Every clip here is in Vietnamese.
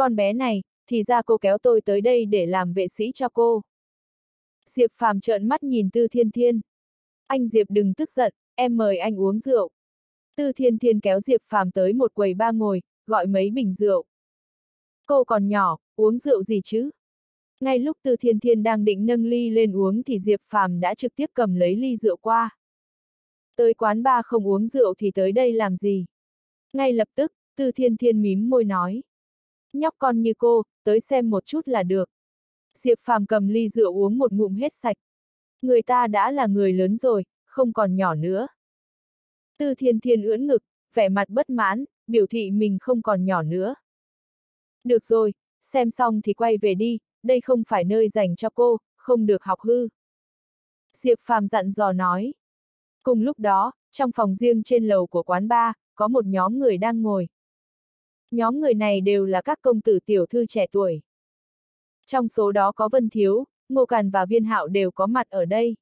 Con bé này, thì ra cô kéo tôi tới đây để làm vệ sĩ cho cô. Diệp Phàm trợn mắt nhìn Tư Thiên Thiên. Anh Diệp đừng tức giận, em mời anh uống rượu. Tư Thiên Thiên kéo Diệp Phàm tới một quầy ba ngồi, gọi mấy bình rượu. Cô còn nhỏ, uống rượu gì chứ? Ngay lúc Tư Thiên Thiên đang định nâng ly lên uống thì Diệp Phàm đã trực tiếp cầm lấy ly rượu qua. Tới quán ba không uống rượu thì tới đây làm gì? Ngay lập tức, Tư Thiên Thiên mím môi nói. Nhóc con như cô, tới xem một chút là được. Diệp Phàm cầm ly rượu uống một ngụm hết sạch. Người ta đã là người lớn rồi, không còn nhỏ nữa. Tư Thiên Thiên ưỡn ngực, vẻ mặt bất mãn, biểu thị mình không còn nhỏ nữa. Được rồi, xem xong thì quay về đi, đây không phải nơi dành cho cô, không được học hư. Diệp Phàm dặn dò nói. Cùng lúc đó, trong phòng riêng trên lầu của quán bar, có một nhóm người đang ngồi. Nhóm người này đều là các công tử tiểu thư trẻ tuổi. Trong số đó có Vân Thiếu, Ngô Càn và Viên Hạo đều có mặt ở đây.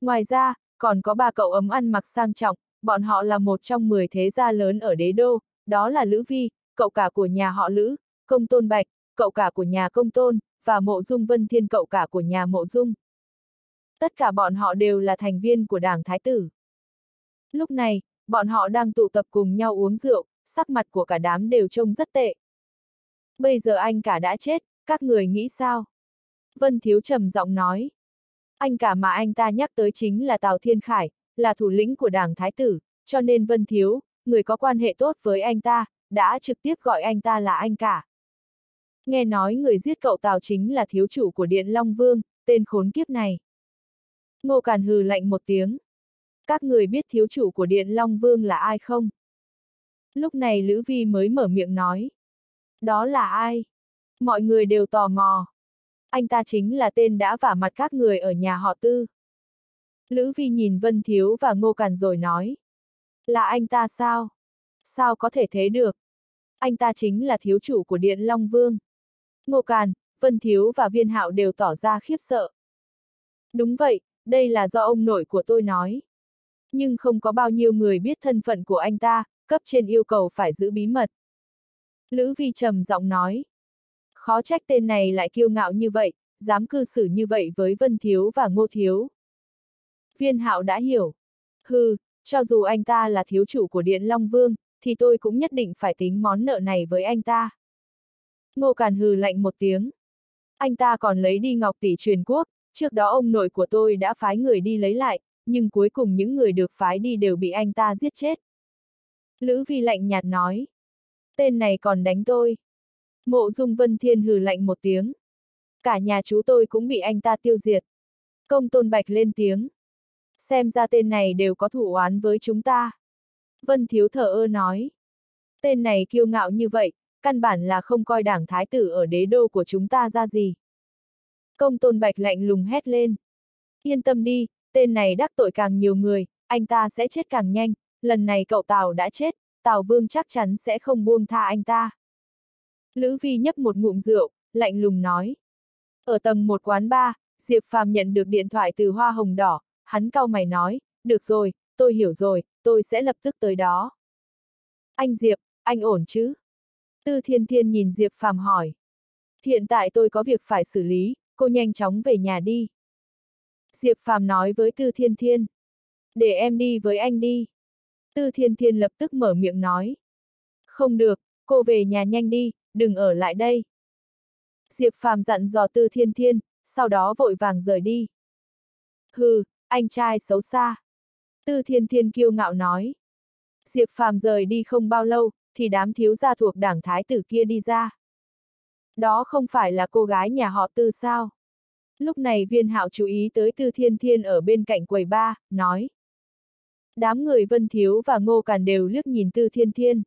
Ngoài ra, còn có ba cậu ấm ăn mặc sang trọng, bọn họ là một trong 10 thế gia lớn ở đế đô, đó là Lữ Vi, cậu cả của nhà họ Lữ, Công Tôn Bạch, cậu cả của nhà Công Tôn, và Mộ Dung Vân Thiên cậu cả của nhà Mộ Dung. Tất cả bọn họ đều là thành viên của đảng Thái Tử. Lúc này, bọn họ đang tụ tập cùng nhau uống rượu, sắc mặt của cả đám đều trông rất tệ. Bây giờ anh cả đã chết, các người nghĩ sao? Vân Thiếu trầm giọng nói. Anh cả mà anh ta nhắc tới chính là Tào Thiên Khải, là thủ lĩnh của đảng Thái Tử, cho nên Vân Thiếu, người có quan hệ tốt với anh ta, đã trực tiếp gọi anh ta là anh cả. Nghe nói người giết cậu Tào chính là thiếu chủ của Điện Long Vương, tên khốn kiếp này. Ngô Càn hừ lạnh một tiếng. Các người biết thiếu chủ của Điện Long Vương là ai không? Lúc này Lữ Vi mới mở miệng nói. Đó là ai? Mọi người đều tò mò. Anh ta chính là tên đã vả mặt các người ở nhà họ tư. Lữ Vi nhìn Vân Thiếu và Ngô Càn rồi nói. Là anh ta sao? Sao có thể thế được? Anh ta chính là thiếu chủ của Điện Long Vương. Ngô Càn, Vân Thiếu và Viên Hạo đều tỏ ra khiếp sợ. Đúng vậy, đây là do ông nội của tôi nói. Nhưng không có bao nhiêu người biết thân phận của anh ta, cấp trên yêu cầu phải giữ bí mật. Lữ Vi trầm giọng nói. Khó trách tên này lại kiêu ngạo như vậy, dám cư xử như vậy với Vân Thiếu và Ngô Thiếu. Viên Hạo đã hiểu. Hừ, cho dù anh ta là thiếu chủ của Điện Long Vương, thì tôi cũng nhất định phải tính món nợ này với anh ta. Ngô Càn hừ lạnh một tiếng. Anh ta còn lấy đi ngọc tỷ truyền quốc, trước đó ông nội của tôi đã phái người đi lấy lại, nhưng cuối cùng những người được phái đi đều bị anh ta giết chết. Lữ Vi lạnh nhạt nói. Tên này còn đánh tôi. Mộ Dung Vân Thiên hừ lạnh một tiếng. Cả nhà chú tôi cũng bị anh ta tiêu diệt. Công Tôn Bạch lên tiếng. Xem ra tên này đều có thủ oán với chúng ta. Vân Thiếu thở ơ nói. Tên này kiêu ngạo như vậy, căn bản là không coi đảng thái tử ở đế đô của chúng ta ra gì. Công Tôn Bạch lạnh lùng hét lên. Yên tâm đi, tên này đắc tội càng nhiều người, anh ta sẽ chết càng nhanh, lần này cậu Tào đã chết, Tào Vương chắc chắn sẽ không buông tha anh ta. Lữ Vi nhấp một ngụm rượu, lạnh lùng nói. Ở tầng một quán ba, Diệp Phàm nhận được điện thoại từ Hoa Hồng Đỏ, hắn cau mày nói, được rồi, tôi hiểu rồi, tôi sẽ lập tức tới đó. Anh Diệp, anh ổn chứ? Tư Thiên Thiên nhìn Diệp Phàm hỏi. Hiện tại tôi có việc phải xử lý, cô nhanh chóng về nhà đi. Diệp Phàm nói với Tư Thiên Thiên. Để em đi với anh đi. Tư Thiên Thiên lập tức mở miệng nói. Không được, cô về nhà nhanh đi, đừng ở lại đây. Diệp Phàm dặn dò Tư Thiên Thiên, sau đó vội vàng rời đi. Hừ, anh trai xấu xa. Tư Thiên Thiên kiêu ngạo nói. Diệp Phàm rời đi không bao lâu, thì đám thiếu gia thuộc đảng thái tử kia đi ra. Đó không phải là cô gái nhà họ Tư sao? Lúc này viên hạo chú ý tới Tư Thiên Thiên ở bên cạnh quầy ba, nói. Đám người Vân Thiếu và Ngô Càn đều liếc nhìn Tư Thiên Thiên.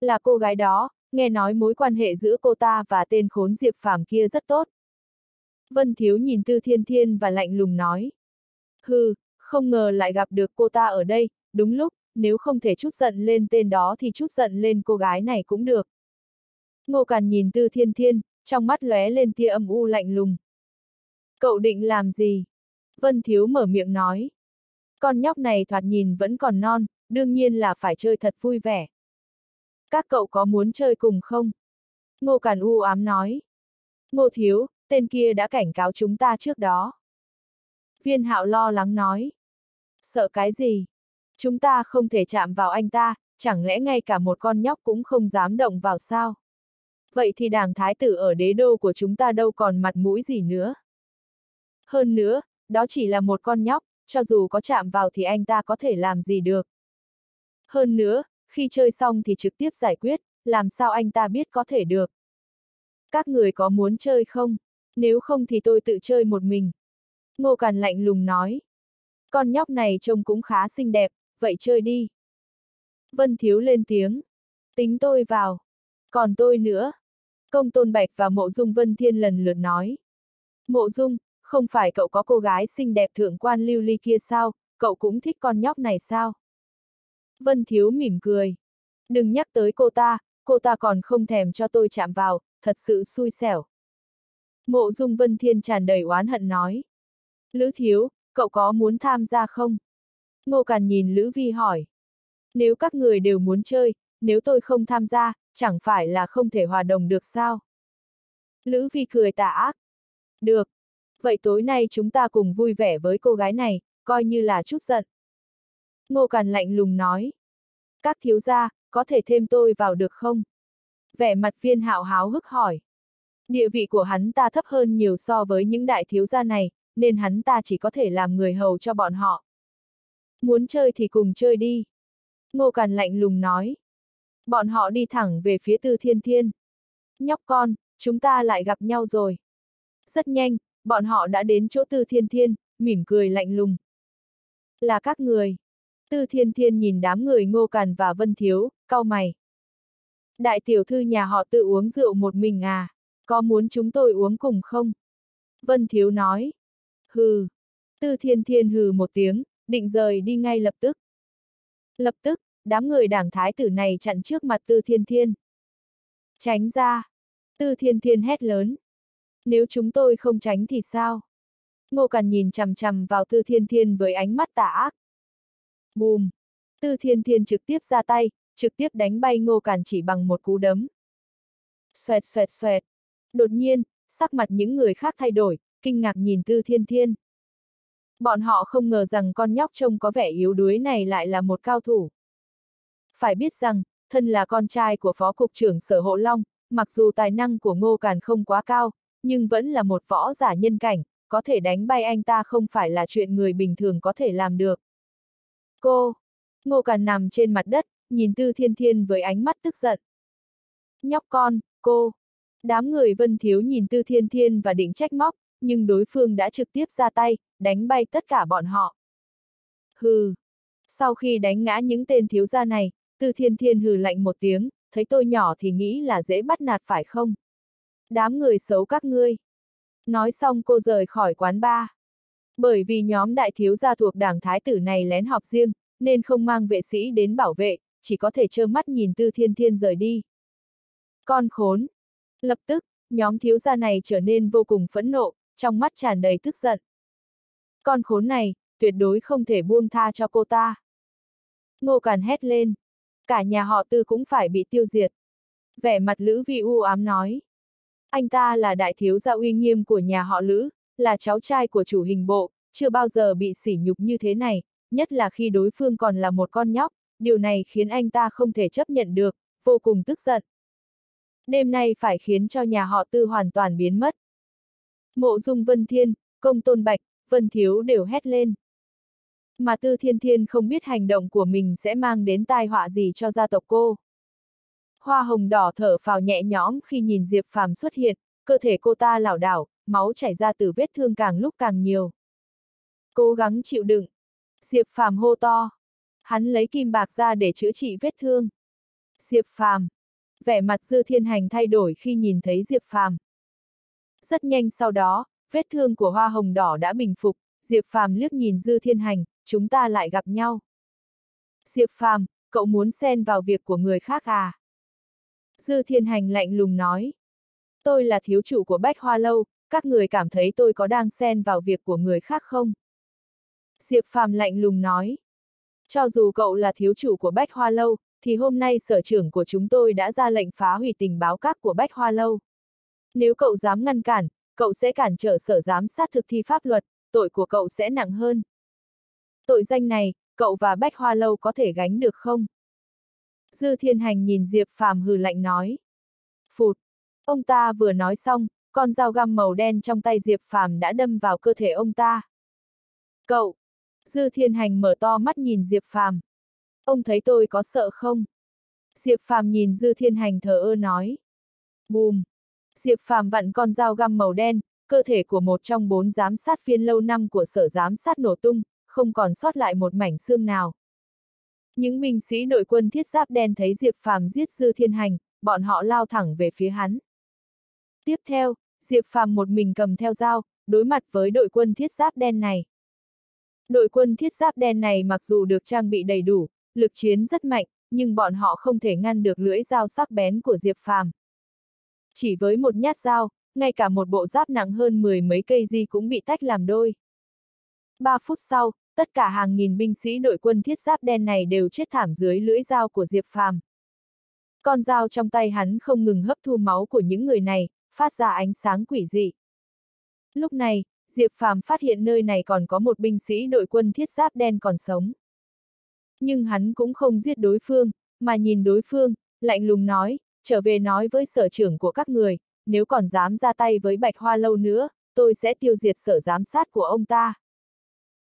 Là cô gái đó, nghe nói mối quan hệ giữa cô ta và tên khốn Diệp Phàm kia rất tốt. Vân Thiếu nhìn Tư Thiên Thiên và lạnh lùng nói. Hừ, không ngờ lại gặp được cô ta ở đây, đúng lúc, nếu không thể chút giận lên tên đó thì chút giận lên cô gái này cũng được. Ngô Càn nhìn Tư Thiên Thiên, trong mắt lóe lên tia âm u lạnh lùng. Cậu định làm gì? Vân Thiếu mở miệng nói. Con nhóc này thoạt nhìn vẫn còn non, đương nhiên là phải chơi thật vui vẻ. Các cậu có muốn chơi cùng không? Ngô Càn u ám nói. Ngô Thiếu, tên kia đã cảnh cáo chúng ta trước đó. Viên hạo lo lắng nói. Sợ cái gì? Chúng ta không thể chạm vào anh ta, chẳng lẽ ngay cả một con nhóc cũng không dám động vào sao? Vậy thì đảng thái tử ở đế đô của chúng ta đâu còn mặt mũi gì nữa? Hơn nữa, đó chỉ là một con nhóc, cho dù có chạm vào thì anh ta có thể làm gì được. Hơn nữa, khi chơi xong thì trực tiếp giải quyết, làm sao anh ta biết có thể được. Các người có muốn chơi không? Nếu không thì tôi tự chơi một mình. Ngô Càn lạnh lùng nói. Con nhóc này trông cũng khá xinh đẹp, vậy chơi đi. Vân Thiếu lên tiếng. Tính tôi vào. Còn tôi nữa. Công Tôn Bạch và Mộ Dung Vân Thiên lần lượt nói. Mộ Dung, không phải cậu có cô gái xinh đẹp thượng quan lưu ly kia sao, cậu cũng thích con nhóc này sao? Vân Thiếu mỉm cười. Đừng nhắc tới cô ta, cô ta còn không thèm cho tôi chạm vào, thật sự xui xẻo. Mộ Dung Vân Thiên tràn đầy oán hận nói. Lữ Thiếu, cậu có muốn tham gia không? Ngô Càn nhìn Lữ Vi hỏi. Nếu các người đều muốn chơi, nếu tôi không tham gia, chẳng phải là không thể hòa đồng được sao? Lữ Vi cười tà ác. Được. Vậy tối nay chúng ta cùng vui vẻ với cô gái này, coi như là chút giận. Ngô Càn lạnh lùng nói. Các thiếu gia, có thể thêm tôi vào được không? Vẻ mặt viên hạo háo hức hỏi. Địa vị của hắn ta thấp hơn nhiều so với những đại thiếu gia này, nên hắn ta chỉ có thể làm người hầu cho bọn họ. Muốn chơi thì cùng chơi đi. Ngô Càn lạnh lùng nói. Bọn họ đi thẳng về phía tư thiên thiên. Nhóc con, chúng ta lại gặp nhau rồi. Rất nhanh, bọn họ đã đến chỗ tư thiên thiên, mỉm cười lạnh lùng. Là các người. Tư thiên thiên nhìn đám người ngô càn và vân thiếu, cau mày. Đại tiểu thư nhà họ tự uống rượu một mình à, có muốn chúng tôi uống cùng không? Vân thiếu nói. Hừ. Tư thiên thiên hừ một tiếng, định rời đi ngay lập tức. Lập tức, đám người đảng thái tử này chặn trước mặt tư thiên thiên. Tránh ra. Tư thiên thiên hét lớn. Nếu chúng tôi không tránh thì sao? Ngô Càn nhìn chằm chằm vào Tư Thiên Thiên với ánh mắt tà ác. Bùm! Tư Thiên Thiên trực tiếp ra tay, trực tiếp đánh bay Ngô Càn chỉ bằng một cú đấm. Xoẹt xoẹt xoẹt. Đột nhiên, sắc mặt những người khác thay đổi, kinh ngạc nhìn Tư Thiên Thiên. Bọn họ không ngờ rằng con nhóc trông có vẻ yếu đuối này lại là một cao thủ. Phải biết rằng, thân là con trai của Phó Cục trưởng Sở Hộ Long, mặc dù tài năng của Ngô Càn không quá cao, nhưng vẫn là một võ giả nhân cảnh, có thể đánh bay anh ta không phải là chuyện người bình thường có thể làm được. Cô! Ngô Càn nằm trên mặt đất, nhìn Tư Thiên Thiên với ánh mắt tức giận. Nhóc con, cô! Đám người vân thiếu nhìn Tư Thiên Thiên và định trách móc, nhưng đối phương đã trực tiếp ra tay, đánh bay tất cả bọn họ. Hừ! Sau khi đánh ngã những tên thiếu gia này, Tư Thiên Thiên hừ lạnh một tiếng, thấy tôi nhỏ thì nghĩ là dễ bắt nạt phải không? Đám người xấu các ngươi. Nói xong cô rời khỏi quán ba. Bởi vì nhóm đại thiếu gia thuộc đảng thái tử này lén họp riêng, nên không mang vệ sĩ đến bảo vệ, chỉ có thể trơ mắt nhìn tư thiên thiên rời đi. Con khốn! Lập tức, nhóm thiếu gia này trở nên vô cùng phẫn nộ, trong mắt tràn đầy tức giận. Con khốn này, tuyệt đối không thể buông tha cho cô ta. Ngô Càn hét lên. Cả nhà họ tư cũng phải bị tiêu diệt. Vẻ mặt Lữ Vi u ám nói. Anh ta là đại thiếu gia uy nghiêm của nhà họ Lữ, là cháu trai của chủ hình bộ, chưa bao giờ bị sỉ nhục như thế này, nhất là khi đối phương còn là một con nhóc, điều này khiến anh ta không thể chấp nhận được, vô cùng tức giận. Đêm nay phải khiến cho nhà họ tư hoàn toàn biến mất. Mộ dung Vân Thiên, Công Tôn Bạch, Vân Thiếu đều hét lên. Mà Tư Thiên Thiên không biết hành động của mình sẽ mang đến tai họa gì cho gia tộc cô. Hoa hồng đỏ thở phào nhẹ nhõm khi nhìn Diệp Phàm xuất hiện, cơ thể cô ta lảo đảo, máu chảy ra từ vết thương càng lúc càng nhiều. Cố gắng chịu đựng. Diệp Phàm hô to. Hắn lấy kim bạc ra để chữa trị vết thương. Diệp Phàm. Vẻ mặt Dư Thiên Hành thay đổi khi nhìn thấy Diệp Phàm. Rất nhanh sau đó, vết thương của hoa hồng đỏ đã bình phục, Diệp Phàm liếc nhìn Dư Thiên Hành, chúng ta lại gặp nhau. Diệp Phàm, cậu muốn xen vào việc của người khác à? Dư Thiên Hành lạnh lùng nói. Tôi là thiếu chủ của Bách Hoa Lâu, các người cảm thấy tôi có đang xen vào việc của người khác không? Diệp Phàm lạnh lùng nói. Cho dù cậu là thiếu chủ của Bách Hoa Lâu, thì hôm nay sở trưởng của chúng tôi đã ra lệnh phá hủy tình báo các của Bách Hoa Lâu. Nếu cậu dám ngăn cản, cậu sẽ cản trở sở giám sát thực thi pháp luật, tội của cậu sẽ nặng hơn. Tội danh này, cậu và Bách Hoa Lâu có thể gánh được không? Dư Thiên Hành nhìn Diệp Phàm hừ lạnh nói. Phụt! Ông ta vừa nói xong, con dao găm màu đen trong tay Diệp Phàm đã đâm vào cơ thể ông ta. Cậu! Dư Thiên Hành mở to mắt nhìn Diệp Phàm. Ông thấy tôi có sợ không? Diệp Phàm nhìn Dư Thiên Hành thờ ơ nói. Bùm! Diệp Phàm vặn con dao găm màu đen, cơ thể của một trong bốn giám sát viên lâu năm của sở giám sát nổ tung, không còn sót lại một mảnh xương nào. Những binh sĩ đội quân thiết giáp đen thấy Diệp Phàm giết Dư Thiên Hành, bọn họ lao thẳng về phía hắn. Tiếp theo, Diệp Phàm một mình cầm theo dao, đối mặt với đội quân thiết giáp đen này. Đội quân thiết giáp đen này mặc dù được trang bị đầy đủ, lực chiến rất mạnh, nhưng bọn họ không thể ngăn được lưỡi dao sắc bén của Diệp Phàm. Chỉ với một nhát dao, ngay cả một bộ giáp nặng hơn mười mấy cây di cũng bị tách làm đôi. Ba phút sau, tất cả hàng nghìn binh sĩ đội quân thiết giáp đen này đều chết thảm dưới lưỡi dao của Diệp Phàm. Con dao trong tay hắn không ngừng hấp thu máu của những người này, phát ra ánh sáng quỷ dị. Lúc này, Diệp Phàm phát hiện nơi này còn có một binh sĩ đội quân thiết giáp đen còn sống. Nhưng hắn cũng không giết đối phương, mà nhìn đối phương, lạnh lùng nói, trở về nói với sở trưởng của các người, nếu còn dám ra tay với Bạch Hoa Lâu nữa, tôi sẽ tiêu diệt sở giám sát của ông ta.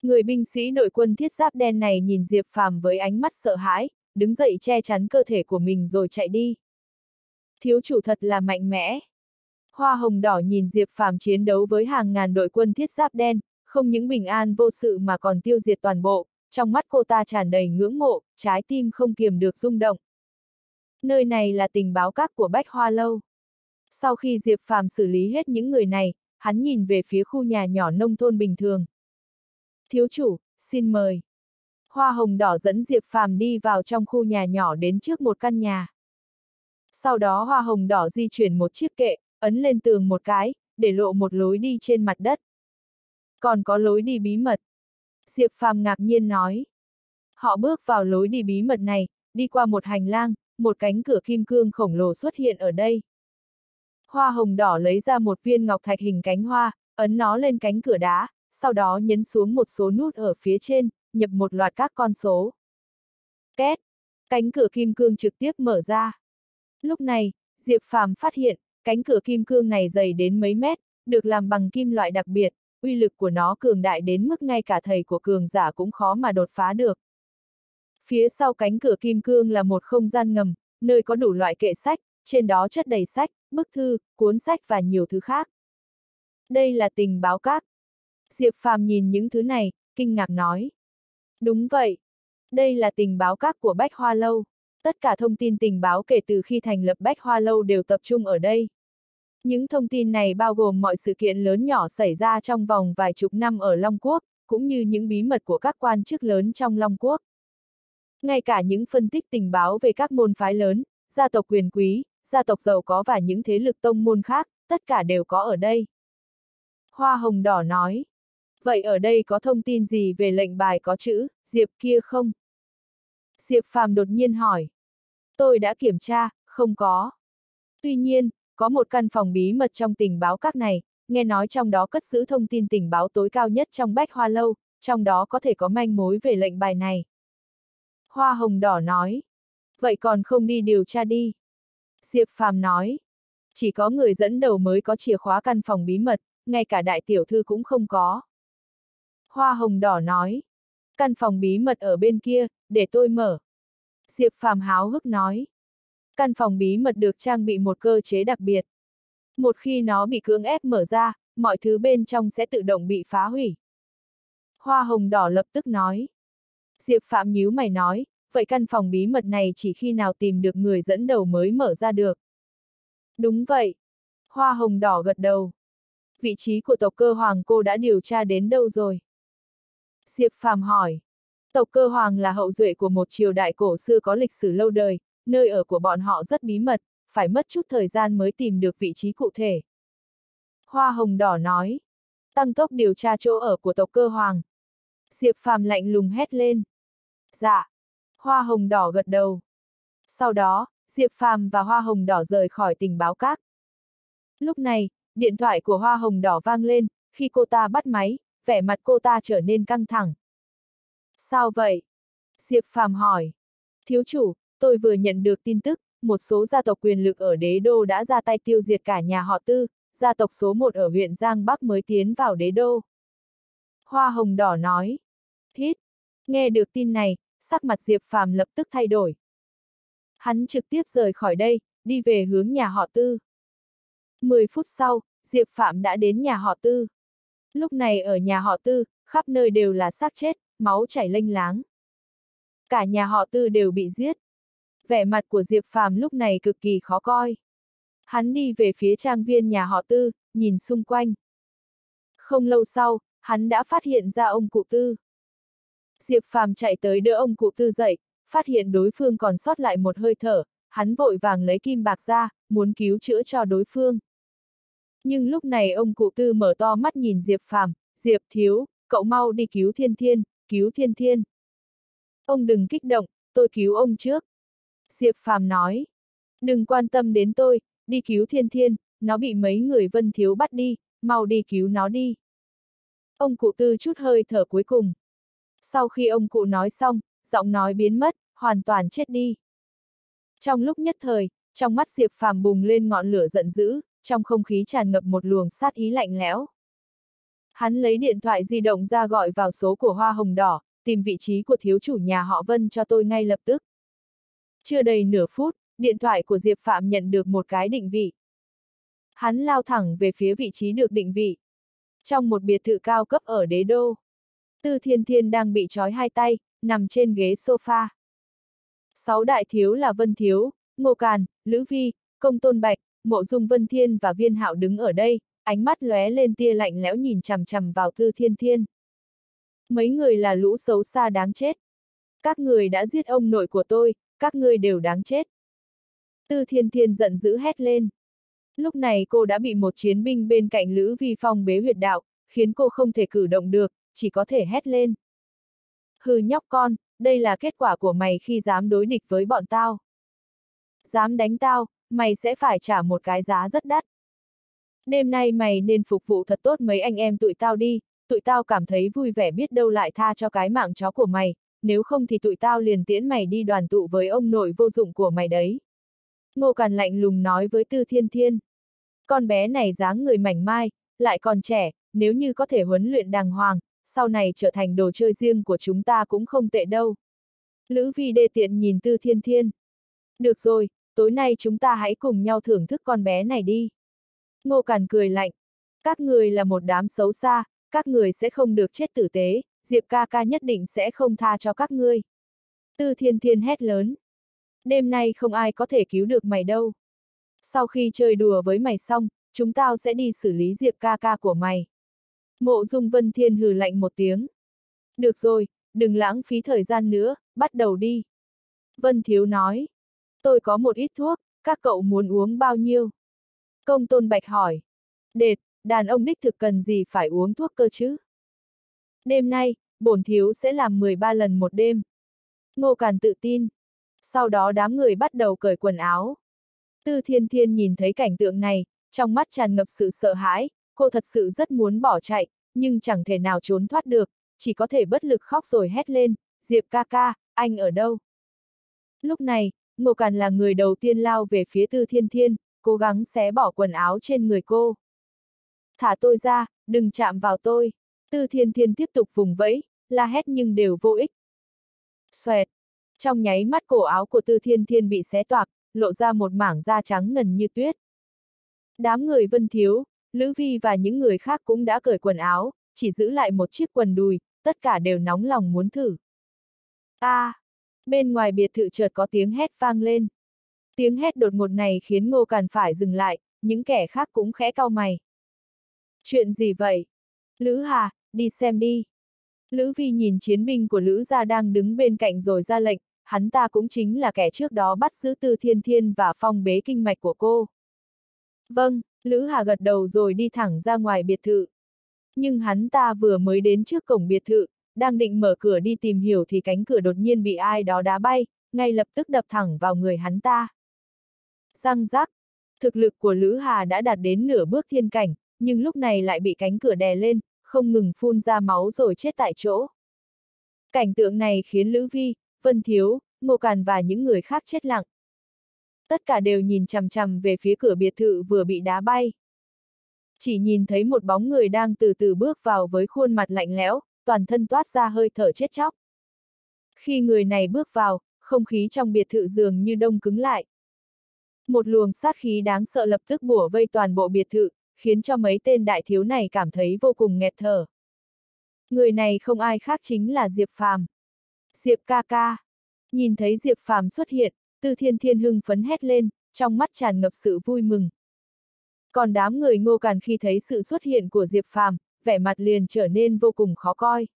Người binh sĩ đội quân thiết giáp đen này nhìn Diệp Phàm với ánh mắt sợ hãi, đứng dậy che chắn cơ thể của mình rồi chạy đi. Thiếu chủ thật là mạnh mẽ. Hoa hồng đỏ nhìn Diệp Phàm chiến đấu với hàng ngàn đội quân thiết giáp đen, không những bình an vô sự mà còn tiêu diệt toàn bộ, trong mắt cô ta tràn đầy ngưỡng mộ, trái tim không kiềm được rung động. Nơi này là tình báo các của Bách Hoa Lâu. Sau khi Diệp Phàm xử lý hết những người này, hắn nhìn về phía khu nhà nhỏ nông thôn bình thường. Thiếu chủ, xin mời. Hoa hồng đỏ dẫn Diệp Phàm đi vào trong khu nhà nhỏ đến trước một căn nhà. Sau đó hoa hồng đỏ di chuyển một chiếc kệ, ấn lên tường một cái, để lộ một lối đi trên mặt đất. Còn có lối đi bí mật. Diệp Phàm ngạc nhiên nói. Họ bước vào lối đi bí mật này, đi qua một hành lang, một cánh cửa kim cương khổng lồ xuất hiện ở đây. Hoa hồng đỏ lấy ra một viên ngọc thạch hình cánh hoa, ấn nó lên cánh cửa đá, sau đó nhấn xuống một số nút ở phía trên, nhập một loạt các con số. Két! Cánh cửa kim cương trực tiếp mở ra. Lúc này, Diệp Phàm phát hiện, cánh cửa kim cương này dày đến mấy mét, được làm bằng kim loại đặc biệt, uy lực của nó cường đại đến mức ngay cả thầy của cường giả cũng khó mà đột phá được. Phía sau cánh cửa kim cương là một không gian ngầm, nơi có đủ loại kệ sách, trên đó chất đầy sách, bức thư, cuốn sách và nhiều thứ khác. Đây là tình báo các. Diệp Phàm nhìn những thứ này, kinh ngạc nói. Đúng vậy. Đây là tình báo các của Bách Hoa Lâu. Tất cả thông tin tình báo kể từ khi thành lập Bách Hoa Lâu đều tập trung ở đây. Những thông tin này bao gồm mọi sự kiện lớn nhỏ xảy ra trong vòng vài chục năm ở Long Quốc, cũng như những bí mật của các quan chức lớn trong Long Quốc. Ngay cả những phân tích tình báo về các môn phái lớn, gia tộc quyền quý, gia tộc giàu có và những thế lực tông môn khác, tất cả đều có ở đây. Hoa hồng đỏ nói. Vậy ở đây có thông tin gì về lệnh bài có chữ, Diệp kia không? Diệp Phàm đột nhiên hỏi. Tôi đã kiểm tra, không có. Tuy nhiên, có một căn phòng bí mật trong tình báo các này, nghe nói trong đó cất giữ thông tin tình báo tối cao nhất trong Bách Hoa Lâu, trong đó có thể có manh mối về lệnh bài này. Hoa hồng đỏ nói. Vậy còn không đi điều tra đi. Diệp Phàm nói. Chỉ có người dẫn đầu mới có chìa khóa căn phòng bí mật, ngay cả đại tiểu thư cũng không có. Hoa hồng đỏ nói. Căn phòng bí mật ở bên kia, để tôi mở. Diệp Phàm háo hức nói. Căn phòng bí mật được trang bị một cơ chế đặc biệt. Một khi nó bị cưỡng ép mở ra, mọi thứ bên trong sẽ tự động bị phá hủy. Hoa hồng đỏ lập tức nói. Diệp Phạm nhíu mày nói, vậy căn phòng bí mật này chỉ khi nào tìm được người dẫn đầu mới mở ra được. Đúng vậy. Hoa hồng đỏ gật đầu. Vị trí của tộc cơ hoàng cô đã điều tra đến đâu rồi? Diệp Phạm hỏi. Tộc cơ hoàng là hậu duệ của một triều đại cổ xưa có lịch sử lâu đời, nơi ở của bọn họ rất bí mật, phải mất chút thời gian mới tìm được vị trí cụ thể. Hoa hồng đỏ nói. Tăng tốc điều tra chỗ ở của tộc cơ hoàng. Diệp Phàm lạnh lùng hét lên. Dạ. Hoa hồng đỏ gật đầu. Sau đó, Diệp Phàm và Hoa Hồng Đỏ rời khỏi tình báo các. Lúc này, điện thoại của Hoa Hồng Đỏ vang lên, khi cô ta bắt máy, vẻ mặt cô ta trở nên căng thẳng. Sao vậy? Diệp Phàm hỏi. Thiếu chủ, tôi vừa nhận được tin tức, một số gia tộc quyền lực ở đế đô đã ra tay tiêu diệt cả nhà họ tư, gia tộc số một ở huyện Giang Bắc mới tiến vào đế đô. Hoa hồng đỏ nói. Hít. Nghe được tin này, sắc mặt Diệp Phàm lập tức thay đổi. Hắn trực tiếp rời khỏi đây, đi về hướng nhà họ tư. 10 phút sau, Diệp Phạm đã đến nhà họ tư. Lúc này ở nhà họ tư, khắp nơi đều là xác chết, máu chảy lênh láng. Cả nhà họ tư đều bị giết. Vẻ mặt của Diệp Phàm lúc này cực kỳ khó coi. Hắn đi về phía trang viên nhà họ tư, nhìn xung quanh. Không lâu sau, hắn đã phát hiện ra ông cụ tư. Diệp Phàm chạy tới đỡ ông cụ tư dậy, phát hiện đối phương còn sót lại một hơi thở, hắn vội vàng lấy kim bạc ra, muốn cứu chữa cho đối phương. Nhưng lúc này ông cụ tư mở to mắt nhìn Diệp Phàm, Diệp thiếu, cậu mau đi cứu thiên thiên, cứu thiên thiên. Ông đừng kích động, tôi cứu ông trước. Diệp Phàm nói. Đừng quan tâm đến tôi, đi cứu thiên thiên, nó bị mấy người vân thiếu bắt đi, mau đi cứu nó đi. Ông cụ tư chút hơi thở cuối cùng. Sau khi ông cụ nói xong, giọng nói biến mất, hoàn toàn chết đi. Trong lúc nhất thời, trong mắt Diệp Phàm bùng lên ngọn lửa giận dữ, trong không khí tràn ngập một luồng sát ý lạnh lẽo. Hắn lấy điện thoại di động ra gọi vào số của Hoa Hồng Đỏ, tìm vị trí của thiếu chủ nhà họ Vân cho tôi ngay lập tức. Chưa đầy nửa phút, điện thoại của Diệp Phạm nhận được một cái định vị. Hắn lao thẳng về phía vị trí được định vị. Trong một biệt thự cao cấp ở đế đô. Tư Thiên Thiên đang bị trói hai tay, nằm trên ghế sofa. Sáu đại thiếu là Vân Thiếu, Ngô Càn, Lữ Vi, Công Tôn Bạch, Mộ Dung Vân Thiên và Viên Hạo đứng ở đây, ánh mắt lóe lên tia lạnh lẽo nhìn chằm chằm vào Tư Thiên Thiên. Mấy người là lũ xấu xa đáng chết. Các người đã giết ông nội của tôi, các ngươi đều đáng chết. Tư Thiên Thiên giận dữ hét lên. Lúc này cô đã bị một chiến binh bên cạnh Lữ Vi Phong bế huyệt đạo, khiến cô không thể cử động được, chỉ có thể hét lên. Hừ nhóc con, đây là kết quả của mày khi dám đối địch với bọn tao. Dám đánh tao, mày sẽ phải trả một cái giá rất đắt. Đêm nay mày nên phục vụ thật tốt mấy anh em tụi tao đi, tụi tao cảm thấy vui vẻ biết đâu lại tha cho cái mạng chó của mày, nếu không thì tụi tao liền tiễn mày đi đoàn tụ với ông nội vô dụng của mày đấy. Ngô Càn lạnh lùng nói với Tư Thiên Thiên. Con bé này dáng người mảnh mai, lại còn trẻ, nếu như có thể huấn luyện đàng hoàng, sau này trở thành đồ chơi riêng của chúng ta cũng không tệ đâu. Lữ Vi đê tiện nhìn Tư Thiên Thiên. Được rồi, tối nay chúng ta hãy cùng nhau thưởng thức con bé này đi. Ngô Càn cười lạnh. Các người là một đám xấu xa, các người sẽ không được chết tử tế, Diệp ca ca nhất định sẽ không tha cho các ngươi. Tư Thiên Thiên hét lớn. Đêm nay không ai có thể cứu được mày đâu. Sau khi chơi đùa với mày xong, chúng tao sẽ đi xử lý Diệp ca ca của mày. Mộ Dung Vân Thiên hừ lạnh một tiếng. Được rồi, đừng lãng phí thời gian nữa, bắt đầu đi. Vân Thiếu nói. Tôi có một ít thuốc, các cậu muốn uống bao nhiêu? Công Tôn Bạch hỏi. Đệt, đàn ông đích thực cần gì phải uống thuốc cơ chứ? Đêm nay, bổn thiếu sẽ làm 13 lần một đêm. Ngô Càn tự tin. Sau đó đám người bắt đầu cởi quần áo. Tư Thiên Thiên nhìn thấy cảnh tượng này, trong mắt tràn ngập sự sợ hãi, cô thật sự rất muốn bỏ chạy, nhưng chẳng thể nào trốn thoát được, chỉ có thể bất lực khóc rồi hét lên, Diệp ca ca, anh ở đâu? Lúc này, Ngô Càn là người đầu tiên lao về phía Tư Thiên Thiên, cố gắng xé bỏ quần áo trên người cô. Thả tôi ra, đừng chạm vào tôi. Tư Thiên Thiên tiếp tục vùng vẫy, la hét nhưng đều vô ích. Xoẹt. Trong nháy mắt cổ áo của Tư Thiên Thiên bị xé toạc, lộ ra một mảng da trắng ngần như tuyết. Đám người Vân Thiếu, Lữ Vi và những người khác cũng đã cởi quần áo, chỉ giữ lại một chiếc quần đùi, tất cả đều nóng lòng muốn thử. A! À, bên ngoài biệt thự chợt có tiếng hét vang lên. Tiếng hét đột ngột này khiến Ngô Càn phải dừng lại, những kẻ khác cũng khẽ cau mày. Chuyện gì vậy? Lữ Hà, đi xem đi. Lữ Vi nhìn chiến binh của Lữ gia đang đứng bên cạnh rồi ra lệnh, hắn ta cũng chính là kẻ trước đó bắt giữ Tư Thiên Thiên và phong bế kinh mạch của cô. Vâng, Lữ Hà gật đầu rồi đi thẳng ra ngoài biệt thự. Nhưng hắn ta vừa mới đến trước cổng biệt thự, đang định mở cửa đi tìm hiểu thì cánh cửa đột nhiên bị ai đó đá bay, ngay lập tức đập thẳng vào người hắn ta. Răng rắc, thực lực của Lữ Hà đã đạt đến nửa bước thiên cảnh, nhưng lúc này lại bị cánh cửa đè lên, không ngừng phun ra máu rồi chết tại chỗ. Cảnh tượng này khiến Lữ Vi, Vân Thiếu, Ngô Càn và những người khác chết lặng. Tất cả đều nhìn chằm chằm về phía cửa biệt thự vừa bị đá bay. Chỉ nhìn thấy một bóng người đang từ từ bước vào với khuôn mặt lạnh lẽo, toàn thân toát ra hơi thở chết chóc. Khi người này bước vào, không khí trong biệt thự dường như đông cứng lại. Một luồng sát khí đáng sợ lập tức bủa vây toàn bộ biệt thự, khiến cho mấy tên đại thiếu này cảm thấy vô cùng nghẹt thở. Người này không ai khác chính là Diệp Phàm. Diệp ca ca. Nhìn thấy Diệp Phàm xuất hiện, Tư Thiên Thiên hưng phấn hét lên, trong mắt tràn ngập sự vui mừng. Còn đám người ngô càn khi thấy sự xuất hiện của Diệp Phàm, vẻ mặt liền trở nên vô cùng khó coi.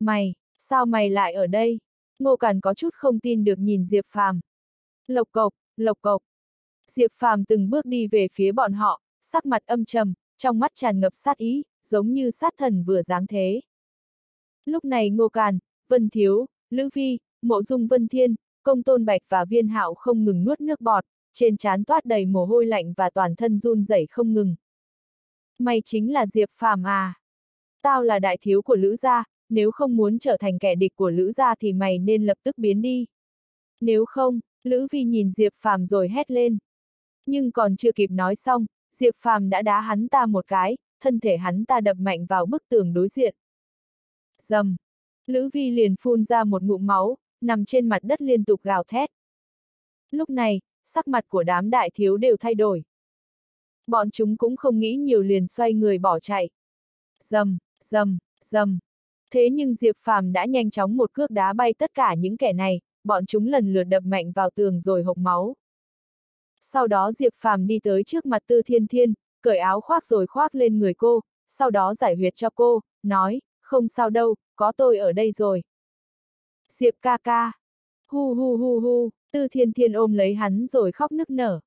Mày, sao mày lại ở đây? Ngô Càn có chút không tin được nhìn Diệp Phàm. Lộc cộc, lộc cộc. Diệp Phàm từng bước đi về phía bọn họ, sắc mặt âm trầm, trong mắt tràn ngập sát ý, giống như sát thần vừa dáng thế. Lúc này Ngô Càn, Vân Thiếu, Lữ Phi, Mộ Dung Vân Thiên, Công Tôn Bạch và Viên Hạo không ngừng nuốt nước bọt, trên trán toát đầy mồ hôi lạnh và toàn thân run rẩy không ngừng. Mày chính là Diệp Phàm à? Tao là đại thiếu của Lữ gia, nếu không muốn trở thành kẻ địch của Lữ gia thì mày nên lập tức biến đi. Nếu không, Lữ Vi nhìn Diệp Phàm rồi hét lên. Nhưng còn chưa kịp nói xong, Diệp Phàm đã đá hắn ta một cái, thân thể hắn ta đập mạnh vào bức tường đối diện. Dầm! Lữ Vi liền phun ra một ngụm máu, nằm trên mặt đất liên tục gào thét. Lúc này, sắc mặt của đám đại thiếu đều thay đổi. Bọn chúng cũng không nghĩ nhiều liền xoay người bỏ chạy. Dầm, dầm, dầm. Thế nhưng Diệp Phàm đã nhanh chóng một cước đá bay tất cả những kẻ này, bọn chúng lần lượt đập mạnh vào tường rồi hộc máu. Sau đó Diệp Phàm đi tới trước mặt Tư Thiên Thiên, cởi áo khoác rồi khoác lên người cô, sau đó giải huyệt cho cô, nói, không sao đâu, có tôi ở đây rồi. Diệp ca ca. Hu hu hu hu, Tư Thiên Thiên ôm lấy hắn rồi khóc nức nở.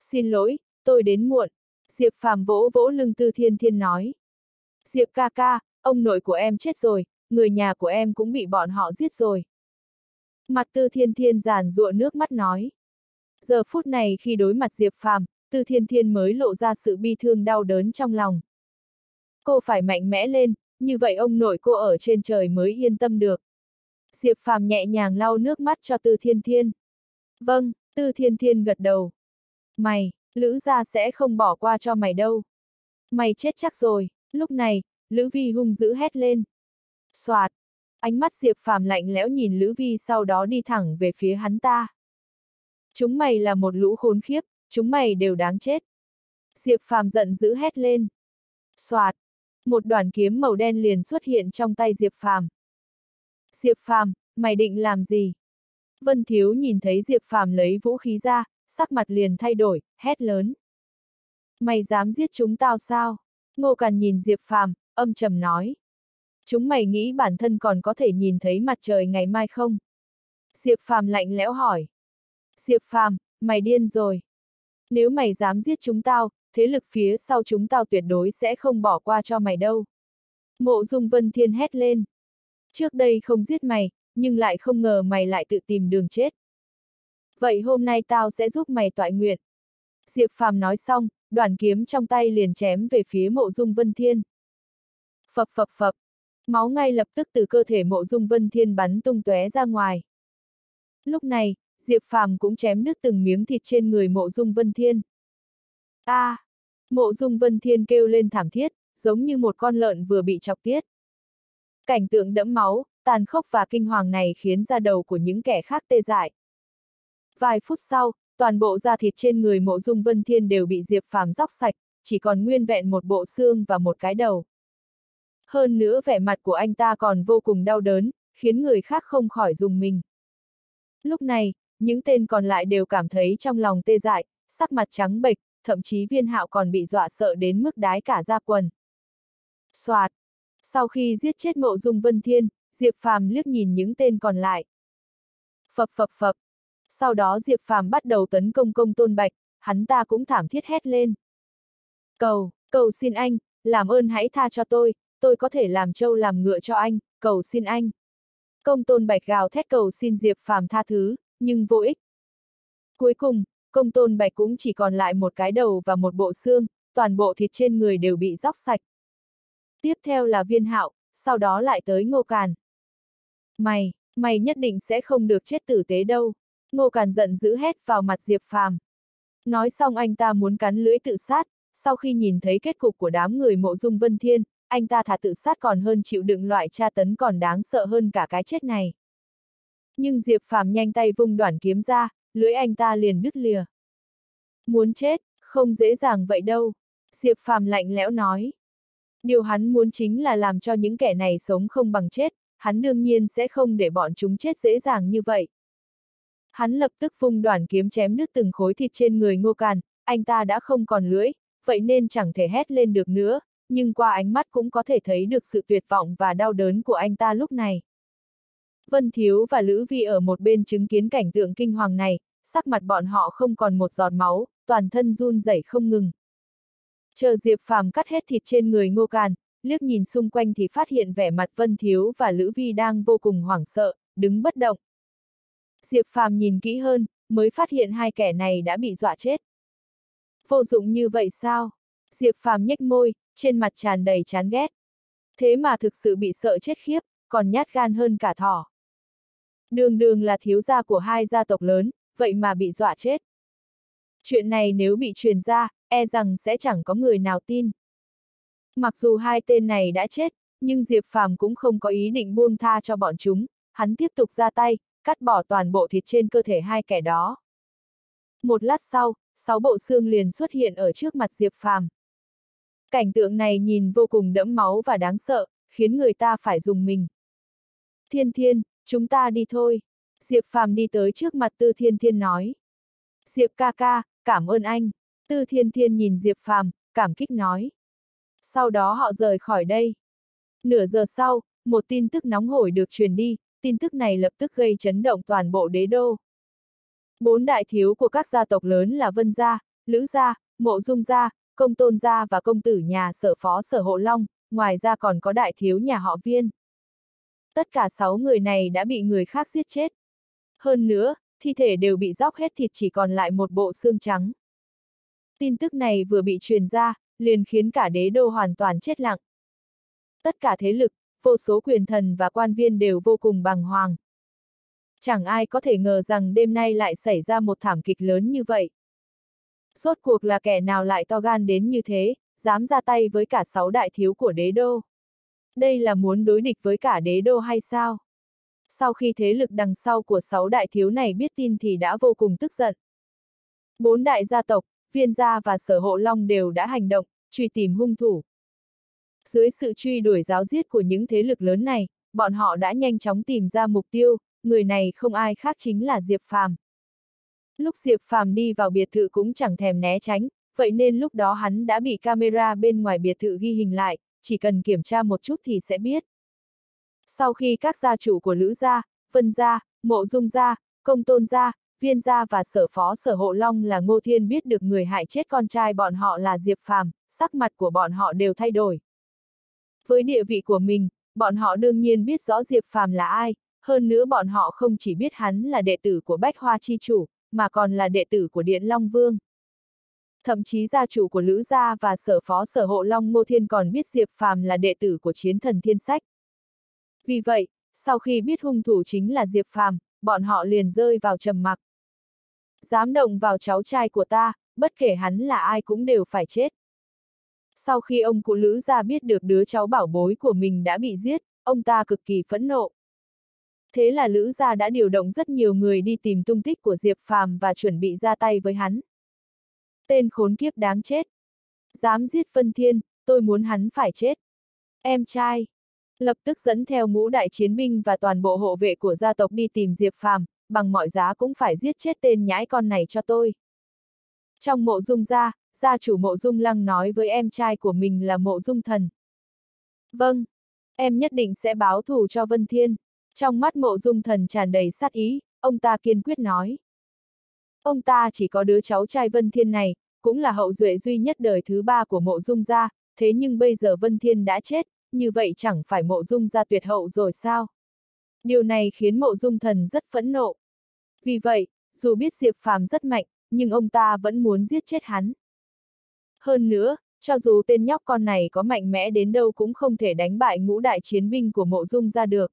Xin lỗi, tôi đến muộn. Diệp Phàm vỗ vỗ lưng Tư Thiên Thiên nói. Diệp ca ca, ông nội của em chết rồi, người nhà của em cũng bị bọn họ giết rồi. Mặt Tư Thiên Thiên giàn rụa nước mắt nói. Giờ phút này khi đối mặt Diệp Phàm, Tư Thiên Thiên mới lộ ra sự bi thương đau đớn trong lòng. Cô phải mạnh mẽ lên, như vậy ông nội cô ở trên trời mới yên tâm được. Diệp Phàm nhẹ nhàng lau nước mắt cho Tư Thiên Thiên. Vâng, Tư Thiên Thiên gật đầu. Mày, Lữ gia sẽ không bỏ qua cho mày đâu. Mày chết chắc rồi, lúc này, Lữ Vi hung dữ hét lên. Xoạt. ánh mắt Diệp Phàm lạnh lẽo nhìn Lữ Vi sau đó đi thẳng về phía hắn ta. Chúng mày là một lũ khốn khiếp, chúng mày đều đáng chết. Diệp Phàm giận dữ hét lên. Xoạt. một đoàn kiếm màu đen liền xuất hiện trong tay Diệp Phàm. Diệp Phàm, mày định làm gì? Vân Thiếu nhìn thấy Diệp Phàm lấy vũ khí ra, sắc mặt liền thay đổi, hét lớn. Mày dám giết chúng tao sao? Ngô Càn nhìn Diệp Phàm, âm trầm nói. Chúng mày nghĩ bản thân còn có thể nhìn thấy mặt trời ngày mai không? Diệp Phàm lạnh lẽo hỏi. Diệp Phàm, mày điên rồi. Nếu mày dám giết chúng tao, thế lực phía sau chúng tao tuyệt đối sẽ không bỏ qua cho mày đâu. Mộ Dung Vân Thiên hét lên. Trước đây không giết mày, nhưng lại không ngờ mày lại tự tìm đường chết. Vậy hôm nay tao sẽ giúp mày toại nguyện. Diệp Phàm nói xong, đoàn kiếm trong tay liền chém về phía mộ dung vân thiên. Phập phập phập, máu ngay lập tức từ cơ thể mộ dung vân thiên bắn tung tóe ra ngoài. Lúc này, Diệp Phàm cũng chém đứt từng miếng thịt trên người mộ dung vân thiên. A! À, mộ dung vân thiên kêu lên thảm thiết, giống như một con lợn vừa bị chọc tiết. Cảnh tượng đẫm máu, tàn khốc và kinh hoàng này khiến da đầu của những kẻ khác tê dại. Vài phút sau, toàn bộ da thịt trên người mộ dung vân thiên đều bị Diệp Phàm róc sạch, chỉ còn nguyên vẹn một bộ xương và một cái đầu. Hơn nữa vẻ mặt của anh ta còn vô cùng đau đớn, khiến người khác không khỏi dùng mình. Lúc này, những tên còn lại đều cảm thấy trong lòng tê dại, sắc mặt trắng bệch, thậm chí viên hạo còn bị dọa sợ đến mức đái cả da quần. Soạt! Sau khi giết chết mộ dung vân thiên, Diệp Phàm liếc nhìn những tên còn lại. Phập phập phập! Sau đó Diệp Phàm bắt đầu tấn công công tôn bạch, hắn ta cũng thảm thiết hét lên. Cầu, cầu xin anh, làm ơn hãy tha cho tôi, tôi có thể làm trâu làm ngựa cho anh, cầu xin anh. Công tôn bạch gào thét cầu xin Diệp Phàm tha thứ, nhưng vô ích. Cuối cùng, công tôn bạch cũng chỉ còn lại một cái đầu và một bộ xương, toàn bộ thịt trên người đều bị róc sạch. Tiếp theo là viên hạo, sau đó lại tới ngô càn. Mày, mày nhất định sẽ không được chết tử tế đâu. Ngô càn giận dữ hét vào mặt Diệp Phàm. Nói xong anh ta muốn cắn lưỡi tự sát, sau khi nhìn thấy kết cục của đám người mộ dung vân thiên, anh ta thả tự sát còn hơn chịu đựng loại tra tấn còn đáng sợ hơn cả cái chết này. Nhưng Diệp Phàm nhanh tay vung đoạn kiếm ra, lưỡi anh ta liền đứt lìa. Muốn chết, không dễ dàng vậy đâu, Diệp Phàm lạnh lẽo nói. Điều hắn muốn chính là làm cho những kẻ này sống không bằng chết, hắn đương nhiên sẽ không để bọn chúng chết dễ dàng như vậy. Hắn lập tức vung đoàn kiếm chém nước từng khối thịt trên người ngô càn, anh ta đã không còn lưỡi, vậy nên chẳng thể hét lên được nữa, nhưng qua ánh mắt cũng có thể thấy được sự tuyệt vọng và đau đớn của anh ta lúc này. Vân Thiếu và Lữ Vi ở một bên chứng kiến cảnh tượng kinh hoàng này, sắc mặt bọn họ không còn một giọt máu, toàn thân run rẩy không ngừng. Chờ Diệp Phàm cắt hết thịt trên người Ngô Càn, liếc nhìn xung quanh thì phát hiện vẻ mặt Vân Thiếu và Lữ Vi đang vô cùng hoảng sợ, đứng bất động. Diệp Phàm nhìn kỹ hơn, mới phát hiện hai kẻ này đã bị dọa chết. Vô dụng như vậy sao? Diệp Phàm nhếch môi, trên mặt tràn đầy chán ghét. Thế mà thực sự bị sợ chết khiếp, còn nhát gan hơn cả thỏ. Đường đường là thiếu gia của hai gia tộc lớn, vậy mà bị dọa chết. Chuyện này nếu bị truyền ra, e rằng sẽ chẳng có người nào tin. Mặc dù hai tên này đã chết, nhưng Diệp Phàm cũng không có ý định buông tha cho bọn chúng, hắn tiếp tục ra tay, cắt bỏ toàn bộ thịt trên cơ thể hai kẻ đó. Một lát sau, sáu bộ xương liền xuất hiện ở trước mặt Diệp Phàm. Cảnh tượng này nhìn vô cùng đẫm máu và đáng sợ, khiến người ta phải dùng mình. Thiên Thiên, chúng ta đi thôi. Diệp Phàm đi tới trước mặt Tư Thiên Thiên nói. Diệp ca ca, cảm ơn anh. Tư Thiên Thiên nhìn Diệp Phàm, cảm kích nói. Sau đó họ rời khỏi đây. Nửa giờ sau, một tin tức nóng hổi được truyền đi, tin tức này lập tức gây chấn động toàn bộ đế đô. Bốn đại thiếu của các gia tộc lớn là Vân Gia, Lữ Gia, Mộ Dung Gia, Công Tôn Gia và công tử nhà sở phó sở hộ Long, ngoài ra còn có đại thiếu nhà họ Viên. Tất cả sáu người này đã bị người khác giết chết. Hơn nữa, thi thể đều bị róc hết thịt chỉ còn lại một bộ xương trắng. Tin tức này vừa bị truyền ra, liền khiến cả đế đô hoàn toàn chết lặng. Tất cả thế lực, vô số quyền thần và quan viên đều vô cùng bàng hoàng. Chẳng ai có thể ngờ rằng đêm nay lại xảy ra một thảm kịch lớn như vậy. Rốt cuộc là kẻ nào lại to gan đến như thế, dám ra tay với cả sáu đại thiếu của đế đô. Đây là muốn đối địch với cả đế đô hay sao? Sau khi thế lực đằng sau của sáu đại thiếu này biết tin thì đã vô cùng tức giận. Bốn đại gia tộc, viên gia và sở hộ long đều đã hành động, truy tìm hung thủ. Dưới sự truy đuổi giáo giết của những thế lực lớn này, bọn họ đã nhanh chóng tìm ra mục tiêu, người này không ai khác chính là Diệp Phàm. Lúc Diệp Phàm đi vào biệt thự cũng chẳng thèm né tránh, vậy nên lúc đó hắn đã bị camera bên ngoài biệt thự ghi hình lại, chỉ cần kiểm tra một chút thì sẽ biết. Sau khi các gia chủ của Lữ Gia, Vân Gia, Mộ Dung Gia, Công Tôn Gia, Viên Gia và sở phó sở hộ Long là Ngô Thiên biết được người hại chết con trai bọn họ là Diệp Phàm, sắc mặt của bọn họ đều thay đổi. Với địa vị của mình, bọn họ đương nhiên biết rõ Diệp Phàm là ai, hơn nữa bọn họ không chỉ biết hắn là đệ tử của Bách Hoa Chi Chủ, mà còn là đệ tử của Điện Long Vương. Thậm chí gia chủ của Lữ Gia và sở phó sở hộ Long Ngô Thiên còn biết Diệp Phàm là đệ tử của chiến thần thiên sách. Vì vậy, sau khi biết hung thủ chính là Diệp Phàm, bọn họ liền rơi vào trầm mặc. Dám động vào cháu trai của ta, bất kể hắn là ai cũng đều phải chết. Sau khi ông cụ Lữ Gia biết được đứa cháu bảo bối của mình đã bị giết, ông ta cực kỳ phẫn nộ. Thế là Lữ Gia đã điều động rất nhiều người đi tìm tung tích của Diệp Phàm và chuẩn bị ra tay với hắn. Tên khốn kiếp đáng chết. Dám giết Vân Thiên, tôi muốn hắn phải chết. Em trai. Lập tức dẫn theo ngũ đại chiến binh và toàn bộ hộ vệ của gia tộc đi tìm Diệp Phàm, bằng mọi giá cũng phải giết chết tên nhãi con này cho tôi. Trong mộ dung gia, gia chủ mộ dung lăng nói với em trai của mình là mộ dung thần. Vâng, em nhất định sẽ báo thù cho Vân Thiên. Trong mắt mộ dung thần tràn đầy sát ý, ông ta kiên quyết nói. Ông ta chỉ có đứa cháu trai Vân Thiên này, cũng là hậu duệ duy nhất đời thứ ba của mộ dung gia, thế nhưng bây giờ Vân Thiên đã chết, như vậy chẳng phải mộ dung gia tuyệt hậu rồi sao? Điều này khiến mộ dung thần rất phẫn nộ. Vì vậy, dù biết Diệp Phàm rất mạnh, nhưng ông ta vẫn muốn giết chết hắn. Hơn nữa, cho dù tên nhóc con này có mạnh mẽ đến đâu cũng không thể đánh bại ngũ đại chiến binh của mộ dung ra được.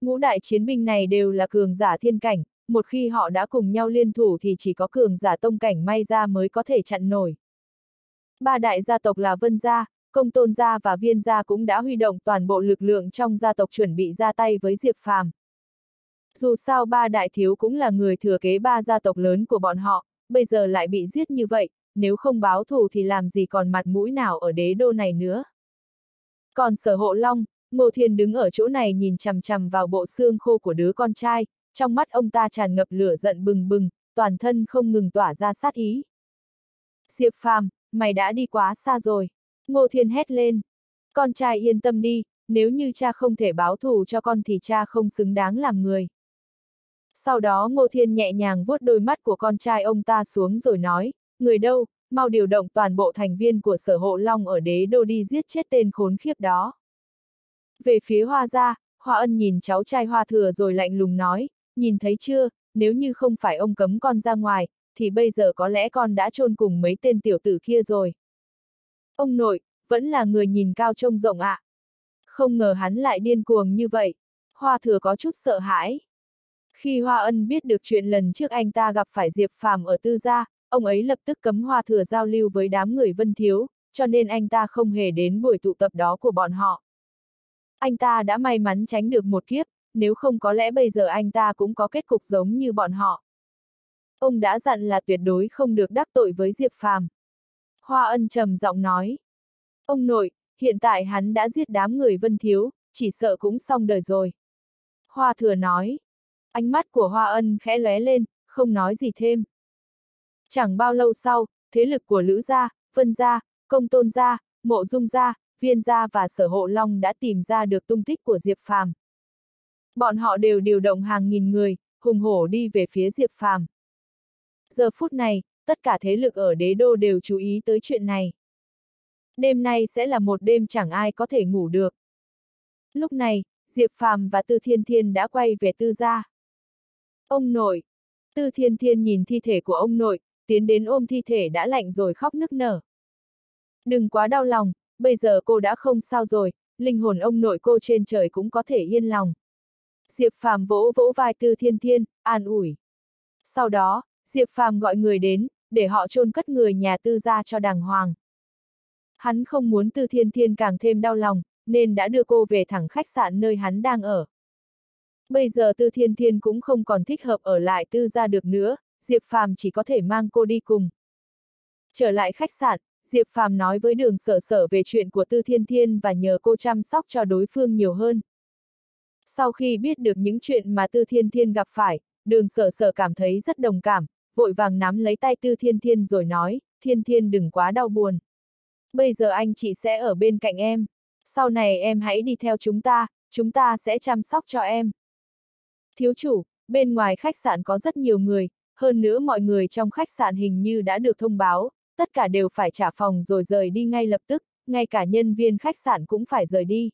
Ngũ đại chiến binh này đều là cường giả thiên cảnh, một khi họ đã cùng nhau liên thủ thì chỉ có cường giả tông cảnh may ra mới có thể chặn nổi. Ba đại gia tộc là Vân Gia, Công Tôn Gia và Viên Gia cũng đã huy động toàn bộ lực lượng trong gia tộc chuẩn bị ra tay với Diệp Phàm. Dù sao ba đại thiếu cũng là người thừa kế ba gia tộc lớn của bọn họ, bây giờ lại bị giết như vậy, nếu không báo thù thì làm gì còn mặt mũi nào ở đế đô này nữa. Còn sở hộ long, Ngô Thiên đứng ở chỗ này nhìn chằm chằm vào bộ xương khô của đứa con trai, trong mắt ông ta tràn ngập lửa giận bừng bừng, toàn thân không ngừng tỏa ra sát ý. Diệp Phàm, mày đã đi quá xa rồi. Ngô Thiên hét lên. Con trai yên tâm đi, nếu như cha không thể báo thù cho con thì cha không xứng đáng làm người. Sau đó Ngô Thiên nhẹ nhàng vuốt đôi mắt của con trai ông ta xuống rồi nói, người đâu, mau điều động toàn bộ thành viên của sở hộ long ở đế đô đi giết chết tên khốn khiếp đó. Về phía hoa gia, hoa ân nhìn cháu trai hoa thừa rồi lạnh lùng nói, nhìn thấy chưa, nếu như không phải ông cấm con ra ngoài, thì bây giờ có lẽ con đã chôn cùng mấy tên tiểu tử kia rồi. Ông nội, vẫn là người nhìn cao trông rộng ạ. À. Không ngờ hắn lại điên cuồng như vậy. Hoa thừa có chút sợ hãi. Khi Hoa Ân biết được chuyện lần trước anh ta gặp phải Diệp Phàm ở tư gia, ông ấy lập tức cấm Hoa thừa giao lưu với đám người Vân Thiếu, cho nên anh ta không hề đến buổi tụ tập đó của bọn họ. Anh ta đã may mắn tránh được một kiếp, nếu không có lẽ bây giờ anh ta cũng có kết cục giống như bọn họ. Ông đã dặn là tuyệt đối không được đắc tội với Diệp Phàm. Hoa ân trầm giọng nói. Ông nội, hiện tại hắn đã giết đám người Vân Thiếu, chỉ sợ cũng xong đời rồi. Hoa thừa nói. Ánh mắt của Hoa ân khẽ lóe lên, không nói gì thêm. Chẳng bao lâu sau, thế lực của Lữ Gia, Vân Gia, Công Tôn Gia, Mộ Dung Gia, Viên Gia và Sở Hộ Long đã tìm ra được tung tích của Diệp Phàm. Bọn họ đều điều động hàng nghìn người, hùng hổ đi về phía Diệp Phàm. Giờ phút này, tất cả thế lực ở đế đô đều chú ý tới chuyện này. Đêm nay sẽ là một đêm chẳng ai có thể ngủ được. Lúc này, Diệp Phàm và Tư Thiên Thiên đã quay về tư gia. Ông nội. Tư Thiên Thiên nhìn thi thể của ông nội, tiến đến ôm thi thể đã lạnh rồi khóc nức nở. Đừng quá đau lòng, bây giờ cô đã không sao rồi, linh hồn ông nội cô trên trời cũng có thể yên lòng. Diệp Phàm vỗ vỗ vai Tư Thiên Thiên, an ủi. Sau đó, Diệp Phàm gọi người đến, để họ chôn cất người nhà tư gia cho đàng hoàng. Hắn không muốn Tư Thiên Thiên càng thêm đau lòng, nên đã đưa cô về thẳng khách sạn nơi hắn đang ở. Bây giờ Tư Thiên Thiên cũng không còn thích hợp ở lại tư gia được nữa, Diệp Phàm chỉ có thể mang cô đi cùng. Trở lại khách sạn, Diệp Phàm nói với đường sở sở về chuyện của Tư Thiên Thiên và nhờ cô chăm sóc cho đối phương nhiều hơn. Sau khi biết được những chuyện mà Tư Thiên Thiên gặp phải, đường sở sở cảm thấy rất đồng cảm, vội vàng nắm lấy tay Tư Thiên Thiên rồi nói, Thiên Thiên đừng quá đau buồn. Bây giờ anh chị sẽ ở bên cạnh em. Sau này em hãy đi theo chúng ta, chúng ta sẽ chăm sóc cho em. Thiếu chủ, bên ngoài khách sạn có rất nhiều người, hơn nữa mọi người trong khách sạn hình như đã được thông báo, tất cả đều phải trả phòng rồi rời đi ngay lập tức, ngay cả nhân viên khách sạn cũng phải rời đi.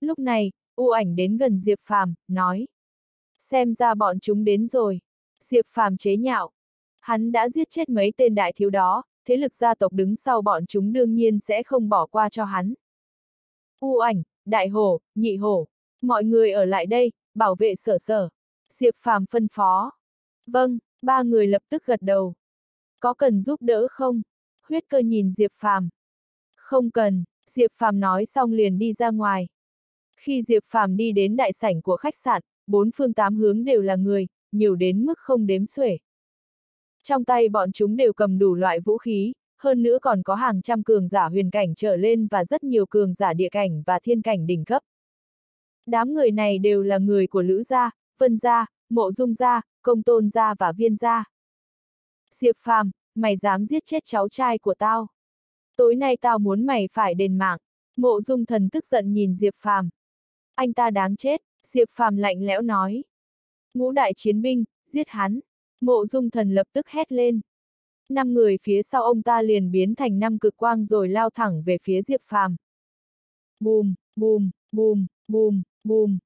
Lúc này, U ảnh đến gần Diệp Phàm, nói. Xem ra bọn chúng đến rồi. Diệp Phàm chế nhạo. Hắn đã giết chết mấy tên đại thiếu đó, thế lực gia tộc đứng sau bọn chúng đương nhiên sẽ không bỏ qua cho hắn. U ảnh, đại hổ, nhị hổ, mọi người ở lại đây, bảo vệ sở sở. Diệp Phàm phân phó. Vâng, ba người lập tức gật đầu. Có cần giúp đỡ không? Huyết cơ nhìn Diệp Phàm. Không cần, Diệp Phàm nói xong liền đi ra ngoài. Khi Diệp Phàm đi đến đại sảnh của khách sạn, bốn phương tám hướng đều là người, nhiều đến mức không đếm xuể. Trong tay bọn chúng đều cầm đủ loại vũ khí, hơn nữa còn có hàng trăm cường giả huyền cảnh trở lên và rất nhiều cường giả địa cảnh và thiên cảnh đỉnh cấp. Đám người này đều là người của Lữ Gia, Vân Gia, Mộ Dung Gia, Công Tôn Gia và Viên Gia. Diệp Phàm, mày dám giết chết cháu trai của tao. Tối nay tao muốn mày phải đền mạng. Mộ Dung Thần tức giận nhìn Diệp Phàm. Anh ta đáng chết, Diệp Phàm lạnh lẽo nói. Ngũ đại chiến binh, giết hắn. Mộ dung thần lập tức hét lên. Năm người phía sau ông ta liền biến thành năm cực quang rồi lao thẳng về phía Diệp Phàm. Bùm, bùm, bùm, bùm, bùm.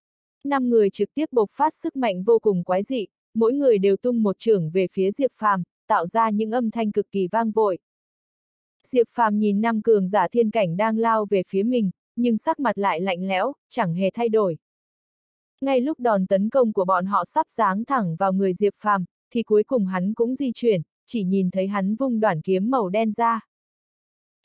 Năm người trực tiếp bộc phát sức mạnh vô cùng quái dị, mỗi người đều tung một trưởng về phía Diệp Phàm, tạo ra những âm thanh cực kỳ vang vội. Diệp Phàm nhìn năm cường giả thiên cảnh đang lao về phía mình, nhưng sắc mặt lại lạnh lẽo, chẳng hề thay đổi. Ngay lúc đòn tấn công của bọn họ sắp giáng thẳng vào người Diệp Phàm, thì cuối cùng hắn cũng di chuyển, chỉ nhìn thấy hắn vung đoạn kiếm màu đen ra.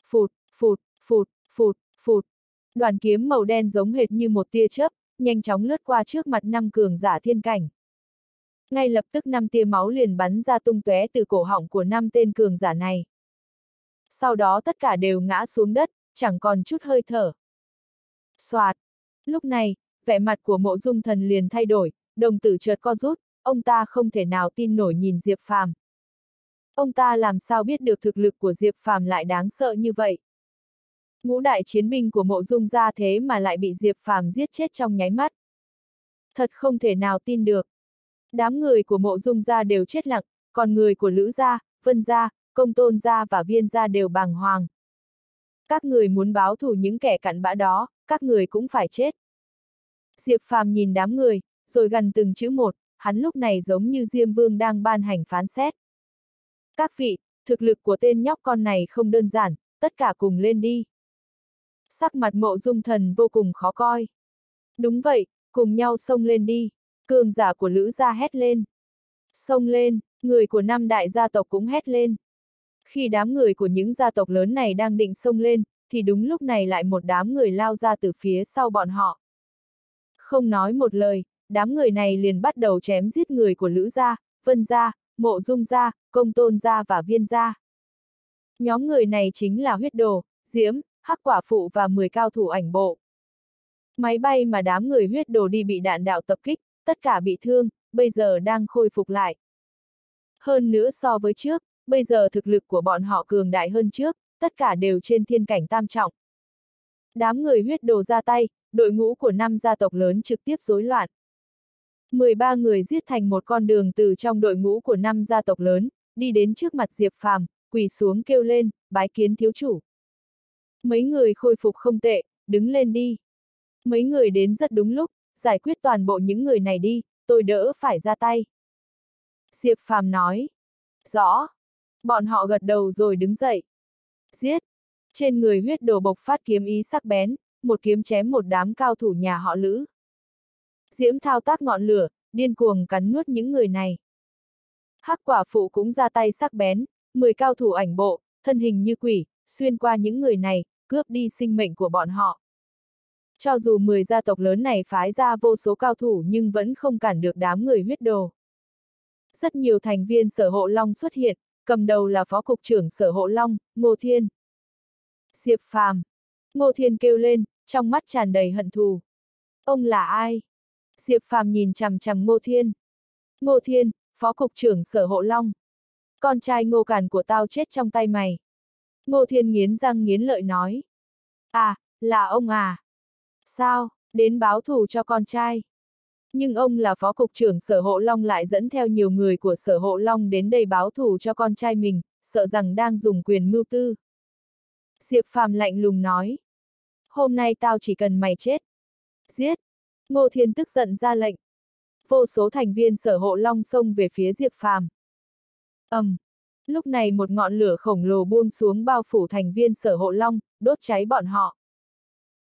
Phụt, phụt, phụt, phụt, phụt. Đoàn kiếm màu đen giống hệt như một tia chớp, nhanh chóng lướt qua trước mặt năm cường giả thiên cảnh. Ngay lập tức năm tia máu liền bắn ra tung tóe từ cổ họng của năm tên cường giả này. Sau đó tất cả đều ngã xuống đất, chẳng còn chút hơi thở. Soạt. Lúc này, vẻ mặt của mộ dung thần liền thay đổi, đồng tử chợt co rút, ông ta không thể nào tin nổi nhìn Diệp Phàm. Ông ta làm sao biết được thực lực của Diệp Phàm lại đáng sợ như vậy? Ngũ đại chiến binh của mộ dung ra thế mà lại bị Diệp Phàm giết chết trong nháy mắt. Thật không thể nào tin được. Đám người của mộ dung gia đều chết lặng, còn người của Lữ gia, Vân gia, Công Tôn gia và Viên gia đều bàng hoàng. Các người muốn báo thù những kẻ cặn bã đó, các người cũng phải chết. Diệp Phàm nhìn đám người, rồi gần từng chữ một, hắn lúc này giống như Diêm Vương đang ban hành phán xét. Các vị, thực lực của tên nhóc con này không đơn giản, tất cả cùng lên đi. Sắc mặt mộ dung thần vô cùng khó coi. Đúng vậy, cùng nhau xông lên đi, cường giả của Lữ gia hét lên. Xông lên, người của năm đại gia tộc cũng hét lên. Khi đám người của những gia tộc lớn này đang định xông lên, thì đúng lúc này lại một đám người lao ra từ phía sau bọn họ. Không nói một lời, đám người này liền bắt đầu chém giết người của Lữ gia, Vân gia, Mộ Dung gia, Công Tôn gia và Viên gia. Nhóm người này chính là huyết đồ, Diễm, Hắc Quả Phụ và 10 cao thủ ảnh bộ. Máy bay mà đám người huyết đồ đi bị đạn đạo tập kích, tất cả bị thương, bây giờ đang khôi phục lại. Hơn nữa so với trước, bây giờ thực lực của bọn họ cường đại hơn trước, tất cả đều trên thiên cảnh tam trọng. Đám người huyết đồ ra tay, đội ngũ của năm gia tộc lớn trực tiếp rối loạn. 13 người giết thành một con đường từ trong đội ngũ của năm gia tộc lớn, đi đến trước mặt Diệp Phàm, quỳ xuống kêu lên, bái kiến thiếu chủ. Mấy người khôi phục không tệ, đứng lên đi. Mấy người đến rất đúng lúc, giải quyết toàn bộ những người này đi, tôi đỡ phải ra tay. Diệp Phàm nói. Rõ. Bọn họ gật đầu rồi đứng dậy. Giết. Trên người huyết đồ bộc phát kiếm ý sắc bén, một kiếm chém một đám cao thủ nhà họ Lữ. Diễm thao tác ngọn lửa, điên cuồng cắn nuốt những người này. Hắc quả phụ cũng ra tay sắc bén, 10 cao thủ ảnh bộ, thân hình như quỷ, xuyên qua những người này, cướp đi sinh mệnh của bọn họ. Cho dù 10 gia tộc lớn này phái ra vô số cao thủ nhưng vẫn không cản được đám người huyết đồ. Rất nhiều thành viên sở hộ Long xuất hiện, cầm đầu là phó cục trưởng sở hộ Long, Ngô Thiên. Diệp Phàm. Ngô Thiên kêu lên, trong mắt tràn đầy hận thù. Ông là ai? Diệp Phàm nhìn chằm chằm Ngô Thiên. Ngô Thiên, phó cục trưởng sở hộ Long. Con trai ngô càn của tao chết trong tay mày. Ngô Thiên nghiến răng nghiến lợi nói. À, là ông à. Sao, đến báo thù cho con trai. Nhưng ông là phó cục trưởng sở hộ Long lại dẫn theo nhiều người của sở hộ Long đến đây báo thù cho con trai mình, sợ rằng đang dùng quyền mưu tư. Diệp Phàm lạnh lùng nói. Hôm nay tao chỉ cần mày chết. Giết. Ngô Thiên tức giận ra lệnh. Vô số thành viên sở hộ Long xông về phía Diệp Phàm. ầm, um, Lúc này một ngọn lửa khổng lồ buông xuống bao phủ thành viên sở hộ Long, đốt cháy bọn họ.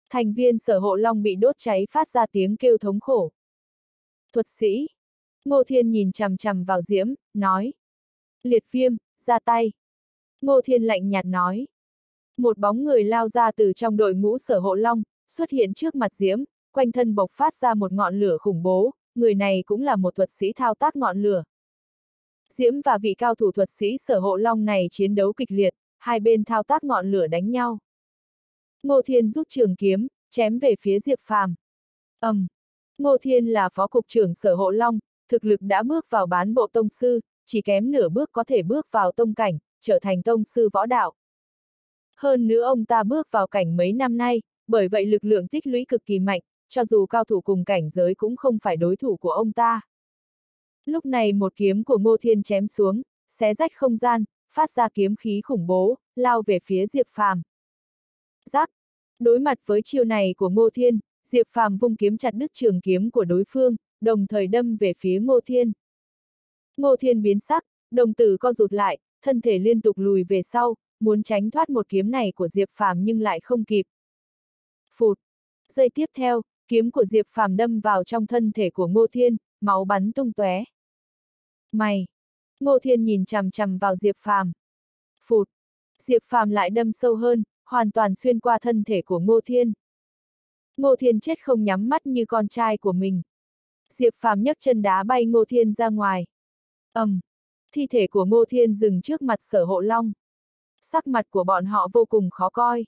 Thành viên sở hộ Long bị đốt cháy phát ra tiếng kêu thống khổ. Thuật sĩ. Ngô Thiên nhìn chằm chằm vào Diễm, nói. Liệt viêm, ra tay. Ngô Thiên lạnh nhạt nói. Một bóng người lao ra từ trong đội ngũ sở hộ Long, xuất hiện trước mặt Diễm, quanh thân bộc phát ra một ngọn lửa khủng bố, người này cũng là một thuật sĩ thao tác ngọn lửa. Diễm và vị cao thủ thuật sĩ sở hộ long này chiến đấu kịch liệt, hai bên thao tác ngọn lửa đánh nhau. Ngô Thiên rút trường kiếm, chém về phía Diệp Phàm. ầm, um, Ngô Thiên là phó cục trưởng sở hộ long, thực lực đã bước vào bán bộ tông sư, chỉ kém nửa bước có thể bước vào tông cảnh, trở thành tông sư võ đạo. Hơn nữa ông ta bước vào cảnh mấy năm nay, bởi vậy lực lượng tích lũy cực kỳ mạnh, cho dù cao thủ cùng cảnh giới cũng không phải đối thủ của ông ta. Lúc này một kiếm của Ngô Thiên chém xuống, xé rách không gian, phát ra kiếm khí khủng bố, lao về phía Diệp Phàm. Giác! Đối mặt với chiêu này của Ngô Thiên, Diệp Phàm vung kiếm chặt đứt trường kiếm của đối phương, đồng thời đâm về phía Ngô Thiên. Ngô Thiên biến sắc, đồng tử co rụt lại, thân thể liên tục lùi về sau, muốn tránh thoát một kiếm này của Diệp Phàm nhưng lại không kịp. Phụt! Giây tiếp theo, kiếm của Diệp Phàm đâm vào trong thân thể của Ngô Thiên, máu bắn tung tóe. Mày! Ngô Thiên nhìn chằm chằm vào Diệp Phàm. Phụt! Diệp Phàm lại đâm sâu hơn, hoàn toàn xuyên qua thân thể của Ngô Thiên. Ngô Thiên chết không nhắm mắt như con trai của mình. Diệp Phàm nhấc chân đá bay Ngô Thiên ra ngoài. ầm, um, thi thể của Ngô Thiên dừng trước mặt sở hộ long. Sắc mặt của bọn họ vô cùng khó coi.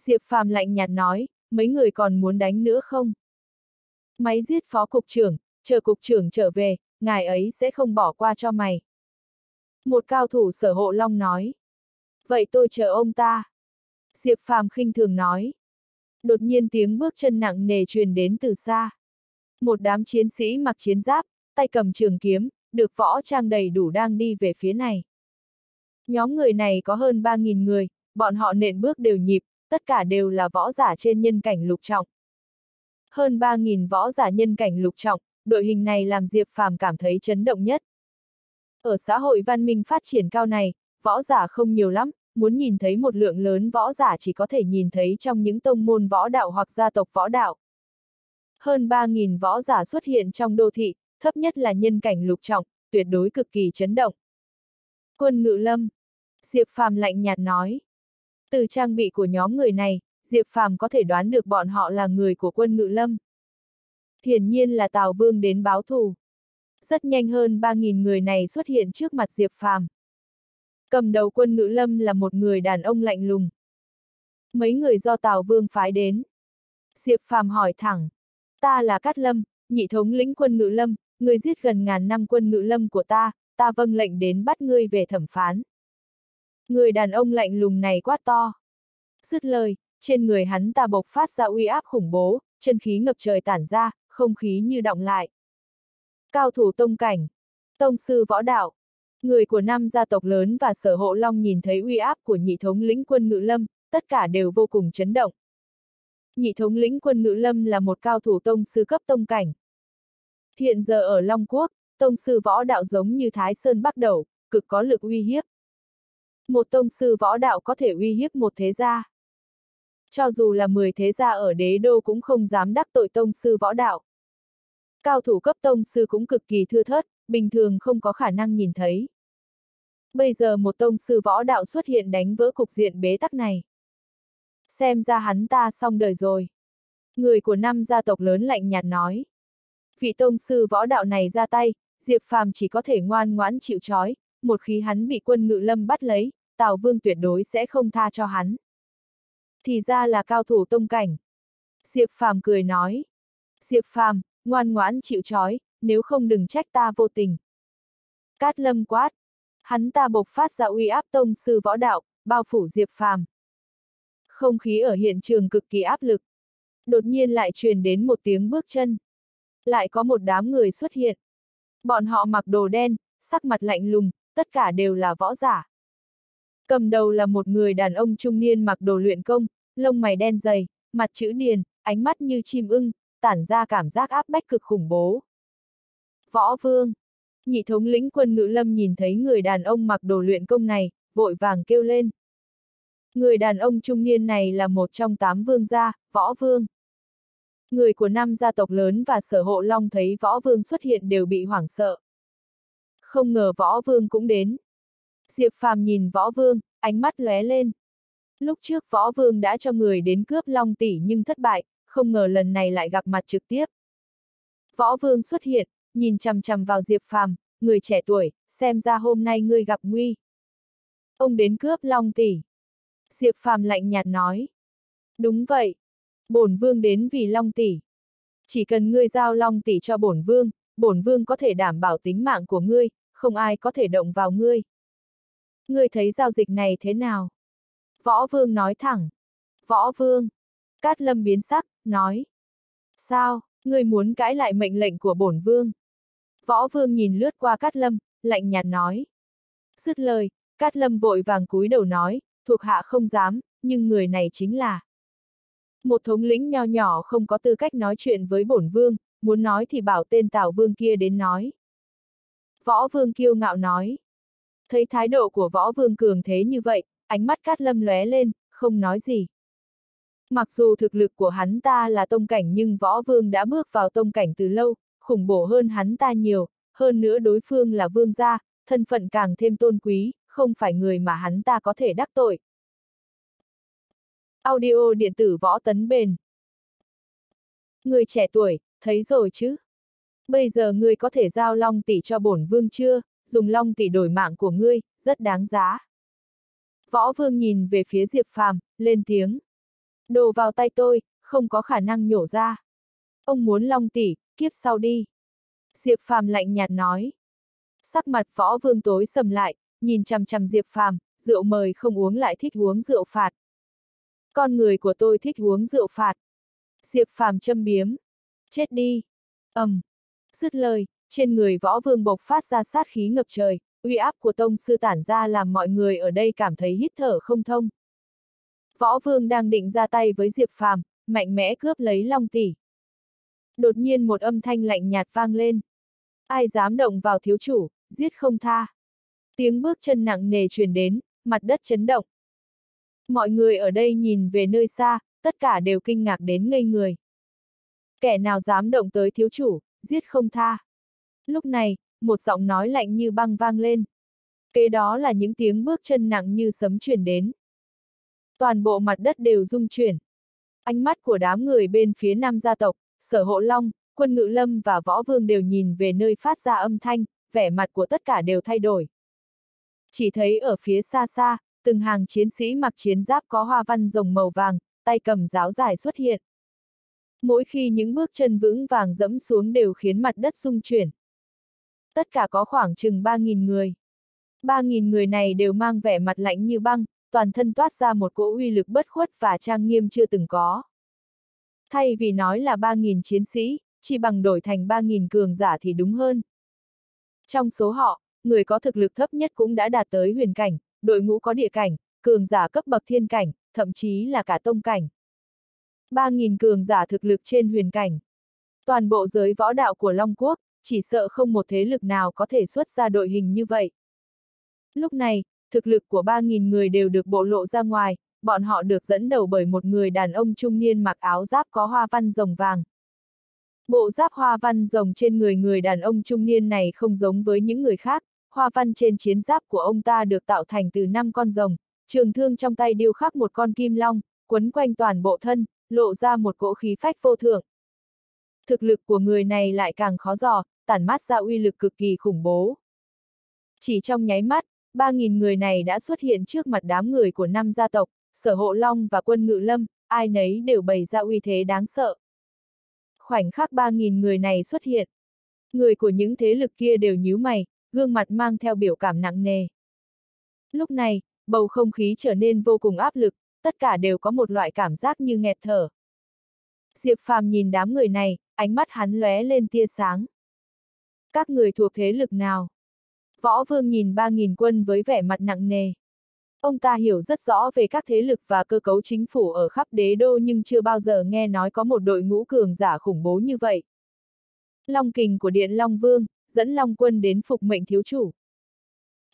Diệp Phàm lạnh nhạt nói, mấy người còn muốn đánh nữa không? Máy giết phó cục trưởng, chờ cục trưởng trở về, ngài ấy sẽ không bỏ qua cho mày. Một cao thủ sở hộ long nói. Vậy tôi chờ ông ta. Diệp Phàm khinh thường nói. Đột nhiên tiếng bước chân nặng nề truyền đến từ xa. Một đám chiến sĩ mặc chiến giáp, tay cầm trường kiếm, được võ trang đầy đủ đang đi về phía này. Nhóm người này có hơn 3.000 người, bọn họ nện bước đều nhịp, tất cả đều là võ giả trên nhân cảnh lục trọng. Hơn 3.000 võ giả nhân cảnh lục trọng, đội hình này làm Diệp Phàm cảm thấy chấn động nhất. Ở xã hội văn minh phát triển cao này, võ giả không nhiều lắm, muốn nhìn thấy một lượng lớn võ giả chỉ có thể nhìn thấy trong những tông môn võ đạo hoặc gia tộc võ đạo. Hơn 3.000 võ giả xuất hiện trong đô thị, thấp nhất là nhân cảnh lục trọng, tuyệt đối cực kỳ chấn động. Quân ngự lâm. Diệp Phàm lạnh nhạt nói. Từ trang bị của nhóm người này, Diệp Phàm có thể đoán được bọn họ là người của quân ngự lâm. Hiển nhiên là Tào Vương đến báo thù. Rất nhanh hơn 3.000 người này xuất hiện trước mặt Diệp Phàm. Cầm đầu quân ngự lâm là một người đàn ông lạnh lùng. Mấy người do Tào Vương phái đến. Diệp Phàm hỏi thẳng. Ta là Cát Lâm, nhị thống lĩnh quân ngự lâm, người giết gần ngàn năm quân ngự lâm của ta, ta vâng lệnh đến bắt ngươi về thẩm phán. Người đàn ông lạnh lùng này quát to. Dứt lời, trên người hắn ta bộc phát ra uy áp khủng bố, chân khí ngập trời tản ra, không khí như động lại. Cao thủ tông cảnh, tông sư võ đạo, người của năm gia tộc lớn và sở hộ long nhìn thấy uy áp của nhị thống lĩnh quân ngự lâm, tất cả đều vô cùng chấn động. Nhị thống lĩnh quân ngự lâm là một cao thủ tông sư cấp tông cảnh. Hiện giờ ở Long Quốc, tông sư võ đạo giống như Thái Sơn bắt đầu, cực có lực uy hiếp. Một tông sư võ đạo có thể uy hiếp một thế gia. Cho dù là 10 thế gia ở đế đô cũng không dám đắc tội tông sư võ đạo. Cao thủ cấp tông sư cũng cực kỳ thưa thớt, bình thường không có khả năng nhìn thấy. Bây giờ một tông sư võ đạo xuất hiện đánh vỡ cục diện bế tắc này. Xem ra hắn ta xong đời rồi. Người của năm gia tộc lớn lạnh nhạt nói. Vị tông sư võ đạo này ra tay, Diệp Phàm chỉ có thể ngoan ngoãn chịu trói, một khi hắn bị quân ngự lâm bắt lấy, Tào Vương tuyệt đối sẽ không tha cho hắn. Thì ra là cao thủ tông cảnh. Diệp Phàm cười nói. Diệp Phàm, ngoan ngoãn chịu trói, nếu không đừng trách ta vô tình. Cát lâm quát. Hắn ta bộc phát ra uy áp tông sư võ đạo, bao phủ Diệp Phàm. Không khí ở hiện trường cực kỳ áp lực. Đột nhiên lại truyền đến một tiếng bước chân. Lại có một đám người xuất hiện. Bọn họ mặc đồ đen, sắc mặt lạnh lùng, tất cả đều là võ giả. Cầm đầu là một người đàn ông trung niên mặc đồ luyện công, lông mày đen dày, mặt chữ điền, ánh mắt như chim ưng, tản ra cảm giác áp bách cực khủng bố. Võ Vương Nhị thống lĩnh quân ngữ lâm nhìn thấy người đàn ông mặc đồ luyện công này, vội vàng kêu lên. Người đàn ông trung niên này là một trong tám vương gia, Võ Vương. Người của năm gia tộc lớn và sở hộ long thấy Võ Vương xuất hiện đều bị hoảng sợ. Không ngờ Võ Vương cũng đến. Diệp Phàm nhìn Võ Vương, ánh mắt lóe lên. Lúc trước Võ Vương đã cho người đến cướp Long Tỷ nhưng thất bại, không ngờ lần này lại gặp mặt trực tiếp. Võ Vương xuất hiện, nhìn chằm chằm vào Diệp Phàm, người trẻ tuổi, xem ra hôm nay ngươi gặp nguy. Ông đến cướp Long Tỷ. Diệp Phàm lạnh nhạt nói. Đúng vậy. Bổn Vương đến vì Long Tỷ. Chỉ cần ngươi giao Long Tỷ cho bổn Vương, bổn Vương có thể đảm bảo tính mạng của ngươi, không ai có thể động vào ngươi. Ngươi thấy giao dịch này thế nào? Võ Vương nói thẳng. Võ Vương. Cát Lâm biến sắc, nói. Sao, người muốn cãi lại mệnh lệnh của bổn Vương? Võ Vương nhìn lướt qua Cát Lâm, lạnh nhạt nói. Dứt lời, Cát Lâm vội vàng cúi đầu nói, thuộc hạ không dám, nhưng người này chính là. Một thống lĩnh nho nhỏ không có tư cách nói chuyện với bổn vương, muốn nói thì bảo tên Tào Vương kia đến nói. Võ Vương kiêu ngạo nói. Thấy thái độ của Võ Vương cường thế như vậy, ánh mắt Cát Lâm lóe lên, không nói gì. Mặc dù thực lực của hắn ta là tông cảnh nhưng Võ Vương đã bước vào tông cảnh từ lâu, khủng bổ hơn hắn ta nhiều, hơn nữa đối phương là vương gia, thân phận càng thêm tôn quý, không phải người mà hắn ta có thể đắc tội. Audio điện tử võ tấn bền. Người trẻ tuổi, thấy rồi chứ? Bây giờ ngươi có thể giao long tỷ cho bổn vương chưa, dùng long tỷ đổi mạng của ngươi, rất đáng giá. Võ vương nhìn về phía Diệp Phàm, lên tiếng. Đồ vào tay tôi, không có khả năng nhổ ra. Ông muốn long tỷ, kiếp sau đi. Diệp Phàm lạnh nhạt nói. Sắc mặt võ vương tối sầm lại, nhìn chằm chằm Diệp Phàm, rượu mời không uống lại thích uống rượu phạt. Con người của tôi thích uống rượu phạt. Diệp Phàm châm biếm. Chết đi. ầm. Um. Dứt lời, trên người võ vương bộc phát ra sát khí ngập trời, uy áp của tông sư tản ra làm mọi người ở đây cảm thấy hít thở không thông. Võ vương đang định ra tay với Diệp Phàm, mạnh mẽ cướp lấy long tỷ. Đột nhiên một âm thanh lạnh nhạt vang lên. Ai dám động vào thiếu chủ, giết không tha. Tiếng bước chân nặng nề truyền đến, mặt đất chấn động. Mọi người ở đây nhìn về nơi xa, tất cả đều kinh ngạc đến ngây người. Kẻ nào dám động tới thiếu chủ, giết không tha. Lúc này, một giọng nói lạnh như băng vang lên. Kế đó là những tiếng bước chân nặng như sấm truyền đến. Toàn bộ mặt đất đều rung chuyển. Ánh mắt của đám người bên phía nam gia tộc, sở hộ long, quân ngự lâm và võ vương đều nhìn về nơi phát ra âm thanh, vẻ mặt của tất cả đều thay đổi. Chỉ thấy ở phía xa xa, từng hàng chiến sĩ mặc chiến giáp có hoa văn rồng màu vàng, tay cầm giáo dài xuất hiện. Mỗi khi những bước chân vững vàng dẫm xuống đều khiến mặt đất rung chuyển. Tất cả có khoảng chừng 3.000 người. 3.000 người này đều mang vẻ mặt lạnh như băng, toàn thân toát ra một cỗ uy lực bất khuất và trang nghiêm chưa từng có. Thay vì nói là 3.000 chiến sĩ, chỉ bằng đổi thành 3.000 cường giả thì đúng hơn. Trong số họ, người có thực lực thấp nhất cũng đã đạt tới huyền cảnh, đội ngũ có địa cảnh, cường giả cấp bậc thiên cảnh, thậm chí là cả tông cảnh. 3.000 cường giả thực lực trên huyền cảnh. Toàn bộ giới võ đạo của Long Quốc, chỉ sợ không một thế lực nào có thể xuất ra đội hình như vậy. Lúc này, thực lực của 3.000 người đều được bộ lộ ra ngoài, bọn họ được dẫn đầu bởi một người đàn ông trung niên mặc áo giáp có hoa văn rồng vàng. Bộ giáp hoa văn rồng trên người người đàn ông trung niên này không giống với những người khác, hoa văn trên chiến giáp của ông ta được tạo thành từ 5 con rồng, trường thương trong tay điêu khắc một con kim long, quấn quanh toàn bộ thân, lộ ra một cỗ khí phách vô thượng. Thực lực của người này lại càng khó dò, tản mát ra uy lực cực kỳ khủng bố. Chỉ trong nháy mắt, 3.000 người này đã xuất hiện trước mặt đám người của năm gia tộc, sở hộ long và quân ngự lâm, ai nấy đều bày ra uy thế đáng sợ. Khoảnh khắc 3.000 người này xuất hiện. Người của những thế lực kia đều nhíu mày, gương mặt mang theo biểu cảm nặng nề. Lúc này, bầu không khí trở nên vô cùng áp lực, tất cả đều có một loại cảm giác như nghẹt thở. Diệp Phàm nhìn đám người này, ánh mắt hắn lóe lên tia sáng. Các người thuộc thế lực nào? Võ Vương nhìn ba nghìn quân với vẻ mặt nặng nề. Ông ta hiểu rất rõ về các thế lực và cơ cấu chính phủ ở khắp đế đô nhưng chưa bao giờ nghe nói có một đội ngũ cường giả khủng bố như vậy. Long kình của Điện Long Vương, dẫn Long quân đến phục mệnh thiếu chủ.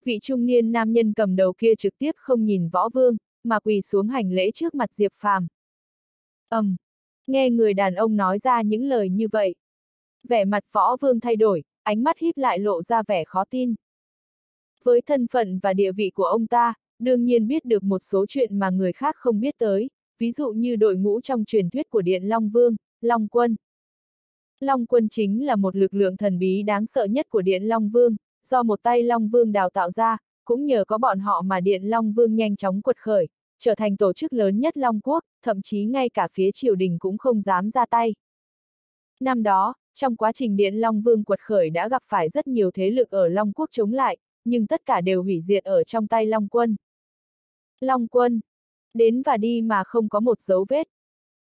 Vị trung niên nam nhân cầm đầu kia trực tiếp không nhìn võ vương, mà quỳ xuống hành lễ trước mặt Diệp Phàm. ầm, um, nghe người đàn ông nói ra những lời như vậy. Vẻ mặt võ vương thay đổi, ánh mắt híp lại lộ ra vẻ khó tin. Với thân phận và địa vị của ông ta, đương nhiên biết được một số chuyện mà người khác không biết tới, ví dụ như đội ngũ trong truyền thuyết của Điện Long Vương, Long Quân. Long Quân chính là một lực lượng thần bí đáng sợ nhất của Điện Long Vương, do một tay Long Vương đào tạo ra, cũng nhờ có bọn họ mà Điện Long Vương nhanh chóng quật khởi, trở thành tổ chức lớn nhất Long Quốc, thậm chí ngay cả phía triều đình cũng không dám ra tay. Năm đó, trong quá trình Điện Long Vương quật khởi đã gặp phải rất nhiều thế lực ở Long Quốc chống lại, nhưng tất cả đều hủy diệt ở trong tay Long Quân. Long Quân. Đến và đi mà không có một dấu vết.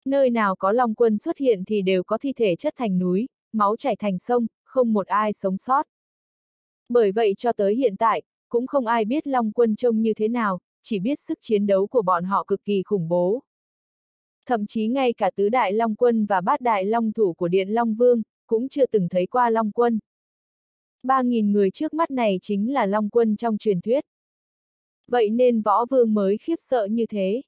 Nơi nào có Long Quân xuất hiện thì đều có thi thể chất thành núi, máu chảy thành sông, không một ai sống sót. Bởi vậy cho tới hiện tại, cũng không ai biết Long Quân trông như thế nào, chỉ biết sức chiến đấu của bọn họ cực kỳ khủng bố. Thậm chí ngay cả tứ đại long quân và bát đại long thủ của Điện Long Vương, cũng chưa từng thấy qua long quân. Ba nghìn người trước mắt này chính là long quân trong truyền thuyết. Vậy nên võ vương mới khiếp sợ như thế.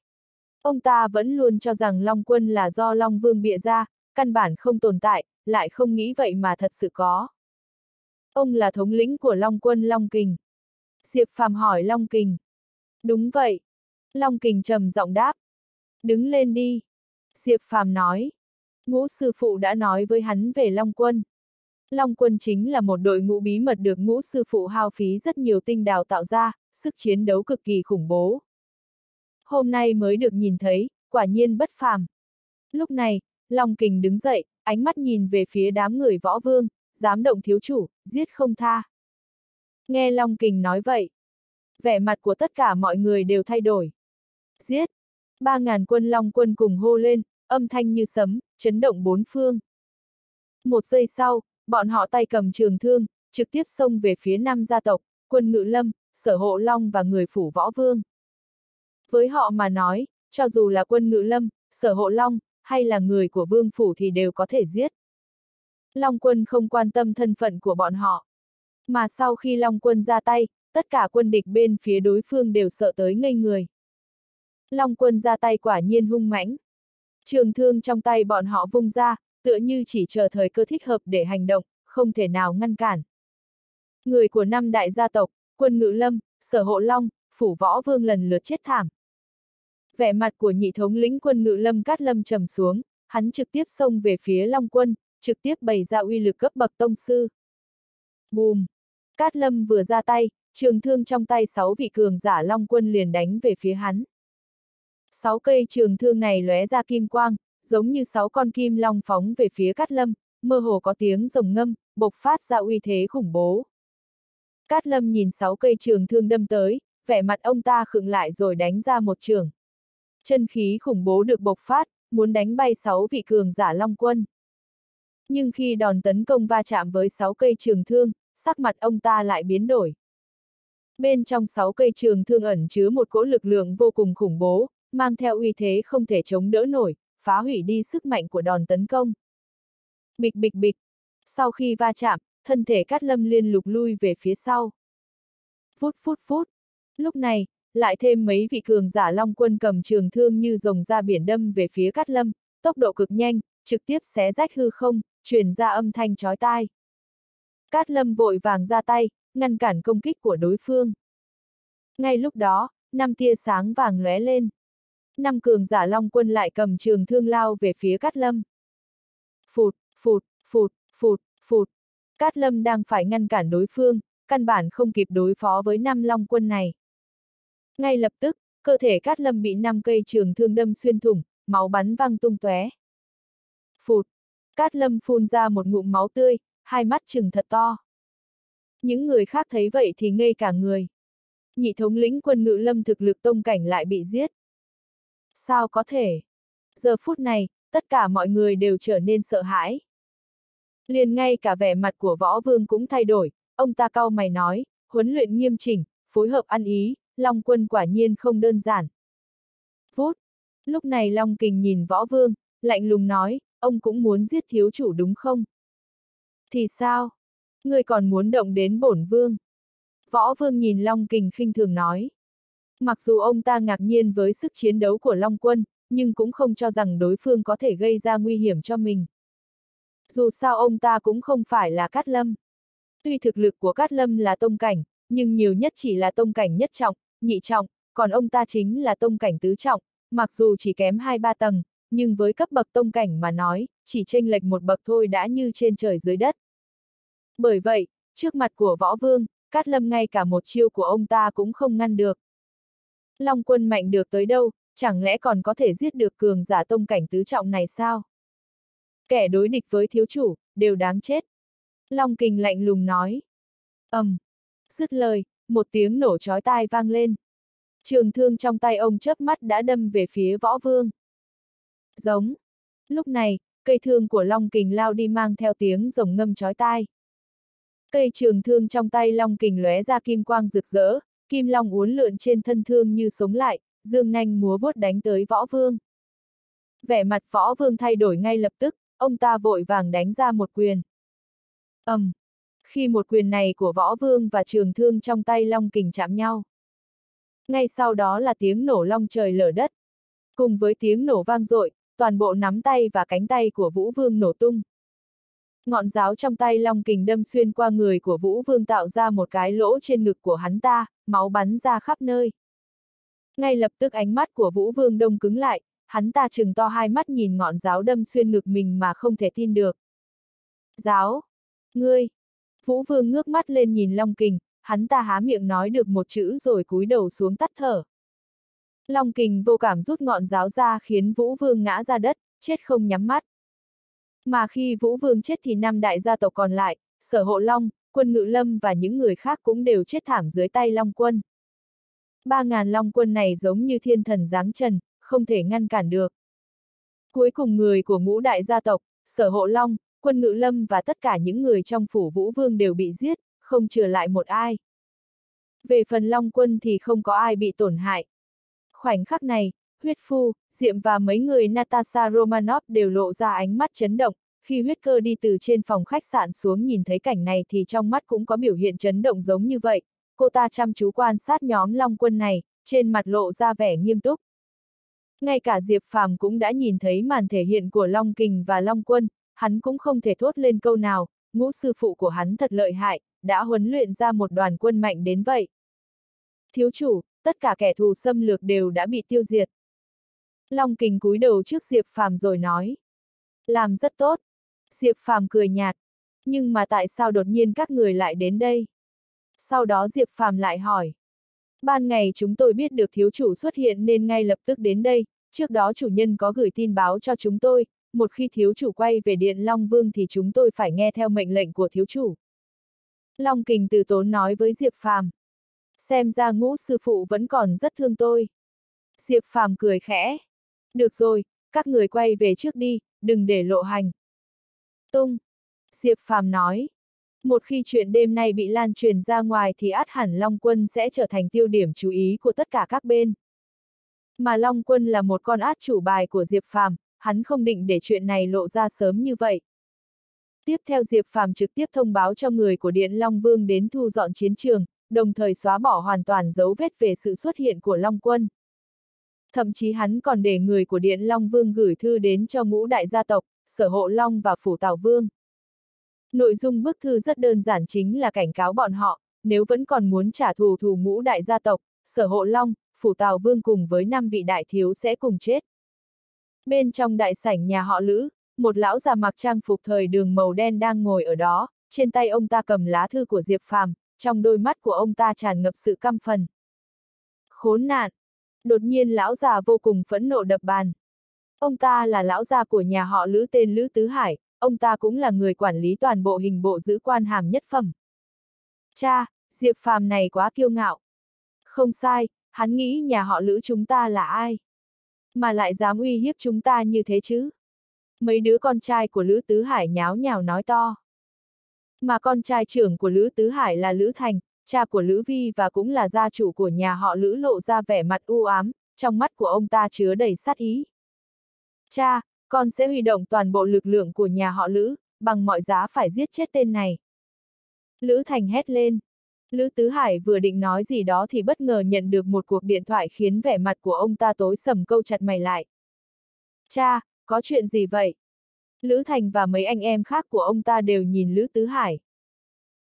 Ông ta vẫn luôn cho rằng long quân là do long vương bịa ra, căn bản không tồn tại, lại không nghĩ vậy mà thật sự có. Ông là thống lĩnh của long quân Long Kình. Diệp Phàm hỏi Long Kình. Đúng vậy. Long Kình trầm giọng đáp. Đứng lên đi. Diệp Phàm nói. Ngũ sư phụ đã nói với hắn về Long Quân. Long Quân chính là một đội ngũ bí mật được ngũ sư phụ hao phí rất nhiều tinh đào tạo ra, sức chiến đấu cực kỳ khủng bố. Hôm nay mới được nhìn thấy, quả nhiên bất phàm. Lúc này, Long Kình đứng dậy, ánh mắt nhìn về phía đám người võ vương, dám động thiếu chủ, giết không tha. Nghe Long Kình nói vậy, vẻ mặt của tất cả mọi người đều thay đổi. Giết! Ba ngàn quân Long quân cùng hô lên, âm thanh như sấm, chấn động bốn phương. Một giây sau, bọn họ tay cầm trường thương, trực tiếp xông về phía năm gia tộc, quân ngự lâm, sở hộ Long và người phủ võ vương. Với họ mà nói, cho dù là quân ngự lâm, sở hộ Long, hay là người của vương phủ thì đều có thể giết. Long quân không quan tâm thân phận của bọn họ. Mà sau khi Long quân ra tay, tất cả quân địch bên phía đối phương đều sợ tới ngây người. Long quân ra tay quả nhiên hung mãnh. Trường thương trong tay bọn họ vung ra, tựa như chỉ chờ thời cơ thích hợp để hành động, không thể nào ngăn cản. Người của năm đại gia tộc, quân ngự lâm, sở hộ long, phủ võ vương lần lượt chết thảm. Vẻ mặt của nhị thống lĩnh quân ngự lâm cát lâm trầm xuống, hắn trực tiếp xông về phía long quân, trực tiếp bày ra uy lực cấp bậc tông sư. Bùm! Cát lâm vừa ra tay, trường thương trong tay sáu vị cường giả long quân liền đánh về phía hắn. Sáu cây trường thương này lóe ra kim quang, giống như sáu con kim long phóng về phía Cát Lâm, mơ hồ có tiếng rồng ngâm, bộc phát ra uy thế khủng bố. Cát Lâm nhìn sáu cây trường thương đâm tới, vẻ mặt ông ta khựng lại rồi đánh ra một trường. Chân khí khủng bố được bộc phát, muốn đánh bay sáu vị cường giả long quân. Nhưng khi đòn tấn công va chạm với sáu cây trường thương, sắc mặt ông ta lại biến đổi. Bên trong sáu cây trường thương ẩn chứa một cỗ lực lượng vô cùng khủng bố, mang theo uy thế không thể chống đỡ nổi, phá hủy đi sức mạnh của đòn tấn công. Bịch bịch bịch. Sau khi va chạm, thân thể Cát Lâm liên lục lui về phía sau. Phút phút phút. Lúc này, lại thêm mấy vị cường giả long quân cầm trường thương như rồng ra biển đâm về phía Cát Lâm, tốc độ cực nhanh, trực tiếp xé rách hư không, truyền ra âm thanh chói tai. Cát Lâm vội vàng ra tay, ngăn cản công kích của đối phương. Ngay lúc đó, năm tia sáng vàng lóe lên năm cường giả long quân lại cầm trường thương lao về phía Cát Lâm. Phụt, phụt, phụt, phụt, phụt. Cát Lâm đang phải ngăn cản đối phương, căn bản không kịp đối phó với năm long quân này. Ngay lập tức, cơ thể Cát Lâm bị năm cây trường thương đâm xuyên thủng, máu bắn văng tung tóe. Phụt. Cát Lâm phun ra một ngụm máu tươi, hai mắt trừng thật to. Những người khác thấy vậy thì ngây cả người. Nhị thống lĩnh quân ngự lâm thực lực tông cảnh lại bị giết. Sao có thể? Giờ phút này, tất cả mọi người đều trở nên sợ hãi. Liền ngay cả vẻ mặt của võ vương cũng thay đổi, ông ta cau mày nói, huấn luyện nghiêm chỉnh, phối hợp ăn ý, Long quân quả nhiên không đơn giản. Phút. Lúc này Long kình nhìn võ vương, lạnh lùng nói, ông cũng muốn giết thiếu chủ đúng không? Thì sao? Người còn muốn động đến bổn vương? Võ vương nhìn Long kình khinh thường nói. Mặc dù ông ta ngạc nhiên với sức chiến đấu của Long Quân, nhưng cũng không cho rằng đối phương có thể gây ra nguy hiểm cho mình. Dù sao ông ta cũng không phải là Cát Lâm. Tuy thực lực của Cát Lâm là tông cảnh, nhưng nhiều nhất chỉ là tông cảnh nhất trọng, nhị trọng, còn ông ta chính là tông cảnh tứ trọng, mặc dù chỉ kém 2-3 tầng, nhưng với cấp bậc tông cảnh mà nói, chỉ chênh lệch một bậc thôi đã như trên trời dưới đất. Bởi vậy, trước mặt của võ vương, Cát Lâm ngay cả một chiêu của ông ta cũng không ngăn được. Long quân mạnh được tới đâu, chẳng lẽ còn có thể giết được cường giả tông cảnh tứ trọng này sao? Kẻ đối địch với thiếu chủ, đều đáng chết. Long kình lạnh lùng nói. ầm, um, Dứt lời, một tiếng nổ chói tai vang lên. Trường thương trong tay ông chớp mắt đã đâm về phía võ vương. Giống. Lúc này, cây thương của Long kình lao đi mang theo tiếng rồng ngâm chói tai. Cây trường thương trong tay Long kình lóe ra kim quang rực rỡ, Kim Long uốn lượn trên thân thương như sống lại, dương nanh múa vuốt đánh tới võ vương. Vẻ mặt võ vương thay đổi ngay lập tức, ông ta vội vàng đánh ra một quyền. ầm, um, khi một quyền này của võ vương và trường thương trong tay long kình chạm nhau. Ngay sau đó là tiếng nổ long trời lở đất. Cùng với tiếng nổ vang dội, toàn bộ nắm tay và cánh tay của Vũ Vương nổ tung. Ngọn giáo trong tay Long Kình đâm xuyên qua người của Vũ Vương tạo ra một cái lỗ trên ngực của hắn ta, máu bắn ra khắp nơi. Ngay lập tức ánh mắt của Vũ Vương đông cứng lại, hắn ta chừng to hai mắt nhìn ngọn giáo đâm xuyên ngực mình mà không thể tin được. Giáo! Ngươi! Vũ Vương ngước mắt lên nhìn Long Kình, hắn ta há miệng nói được một chữ rồi cúi đầu xuống tắt thở. Long Kình vô cảm rút ngọn giáo ra khiến Vũ Vương ngã ra đất, chết không nhắm mắt. Mà khi Vũ Vương chết thì năm đại gia tộc còn lại, Sở Hộ Long, Quân Ngự Lâm và những người khác cũng đều chết thảm dưới tay Long Quân. Ba ngàn Long Quân này giống như thiên thần giáng trần, không thể ngăn cản được. Cuối cùng người của ngũ đại gia tộc, Sở Hộ Long, Quân Ngự Lâm và tất cả những người trong phủ Vũ Vương đều bị giết, không trừ lại một ai. Về phần Long Quân thì không có ai bị tổn hại. Khoảnh khắc này, huyết phu, Diệm và mấy người Natasha Romanov đều lộ ra ánh mắt chấn động, khi huyết cơ đi từ trên phòng khách sạn xuống nhìn thấy cảnh này thì trong mắt cũng có biểu hiện chấn động giống như vậy, cô ta chăm chú quan sát nhóm Long Quân này, trên mặt lộ ra vẻ nghiêm túc. Ngay cả Diệp Phàm cũng đã nhìn thấy màn thể hiện của Long Kình và Long Quân, hắn cũng không thể thốt lên câu nào, ngũ sư phụ của hắn thật lợi hại, đã huấn luyện ra một đoàn quân mạnh đến vậy. Thiếu chủ, tất cả kẻ thù xâm lược đều đã bị tiêu diệt. Long kình cúi đầu trước Diệp Phàm rồi nói. Làm rất tốt. Diệp Phàm cười nhạt. Nhưng mà tại sao đột nhiên các người lại đến đây? Sau đó Diệp Phàm lại hỏi. Ban ngày chúng tôi biết được thiếu chủ xuất hiện nên ngay lập tức đến đây, trước đó chủ nhân có gửi tin báo cho chúng tôi, một khi thiếu chủ quay về Điện Long Vương thì chúng tôi phải nghe theo mệnh lệnh của thiếu chủ. Long Kình từ tốn nói với Diệp Phàm. Xem ra ngũ sư phụ vẫn còn rất thương tôi. Diệp Phàm cười khẽ. Được rồi, các người quay về trước đi, đừng để lộ hành. Tung. Diệp Phàm nói. Một khi chuyện đêm nay bị lan truyền ra ngoài thì át hẳn Long Quân sẽ trở thành tiêu điểm chú ý của tất cả các bên. Mà Long Quân là một con át chủ bài của Diệp Phàm, hắn không định để chuyện này lộ ra sớm như vậy. Tiếp theo Diệp Phàm trực tiếp thông báo cho người của Điện Long Vương đến thu dọn chiến trường, đồng thời xóa bỏ hoàn toàn dấu vết về sự xuất hiện của Long Quân. Thậm chí hắn còn để người của Điện Long Vương gửi thư đến cho ngũ đại gia tộc, Sở Hộ Long và Phủ Tào Vương. Nội dung bức thư rất đơn giản chính là cảnh cáo bọn họ, nếu vẫn còn muốn trả thù thù ngũ đại gia tộc, Sở Hộ Long, Phủ Tào Vương cùng với năm vị đại thiếu sẽ cùng chết. Bên trong đại sảnh nhà họ Lữ, một lão già mặc trang phục thời đường màu đen đang ngồi ở đó, trên tay ông ta cầm lá thư của Diệp Phàm, trong đôi mắt của ông ta tràn ngập sự căm phần. Khốn nạn! Đột nhiên lão già vô cùng phẫn nộ đập bàn. Ông ta là lão già của nhà họ Lữ tên Lữ Tứ Hải, ông ta cũng là người quản lý toàn bộ hình bộ giữ quan hàm nhất phẩm. Cha, Diệp Phàm này quá kiêu ngạo. Không sai, hắn nghĩ nhà họ Lữ chúng ta là ai? Mà lại dám uy hiếp chúng ta như thế chứ? Mấy đứa con trai của Lữ Tứ Hải nháo nhào nói to. Mà con trai trưởng của Lữ Tứ Hải là Lữ Thành, cha của Lữ Vi và cũng là gia chủ của nhà họ Lữ lộ ra vẻ mặt u ám, trong mắt của ông ta chứa đầy sát ý. Cha, con sẽ huy động toàn bộ lực lượng của nhà họ Lữ, bằng mọi giá phải giết chết tên này. Lữ Thành hét lên. Lữ Tứ Hải vừa định nói gì đó thì bất ngờ nhận được một cuộc điện thoại khiến vẻ mặt của ông ta tối sầm câu chặt mày lại. Cha, có chuyện gì vậy? Lữ Thành và mấy anh em khác của ông ta đều nhìn Lữ Tứ Hải.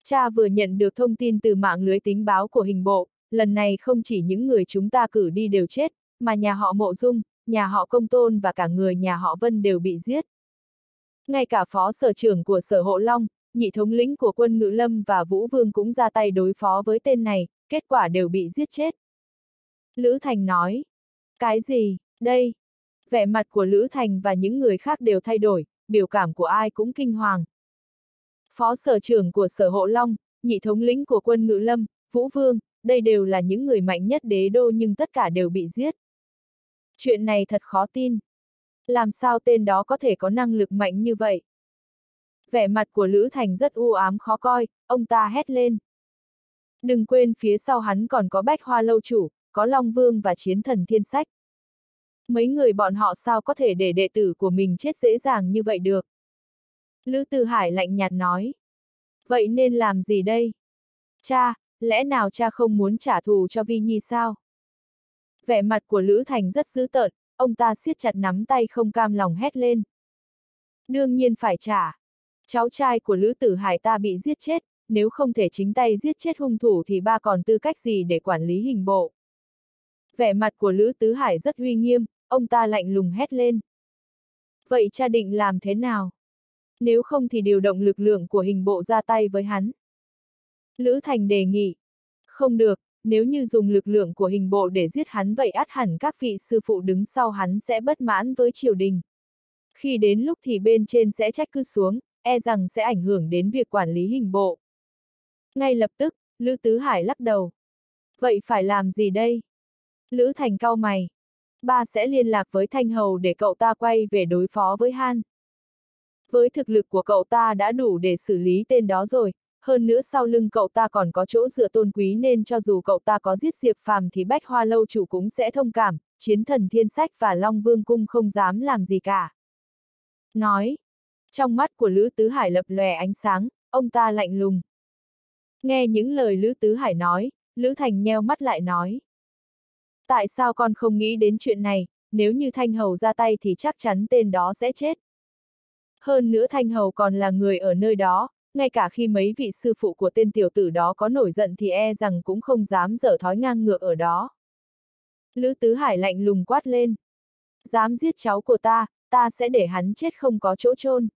Cha vừa nhận được thông tin từ mạng lưới tính báo của hình bộ, lần này không chỉ những người chúng ta cử đi đều chết, mà nhà họ Mộ Dung, nhà họ Công Tôn và cả người nhà họ Vân đều bị giết. Ngay cả phó sở trưởng của sở hộ Long, nhị thống lĩnh của quân Ngự Lâm và Vũ Vương cũng ra tay đối phó với tên này, kết quả đều bị giết chết. Lữ Thành nói, cái gì, đây? Vẻ mặt của Lữ Thành và những người khác đều thay đổi, biểu cảm của ai cũng kinh hoàng. Phó sở trưởng của sở hộ Long, nhị thống lĩnh của quân Ngự Lâm, Vũ Vương, đây đều là những người mạnh nhất đế đô nhưng tất cả đều bị giết. Chuyện này thật khó tin. Làm sao tên đó có thể có năng lực mạnh như vậy? Vẻ mặt của Lữ Thành rất u ám khó coi, ông ta hét lên. Đừng quên phía sau hắn còn có bách hoa lâu chủ, có Long Vương và chiến thần thiên sách. Mấy người bọn họ sao có thể để đệ tử của mình chết dễ dàng như vậy được? Lữ Tư Hải lạnh nhạt nói. Vậy nên làm gì đây? Cha, lẽ nào cha không muốn trả thù cho Vi Nhi sao? Vẻ mặt của Lữ Thành rất dữ tợn, ông ta siết chặt nắm tay không cam lòng hét lên. Đương nhiên phải trả. Cháu trai của Lữ Tử Hải ta bị giết chết, nếu không thể chính tay giết chết hung thủ thì ba còn tư cách gì để quản lý hình bộ. Vẻ mặt của Lữ Tứ Hải rất uy nghiêm, ông ta lạnh lùng hét lên. Vậy cha định làm thế nào? Nếu không thì điều động lực lượng của hình bộ ra tay với hắn. Lữ Thành đề nghị. Không được, nếu như dùng lực lượng của hình bộ để giết hắn vậy át hẳn các vị sư phụ đứng sau hắn sẽ bất mãn với triều đình. Khi đến lúc thì bên trên sẽ trách cứ xuống, e rằng sẽ ảnh hưởng đến việc quản lý hình bộ. Ngay lập tức, Lữ Tứ Hải lắc đầu. Vậy phải làm gì đây? Lữ Thành cau mày. Ba sẽ liên lạc với Thanh Hầu để cậu ta quay về đối phó với Han. Với thực lực của cậu ta đã đủ để xử lý tên đó rồi, hơn nữa sau lưng cậu ta còn có chỗ dựa tôn quý nên cho dù cậu ta có giết Diệp Phàm thì Bách Hoa Lâu chủ cũng sẽ thông cảm, chiến thần thiên sách và Long Vương Cung không dám làm gì cả. Nói. Trong mắt của Lữ Tứ Hải lập lòe ánh sáng, ông ta lạnh lùng. Nghe những lời Lữ Tứ Hải nói, Lữ Thành nheo mắt lại nói. Tại sao con không nghĩ đến chuyện này, nếu như Thanh Hầu ra tay thì chắc chắn tên đó sẽ chết. Hơn nữa Thanh Hầu còn là người ở nơi đó, ngay cả khi mấy vị sư phụ của tên tiểu tử đó có nổi giận thì e rằng cũng không dám dở thói ngang ngược ở đó. Lữ Tứ Hải lạnh lùng quát lên. Dám giết cháu của ta, ta sẽ để hắn chết không có chỗ chôn.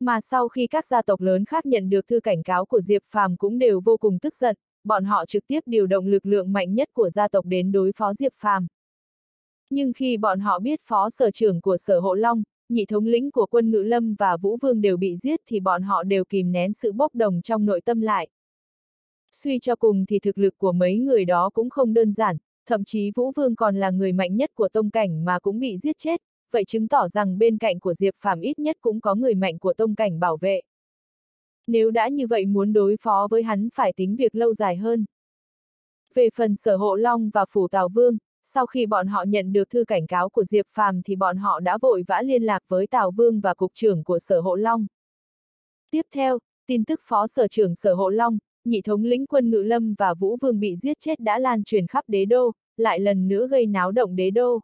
Mà sau khi các gia tộc lớn khác nhận được thư cảnh cáo của Diệp Phàm cũng đều vô cùng tức giận, bọn họ trực tiếp điều động lực lượng mạnh nhất của gia tộc đến đối phó Diệp Phàm. Nhưng khi bọn họ biết phó sở trưởng của sở hộ Long, nhị thống lĩnh của quân ngự lâm và vũ vương đều bị giết thì bọn họ đều kìm nén sự bốc đồng trong nội tâm lại. Suy cho cùng thì thực lực của mấy người đó cũng không đơn giản, thậm chí vũ vương còn là người mạnh nhất của tông cảnh mà cũng bị giết chết, vậy chứng tỏ rằng bên cạnh của Diệp Phàm ít nhất cũng có người mạnh của tông cảnh bảo vệ. Nếu đã như vậy muốn đối phó với hắn phải tính việc lâu dài hơn. Về phần sở hộ Long và Phủ Tào Vương, sau khi bọn họ nhận được thư cảnh cáo của Diệp Phàm thì bọn họ đã vội vã liên lạc với Tào Vương và Cục trưởng của Sở Hộ Long. Tiếp theo, tin tức Phó Sở trưởng Sở Hộ Long, nhị thống lĩnh quân Ngự Lâm và Vũ Vương bị giết chết đã lan truyền khắp đế đô, lại lần nữa gây náo động đế đô.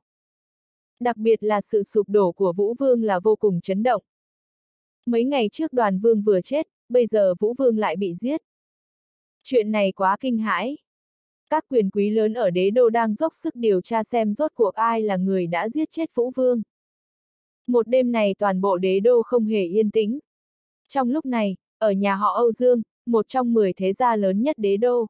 Đặc biệt là sự sụp đổ của Vũ Vương là vô cùng chấn động. Mấy ngày trước đoàn Vương vừa chết, bây giờ Vũ Vương lại bị giết. Chuyện này quá kinh hãi. Các quyền quý lớn ở đế đô đang dốc sức điều tra xem rốt cuộc ai là người đã giết chết Vũ Vương. Một đêm này toàn bộ đế đô không hề yên tĩnh. Trong lúc này, ở nhà họ Âu Dương, một trong 10 thế gia lớn nhất đế đô.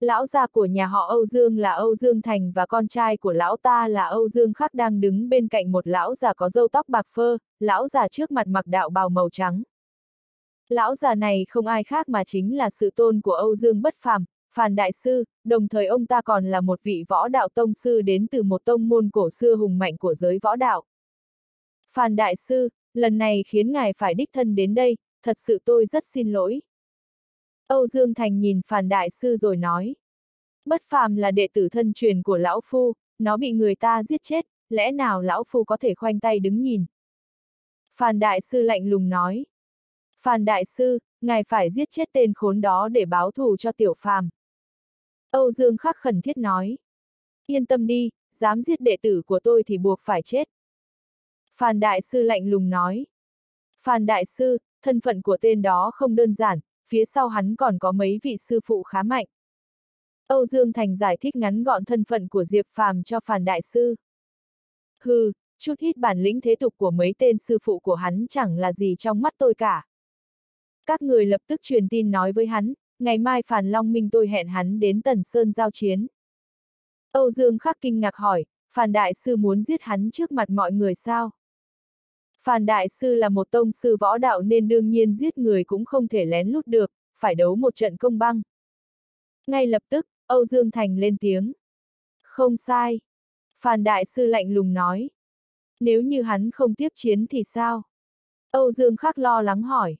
Lão gia của nhà họ Âu Dương là Âu Dương Thành và con trai của lão ta là Âu Dương Khắc đang đứng bên cạnh một lão già có râu tóc bạc phơ, lão già trước mặt mặc đạo bào màu trắng. Lão già này không ai khác mà chính là sự tôn của Âu Dương Bất Phàm, Phàn Đại Sư, đồng thời ông ta còn là một vị võ đạo tông sư đến từ một tông môn cổ xưa hùng mạnh của giới võ đạo. Phàn Đại Sư, lần này khiến ngài phải đích thân đến đây, thật sự tôi rất xin lỗi. Âu Dương Thành nhìn Phàn Đại Sư rồi nói. Bất phàm là đệ tử thân truyền của Lão Phu, nó bị người ta giết chết, lẽ nào Lão Phu có thể khoanh tay đứng nhìn? Phàn Đại Sư lạnh lùng nói. Phàn Đại Sư, ngài phải giết chết tên khốn đó để báo thù cho tiểu phàm. Âu Dương Khắc khẩn thiết nói. Yên tâm đi, dám giết đệ tử của tôi thì buộc phải chết. Phan Đại Sư lạnh lùng nói. Phan Đại Sư, thân phận của tên đó không đơn giản, phía sau hắn còn có mấy vị sư phụ khá mạnh. Âu Dương Thành giải thích ngắn gọn thân phận của Diệp Phàm cho Phan Đại Sư. Hừ, chút ít bản lĩnh thế tục của mấy tên sư phụ của hắn chẳng là gì trong mắt tôi cả. Các người lập tức truyền tin nói với hắn, ngày mai phản Long Minh tôi hẹn hắn đến Tần Sơn giao chiến. Âu Dương khắc kinh ngạc hỏi, phản Đại Sư muốn giết hắn trước mặt mọi người sao? Phản Đại Sư là một tông sư võ đạo nên đương nhiên giết người cũng không thể lén lút được, phải đấu một trận công băng. Ngay lập tức, Âu Dương Thành lên tiếng. Không sai. Phản Đại Sư lạnh lùng nói. Nếu như hắn không tiếp chiến thì sao? Âu Dương khắc lo lắng hỏi.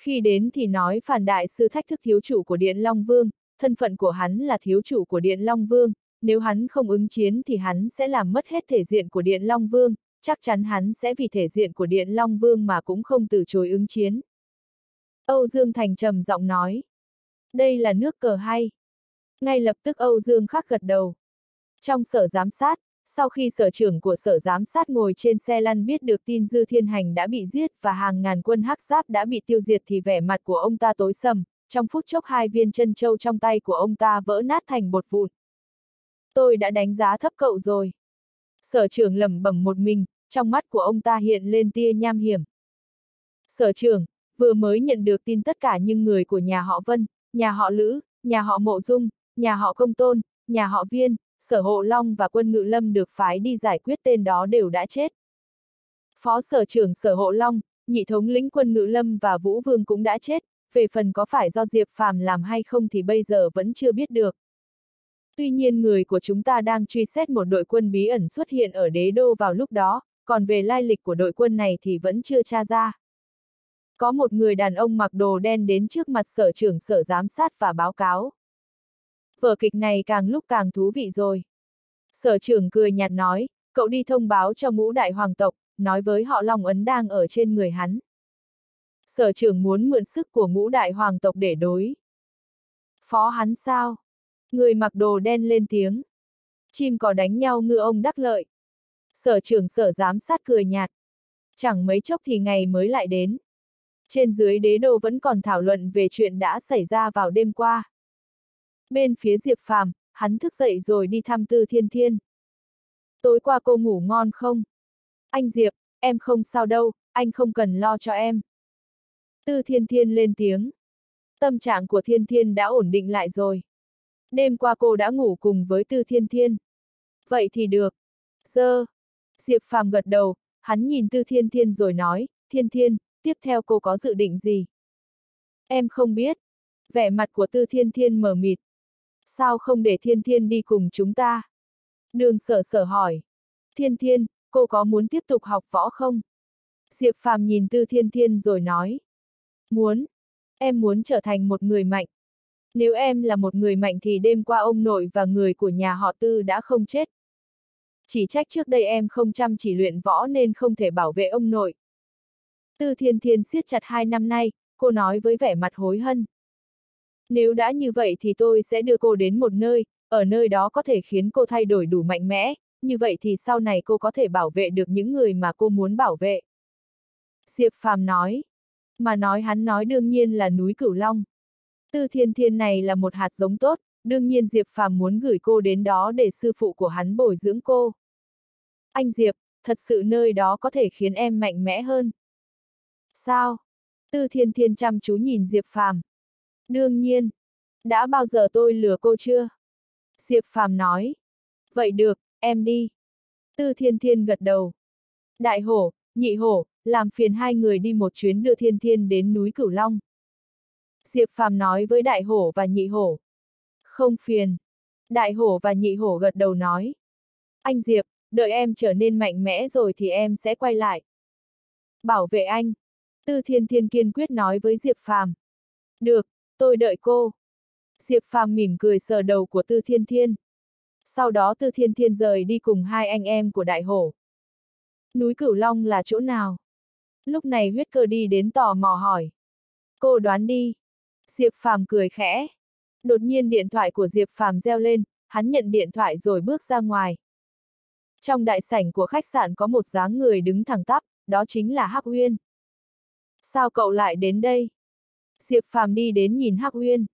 Khi đến thì nói phản đại sư thách thức thiếu chủ của Điện Long Vương, thân phận của hắn là thiếu chủ của Điện Long Vương, nếu hắn không ứng chiến thì hắn sẽ làm mất hết thể diện của Điện Long Vương, chắc chắn hắn sẽ vì thể diện của Điện Long Vương mà cũng không từ chối ứng chiến. Âu Dương Thành trầm giọng nói. Đây là nước cờ hay. Ngay lập tức Âu Dương khắc gật đầu. Trong sở giám sát, sau khi sở trưởng của sở giám sát ngồi trên xe lăn biết được tin Dư Thiên Hành đã bị giết và hàng ngàn quân hắc giáp đã bị tiêu diệt thì vẻ mặt của ông ta tối sầm, trong phút chốc hai viên chân châu trong tay của ông ta vỡ nát thành bột vụn. Tôi đã đánh giá thấp cậu rồi. Sở trưởng lẩm bẩm một mình, trong mắt của ông ta hiện lên tia nham hiểm. Sở trưởng, vừa mới nhận được tin tất cả những người của nhà họ Vân, nhà họ Lữ, nhà họ Mộ Dung, nhà họ Công Tôn, nhà họ Viên, sở hộ Long và quân ngự lâm được phái đi giải quyết tên đó đều đã chết. Phó sở trưởng sở hộ Long, nhị thống lĩnh quân ngự lâm và Vũ Vương cũng đã chết, về phần có phải do Diệp Phàm làm hay không thì bây giờ vẫn chưa biết được. Tuy nhiên người của chúng ta đang truy xét một đội quân bí ẩn xuất hiện ở đế đô vào lúc đó, còn về lai lịch của đội quân này thì vẫn chưa tra ra. Có một người đàn ông mặc đồ đen đến trước mặt sở trưởng sở giám sát và báo cáo. Vở kịch này càng lúc càng thú vị rồi. Sở trưởng cười nhạt nói, cậu đi thông báo cho ngũ đại hoàng tộc, nói với họ Long Ấn đang ở trên người hắn. Sở trưởng muốn mượn sức của ngũ đại hoàng tộc để đối. Phó hắn sao? Người mặc đồ đen lên tiếng. Chim cỏ đánh nhau ngư ông đắc lợi. Sở trưởng sở giám sát cười nhạt. Chẳng mấy chốc thì ngày mới lại đến. Trên dưới đế đô vẫn còn thảo luận về chuyện đã xảy ra vào đêm qua. Bên phía Diệp Phàm, hắn thức dậy rồi đi thăm Tư Thiên Thiên. Tối qua cô ngủ ngon không? Anh Diệp, em không sao đâu, anh không cần lo cho em. Tư Thiên Thiên lên tiếng. Tâm trạng của Thiên Thiên đã ổn định lại rồi. Đêm qua cô đã ngủ cùng với Tư Thiên Thiên. Vậy thì được. giờ Diệp Phàm gật đầu, hắn nhìn Tư Thiên Thiên rồi nói, Thiên Thiên, tiếp theo cô có dự định gì? Em không biết. Vẻ mặt của Tư Thiên Thiên mờ mịt. Sao không để Thiên Thiên đi cùng chúng ta? Đường sở sở hỏi. Thiên Thiên, cô có muốn tiếp tục học võ không? Diệp Phàm nhìn Tư Thiên Thiên rồi nói. Muốn. Em muốn trở thành một người mạnh. Nếu em là một người mạnh thì đêm qua ông nội và người của nhà họ Tư đã không chết. Chỉ trách trước đây em không chăm chỉ luyện võ nên không thể bảo vệ ông nội. Tư Thiên Thiên siết chặt hai năm nay, cô nói với vẻ mặt hối hận. Nếu đã như vậy thì tôi sẽ đưa cô đến một nơi, ở nơi đó có thể khiến cô thay đổi đủ mạnh mẽ, như vậy thì sau này cô có thể bảo vệ được những người mà cô muốn bảo vệ. Diệp Phàm nói. Mà nói hắn nói đương nhiên là núi Cửu Long. Tư Thiên Thiên này là một hạt giống tốt, đương nhiên Diệp Phàm muốn gửi cô đến đó để sư phụ của hắn bồi dưỡng cô. Anh Diệp, thật sự nơi đó có thể khiến em mạnh mẽ hơn. Sao? Tư Thiên Thiên chăm chú nhìn Diệp Phàm. Đương nhiên. Đã bao giờ tôi lừa cô chưa? Diệp Phàm nói. Vậy được, em đi. Tư Thiên Thiên gật đầu. Đại hổ, nhị hổ, làm phiền hai người đi một chuyến đưa Thiên Thiên đến núi Cửu Long. Diệp Phàm nói với đại hổ và nhị hổ. Không phiền. Đại hổ và nhị hổ gật đầu nói. Anh Diệp, đợi em trở nên mạnh mẽ rồi thì em sẽ quay lại. Bảo vệ anh. Tư Thiên Thiên kiên quyết nói với Diệp Phàm. Được, tôi đợi cô. Diệp Phàm mỉm cười sờ đầu của Tư Thiên Thiên. Sau đó Tư Thiên Thiên rời đi cùng hai anh em của Đại Hổ. Núi Cửu Long là chỗ nào? Lúc này huyết cơ đi đến tò mò hỏi. Cô đoán đi. Diệp Phàm cười khẽ. Đột nhiên điện thoại của Diệp Phàm reo lên, hắn nhận điện thoại rồi bước ra ngoài. Trong đại sảnh của khách sạn có một dáng người đứng thẳng tắp, đó chính là Hắc Uyên. Sao cậu lại đến đây? Diệp Phàm đi đến nhìn Hắc Uyên.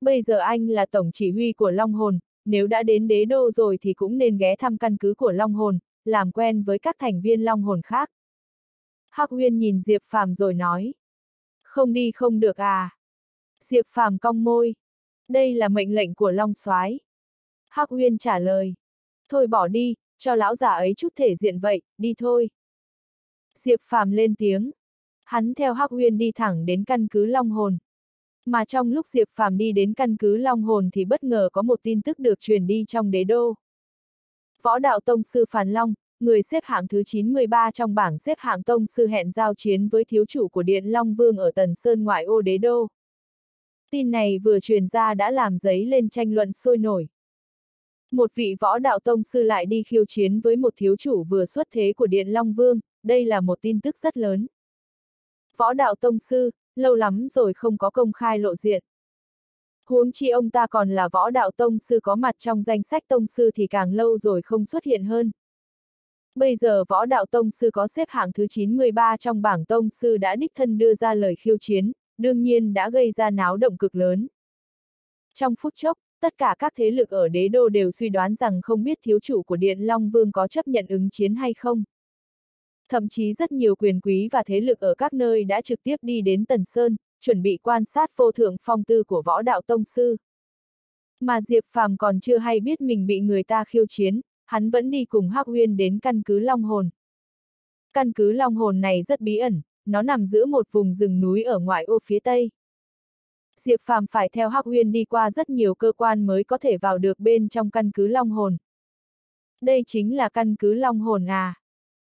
Bây giờ anh là tổng chỉ huy của Long Hồn, nếu đã đến đế đô rồi thì cũng nên ghé thăm căn cứ của Long Hồn, làm quen với các thành viên Long Hồn khác. Hắc Uyên nhìn Diệp Phàm rồi nói. Không đi không được à? Diệp Phàm cong môi. Đây là mệnh lệnh của Long Soái. Hắc Uyên trả lời. Thôi bỏ đi, cho lão già ấy chút thể diện vậy, đi thôi. Diệp Phàm lên tiếng. Hắn theo Hắc Uyên đi thẳng đến căn cứ Long Hồn. Mà trong lúc Diệp Phàm đi đến căn cứ Long Hồn thì bất ngờ có một tin tức được truyền đi trong đế đô. Võ đạo tông sư Phàn Long, người xếp hạng thứ 93 trong bảng xếp hạng tông sư hẹn giao chiến với thiếu chủ của Điện Long Vương ở Tần Sơn ngoại ô đế đô. Tin này vừa truyền ra đã làm giấy lên tranh luận sôi nổi. Một vị võ đạo tông sư lại đi khiêu chiến với một thiếu chủ vừa xuất thế của Điện Long Vương, đây là một tin tức rất lớn. Võ đạo tông sư, lâu lắm rồi không có công khai lộ diện. Huống chi ông ta còn là võ đạo tông sư có mặt trong danh sách tông sư thì càng lâu rồi không xuất hiện hơn. Bây giờ võ đạo tông sư có xếp hạng thứ 93 trong bảng tông sư đã đích thân đưa ra lời khiêu chiến, đương nhiên đã gây ra náo động cực lớn. Trong phút chốc, tất cả các thế lực ở đế đô đều suy đoán rằng không biết thiếu chủ của Điện Long Vương có chấp nhận ứng chiến hay không. Thậm chí rất nhiều quyền quý và thế lực ở các nơi đã trực tiếp đi đến Tần Sơn, chuẩn bị quan sát vô thượng phong tư của võ đạo tông sư. Mà Diệp Phàm còn chưa hay biết mình bị người ta khiêu chiến, hắn vẫn đi cùng Hắc Huyên đến căn cứ Long Hồn. Căn cứ Long Hồn này rất bí ẩn, nó nằm giữa một vùng rừng núi ở ngoại ô phía tây. Diệp Phàm phải theo Hắc Huyên đi qua rất nhiều cơ quan mới có thể vào được bên trong căn cứ Long Hồn. Đây chính là căn cứ Long Hồn à.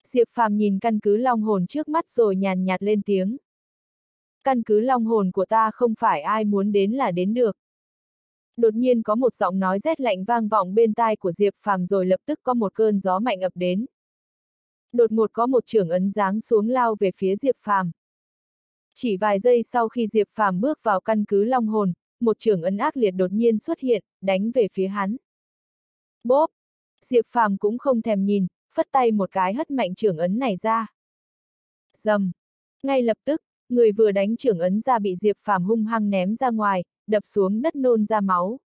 Diệp Phàm nhìn căn cứ Long Hồn trước mắt rồi nhàn nhạt lên tiếng. Căn cứ Long Hồn của ta không phải ai muốn đến là đến được. Đột nhiên có một giọng nói rét lạnh vang vọng bên tai của Diệp Phàm rồi lập tức có một cơn gió mạnh ập đến. Đột ngột có một trưởng ấn giáng xuống lao về phía Diệp Phàm. Chỉ vài giây sau khi Diệp Phàm bước vào căn cứ Long Hồn, một trưởng ấn ác liệt đột nhiên xuất hiện, đánh về phía hắn. Bốp! Diệp Phàm cũng không thèm nhìn, phất tay một cái hất mạnh trưởng ấn này ra. Dầm! Ngay lập tức, người vừa đánh trưởng ấn ra bị Diệp Phàm hung hăng ném ra ngoài, đập xuống đất nôn ra máu.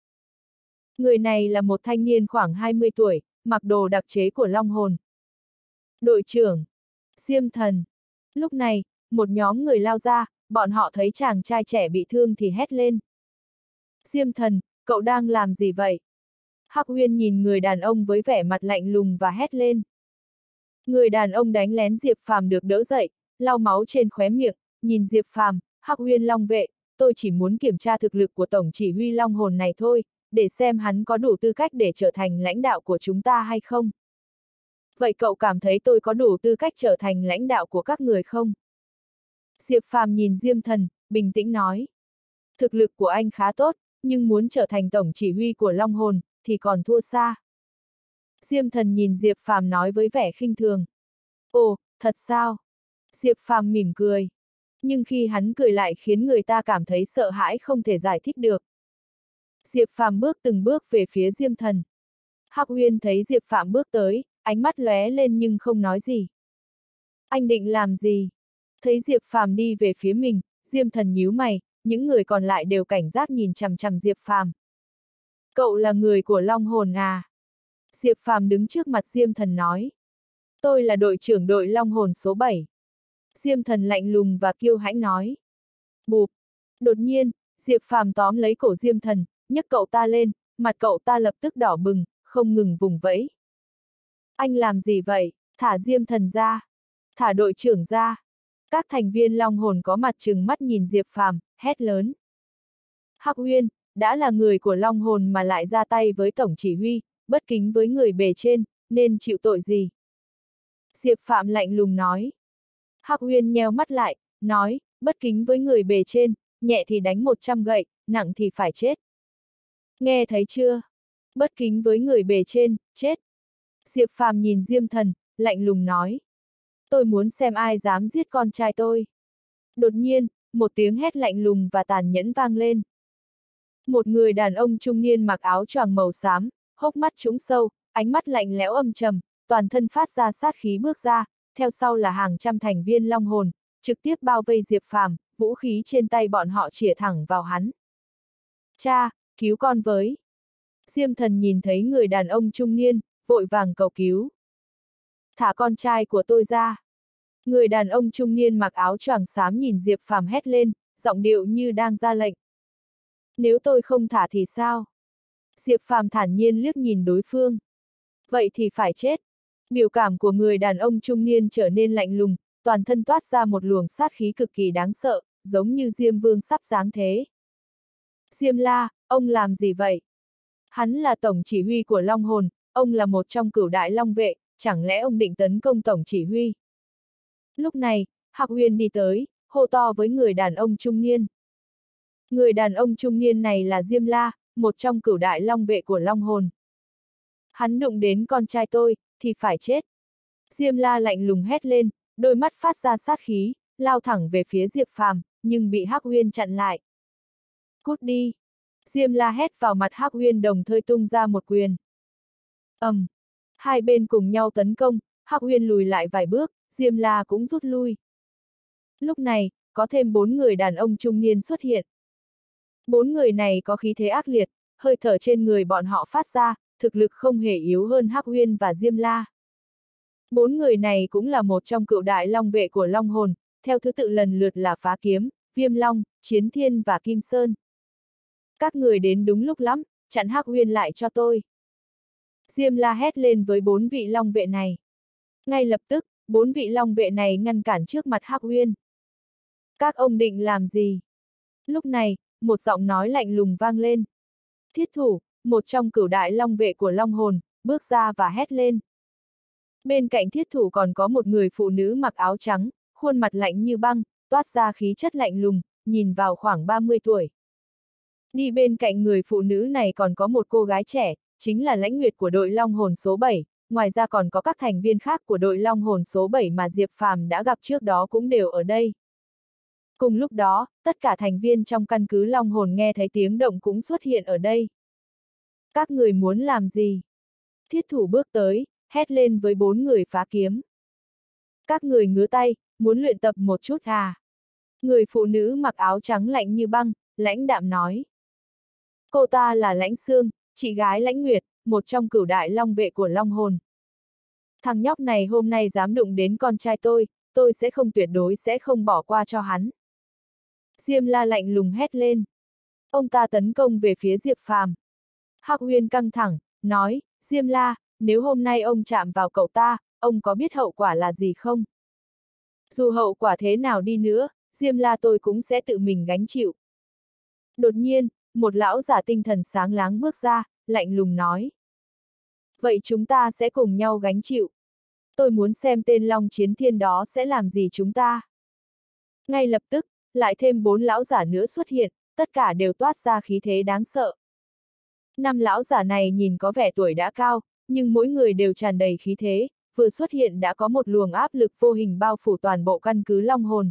Người này là một thanh niên khoảng 20 tuổi, mặc đồ đặc chế của Long Hồn. Đội trưởng! Diêm thần! Lúc này, một nhóm người lao ra, bọn họ thấy chàng trai trẻ bị thương thì hét lên. Diêm thần, cậu đang làm gì vậy? Hắc Huyên nhìn người đàn ông với vẻ mặt lạnh lùng và hét lên. Người đàn ông đánh lén Diệp Phàm được đỡ dậy, lau máu trên khóe miệng, nhìn Diệp Phàm, Hắc Huyên Long vệ, tôi chỉ muốn kiểm tra thực lực của Tổng chỉ huy Long hồn này thôi, để xem hắn có đủ tư cách để trở thành lãnh đạo của chúng ta hay không. Vậy cậu cảm thấy tôi có đủ tư cách trở thành lãnh đạo của các người không? Diệp Phàm nhìn Diêm Thần, bình tĩnh nói. Thực lực của anh khá tốt, nhưng muốn trở thành tổng chỉ huy của Long Hồn, thì còn thua xa. Diêm Thần nhìn Diệp Phàm nói với vẻ khinh thường. Ồ, thật sao? Diệp Phàm mỉm cười. Nhưng khi hắn cười lại khiến người ta cảm thấy sợ hãi không thể giải thích được. Diệp Phàm bước từng bước về phía Diêm Thần. Hắc Uyên thấy Diệp Phạm bước tới, ánh mắt lóe lên nhưng không nói gì. Anh định làm gì? Thấy Diệp Phàm đi về phía mình, Diêm Thần nhíu mày, những người còn lại đều cảnh giác nhìn chằm chằm Diệp Phàm. Cậu là người của Long Hồn à? Diệp Phàm đứng trước mặt Diêm Thần nói. Tôi là đội trưởng đội Long Hồn số 7. Diêm Thần lạnh lùng và kiêu hãnh nói. Bụp! Đột nhiên, Diệp Phàm tóm lấy cổ Diêm Thần, nhấc cậu ta lên, mặt cậu ta lập tức đỏ bừng, không ngừng vùng vẫy. Anh làm gì vậy? Thả Diêm Thần ra! Thả đội trưởng ra! Các thành viên Long Hồn có mặt chừng mắt nhìn Diệp Phàm, hét lớn. Hắc Uyên, đã là người của Long Hồn mà lại ra tay với Tổng Chỉ huy, bất kính với người bề trên, nên chịu tội gì? Diệp Phạm lạnh lùng nói. Hắc Uyên nheo mắt lại, nói, bất kính với người bề trên, nhẹ thì đánh 100 gậy, nặng thì phải chết. Nghe thấy chưa? Bất kính với người bề trên, chết. Diệp Phàm nhìn Diêm Thần, lạnh lùng nói tôi muốn xem ai dám giết con trai tôi. Đột nhiên, một tiếng hét lạnh lùng và tàn nhẫn vang lên. Một người đàn ông trung niên mặc áo choàng màu xám, hốc mắt trũng sâu, ánh mắt lạnh lẽo âm trầm, toàn thân phát ra sát khí bước ra, theo sau là hàng trăm thành viên long hồn, trực tiếp bao vây Diệp Phàm, vũ khí trên tay bọn họ chĩa thẳng vào hắn. Cha, cứu con với. Diêm thần nhìn thấy người đàn ông trung niên, vội vàng cầu cứu thả con trai của tôi ra. Người đàn ông trung niên mặc áo choàng xám nhìn Diệp Phàm hét lên, giọng điệu như đang ra lệnh. Nếu tôi không thả thì sao? Diệp Phàm thản nhiên liếc nhìn đối phương. Vậy thì phải chết. Biểu cảm của người đàn ông trung niên trở nên lạnh lùng, toàn thân toát ra một luồng sát khí cực kỳ đáng sợ, giống như Diêm Vương sắp giáng thế. Diêm La, ông làm gì vậy? Hắn là tổng chỉ huy của Long Hồn, ông là một trong cửu đại Long vệ, chẳng lẽ ông định tấn công tổng chỉ huy? Lúc này, Hạc Huyền đi tới, hô to với người đàn ông trung niên. Người đàn ông trung niên này là Diêm La, một trong cửu đại long vệ của Long Hồn. Hắn đụng đến con trai tôi, thì phải chết. Diêm la lạnh lùng hét lên, đôi mắt phát ra sát khí, lao thẳng về phía Diệp Phàm, nhưng bị Hắc Huyên chặn lại. Cút đi! Diêm la hét vào mặt Hắc Huyên đồng thời tung ra một quyền. ầm, um, hai bên cùng nhau tấn công, Hắc Huyên lùi lại vài bước, Diêm la cũng rút lui. Lúc này, có thêm bốn người đàn ông trung niên xuất hiện. Bốn người này có khí thế ác liệt, hơi thở trên người bọn họ phát ra, thực lực không hề yếu hơn Hắc Huyên và Diêm La. Bốn người này cũng là một trong cựu đại long vệ của Long Hồn, theo thứ tự lần lượt là Phá Kiếm, Viêm Long, Chiến Thiên và Kim Sơn. Các người đến đúng lúc lắm, chặn Hắc Huyên lại cho tôi. Diêm La hét lên với bốn vị long vệ này. Ngay lập tức, bốn vị long vệ này ngăn cản trước mặt Hắc Huyên. Các ông định làm gì? Lúc này, một giọng nói lạnh lùng vang lên. Thiết thủ, một trong cửu đại long vệ của long hồn, bước ra và hét lên. Bên cạnh thiết thủ còn có một người phụ nữ mặc áo trắng, khuôn mặt lạnh như băng, toát ra khí chất lạnh lùng, nhìn vào khoảng 30 tuổi. Đi bên cạnh người phụ nữ này còn có một cô gái trẻ, chính là lãnh nguyệt của đội Long Hồn số 7, ngoài ra còn có các thành viên khác của đội Long Hồn số 7 mà Diệp Phàm đã gặp trước đó cũng đều ở đây. Cùng lúc đó, tất cả thành viên trong căn cứ Long Hồn nghe thấy tiếng động cũng xuất hiện ở đây. Các người muốn làm gì? Thiết thủ bước tới, hét lên với bốn người phá kiếm. Các người ngứa tay, muốn luyện tập một chút à? Người phụ nữ mặc áo trắng lạnh như băng, lãnh đạm nói. Cô ta là lãnh xương, chị gái lãnh nguyệt, một trong cửu đại long vệ của long hồn. Thằng nhóc này hôm nay dám đụng đến con trai tôi, tôi sẽ không tuyệt đối sẽ không bỏ qua cho hắn. Diêm la lạnh lùng hét lên. Ông ta tấn công về phía Diệp Phàm. Hạc Huyên căng thẳng, nói, Diêm la, nếu hôm nay ông chạm vào cậu ta, ông có biết hậu quả là gì không? Dù hậu quả thế nào đi nữa, Diêm la tôi cũng sẽ tự mình gánh chịu. Đột nhiên, một lão giả tinh thần sáng láng bước ra, lạnh lùng nói. Vậy chúng ta sẽ cùng nhau gánh chịu. Tôi muốn xem tên Long Chiến Thiên đó sẽ làm gì chúng ta. Ngay lập tức, lại thêm bốn lão giả nữa xuất hiện, tất cả đều toát ra khí thế đáng sợ. Năm lão giả này nhìn có vẻ tuổi đã cao, nhưng mỗi người đều tràn đầy khí thế, vừa xuất hiện đã có một luồng áp lực vô hình bao phủ toàn bộ căn cứ Long Hồn.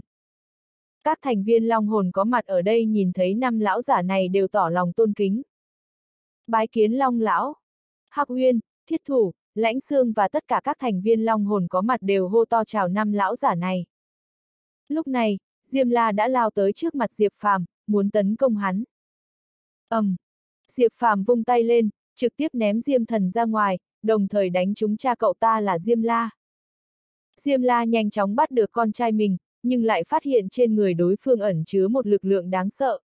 Các thành viên Long Hồn có mặt ở đây nhìn thấy năm lão giả này đều tỏ lòng tôn kính. Bái kiến Long Lão, Hạc Huyên, Thiết Thủ, Lãnh Sương và tất cả các thành viên Long Hồn có mặt đều hô to chào năm lão giả này. Lúc này, Diêm La đã lao tới trước mặt Diệp Phàm, muốn tấn công hắn. ầm, um, Diệp Phàm vung tay lên, trực tiếp ném Diêm Thần ra ngoài, đồng thời đánh trúng cha cậu ta là Diêm La. Diêm La nhanh chóng bắt được con trai mình, nhưng lại phát hiện trên người đối phương ẩn chứa một lực lượng đáng sợ.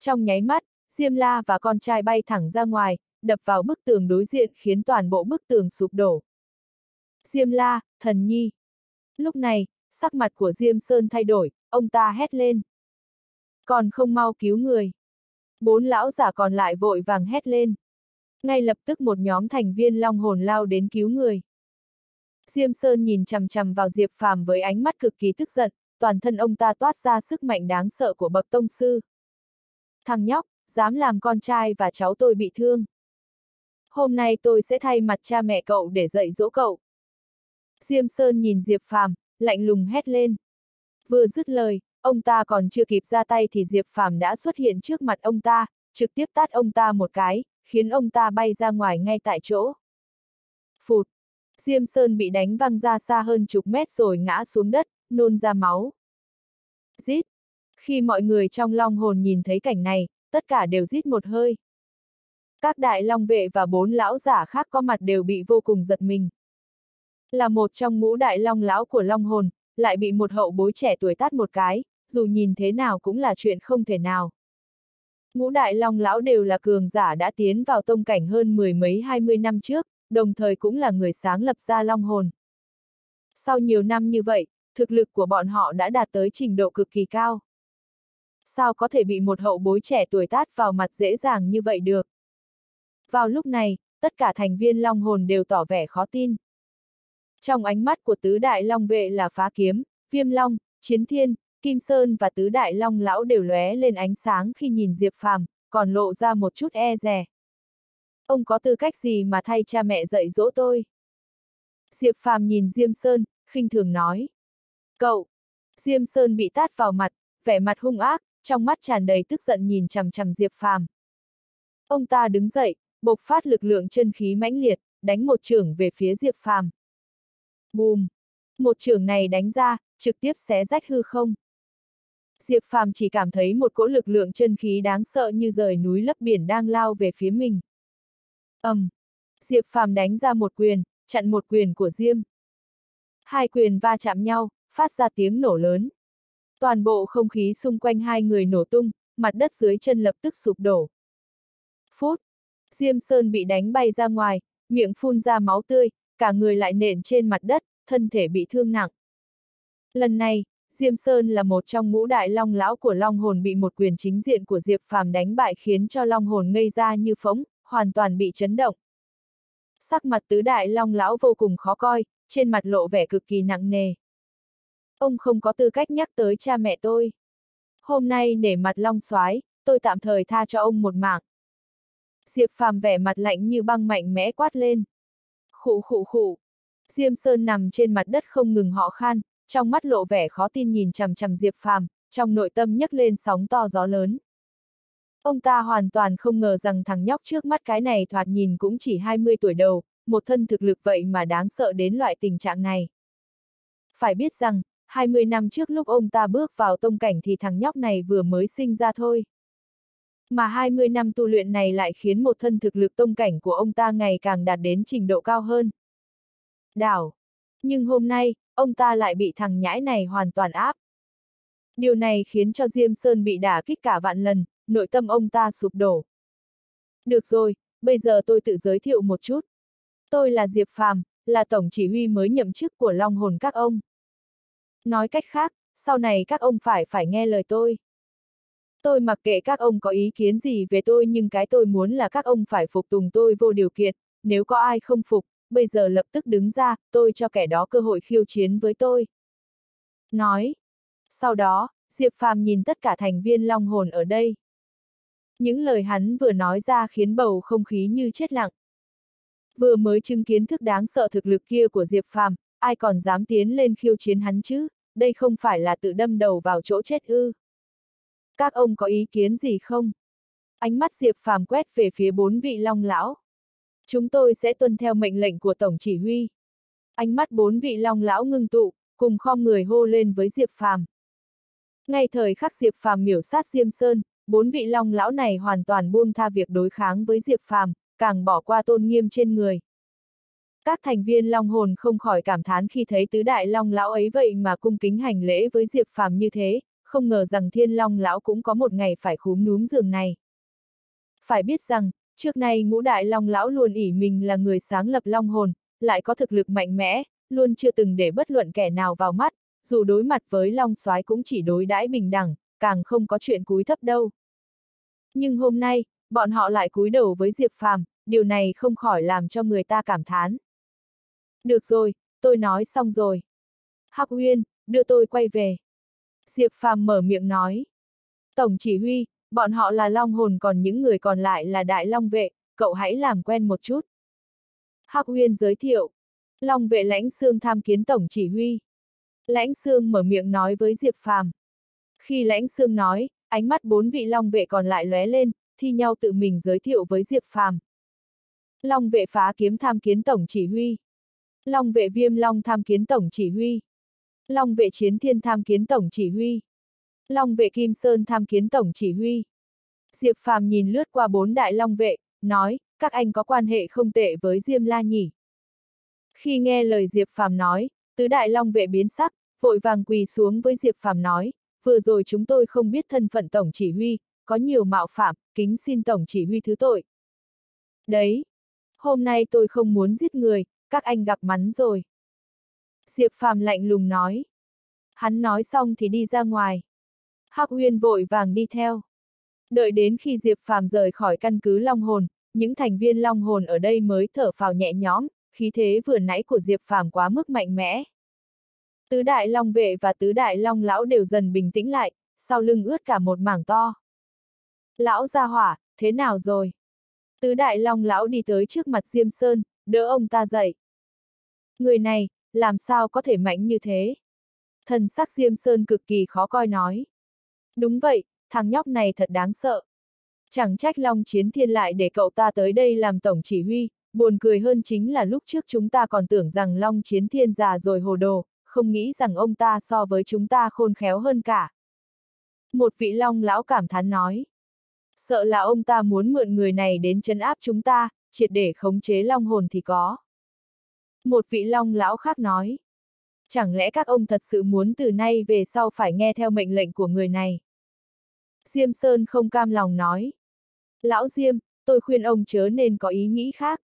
Trong nháy mắt, Diêm La và con trai bay thẳng ra ngoài, đập vào bức tường đối diện khiến toàn bộ bức tường sụp đổ. Diêm La, thần nhi. Lúc này, sắc mặt của Diêm Sơn thay đổi, ông ta hét lên. Còn không mau cứu người. Bốn lão giả còn lại vội vàng hét lên. Ngay lập tức một nhóm thành viên long hồn lao đến cứu người. Diêm Sơn nhìn chằm chằm vào Diệp Phàm với ánh mắt cực kỳ tức giận, toàn thân ông ta toát ra sức mạnh đáng sợ của bậc tông sư. Thằng nhóc, dám làm con trai và cháu tôi bị thương. Hôm nay tôi sẽ thay mặt cha mẹ cậu để dạy dỗ cậu. Diêm Sơn nhìn Diệp Phàm, lạnh lùng hét lên. Vừa dứt lời, ông ta còn chưa kịp ra tay thì Diệp Phàm đã xuất hiện trước mặt ông ta, trực tiếp tát ông ta một cái, khiến ông ta bay ra ngoài ngay tại chỗ. Phụt! Diêm Sơn bị đánh văng ra xa hơn chục mét rồi ngã xuống đất, nôn ra máu. Rít! Khi mọi người trong long hồn nhìn thấy cảnh này, tất cả đều rít một hơi. Các đại long vệ và bốn lão giả khác có mặt đều bị vô cùng giật mình. Là một trong ngũ đại long lão của long hồn, lại bị một hậu bối trẻ tuổi tát một cái, dù nhìn thế nào cũng là chuyện không thể nào. Ngũ đại long lão đều là cường giả đã tiến vào tông cảnh hơn mười mấy hai mươi năm trước, đồng thời cũng là người sáng lập ra long hồn. Sau nhiều năm như vậy, thực lực của bọn họ đã đạt tới trình độ cực kỳ cao. Sao có thể bị một hậu bối trẻ tuổi tát vào mặt dễ dàng như vậy được? Vào lúc này, tất cả thành viên long hồn đều tỏ vẻ khó tin. Trong ánh mắt của tứ đại long vệ là phá kiếm, viêm long, chiến thiên, kim sơn và tứ đại long lão đều lóe lên ánh sáng khi nhìn Diệp Phàm, còn lộ ra một chút e rè. Ông có tư cách gì mà thay cha mẹ dạy dỗ tôi? Diệp Phàm nhìn Diêm Sơn, khinh thường nói. Cậu! Diêm Sơn bị tát vào mặt, vẻ mặt hung ác, trong mắt tràn đầy tức giận nhìn chằm chằm Diệp Phàm. Ông ta đứng dậy, bộc phát lực lượng chân khí mãnh liệt, đánh một trường về phía Diệp Phàm. Bùm! Một trường này đánh ra, trực tiếp xé rách hư không. Diệp Phàm chỉ cảm thấy một cỗ lực lượng chân khí đáng sợ như rời núi lấp biển đang lao về phía mình. ầm, um, Diệp Phàm đánh ra một quyền, chặn một quyền của Diêm. Hai quyền va chạm nhau, phát ra tiếng nổ lớn. Toàn bộ không khí xung quanh hai người nổ tung, mặt đất dưới chân lập tức sụp đổ. Phút, Diêm Sơn bị đánh bay ra ngoài, miệng phun ra máu tươi, cả người lại nện trên mặt đất, thân thể bị thương nặng. Lần này, Diêm Sơn là một trong ngũ đại long lão của long hồn bị một quyền chính diện của Diệp Phàm đánh bại khiến cho long hồn ngây ra như phóng, hoàn toàn bị chấn động. Sắc mặt tứ đại long lão vô cùng khó coi, trên mặt lộ vẻ cực kỳ nặng nề. Ông không có tư cách nhắc tới cha mẹ tôi. Hôm nay nể mặt long soái, tôi tạm thời tha cho ông một mạng. Diệp Phàm vẻ mặt lạnh như băng mạnh mẽ quát lên. Khụ khụ khụ. Diêm Sơn nằm trên mặt đất không ngừng họ khan, trong mắt lộ vẻ khó tin nhìn chằm chằm Diệp Phàm, trong nội tâm nhấc lên sóng to gió lớn. Ông ta hoàn toàn không ngờ rằng thằng nhóc trước mắt cái này thoạt nhìn cũng chỉ 20 tuổi đầu, một thân thực lực vậy mà đáng sợ đến loại tình trạng này. Phải biết rằng, 20 năm trước lúc ông ta bước vào tông cảnh thì thằng nhóc này vừa mới sinh ra thôi. Mà 20 năm tu luyện này lại khiến một thân thực lực tông cảnh của ông ta ngày càng đạt đến trình độ cao hơn. Đảo. Nhưng hôm nay, ông ta lại bị thằng nhãi này hoàn toàn áp. Điều này khiến cho Diêm Sơn bị đả kích cả vạn lần, nội tâm ông ta sụp đổ. Được rồi, bây giờ tôi tự giới thiệu một chút. Tôi là Diệp Phàm, là tổng chỉ huy mới nhậm chức của Long Hồn các ông. Nói cách khác, sau này các ông phải phải nghe lời tôi. Tôi mặc kệ các ông có ý kiến gì về tôi nhưng cái tôi muốn là các ông phải phục tùng tôi vô điều kiện, nếu có ai không phục, bây giờ lập tức đứng ra, tôi cho kẻ đó cơ hội khiêu chiến với tôi. Nói. Sau đó, Diệp Phàm nhìn tất cả thành viên long hồn ở đây. Những lời hắn vừa nói ra khiến bầu không khí như chết lặng. Vừa mới chứng kiến thức đáng sợ thực lực kia của Diệp Phàm, ai còn dám tiến lên khiêu chiến hắn chứ, đây không phải là tự đâm đầu vào chỗ chết ư. Các ông có ý kiến gì không? Ánh mắt Diệp Phàm quét về phía bốn vị long lão. Chúng tôi sẽ tuân theo mệnh lệnh của Tổng chỉ huy. Ánh mắt bốn vị long lão ngưng tụ, cùng khom người hô lên với Diệp Phàm. Ngay thời khắc Diệp Phàm miểu sát Diêm Sơn, bốn vị long lão này hoàn toàn buông tha việc đối kháng với Diệp Phàm, càng bỏ qua tôn nghiêm trên người. Các thành viên long hồn không khỏi cảm thán khi thấy tứ đại long lão ấy vậy mà cung kính hành lễ với Diệp Phàm như thế, không ngờ rằng thiên long lão cũng có một ngày phải khúm núm giường này. Phải biết rằng, trước nay ngũ đại long lão luôn ỉ mình là người sáng lập long hồn, lại có thực lực mạnh mẽ, luôn chưa từng để bất luận kẻ nào vào mắt, dù đối mặt với long soái cũng chỉ đối đãi bình đẳng, càng không có chuyện cúi thấp đâu. Nhưng hôm nay, bọn họ lại cúi đầu với Diệp Phàm, điều này không khỏi làm cho người ta cảm thán. Được rồi, tôi nói xong rồi. Hắc Uyên, đưa tôi quay về. Diệp Phàm mở miệng nói. Tổng chỉ huy, bọn họ là long hồn còn những người còn lại là đại long vệ, cậu hãy làm quen một chút. Hắc Uyên giới thiệu. Long vệ lãnh xương tham kiến tổng chỉ huy. Lãnh xương mở miệng nói với Diệp Phàm. Khi lãnh xương nói, ánh mắt bốn vị long vệ còn lại lóe lên, thi nhau tự mình giới thiệu với Diệp Phàm. Long vệ phá kiếm tham kiến tổng chỉ huy. Long vệ viêm long tham kiến tổng chỉ huy. Long vệ chiến thiên tham kiến tổng chỉ huy. Long vệ kim sơn tham kiến tổng chỉ huy. Diệp Phàm nhìn lướt qua bốn đại long vệ, nói, các anh có quan hệ không tệ với Diêm La nhỉ. Khi nghe lời Diệp Phàm nói, tứ đại long vệ biến sắc, vội vàng quỳ xuống với Diệp Phàm nói, vừa rồi chúng tôi không biết thân phận tổng chỉ huy, có nhiều mạo phạm, kính xin tổng chỉ huy thứ tội. Đấy, hôm nay tôi không muốn giết người, các anh gặp mắn rồi. Diệp Phàm lạnh lùng nói. Hắn nói xong thì đi ra ngoài. Hắc Uyên vội vàng đi theo. Đợi đến khi Diệp Phàm rời khỏi căn cứ Long Hồn, những thành viên Long Hồn ở đây mới thở phào nhẹ nhõm, khí thế vừa nãy của Diệp Phàm quá mức mạnh mẽ. Tứ đại Long vệ và tứ đại Long lão đều dần bình tĩnh lại, sau lưng ướt cả một mảng to. Lão gia hỏa, thế nào rồi? Tứ đại long lão đi tới trước mặt Diêm Sơn, đỡ ông ta dậy. Người này, làm sao có thể mạnh như thế? Thần sắc Diêm Sơn cực kỳ khó coi nói. Đúng vậy, thằng nhóc này thật đáng sợ. Chẳng trách Long Chiến Thiên lại để cậu ta tới đây làm tổng chỉ huy, buồn cười hơn chính là lúc trước chúng ta còn tưởng rằng Long Chiến Thiên già rồi hồ đồ, không nghĩ rằng ông ta so với chúng ta khôn khéo hơn cả. Một vị Long lão cảm thán nói. Sợ là ông ta muốn mượn người này đến chấn áp chúng ta, triệt để khống chế Long hồn thì có. Một vị Long lão khác nói. Chẳng lẽ các ông thật sự muốn từ nay về sau phải nghe theo mệnh lệnh của người này? Diêm Sơn không cam lòng nói. Lão Diêm, tôi khuyên ông chớ nên có ý nghĩ khác.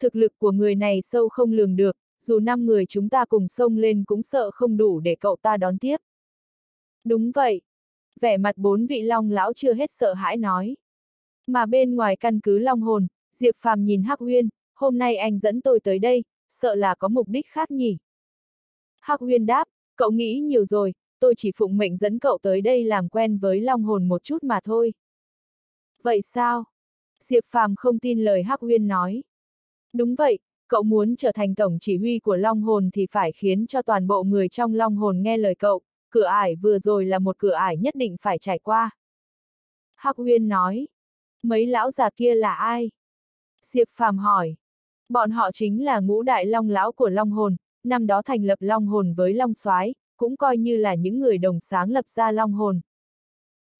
Thực lực của người này sâu không lường được, dù năm người chúng ta cùng sông lên cũng sợ không đủ để cậu ta đón tiếp. Đúng vậy. Vẻ mặt bốn vị long lão chưa hết sợ hãi nói. Mà bên ngoài căn cứ long hồn, Diệp Phàm nhìn Hắc Huyên, hôm nay anh dẫn tôi tới đây, sợ là có mục đích khác nhỉ. Hắc Huyên đáp, cậu nghĩ nhiều rồi, tôi chỉ phụng mệnh dẫn cậu tới đây làm quen với long hồn một chút mà thôi. Vậy sao? Diệp Phàm không tin lời Hắc Huyên nói. Đúng vậy, cậu muốn trở thành tổng chỉ huy của Long Hồn thì phải khiến cho toàn bộ người trong Long Hồn nghe lời cậu, cửa ải vừa rồi là một cửa ải nhất định phải trải qua. Hắc Huyên nói. Mấy lão già kia là ai? Diệp Phàm hỏi. Bọn họ chính là ngũ đại long lão của Long Hồn, năm đó thành lập Long Hồn với Long Soái, cũng coi như là những người đồng sáng lập ra Long Hồn.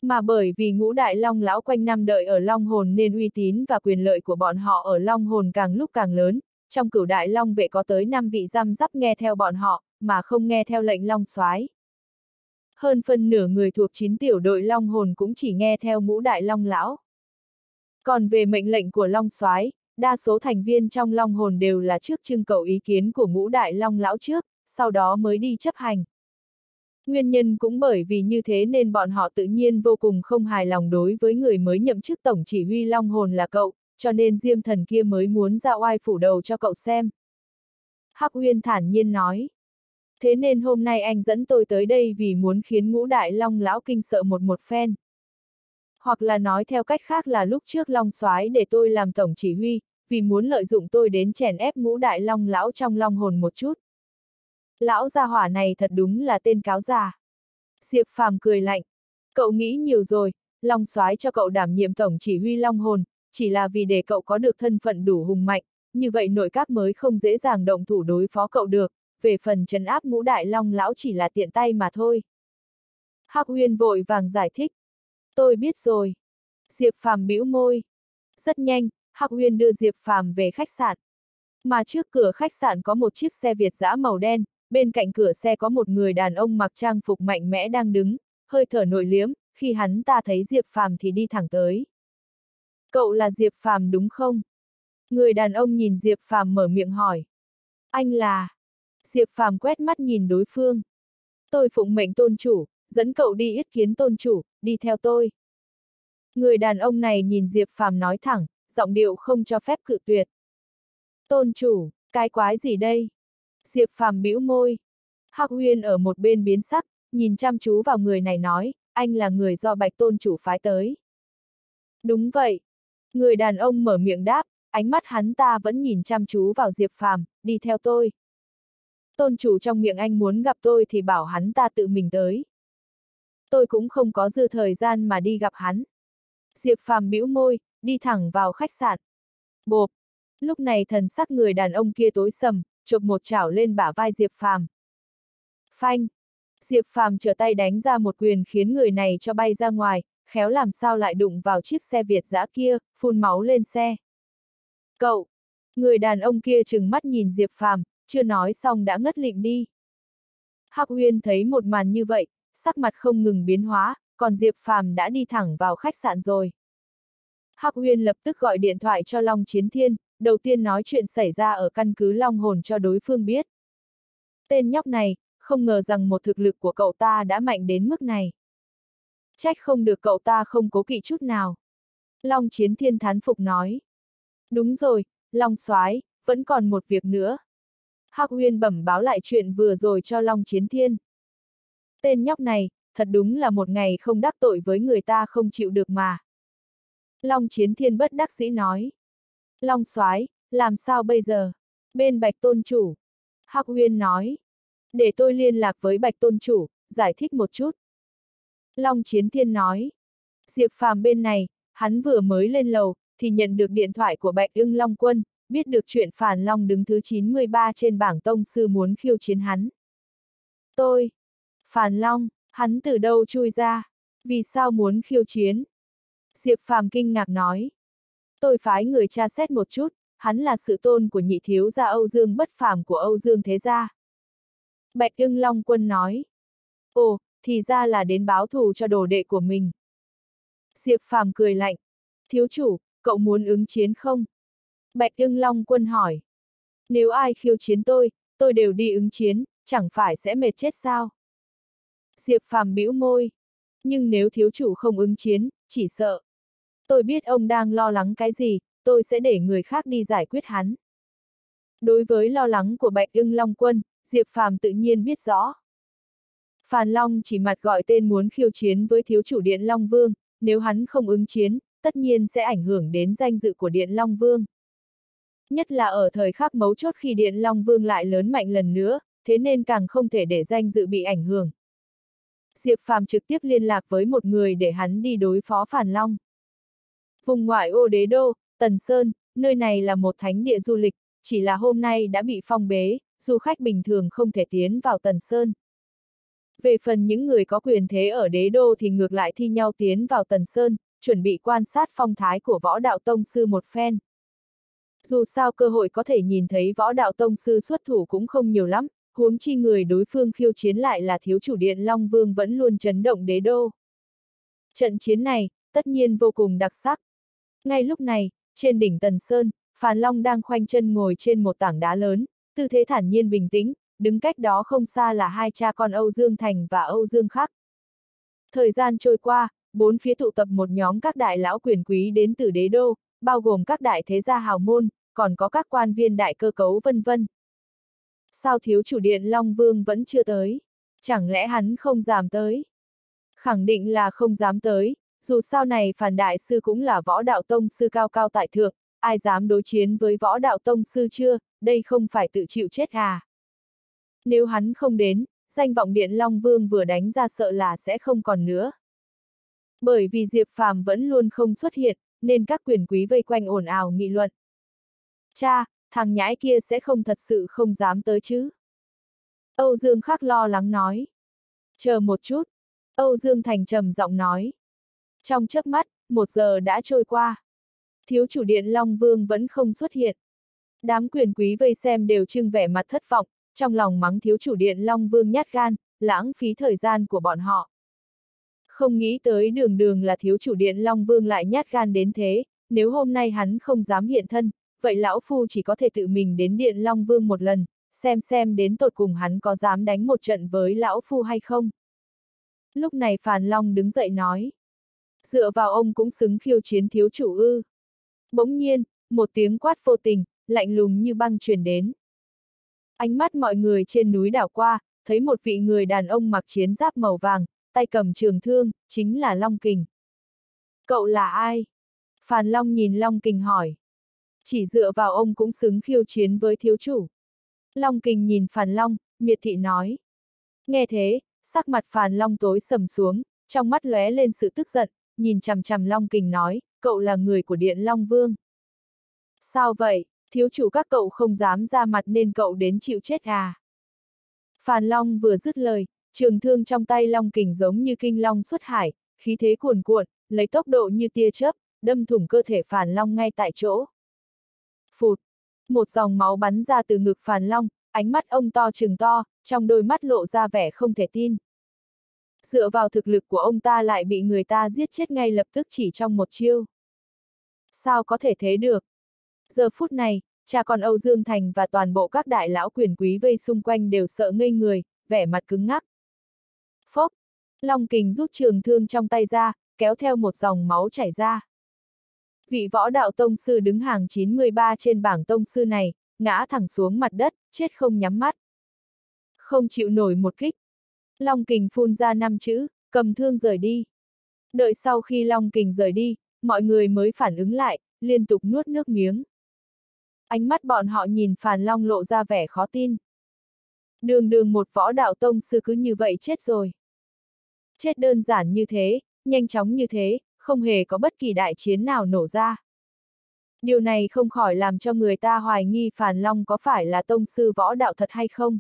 Mà bởi vì ngũ đại long lão quanh năm đợi ở long hồn nên uy tín và quyền lợi của bọn họ ở long hồn càng lúc càng lớn, trong cửu đại long vệ có tới 5 vị giam dắp nghe theo bọn họ, mà không nghe theo lệnh long soái. Hơn phân nửa người thuộc chín tiểu đội long hồn cũng chỉ nghe theo ngũ đại long lão. Còn về mệnh lệnh của long soái, đa số thành viên trong long hồn đều là trước trưng cầu ý kiến của ngũ đại long lão trước, sau đó mới đi chấp hành. Nguyên nhân cũng bởi vì như thế nên bọn họ tự nhiên vô cùng không hài lòng đối với người mới nhậm chức tổng chỉ huy Long Hồn là cậu, cho nên Diêm thần kia mới muốn ra oai phủ đầu cho cậu xem. Hắc Uyên thản nhiên nói. Thế nên hôm nay anh dẫn tôi tới đây vì muốn khiến ngũ đại Long lão kinh sợ một một phen. Hoặc là nói theo cách khác là lúc trước Long soái để tôi làm tổng chỉ huy, vì muốn lợi dụng tôi đến chèn ép ngũ đại Long lão trong Long hồn một chút. Lão gia hỏa này thật đúng là tên cáo già. Diệp Phàm cười lạnh. Cậu nghĩ nhiều rồi, Long soái cho cậu đảm nhiệm tổng chỉ huy Long hồn, chỉ là vì để cậu có được thân phận đủ hùng mạnh, như vậy nội các mới không dễ dàng động thủ đối phó cậu được, về phần trấn áp ngũ đại Long lão chỉ là tiện tay mà thôi. Hắc Uyên vội vàng giải thích. Tôi biết rồi. Diệp Phàm bĩu môi. Rất nhanh, Hạc Huyền đưa Diệp Phàm về khách sạn. Mà trước cửa khách sạn có một chiếc xe Việt giã màu đen, bên cạnh cửa xe có một người đàn ông mặc trang phục mạnh mẽ đang đứng, hơi thở nội liếm, khi hắn ta thấy Diệp Phàm thì đi thẳng tới. Cậu là Diệp Phàm đúng không? Người đàn ông nhìn Diệp Phàm mở miệng hỏi. Anh là... Diệp Phàm quét mắt nhìn đối phương. Tôi phụng mệnh tôn chủ, dẫn cậu đi yết kiến tôn chủ, đi theo tôi. Người đàn ông này nhìn Diệp Phàm nói thẳng, giọng điệu không cho phép cự tuyệt. Tôn chủ, cái quái gì đây? Diệp Phàm bĩu môi. Hắc Huyên ở một bên biến sắc, nhìn chăm chú vào người này nói, anh là người do Bạch Tôn chủ phái tới. Đúng vậy. Người đàn ông mở miệng đáp, ánh mắt hắn ta vẫn nhìn chăm chú vào Diệp Phàm, đi theo tôi. Tôn chủ trong miệng anh muốn gặp tôi thì bảo hắn ta tự mình tới. Tôi cũng không có dư thời gian mà đi gặp hắn. Diệp Phàm bĩu môi, đi thẳng vào khách sạn. Bộp. Lúc này thần sắc người đàn ông kia tối sầm, chụp một chảo lên bả vai Diệp Phàm. Phanh! Diệp Phàm trở tay đánh ra một quyền khiến người này cho bay ra ngoài, khéo làm sao lại đụng vào chiếc xe Việt dã kia, phun máu lên xe. Cậu! Người đàn ông kia chừng mắt nhìn Diệp Phàm, chưa nói xong đã ngất lịm đi. Hắc Uyên thấy một màn như vậy, sắc mặt không ngừng biến hóa, còn Diệp Phàm đã đi thẳng vào khách sạn rồi. Hắc Uyên lập tức gọi điện thoại cho Long Chiến Thiên, đầu tiên nói chuyện xảy ra ở căn cứ Long Hồn cho đối phương biết. Tên nhóc này, không ngờ rằng một thực lực của cậu ta đã mạnh đến mức này. Trách không được cậu ta không cố kỵ chút nào. Long Chiến Thiên thán phục nói. Đúng rồi, Long soái vẫn còn một việc nữa. Hắc Huyên bẩm báo lại chuyện vừa rồi cho Long Chiến Thiên. Tên nhóc này, thật đúng là một ngày không đắc tội với người ta không chịu được mà. Long Chiến Thiên bất đắc dĩ nói. Long soái, làm sao bây giờ? Bên Bạch Tôn Chủ. Hắc Uyên nói. Để tôi liên lạc với Bạch Tôn Chủ, giải thích một chút. Long Chiến Thiên nói. Diệp Phàm bên này, hắn vừa mới lên lầu, thì nhận được điện thoại của Bạch ưng Long Quân, biết được chuyện Phản Long đứng thứ 93 trên bảng tông sư muốn khiêu chiến hắn. Tôi. Phản Long, hắn từ đâu chui ra? Vì sao muốn khiêu chiến? Diệp Phàm kinh ngạc nói. Tôi phái người tra xét một chút, hắn là sự tôn của nhị thiếu gia Âu Dương bất phàm của Âu Dương Thế Gia. Bạch ưng Long Quân nói. Ồ, thì ra là đến báo thù cho đồ đệ của mình. Diệp Phàm cười lạnh. Thiếu chủ, cậu muốn ứng chiến không? Bạch ưng Long Quân hỏi. Nếu ai khiêu chiến tôi, tôi đều đi ứng chiến, chẳng phải sẽ mệt chết sao? Diệp Phàm bĩu môi. Nhưng nếu thiếu chủ không ứng chiến, chỉ sợ. Tôi biết ông đang lo lắng cái gì, tôi sẽ để người khác đi giải quyết hắn. Đối với lo lắng của Bạch ưng Long Quân, Diệp Phàm tự nhiên biết rõ. Phàn Long chỉ mặt gọi tên muốn khiêu chiến với thiếu chủ Điện Long Vương, nếu hắn không ứng chiến, tất nhiên sẽ ảnh hưởng đến danh dự của Điện Long Vương. Nhất là ở thời khắc mấu chốt khi Điện Long Vương lại lớn mạnh lần nữa, thế nên càng không thể để danh dự bị ảnh hưởng. Diệp Phàm trực tiếp liên lạc với một người để hắn đi đối phó Phản Long. Vùng ngoại ô đế đô, Tần Sơn, nơi này là một thánh địa du lịch, chỉ là hôm nay đã bị phong bế, du khách bình thường không thể tiến vào Tần Sơn. Về phần những người có quyền thế ở đế đô thì ngược lại thi nhau tiến vào Tần Sơn, chuẩn bị quan sát phong thái của võ đạo tông sư một phen. Dù sao cơ hội có thể nhìn thấy võ đạo tông sư xuất thủ cũng không nhiều lắm, huống chi người đối phương khiêu chiến lại là thiếu chủ điện Long Vương vẫn luôn chấn động đế đô. Trận chiến này, tất nhiên vô cùng đặc sắc. Ngay lúc này, trên đỉnh Tần Sơn, Phàn Long đang khoanh chân ngồi trên một tảng đá lớn, tư thế thản nhiên bình tĩnh, đứng cách đó không xa là hai cha con Âu Dương Thành và Âu Dương Khắc. Thời gian trôi qua, bốn phía tụ tập một nhóm các đại lão quyền quý đến từ đế đô, bao gồm các đại thế gia hào môn, còn có các quan viên đại cơ cấu vân vân. Sao thiếu chủ điện Long Vương vẫn chưa tới? Chẳng lẽ hắn không dám tới? Khẳng định là không dám tới, dù sao này phản đại sư cũng là võ đạo tông sư cao cao tại thượng, ai dám đối chiến với võ đạo tông sư chưa, đây không phải tự chịu chết à. Nếu hắn không đến, danh vọng điện Long Vương vừa đánh ra sợ là sẽ không còn nữa. Bởi vì Diệp Phàm vẫn luôn không xuất hiện, nên các quyền quý vây quanh ồn ào nghị luận. Cha, thằng nhãi kia sẽ không thật sự không dám tới chứ. Âu Dương Khắc lo lắng nói. Chờ một chút. Âu Dương Thành trầm giọng nói. Trong chớp mắt, một giờ đã trôi qua. Thiếu chủ điện Long Vương vẫn không xuất hiện. Đám quyền quý vây xem đều trưng vẻ mặt thất vọng, trong lòng mắng thiếu chủ điện Long Vương nhát gan, lãng phí thời gian của bọn họ. Không nghĩ tới đường đường là thiếu chủ điện Long Vương lại nhát gan đến thế, nếu hôm nay hắn không dám hiện thân, vậy lão phu chỉ có thể tự mình đến điện Long Vương một lần, xem xem đến tột cùng hắn có dám đánh một trận với lão phu hay không. Lúc này Phàn Long đứng dậy nói. Dựa vào ông cũng xứng khiêu chiến thiếu chủ ư. Bỗng nhiên, một tiếng quát vô tình, lạnh lùng như băng truyền đến. Ánh mắt mọi người trên núi đảo qua, thấy một vị người đàn ông mặc chiến giáp màu vàng, tay cầm trường thương, chính là Long Kình. Cậu là ai? Phàn Long nhìn Long Kình hỏi. Chỉ dựa vào ông cũng xứng khiêu chiến với thiếu chủ. Long Kình nhìn Phàn Long, miệt thị nói. Nghe thế, sắc mặt Phàn Long tối sầm xuống, trong mắt lóe lên sự tức giận, nhìn chằm chằm Long Kình nói, cậu là người của Điện Long Vương. Sao vậy, thiếu chủ các cậu không dám ra mặt nên cậu đến chịu chết à? Phàn Long vừa dứt lời, trường thương trong tay Long Kình giống như kinh long xuất hải, khí thế cuồn cuộn, lấy tốc độ như tia chớp, đâm thủng cơ thể Phàn Long ngay tại chỗ. Phụt! Một dòng máu bắn ra từ ngực Phàn Long, ánh mắt ông to trừng to, trong đôi mắt lộ ra vẻ không thể tin. Dựa vào thực lực của ông ta lại bị người ta giết chết ngay lập tức chỉ trong một chiêu. Sao có thể thế được? Giờ phút này, cha con Âu Dương Thành và toàn bộ các đại lão quyền quý vây xung quanh đều sợ ngây người, vẻ mặt cứng ngắc. Phốc! Long kình rút trường thương trong tay ra, kéo theo một dòng máu chảy ra. Vị võ đạo tông sư đứng hàng 93 trên bảng tông sư này, ngã thẳng xuống mặt đất, chết không nhắm mắt. Không chịu nổi một kích. Long kình phun ra năm chữ, cầm thương rời đi. Đợi sau khi Long kình rời đi, mọi người mới phản ứng lại, liên tục nuốt nước miếng. Ánh mắt bọn họ nhìn Phàn Long lộ ra vẻ khó tin. Đường đường một võ đạo tông sư cứ như vậy chết rồi. Chết đơn giản như thế, nhanh chóng như thế, không hề có bất kỳ đại chiến nào nổ ra. Điều này không khỏi làm cho người ta hoài nghi Phàn Long có phải là tông sư võ đạo thật hay không.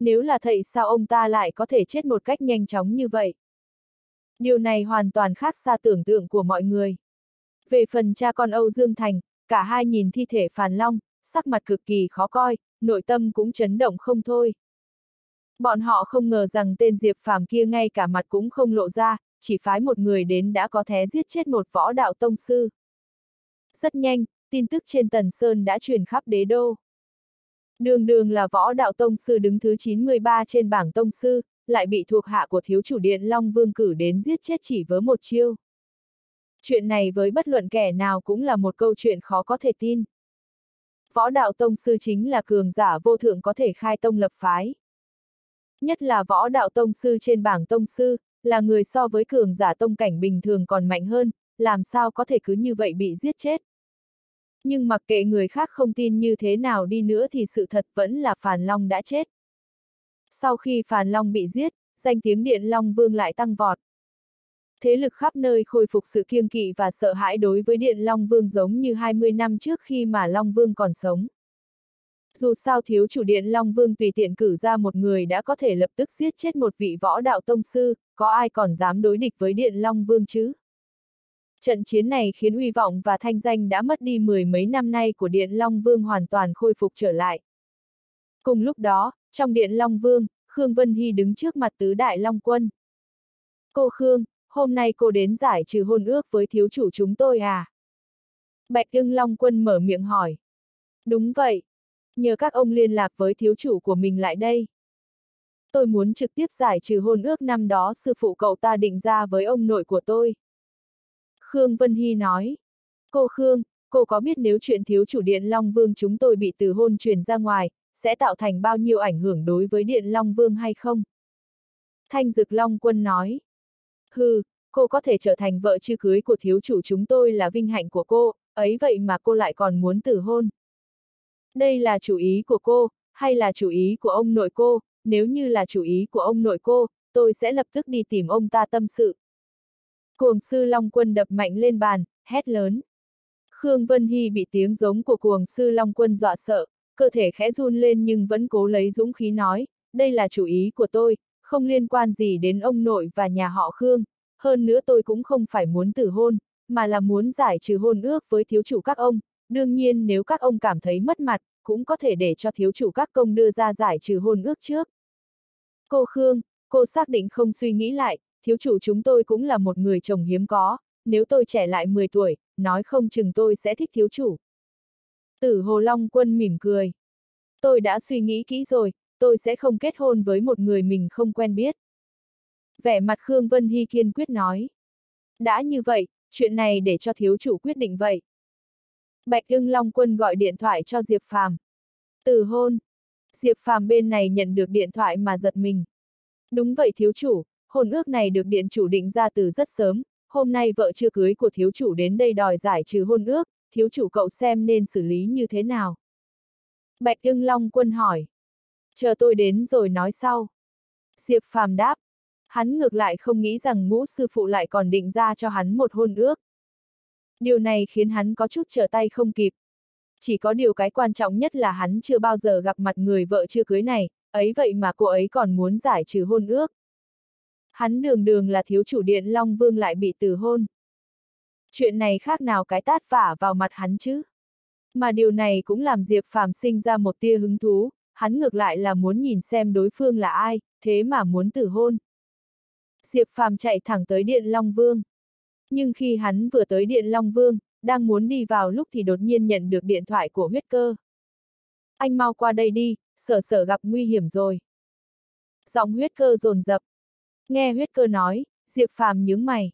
Nếu là thầy sao ông ta lại có thể chết một cách nhanh chóng như vậy? Điều này hoàn toàn khác xa tưởng tượng của mọi người. Về phần cha con Âu Dương Thành, cả hai nhìn thi thể Phàn Long, sắc mặt cực kỳ khó coi, nội tâm cũng chấn động không thôi. Bọn họ không ngờ rằng tên Diệp Phàm kia ngay cả mặt cũng không lộ ra, chỉ phái một người đến đã có thể giết chết một võ đạo tông sư. Rất nhanh, tin tức trên Tần Sơn đã truyền khắp đế đô. Đường đường là võ đạo tông sư đứng thứ 93 trên bảng tông sư, lại bị thuộc hạ của thiếu chủ điện Long Vương cử đến giết chết chỉ với một chiêu. Chuyện này với bất luận kẻ nào cũng là một câu chuyện khó có thể tin. Võ đạo tông sư chính là cường giả vô thượng có thể khai tông lập phái. Nhất là võ đạo tông sư trên bảng tông sư, là người so với cường giả tông cảnh bình thường còn mạnh hơn, làm sao có thể cứ như vậy bị giết chết. Nhưng mặc kệ người khác không tin như thế nào đi nữa thì sự thật vẫn là Phàn Long đã chết. Sau khi Phàn Long bị giết, danh tiếng Điện Long Vương lại tăng vọt. Thế lực khắp nơi khôi phục sự kiêng kỵ và sợ hãi đối với Điện Long Vương giống như 20 năm trước khi mà Long Vương còn sống. Dù sao thiếu chủ Điện Long Vương tùy tiện cử ra một người đã có thể lập tức giết chết một vị võ đạo tông sư, có ai còn dám đối địch với Điện Long Vương chứ? Trận chiến này khiến uy vọng và thanh danh đã mất đi mười mấy năm nay của Điện Long Vương hoàn toàn khôi phục trở lại. Cùng lúc đó, trong Điện Long Vương, Khương Vân Hy đứng trước mặt tứ đại Long Quân. Cô Khương, hôm nay cô đến giải trừ hôn ước với thiếu chủ chúng tôi à? Bạch ưng Long Quân mở miệng hỏi. Đúng vậy. Nhờ các ông liên lạc với thiếu chủ của mình lại đây. Tôi muốn trực tiếp giải trừ hôn ước năm đó sư phụ cậu ta định ra với ông nội của tôi. Khương Vân Hy nói. Cô Khương, cô có biết nếu chuyện thiếu chủ Điện Long Vương chúng tôi bị từ hôn truyền ra ngoài, sẽ tạo thành bao nhiêu ảnh hưởng đối với Điện Long Vương hay không? Thanh Dực Long Quân nói. Hừ, cô có thể trở thành vợ chưa cưới của thiếu chủ chúng tôi là vinh hạnh của cô, ấy vậy mà cô lại còn muốn từ hôn. Đây là chủ ý của cô, hay là chủ ý của ông nội cô, nếu như là chủ ý của ông nội cô, tôi sẽ lập tức đi tìm ông ta tâm sự. Cuồng sư Long Quân đập mạnh lên bàn, hét lớn. Khương Vân Hy bị tiếng giống của cuồng sư Long Quân dọa sợ, cơ thể khẽ run lên nhưng vẫn cố lấy dũng khí nói, đây là chủ ý của tôi, không liên quan gì đến ông nội và nhà họ Khương, hơn nữa tôi cũng không phải muốn tử hôn, mà là muốn giải trừ hôn ước với thiếu chủ các ông, đương nhiên nếu các ông cảm thấy mất mặt, cũng có thể để cho thiếu chủ các công đưa ra giải trừ hôn ước trước. Cô Khương, cô xác định không suy nghĩ lại, thiếu chủ chúng tôi cũng là một người chồng hiếm có, nếu tôi trẻ lại 10 tuổi, nói không chừng tôi sẽ thích thiếu chủ. Tử Hồ Long Quân mỉm cười. Tôi đã suy nghĩ kỹ rồi, tôi sẽ không kết hôn với một người mình không quen biết. Vẻ mặt Khương Vân Hy kiên quyết nói. Đã như vậy, chuyện này để cho thiếu chủ quyết định vậy. Bạch ưng Long Quân gọi điện thoại cho Diệp Phàm. Từ hôn. Diệp Phàm bên này nhận được điện thoại mà giật mình. Đúng vậy thiếu chủ, hôn ước này được điện chủ định ra từ rất sớm, hôm nay vợ chưa cưới của thiếu chủ đến đây đòi giải trừ hôn ước, thiếu chủ cậu xem nên xử lý như thế nào. Bạch ưng Long Quân hỏi. Chờ tôi đến rồi nói sau. Diệp Phàm đáp. Hắn ngược lại không nghĩ rằng ngũ sư phụ lại còn định ra cho hắn một hôn ước. Điều này khiến hắn có chút trở tay không kịp. Chỉ có điều cái quan trọng nhất là hắn chưa bao giờ gặp mặt người vợ chưa cưới này, ấy vậy mà cô ấy còn muốn giải trừ hôn ước. Hắn đường đường là thiếu chủ điện Long Vương lại bị từ hôn. Chuyện này khác nào cái tát vả vào mặt hắn chứ? Mà điều này cũng làm Diệp Phàm sinh ra một tia hứng thú, hắn ngược lại là muốn nhìn xem đối phương là ai, thế mà muốn từ hôn. Diệp Phàm chạy thẳng tới Điện Long Vương. Nhưng khi hắn vừa tới Điện Long Vương, đang muốn đi vào lúc thì đột nhiên nhận được điện thoại của huyết cơ. Anh mau qua đây đi, sở sở gặp nguy hiểm rồi. Giọng huyết cơ rồn rập. Nghe huyết cơ nói, Diệp Phàm nhướng mày.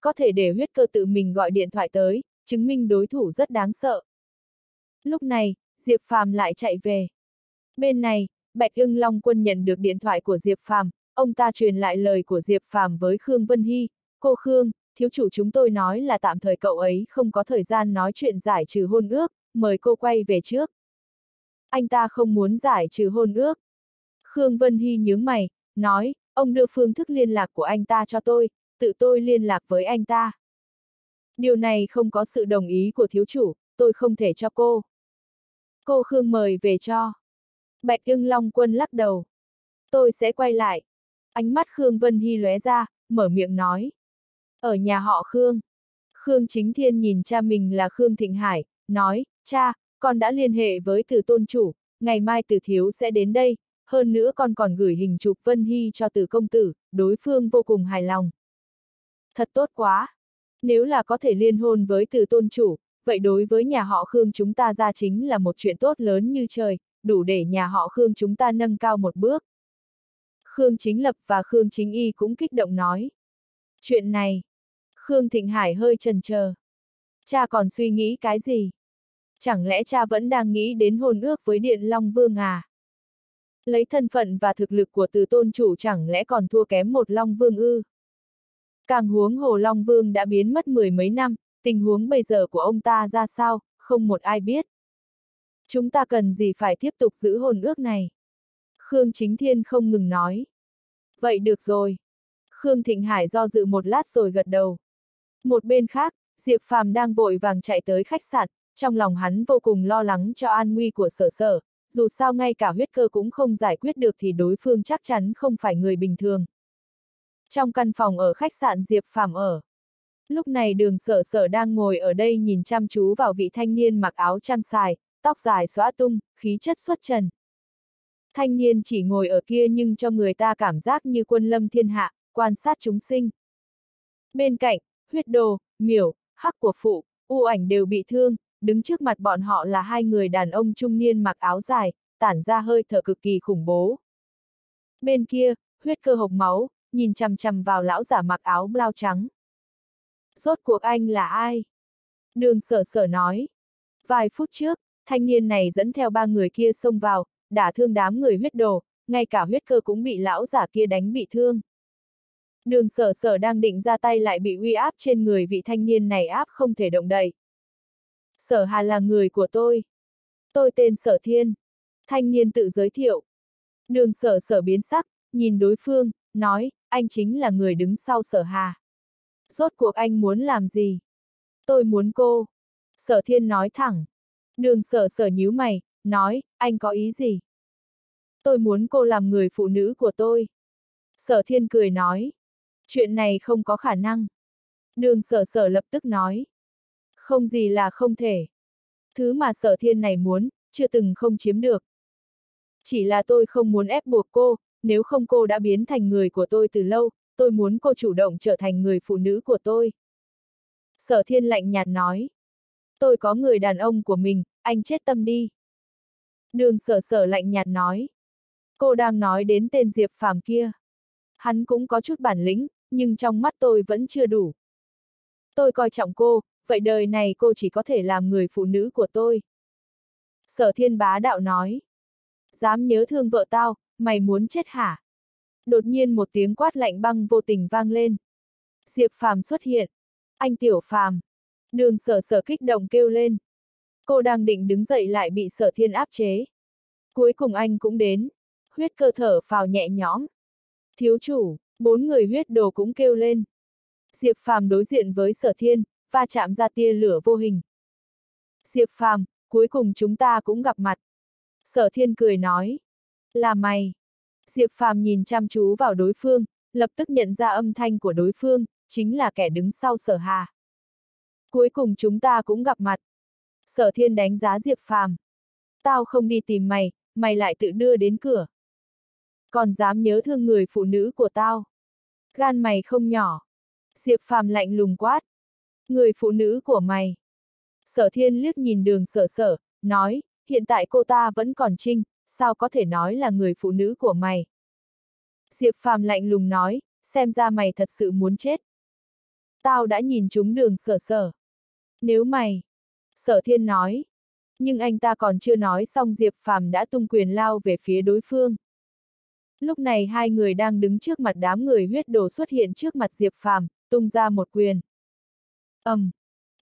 Có thể để huyết cơ tự mình gọi điện thoại tới, chứng minh đối thủ rất đáng sợ. Lúc này, Diệp Phàm lại chạy về. Bên này, Bạch Hưng Long Quân nhận được điện thoại của Diệp Phàm, ông ta truyền lại lời của Diệp Phàm với Khương Vân Hy, cô Khương, thiếu chủ chúng tôi nói là tạm thời cậu ấy không có thời gian nói chuyện giải trừ hôn ước, mời cô quay về trước. Anh ta không muốn giải trừ hôn ước. Khương Vân Hy nhướng mày, nói, ông đưa phương thức liên lạc của anh ta cho tôi, tự tôi liên lạc với anh ta. Điều này không có sự đồng ý của thiếu chủ, tôi không thể cho cô. Cô Khương mời về cho. Bạch ưng Long Quân lắc đầu. Tôi sẽ quay lại. Ánh mắt Khương Vân Hy lóe ra, mở miệng nói. Ở nhà họ Khương. Khương Chính Thiên nhìn cha mình là Khương Thịnh Hải, nói, cha, con đã liên hệ với từ tôn chủ, ngày mai từ thiếu sẽ đến đây, hơn nữa con còn gửi hình chụp Vân Hy cho từ công tử, đối phương vô cùng hài lòng. Thật tốt quá! Nếu là có thể liên hôn với từ tôn chủ, vậy đối với nhà họ Khương chúng ta ra chính là một chuyện tốt lớn như trời, đủ để nhà họ Khương chúng ta nâng cao một bước. Khương Chính Lập và Khương Chính Y cũng kích động nói. Chuyện này, Khương Thịnh Hải hơi chần chờ. Cha còn suy nghĩ cái gì? Chẳng lẽ cha vẫn đang nghĩ đến hôn ước với Điện Long Vương à? Lấy thân phận và thực lực của từ tôn chủ chẳng lẽ còn thua kém một Long Vương ư? Càng huống Hồ Long Vương đã biến mất mười mấy năm, tình huống bây giờ của ông ta ra sao, không một ai biết. Chúng ta cần gì phải tiếp tục giữ hôn ước này? Khương Chính Thiên không ngừng nói. Vậy được rồi. Khương Thịnh Hải do dự một lát rồi gật đầu. Một bên khác, Diệp Phàm đang vội vàng chạy tới khách sạn, trong lòng hắn vô cùng lo lắng cho an nguy của sở sở, dù sao ngay cả huyết cơ cũng không giải quyết được thì đối phương chắc chắn không phải người bình thường. Trong căn phòng ở khách sạn Diệp Phàm ở. Lúc này đường sở sở đang ngồi ở đây nhìn chăm chú vào vị thanh niên mặc áo trang xài, tóc dài xóa tung, khí chất xuất trần. Thanh niên chỉ ngồi ở kia nhưng cho người ta cảm giác như quân lâm thiên hạ, quan sát chúng sinh. Bên cạnh, huyết đồ, miểu, hắc của phụ, u ảnh đều bị thương, đứng trước mặt bọn họ là hai người đàn ông trung niên mặc áo dài, tản ra hơi thở cực kỳ khủng bố. Bên kia, huyết cơ hộc máu, nhìn chằm chằm vào lão giả mặc áo blau trắng. Rốt cuộc anh là ai? Đường sở sở nói. Vài phút trước, thanh niên này dẫn theo ba người kia xông vào, đả thương đám người huyết đồ, ngay cả huyết cơ cũng bị lão giả kia đánh bị thương. Đường sở sở đang định ra tay lại bị uy áp trên người vị thanh niên này áp không thể động đậy. Sở hà là người của tôi. Tôi tên sở thiên. Thanh niên tự giới thiệu. Đường sở sở biến sắc, nhìn đối phương, nói, anh chính là người đứng sau sở hà. Rốt cuộc anh muốn làm gì? Tôi muốn cô. Sở thiên nói thẳng. Đường sở sở nhíu mày, nói, anh có ý gì? Tôi muốn cô làm người phụ nữ của tôi. Sở thiên cười nói. Chuyện này không có khả năng. Đường sở sở lập tức nói. Không gì là không thể. Thứ mà sở thiên này muốn, chưa từng không chiếm được. Chỉ là tôi không muốn ép buộc cô, nếu không cô đã biến thành người của tôi từ lâu, tôi muốn cô chủ động trở thành người phụ nữ của tôi. Sở thiên lạnh nhạt nói. Tôi có người đàn ông của mình, anh chết tâm đi. Đường sở sở lạnh nhạt nói. Cô đang nói đến tên Diệp Phàm kia. Hắn cũng có chút bản lĩnh, nhưng trong mắt tôi vẫn chưa đủ. Tôi coi trọng cô, vậy đời này cô chỉ có thể làm người phụ nữ của tôi. Sở thiên bá đạo nói. Dám nhớ thương vợ tao, mày muốn chết hả? Đột nhiên một tiếng quát lạnh băng vô tình vang lên. Diệp Phàm xuất hiện. Anh Tiểu Phàm. Đường sở sở kích động kêu lên. Cô đang định đứng dậy lại bị sở thiên áp chế. Cuối cùng anh cũng đến. Huyết cơ thở phào nhẹ nhõm. Thiếu chủ, bốn người huyết đồ cũng kêu lên. Diệp Phàm đối diện với sở thiên, va chạm ra tia lửa vô hình. Diệp Phàm, cuối cùng chúng ta cũng gặp mặt. Sở thiên cười nói. Là mày. Diệp Phàm nhìn chăm chú vào đối phương, lập tức nhận ra âm thanh của đối phương, chính là kẻ đứng sau sở hà. Cuối cùng chúng ta cũng gặp mặt. Sở thiên đánh giá Diệp Phàm. Tao không đi tìm mày, mày lại tự đưa đến cửa. Còn dám nhớ thương người phụ nữ của tao. Gan mày không nhỏ. Diệp Phàm lạnh lùng quát. Người phụ nữ của mày. Sở thiên liếc nhìn đường sở sở, nói, hiện tại cô ta vẫn còn trinh, sao có thể nói là người phụ nữ của mày? Diệp Phàm lạnh lùng nói, xem ra mày thật sự muốn chết. Tao đã nhìn chúng đường sở sở. Nếu mày, sở thiên nói, nhưng anh ta còn chưa nói xong Diệp Phàm đã tung quyền lao về phía đối phương. Lúc này hai người đang đứng trước mặt đám người huyết đồ xuất hiện trước mặt Diệp Phàm, tung ra một quyền. ầm, um,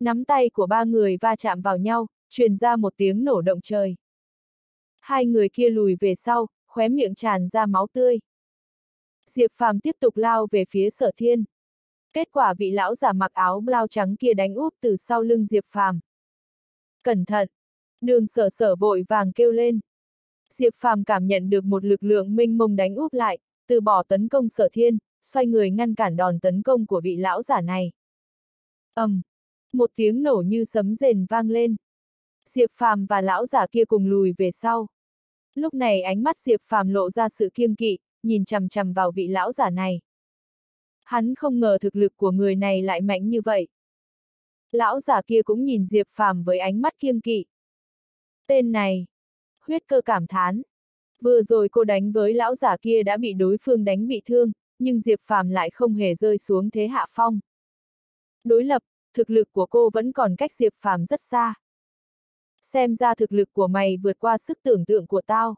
nắm tay của ba người va chạm vào nhau, truyền ra một tiếng nổ động trời. Hai người kia lùi về sau, khóe miệng tràn ra máu tươi. Diệp Phàm tiếp tục lao về phía sở thiên. Kết quả vị lão giả mặc áo blau trắng kia đánh úp từ sau lưng Diệp Phàm. Cẩn thận! Đường sở sở vội vàng kêu lên. Diệp Phàm cảm nhận được một lực lượng minh mông đánh úp lại, từ bỏ tấn công sở thiên, xoay người ngăn cản đòn tấn công của vị lão giả này. ầm, um, một tiếng nổ như sấm rền vang lên. Diệp Phàm và lão giả kia cùng lùi về sau. Lúc này ánh mắt Diệp Phàm lộ ra sự kiêng kỵ, nhìn chằm chằm vào vị lão giả này. Hắn không ngờ thực lực của người này lại mạnh như vậy. Lão giả kia cũng nhìn Diệp Phàm với ánh mắt kiêng kỵ. Tên này, huyết cơ cảm thán. Vừa rồi cô đánh với lão giả kia đã bị đối phương đánh bị thương, nhưng Diệp Phàm lại không hề rơi xuống thế hạ phong. Đối lập, thực lực của cô vẫn còn cách Diệp Phàm rất xa. Xem ra thực lực của mày vượt qua sức tưởng tượng của tao.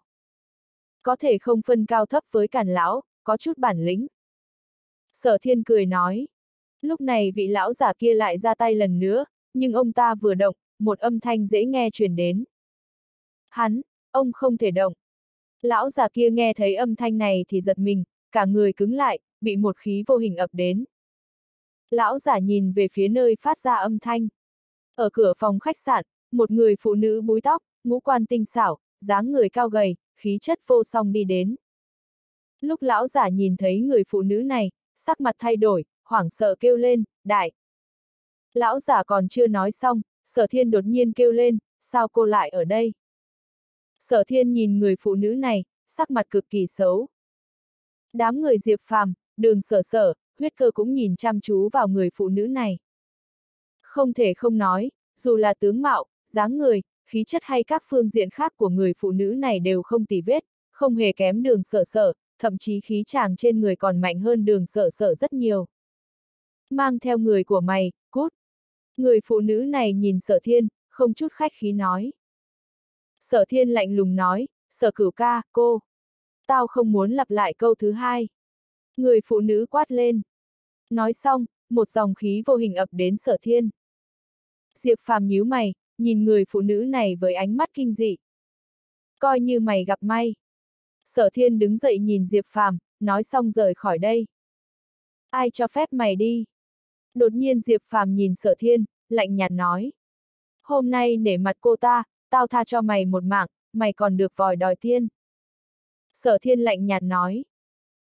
Có thể không phân cao thấp với càn lão, có chút bản lĩnh. Sở thiên cười nói. Lúc này vị lão giả kia lại ra tay lần nữa, nhưng ông ta vừa động, một âm thanh dễ nghe truyền đến. Hắn, ông không thể động. Lão già kia nghe thấy âm thanh này thì giật mình, cả người cứng lại, bị một khí vô hình ập đến. Lão giả nhìn về phía nơi phát ra âm thanh. Ở cửa phòng khách sạn, một người phụ nữ búi tóc, ngũ quan tinh xảo, dáng người cao gầy, khí chất vô song đi đến. Lúc lão giả nhìn thấy người phụ nữ này, sắc mặt thay đổi, hoảng sợ kêu lên, đại. Lão giả còn chưa nói xong, sở thiên đột nhiên kêu lên, sao cô lại ở đây? Sở thiên nhìn người phụ nữ này, sắc mặt cực kỳ xấu. Đám người diệp phàm, đường sở sở, huyết cơ cũng nhìn chăm chú vào người phụ nữ này. Không thể không nói, dù là tướng mạo, dáng người, khí chất hay các phương diện khác của người phụ nữ này đều không tì vết, không hề kém đường sở sở, thậm chí khí chàng trên người còn mạnh hơn đường sở sở rất nhiều. Mang theo người của mày, cút. Người phụ nữ này nhìn sở thiên, không chút khách khí nói. Sở thiên lạnh lùng nói, sở cửu ca, cô. Tao không muốn lặp lại câu thứ hai. Người phụ nữ quát lên. Nói xong, một dòng khí vô hình ập đến sở thiên. Diệp phàm nhíu mày, nhìn người phụ nữ này với ánh mắt kinh dị. Coi như mày gặp may. Sở thiên đứng dậy nhìn Diệp phàm, nói xong rời khỏi đây. Ai cho phép mày đi? Đột nhiên Diệp phàm nhìn sở thiên, lạnh nhạt nói. Hôm nay nể mặt cô ta, tao tha cho mày một mạng, mày còn được vòi đòi thiên. Sở thiên lạnh nhạt nói.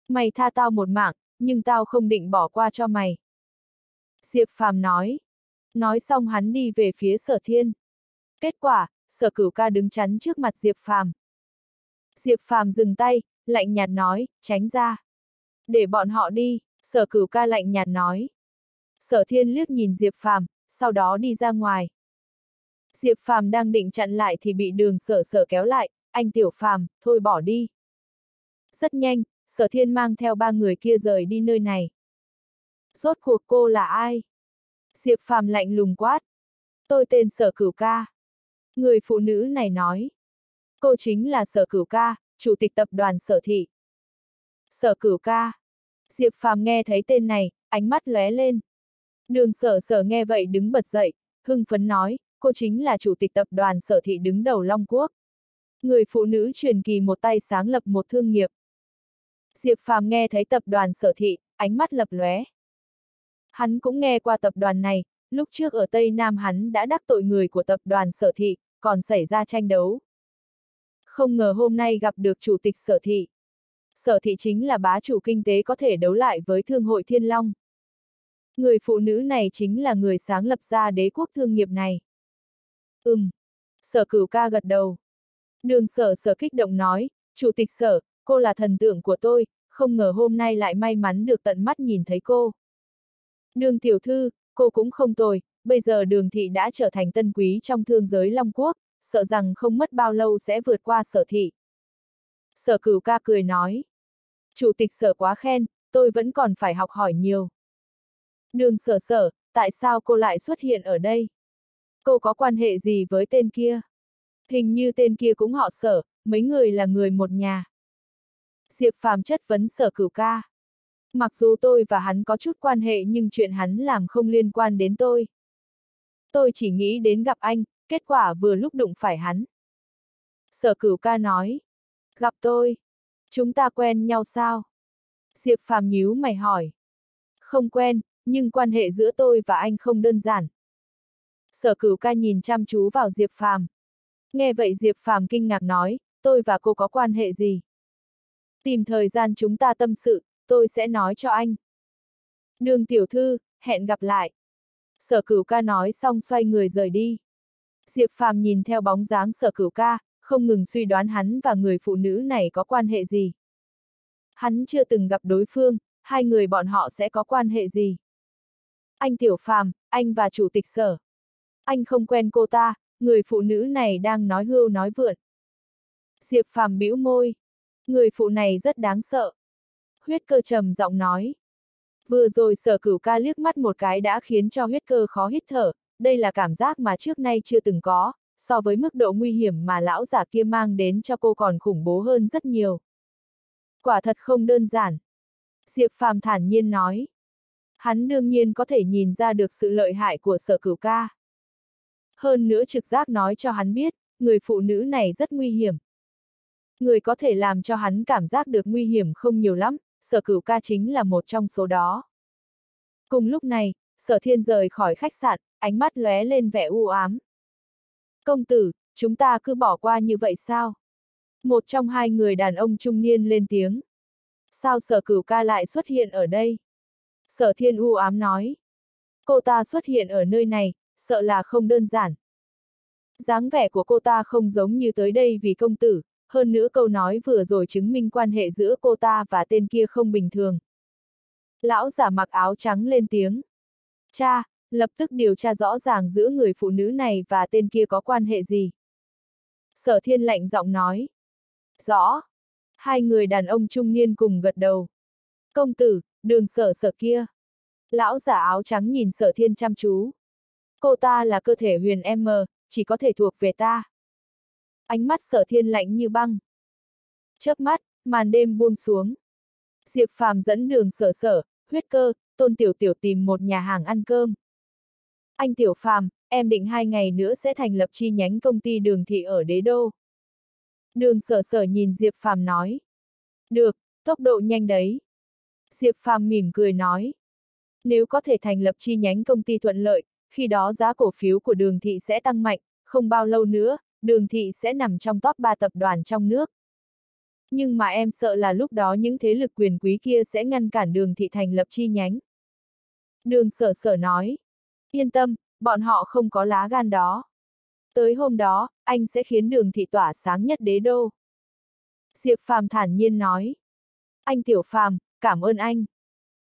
Mày tha tao một mạng, nhưng tao không định bỏ qua cho mày. Diệp Phàm nói. Nói xong hắn đi về phía sở thiên. Kết quả, sở cửu ca đứng chắn trước mặt Diệp Phàm. Diệp Phàm dừng tay, lạnh nhạt nói, tránh ra. Để bọn họ đi, sở cửu ca lạnh nhạt nói. Sở thiên liếc nhìn Diệp Phàm, sau đó đi ra ngoài. Diệp Phàm đang định chặn lại thì bị đường sở sở kéo lại, anh tiểu Phàm, thôi bỏ đi. Rất nhanh, sở thiên mang theo ba người kia rời đi nơi này. Rốt cuộc cô là ai? Diệp Phàm lạnh lùng quát. Tôi tên sở cửu ca. Người phụ nữ này nói. Cô chính là sở cửu ca, chủ tịch tập đoàn sở thị. Sở cửu ca. Diệp Phàm nghe thấy tên này, ánh mắt lóe lên. Đường sở sở nghe vậy đứng bật dậy, hưng phấn nói, cô chính là chủ tịch tập đoàn sở thị đứng đầu Long Quốc. Người phụ nữ truyền kỳ một tay sáng lập một thương nghiệp. Diệp Phàm nghe thấy tập đoàn sở thị, ánh mắt lập lóe. Hắn cũng nghe qua tập đoàn này, lúc trước ở Tây Nam hắn đã đắc tội người của tập đoàn sở thị, còn xảy ra tranh đấu. Không ngờ hôm nay gặp được chủ tịch sở thị. Sở thị chính là bá chủ kinh tế có thể đấu lại với thương hội Thiên Long. Người phụ nữ này chính là người sáng lập ra đế quốc thương nghiệp này. Ừm. Sở cửu ca gật đầu. Đường sở sở kích động nói, chủ tịch sở, cô là thần tượng của tôi, không ngờ hôm nay lại may mắn được tận mắt nhìn thấy cô. Đường tiểu thư, cô cũng không tồi, bây giờ đường thị đã trở thành tân quý trong thương giới Long Quốc, sợ rằng không mất bao lâu sẽ vượt qua sở thị. Sở cửu ca cười nói. Chủ tịch sở quá khen, tôi vẫn còn phải học hỏi nhiều. Đường sở sở, tại sao cô lại xuất hiện ở đây? Cô có quan hệ gì với tên kia? Hình như tên kia cũng họ sở, mấy người là người một nhà. Diệp phàm chất vấn sở cửu ca. Mặc dù tôi và hắn có chút quan hệ nhưng chuyện hắn làm không liên quan đến tôi. Tôi chỉ nghĩ đến gặp anh, kết quả vừa lúc đụng phải hắn. Sở cửu ca nói. Gặp tôi. Chúng ta quen nhau sao? Diệp Phàm nhíu mày hỏi. Không quen, nhưng quan hệ giữa tôi và anh không đơn giản. Sở cửu ca nhìn chăm chú vào Diệp Phàm. Nghe vậy Diệp Phàm kinh ngạc nói, tôi và cô có quan hệ gì? Tìm thời gian chúng ta tâm sự, tôi sẽ nói cho anh. Đường tiểu thư, hẹn gặp lại. Sở cửu ca nói xong xoay người rời đi. Diệp Phàm nhìn theo bóng dáng sở cửu ca, không ngừng suy đoán hắn và người phụ nữ này có quan hệ gì. Hắn chưa từng gặp đối phương, hai người bọn họ sẽ có quan hệ gì. Anh Tiểu Phàm, anh và chủ tịch sở. Anh không quen cô ta, người phụ nữ này đang nói hưu nói vượn. Diệp Phàm bĩu môi. Người phụ này rất đáng sợ. Huyết cơ trầm giọng nói. Vừa rồi sở cửu ca liếc mắt một cái đã khiến cho huyết cơ khó hít thở, đây là cảm giác mà trước nay chưa từng có, so với mức độ nguy hiểm mà lão giả kia mang đến cho cô còn khủng bố hơn rất nhiều. Quả thật không đơn giản. Diệp Phàm thản nhiên nói. Hắn đương nhiên có thể nhìn ra được sự lợi hại của sở cửu ca. Hơn nữa trực giác nói cho hắn biết, người phụ nữ này rất nguy hiểm. Người có thể làm cho hắn cảm giác được nguy hiểm không nhiều lắm, sở cửu ca chính là một trong số đó. Cùng lúc này, sở thiên rời khỏi khách sạn, ánh mắt lóe lên vẻ u ám. Công tử, chúng ta cứ bỏ qua như vậy sao? Một trong hai người đàn ông trung niên lên tiếng. Sao sở cửu ca lại xuất hiện ở đây? Sở thiên u ám nói. Cô ta xuất hiện ở nơi này, sợ là không đơn giản. dáng vẻ của cô ta không giống như tới đây vì công tử, hơn nữa câu nói vừa rồi chứng minh quan hệ giữa cô ta và tên kia không bình thường. Lão giả mặc áo trắng lên tiếng. Cha, lập tức điều tra rõ ràng giữa người phụ nữ này và tên kia có quan hệ gì. Sở thiên lạnh giọng nói. Rõ. Hai người đàn ông trung niên cùng gật đầu. Công tử, đường sở sở kia. Lão giả áo trắng nhìn sở thiên chăm chú. Cô ta là cơ thể huyền M, chỉ có thể thuộc về ta. Ánh mắt sở thiên lạnh như băng. Chớp mắt, màn đêm buông xuống. Diệp Phàm dẫn đường sở sở, huyết cơ, tôn tiểu tiểu tìm một nhà hàng ăn cơm. Anh Tiểu Phàm, em định hai ngày nữa sẽ thành lập chi nhánh công ty đường thị ở đế đô. Đường sở sở nhìn Diệp Phàm nói. Được, tốc độ nhanh đấy. Diệp Phàm mỉm cười nói. Nếu có thể thành lập chi nhánh công ty thuận lợi, khi đó giá cổ phiếu của đường thị sẽ tăng mạnh, không bao lâu nữa, đường thị sẽ nằm trong top 3 tập đoàn trong nước. Nhưng mà em sợ là lúc đó những thế lực quyền quý kia sẽ ngăn cản đường thị thành lập chi nhánh. Đường sở sở nói. Yên tâm, bọn họ không có lá gan đó. Tới hôm đó, anh sẽ khiến đường thị tỏa sáng nhất đế đô. Diệp Phàm thản nhiên nói. Anh Tiểu Phàm, cảm ơn anh.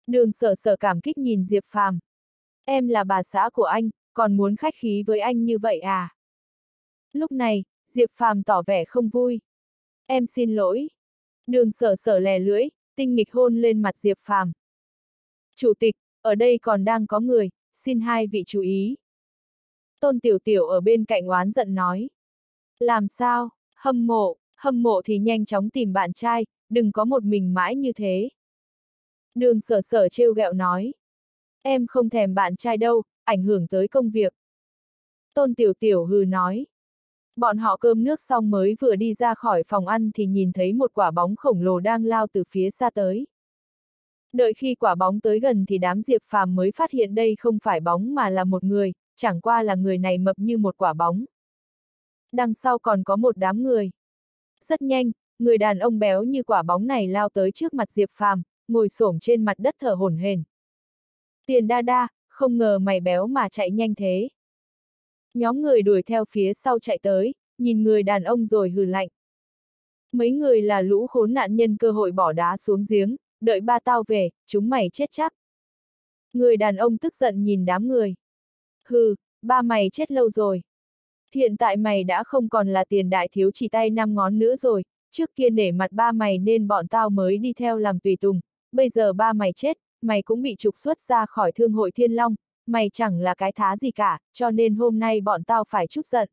Đường sở sở cảm kích nhìn Diệp Phàm. Em là bà xã của anh, còn muốn khách khí với anh như vậy à? Lúc này, Diệp Phàm tỏ vẻ không vui. Em xin lỗi. Đường sở sở lè lưỡi, tinh nghịch hôn lên mặt Diệp Phàm. Chủ tịch, ở đây còn đang có người, xin hai vị chú ý. Tôn Tiểu Tiểu ở bên cạnh oán giận nói. Làm sao, hâm mộ, hâm mộ thì nhanh chóng tìm bạn trai, đừng có một mình mãi như thế. Đường sở sở trêu ghẹo nói. Em không thèm bạn trai đâu, ảnh hưởng tới công việc. Tôn Tiểu Tiểu hừ nói. Bọn họ cơm nước xong mới vừa đi ra khỏi phòng ăn thì nhìn thấy một quả bóng khổng lồ đang lao từ phía xa tới. Đợi khi quả bóng tới gần thì đám Diệp Phàm mới phát hiện đây không phải bóng mà là một người, chẳng qua là người này mập như một quả bóng. Đằng sau còn có một đám người. Rất nhanh, người đàn ông béo như quả bóng này lao tới trước mặt Diệp Phàm, ngồi xổm trên mặt đất thở hổn hển. Tiền đa đa, không ngờ mày béo mà chạy nhanh thế. Nhóm người đuổi theo phía sau chạy tới, nhìn người đàn ông rồi hừ lạnh. Mấy người là lũ khốn nạn nhân cơ hội bỏ đá xuống giếng, đợi ba tao về, chúng mày chết chắc. Người đàn ông tức giận nhìn đám người. Hừ, ba mày chết lâu rồi. Hiện tại mày đã không còn là tiền đại thiếu chỉ tay năm ngón nữa rồi, trước kia nể mặt ba mày nên bọn tao mới đi theo làm tùy tùng, bây giờ ba mày chết, mày cũng bị trục xuất ra khỏi thương hội Thiên Long, mày chẳng là cái thá gì cả, cho nên hôm nay bọn tao phải chút giận.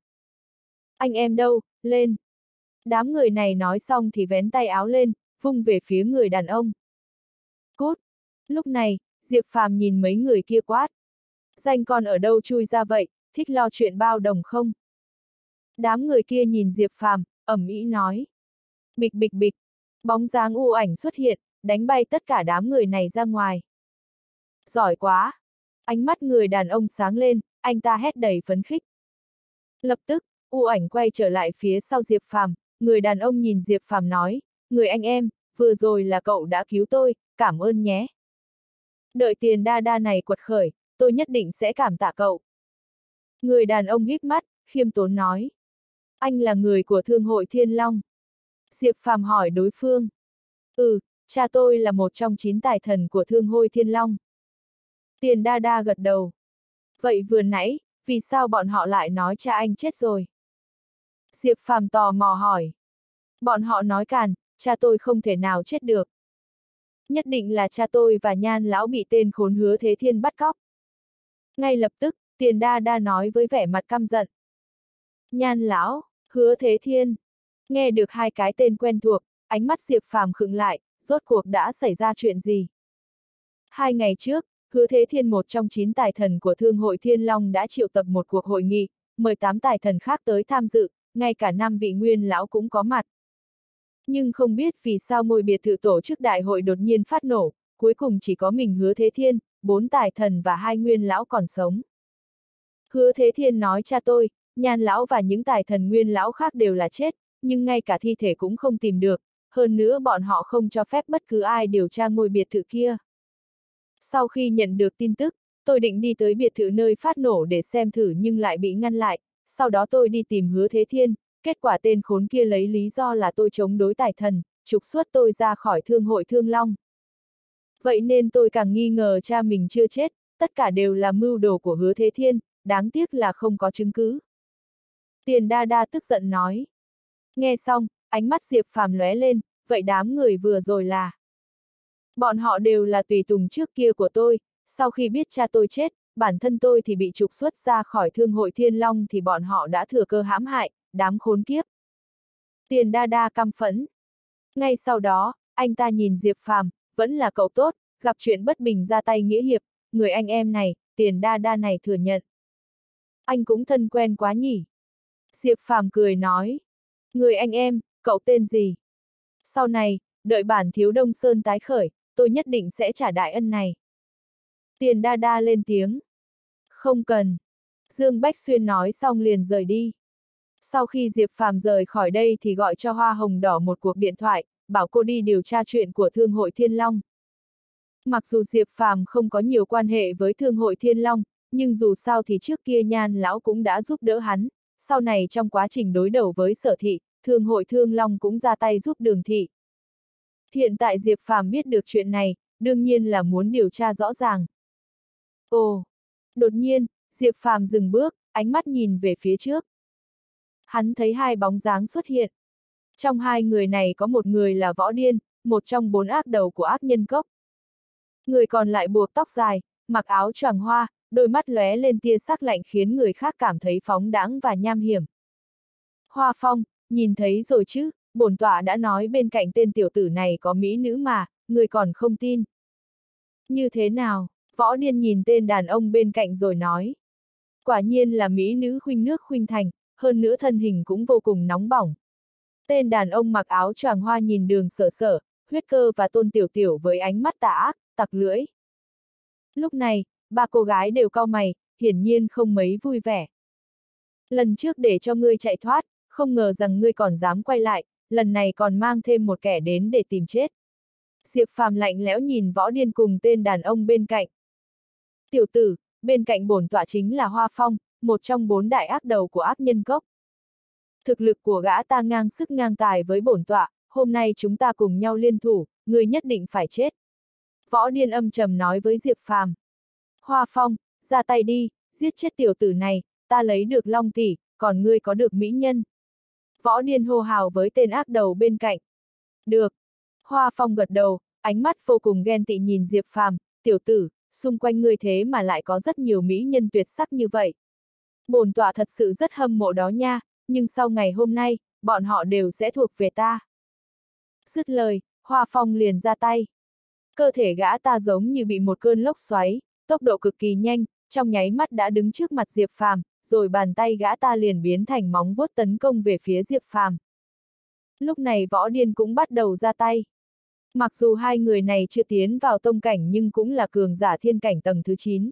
Anh em đâu, lên. Đám người này nói xong thì vén tay áo lên, vung về phía người đàn ông. Cút, Lúc này, Diệp Phàm nhìn mấy người kia quát. Danh con ở đâu chui ra vậy, thích lo chuyện bao đồng không? Đám người kia nhìn Diệp Phàm, ẩm ý nói. Bịch bịch bịch, bóng dáng u ảnh xuất hiện, đánh bay tất cả đám người này ra ngoài. Giỏi quá! Ánh mắt người đàn ông sáng lên, anh ta hét đầy phấn khích. Lập tức, u ảnh quay trở lại phía sau Diệp Phàm, người đàn ông nhìn Diệp Phàm nói, người anh em, vừa rồi là cậu đã cứu tôi, cảm ơn nhé. Đợi tiền đa đa này quật khởi, tôi nhất định sẽ cảm tạ cậu. Người đàn ông híp mắt, khiêm tốn nói. Anh là người của Thương hội Thiên Long. Diệp Phàm hỏi đối phương. Ừ, cha tôi là một trong chín tài thần của Thương Hôi Thiên Long. Tiền đa đa gật đầu. Vậy vừa nãy, vì sao bọn họ lại nói cha anh chết rồi? Diệp Phàm tò mò hỏi. Bọn họ nói càn, cha tôi không thể nào chết được. Nhất định là cha tôi và nhan lão bị tên khốn hứa thế thiên bắt cóc. Ngay lập tức, tiền đa đa nói với vẻ mặt căm giận. Nhan lão, hứa thế thiên. Nghe được hai cái tên quen thuộc, ánh mắt Diệp Phàm khựng lại, rốt cuộc đã xảy ra chuyện gì? Hai ngày trước, hứa thế thiên một trong chín tài thần của Thương hội Thiên Long đã triệu tập một cuộc hội nghị, mời tám tài thần khác tới tham dự, ngay cả năm vị nguyên lão cũng có mặt. Nhưng không biết vì sao ngôi biệt thự tổ chức đại hội đột nhiên phát nổ, cuối cùng chỉ có mình hứa thế thiên, bốn tài thần và hai nguyên lão còn sống. Hứa thế thiên nói cha tôi, nhan lão và những tài thần nguyên lão khác đều là chết, nhưng ngay cả thi thể cũng không tìm được, hơn nữa bọn họ không cho phép bất cứ ai điều tra ngôi biệt thự kia. Sau khi nhận được tin tức, tôi định đi tới biệt thự nơi phát nổ để xem thử nhưng lại bị ngăn lại, sau đó tôi đi tìm hứa thế thiên, kết quả tên khốn kia lấy lý do là tôi chống đối tài thần, trục xuất tôi ra khỏi thương hội thương long. Vậy nên tôi càng nghi ngờ cha mình chưa chết, tất cả đều là mưu đồ của hứa thế thiên, đáng tiếc là không có chứng cứ. Tiền đa đa tức giận nói. Nghe xong, ánh mắt Diệp Phàm lóe lên, vậy đám người vừa rồi là. Bọn họ đều là tùy tùng trước kia của tôi, sau khi biết cha tôi chết, bản thân tôi thì bị trục xuất ra khỏi thương hội thiên long thì bọn họ đã thừa cơ hãm hại, đám khốn kiếp. Tiền đa đa căm phẫn. Ngay sau đó, anh ta nhìn Diệp Phàm, vẫn là cậu tốt, gặp chuyện bất bình ra tay nghĩa hiệp, người anh em này, tiền đa đa này thừa nhận. Anh cũng thân quen quá nhỉ. Diệp Phàm cười nói. Người anh em, cậu tên gì? Sau này, đợi bản thiếu Đông Sơn tái khởi, tôi nhất định sẽ trả đại ân này. Tiền đa đa lên tiếng. Không cần. Dương Bách Xuyên nói xong liền rời đi. Sau khi Diệp Phàm rời khỏi đây thì gọi cho Hoa Hồng Đỏ một cuộc điện thoại, bảo cô đi điều tra chuyện của Thương hội Thiên Long. Mặc dù Diệp Phàm không có nhiều quan hệ với Thương hội Thiên Long, nhưng dù sao thì trước kia Nhan Lão cũng đã giúp đỡ hắn, sau này trong quá trình đối đầu với sở thị, Thương hội Thương Long cũng ra tay giúp đường thị. Hiện tại Diệp Phàm biết được chuyện này, đương nhiên là muốn điều tra rõ ràng. Ồ! Đột nhiên, Diệp Phàm dừng bước, ánh mắt nhìn về phía trước. Hắn thấy hai bóng dáng xuất hiện. Trong hai người này có một người là võ điên, một trong bốn ác đầu của ác nhân cốc. Người còn lại buộc tóc dài, mặc áo choàng hoa, đôi mắt lóe lên tia sắc lạnh khiến người khác cảm thấy phóng đãng và nham hiểm. Hoa Phong, nhìn thấy rồi chứ, bổn tọa đã nói bên cạnh tên tiểu tử này có mỹ nữ mà, người còn không tin. Như thế nào? Võ điên nhìn tên đàn ông bên cạnh rồi nói. Quả nhiên là mỹ nữ khuynh nước khuynh thành, hơn nữa thân hình cũng vô cùng nóng bỏng. Tên đàn ông mặc áo choàng hoa nhìn đường sở sở, huyết cơ và tôn tiểu tiểu với ánh mắt tà ác, tặc lưỡi. Lúc này, ba cô gái đều cau mày, hiển nhiên không mấy vui vẻ. Lần trước để cho ngươi chạy thoát, không ngờ rằng ngươi còn dám quay lại, lần này còn mang thêm một kẻ đến để tìm chết. Diệp Phàm lạnh lẽo nhìn võ điên cùng tên đàn ông bên cạnh. Tiểu tử, bên cạnh bổn tọa chính là Hoa Phong, một trong bốn đại ác đầu của ác nhân cốc. Thực lực của gã ta ngang sức ngang tài với bổn tọa, hôm nay chúng ta cùng nhau liên thủ, người nhất định phải chết. Võ điên âm trầm nói với Diệp Phàm. Hoa Phong, ra tay đi, giết chết tiểu tử này, ta lấy được long tỷ, còn ngươi có được mỹ nhân. Võ điên hô hào với tên ác đầu bên cạnh. Được. Hoa Phong gật đầu, ánh mắt vô cùng ghen tị nhìn Diệp Phàm, tiểu tử, xung quanh ngươi thế mà lại có rất nhiều mỹ nhân tuyệt sắc như vậy. Bồn tọa thật sự rất hâm mộ đó nha, nhưng sau ngày hôm nay, bọn họ đều sẽ thuộc về ta. Dứt lời, Hoa Phong liền ra tay. Cơ thể gã ta giống như bị một cơn lốc xoáy, tốc độ cực kỳ nhanh, trong nháy mắt đã đứng trước mặt Diệp Phàm, rồi bàn tay gã ta liền biến thành móng vuốt tấn công về phía Diệp Phàm. Lúc này võ điên cũng bắt đầu ra tay. Mặc dù hai người này chưa tiến vào tông cảnh nhưng cũng là cường giả thiên cảnh tầng thứ 9.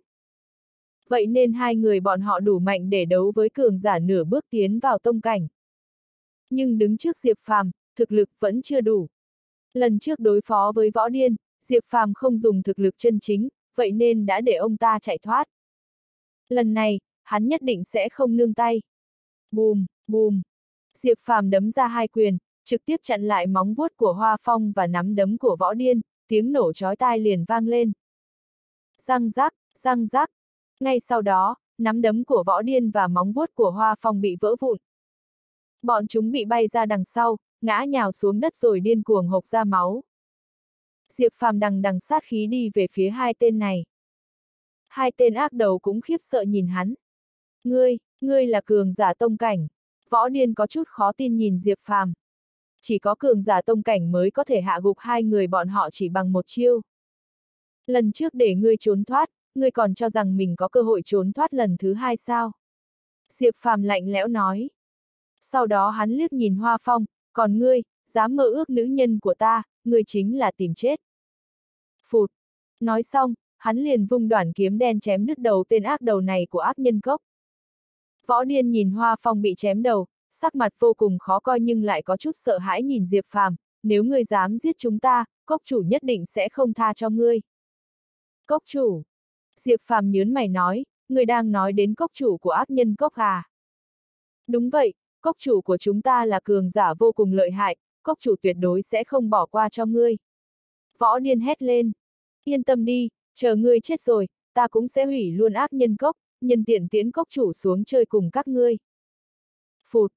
Vậy nên hai người bọn họ đủ mạnh để đấu với cường giả nửa bước tiến vào tông cảnh. Nhưng đứng trước Diệp Phàm, thực lực vẫn chưa đủ. Lần trước đối phó với võ điên, Diệp Phàm không dùng thực lực chân chính, vậy nên đã để ông ta chạy thoát. Lần này, hắn nhất định sẽ không nương tay. Bùm, bùm. Diệp Phàm đấm ra hai quyền, trực tiếp chặn lại móng vuốt của Hoa Phong và nắm đấm của võ điên, tiếng nổ chói tai liền vang lên. Răng rắc, răng rắc. Ngay sau đó, nắm đấm của võ điên và móng vuốt của Hoa Phong bị vỡ vụn. Bọn chúng bị bay ra đằng sau, ngã nhào xuống đất rồi điên cuồng hộc ra máu. Diệp Phàm đằng đằng sát khí đi về phía hai tên này. Hai tên ác đầu cũng khiếp sợ nhìn hắn. Ngươi, ngươi là cường giả tông cảnh. Võ điên có chút khó tin nhìn Diệp Phàm. Chỉ có cường giả tông cảnh mới có thể hạ gục hai người bọn họ chỉ bằng một chiêu. Lần trước để ngươi trốn thoát, ngươi còn cho rằng mình có cơ hội trốn thoát lần thứ hai sao? Diệp Phàm lạnh lẽo nói. Sau đó hắn liếc nhìn Hoa Phong, còn ngươi, dám mơ ước nữ nhân của ta, ngươi chính là tìm chết. Phụt. Nói xong, hắn liền vung đoạn kiếm đen chém đứt đầu tên ác đầu này của ác nhân cốc. Võ điên nhìn Hoa Phong bị chém đầu, sắc mặt vô cùng khó coi nhưng lại có chút sợ hãi nhìn Diệp Phàm, nếu ngươi dám giết chúng ta, cốc chủ nhất định sẽ không tha cho ngươi. Cốc chủ. Diệp Phàm nhớn mày nói, ngươi đang nói đến cốc chủ của ác nhân cốc à. Đúng vậy, cốc chủ của chúng ta là cường giả vô cùng lợi hại, cốc chủ tuyệt đối sẽ không bỏ qua cho ngươi. Võ điên hét lên. Yên tâm đi, chờ ngươi chết rồi, ta cũng sẽ hủy luôn ác nhân cốc, nhân tiện tiến cốc chủ xuống chơi cùng các ngươi. Phụt.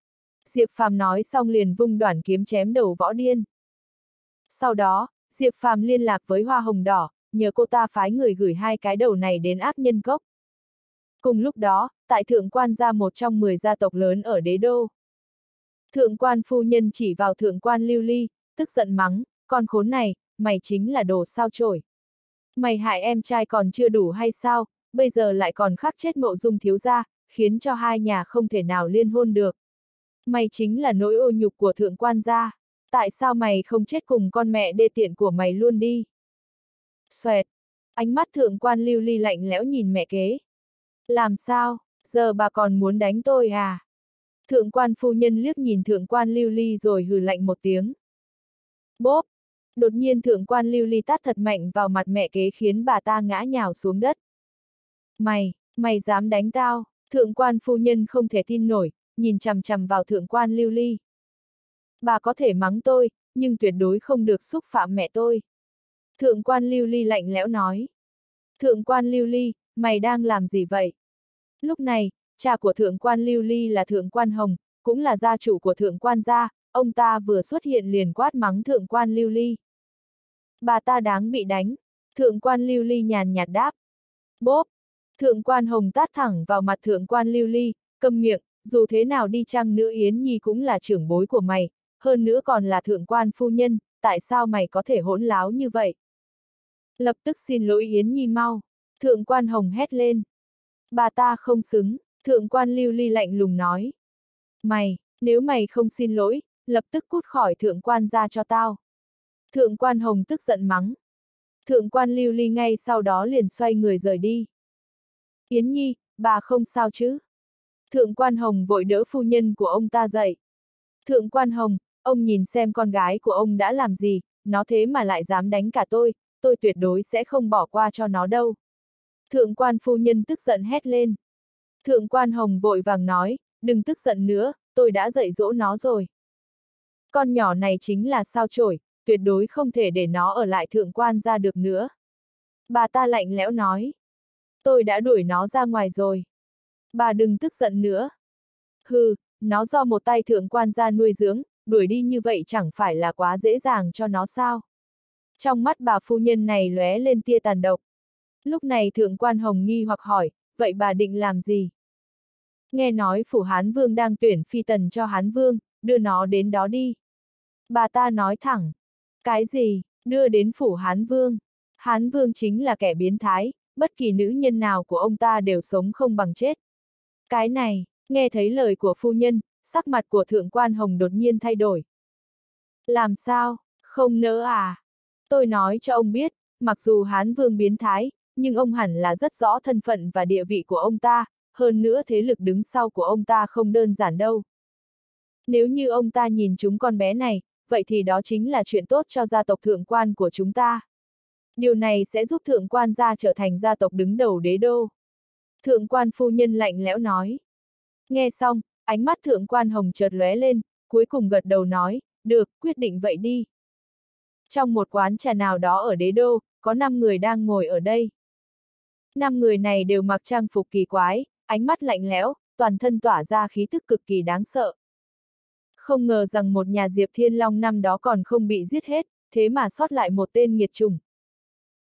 Diệp Phàm nói xong liền vung đoạn kiếm chém đầu võ điên. Sau đó, Diệp Phàm liên lạc với Hoa Hồng Đỏ, nhờ cô ta phái người gửi hai cái đầu này đến ác nhân cốc. Cùng lúc đó, tại thượng quan gia một trong 10 gia tộc lớn ở đế đô. Thượng quan phu nhân chỉ vào thượng quan lưu ly, tức giận mắng, con khốn này, mày chính là đồ sao chổi. Mày hại em trai còn chưa đủ hay sao, bây giờ lại còn khắc chết mộ dung thiếu gia, khiến cho hai nhà không thể nào liên hôn được. Mày chính là nỗi ô nhục của thượng quan gia, tại sao mày không chết cùng con mẹ đê tiện của mày luôn đi? Xoẹt, ánh mắt thượng quan lưu ly lạnh lẽo nhìn mẹ kế. Làm sao, giờ bà còn muốn đánh tôi à? Thượng quan phu nhân liếc nhìn thượng quan lưu ly rồi hừ lạnh một tiếng. Bốp! Đột nhiên thượng quan lưu ly tát thật mạnh vào mặt mẹ kế khiến bà ta ngã nhào xuống đất. Mày, mày dám đánh tao, thượng quan phu nhân không thể tin nổi, nhìn chằm chằm vào thượng quan lưu ly. Bà có thể mắng tôi, nhưng tuyệt đối không được xúc phạm mẹ tôi. Thượng quan lưu ly lạnh lẽo nói. Thượng quan lưu ly, mày đang làm gì vậy? Lúc này, cha của thượng quan lưu ly là thượng quan hồng, cũng là gia chủ của thượng quan gia, ông ta vừa xuất hiện liền quát mắng thượng quan lưu ly. Bà ta đáng bị đánh, thượng quan lưu ly nhàn nhạt đáp. Bốp! Thượng quan hồng tát thẳng vào mặt thượng quan lưu ly, câm miệng, dù thế nào đi chăng nữa Yến Nhi cũng là trưởng bối của mày, hơn nữa còn là thượng quan phu nhân, tại sao mày có thể hỗn láo như vậy? Lập tức xin lỗi Yến Nhi mau, thượng quan hồng hét lên. Bà ta không xứng, thượng quan lưu ly lạnh lùng nói. Mày, nếu mày không xin lỗi, lập tức cút khỏi thượng quan ra cho tao. Thượng quan hồng tức giận mắng. Thượng quan lưu ly ngay sau đó liền xoay người rời đi. Yến Nhi, bà không sao chứ? Thượng quan Hồng vội đỡ phu nhân của ông ta dậy. Thượng quan Hồng, ông nhìn xem con gái của ông đã làm gì, nó thế mà lại dám đánh cả tôi, tôi tuyệt đối sẽ không bỏ qua cho nó đâu. Thượng quan phu nhân tức giận hét lên. Thượng quan Hồng vội vàng nói, đừng tức giận nữa, tôi đã dạy dỗ nó rồi. Con nhỏ này chính là sao chổi, tuyệt đối không thể để nó ở lại thượng quan ra được nữa. Bà ta lạnh lẽo nói. Tôi đã đuổi nó ra ngoài rồi. Bà đừng tức giận nữa. Hừ, nó do một tay thượng quan gia nuôi dưỡng, đuổi đi như vậy chẳng phải là quá dễ dàng cho nó sao. Trong mắt bà phu nhân này lóe lên tia tàn độc. Lúc này thượng quan hồng nghi hoặc hỏi, vậy bà định làm gì? Nghe nói phủ Hán Vương đang tuyển phi tần cho Hán Vương, đưa nó đến đó đi. Bà ta nói thẳng. Cái gì, đưa đến phủ Hán Vương? Hán Vương chính là kẻ biến thái, bất kỳ nữ nhân nào của ông ta đều sống không bằng chết. Cái này, nghe thấy lời của phu nhân, sắc mặt của thượng quan hồng đột nhiên thay đổi. Làm sao, không nỡ à? Tôi nói cho ông biết, mặc dù Hán Vương biến thái, nhưng ông hẳn là rất rõ thân phận và địa vị của ông ta, hơn nữa thế lực đứng sau của ông ta không đơn giản đâu. Nếu như ông ta nhìn chúng con bé này, vậy thì đó chính là chuyện tốt cho gia tộc thượng quan của chúng ta. Điều này sẽ giúp thượng quan gia trở thành gia tộc đứng đầu đế đô. Thượng quan phu nhân lạnh lẽo nói. Nghe xong, ánh mắt thượng quan hồng chợt lóe lên, cuối cùng gật đầu nói, được, quyết định vậy đi. Trong một quán trà nào đó ở đế đô, có 5 người đang ngồi ở đây. Năm người này đều mặc trang phục kỳ quái, ánh mắt lạnh lẽo, toàn thân tỏa ra khí thức cực kỳ đáng sợ. Không ngờ rằng một nhà Diệp Thiên Long năm đó còn không bị giết hết, thế mà sót lại một tên nghiệt trùng.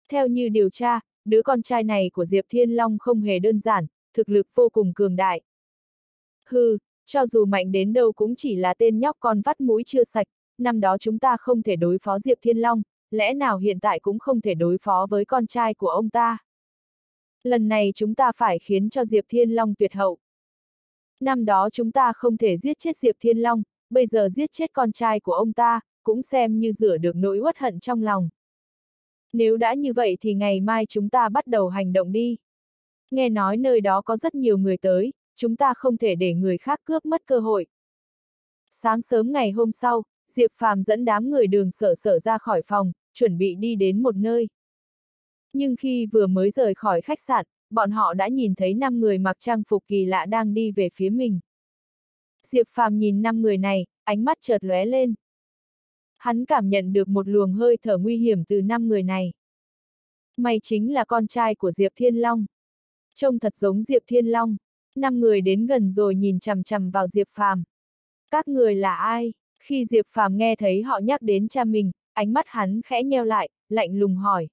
Theo như điều tra, đứa con trai này của Diệp Thiên Long không hề đơn giản, thực lực vô cùng cường đại. Hừ, cho dù mạnh đến đâu cũng chỉ là tên nhóc con vắt mũi chưa sạch, năm đó chúng ta không thể đối phó Diệp Thiên Long, lẽ nào hiện tại cũng không thể đối phó với con trai của ông ta. Lần này chúng ta phải khiến cho Diệp Thiên Long tuyệt hậu. Năm đó chúng ta không thể giết chết Diệp Thiên Long, bây giờ giết chết con trai của ông ta, cũng xem như rửa được nỗi uất hận trong lòng. Nếu đã như vậy thì ngày mai chúng ta bắt đầu hành động đi. Nghe nói nơi đó có rất nhiều người tới, chúng ta không thể để người khác cướp mất cơ hội. Sáng sớm ngày hôm sau, Diệp Phàm dẫn đám người đường sở sở ra khỏi phòng, chuẩn bị đi đến một nơi. Nhưng khi vừa mới rời khỏi khách sạn, bọn họ đã nhìn thấy năm người mặc trang phục kỳ lạ đang đi về phía mình. Diệp Phàm nhìn năm người này, ánh mắt chợt lóe lên. Hắn cảm nhận được một luồng hơi thở nguy hiểm từ năm người này. Mày chính là con trai của Diệp Thiên Long. Trông thật giống Diệp Thiên Long. Năm người đến gần rồi nhìn chằm chằm vào Diệp Phàm. Các người là ai? Khi Diệp Phàm nghe thấy họ nhắc đến cha mình, ánh mắt hắn khẽ nheo lại, lạnh lùng hỏi.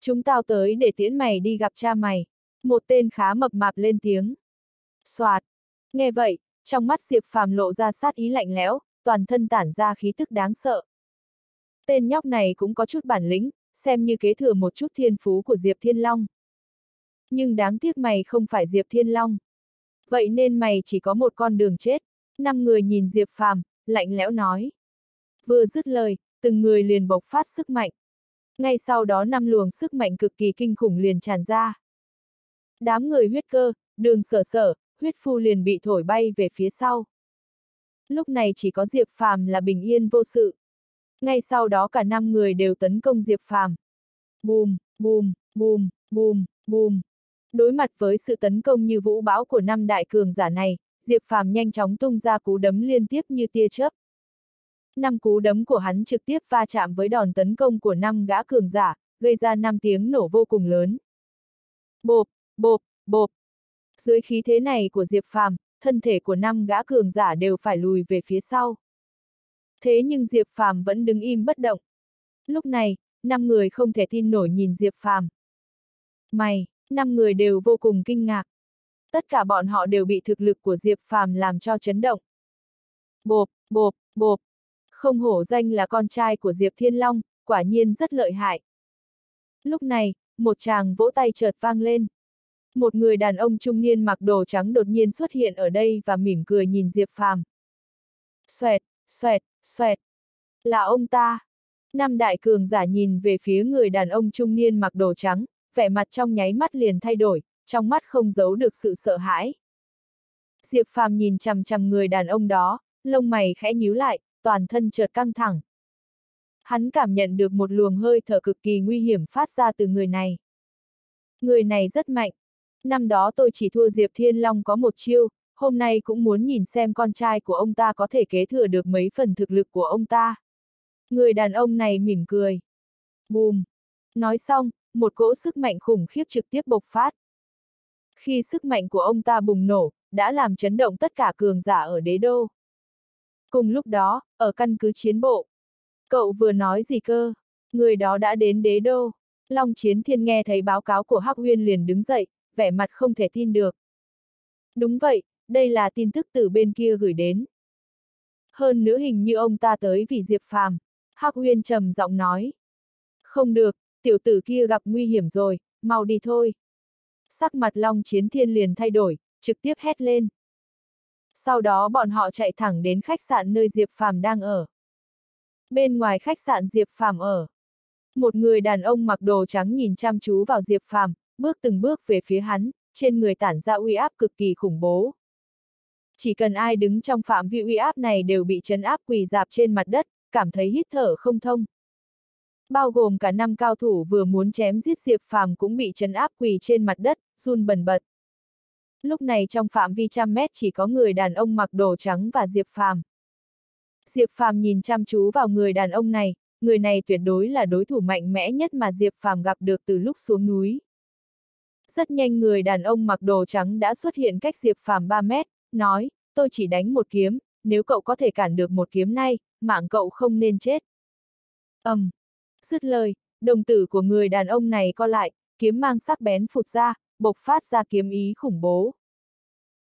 Chúng tao tới để tiễn mày đi gặp cha mày. Một tên khá mập mạp lên tiếng. Xoạt. Nghe vậy, trong mắt Diệp Phàm lộ ra sát ý lạnh lẽo, toàn thân tản ra khí tức đáng sợ. Tên nhóc này cũng có chút bản lĩnh, xem như kế thừa một chút thiên phú của Diệp Thiên Long. Nhưng đáng tiếc mày không phải Diệp Thiên Long. Vậy nên mày chỉ có một con đường chết. Năm người nhìn Diệp Phàm, lạnh lẽo nói. Vừa dứt lời, từng người liền bộc phát sức mạnh. Ngay sau đó năm luồng sức mạnh cực kỳ kinh khủng liền tràn ra. Đám người huyết cơ, đường sở sở, huyết phu liền bị thổi bay về phía sau. Lúc này chỉ có Diệp Phàm là bình yên vô sự. Ngay sau đó cả năm người đều tấn công Diệp Phàm. Bùm, bùm, bùm, bùm, bùm. Đối mặt với sự tấn công như vũ bão của năm đại cường giả này, Diệp Phàm nhanh chóng tung ra cú đấm liên tiếp như tia chớp. Năm cú đấm của hắn trực tiếp va chạm với đòn tấn công của năm gã cường giả, gây ra năm tiếng nổ vô cùng lớn. Bộp, bộp, bộp. Dưới khí thế này của Diệp Phàm, thân thể của năm gã cường giả đều phải lùi về phía sau. Thế nhưng Diệp Phàm vẫn đứng im bất động. Lúc này, năm người không thể tin nổi nhìn Diệp Phàm. Mày, năm người đều vô cùng kinh ngạc. Tất cả bọn họ đều bị thực lực của Diệp Phàm làm cho chấn động. Bộp, bộp, bộp. Không hổ danh là con trai của Diệp Thiên Long, quả nhiên rất lợi hại. Lúc này, một chàng vỗ tay chợt vang lên. Một người đàn ông trung niên mặc đồ trắng đột nhiên xuất hiện ở đây và mỉm cười nhìn Diệp Phàm. Xoẹt, xoẹt, xoẹt. Là ông ta. Năm đại cường giả nhìn về phía người đàn ông trung niên mặc đồ trắng, vẻ mặt trong nháy mắt liền thay đổi, trong mắt không giấu được sự sợ hãi. Diệp Phàm nhìn chằm chằm người đàn ông đó, lông mày khẽ nhíu lại, toàn thân chợt căng thẳng. Hắn cảm nhận được một luồng hơi thở cực kỳ nguy hiểm phát ra từ người này. Người này rất mạnh. Năm đó tôi chỉ thua Diệp Thiên Long có một chiêu, hôm nay cũng muốn nhìn xem con trai của ông ta có thể kế thừa được mấy phần thực lực của ông ta. Người đàn ông này mỉm cười. Bùm! Nói xong, một cỗ sức mạnh khủng khiếp trực tiếp bộc phát. Khi sức mạnh của ông ta bùng nổ, đã làm chấn động tất cả cường giả ở đế đô. Cùng lúc đó, ở căn cứ chiến bộ. Cậu vừa nói gì cơ? Người đó đã đến đế đô. Long Chiến Thiên nghe thấy báo cáo của Hắc Huyên liền đứng dậy, vẻ mặt không thể tin được. Đúng vậy, đây là tin tức từ bên kia gửi đến. Hơn nữa hình như ông ta tới vì Diệp Phàm. Hắc Huyên trầm giọng nói. Không được, tiểu tử kia gặp nguy hiểm rồi, mau đi thôi. Sắc mặt Long Chiến Thiên liền thay đổi, trực tiếp hét lên. Sau đó bọn họ chạy thẳng đến khách sạn nơi Diệp Phàm đang ở. Bên ngoài khách sạn Diệp Phàm ở, một người đàn ông mặc đồ trắng nhìn chăm chú vào Diệp Phàm, bước từng bước về phía hắn, trên người tản ra uy áp cực kỳ khủng bố. Chỉ cần ai đứng trong phạm vi uy áp này đều bị chấn áp quỳ dạp trên mặt đất, cảm thấy hít thở không thông. Bao gồm cả năm cao thủ vừa muốn chém giết Diệp Phàm cũng bị chấn áp quỳ trên mặt đất, run bần bật. Lúc này trong phạm vi trăm mét chỉ có người đàn ông mặc đồ trắng và Diệp Phàm. Diệp Phàm nhìn chăm chú vào người đàn ông này, người này tuyệt đối là đối thủ mạnh mẽ nhất mà Diệp Phàm gặp được từ lúc xuống núi. Rất nhanh người đàn ông mặc đồ trắng đã xuất hiện cách Diệp Phàm 3 mét, nói, tôi chỉ đánh một kiếm, nếu cậu có thể cản được một kiếm này, mạng cậu không nên chết. ầm, um, dứt lời, đồng tử của người đàn ông này co lại, kiếm mang sắc bén phụt ra, bộc phát ra kiếm ý khủng bố.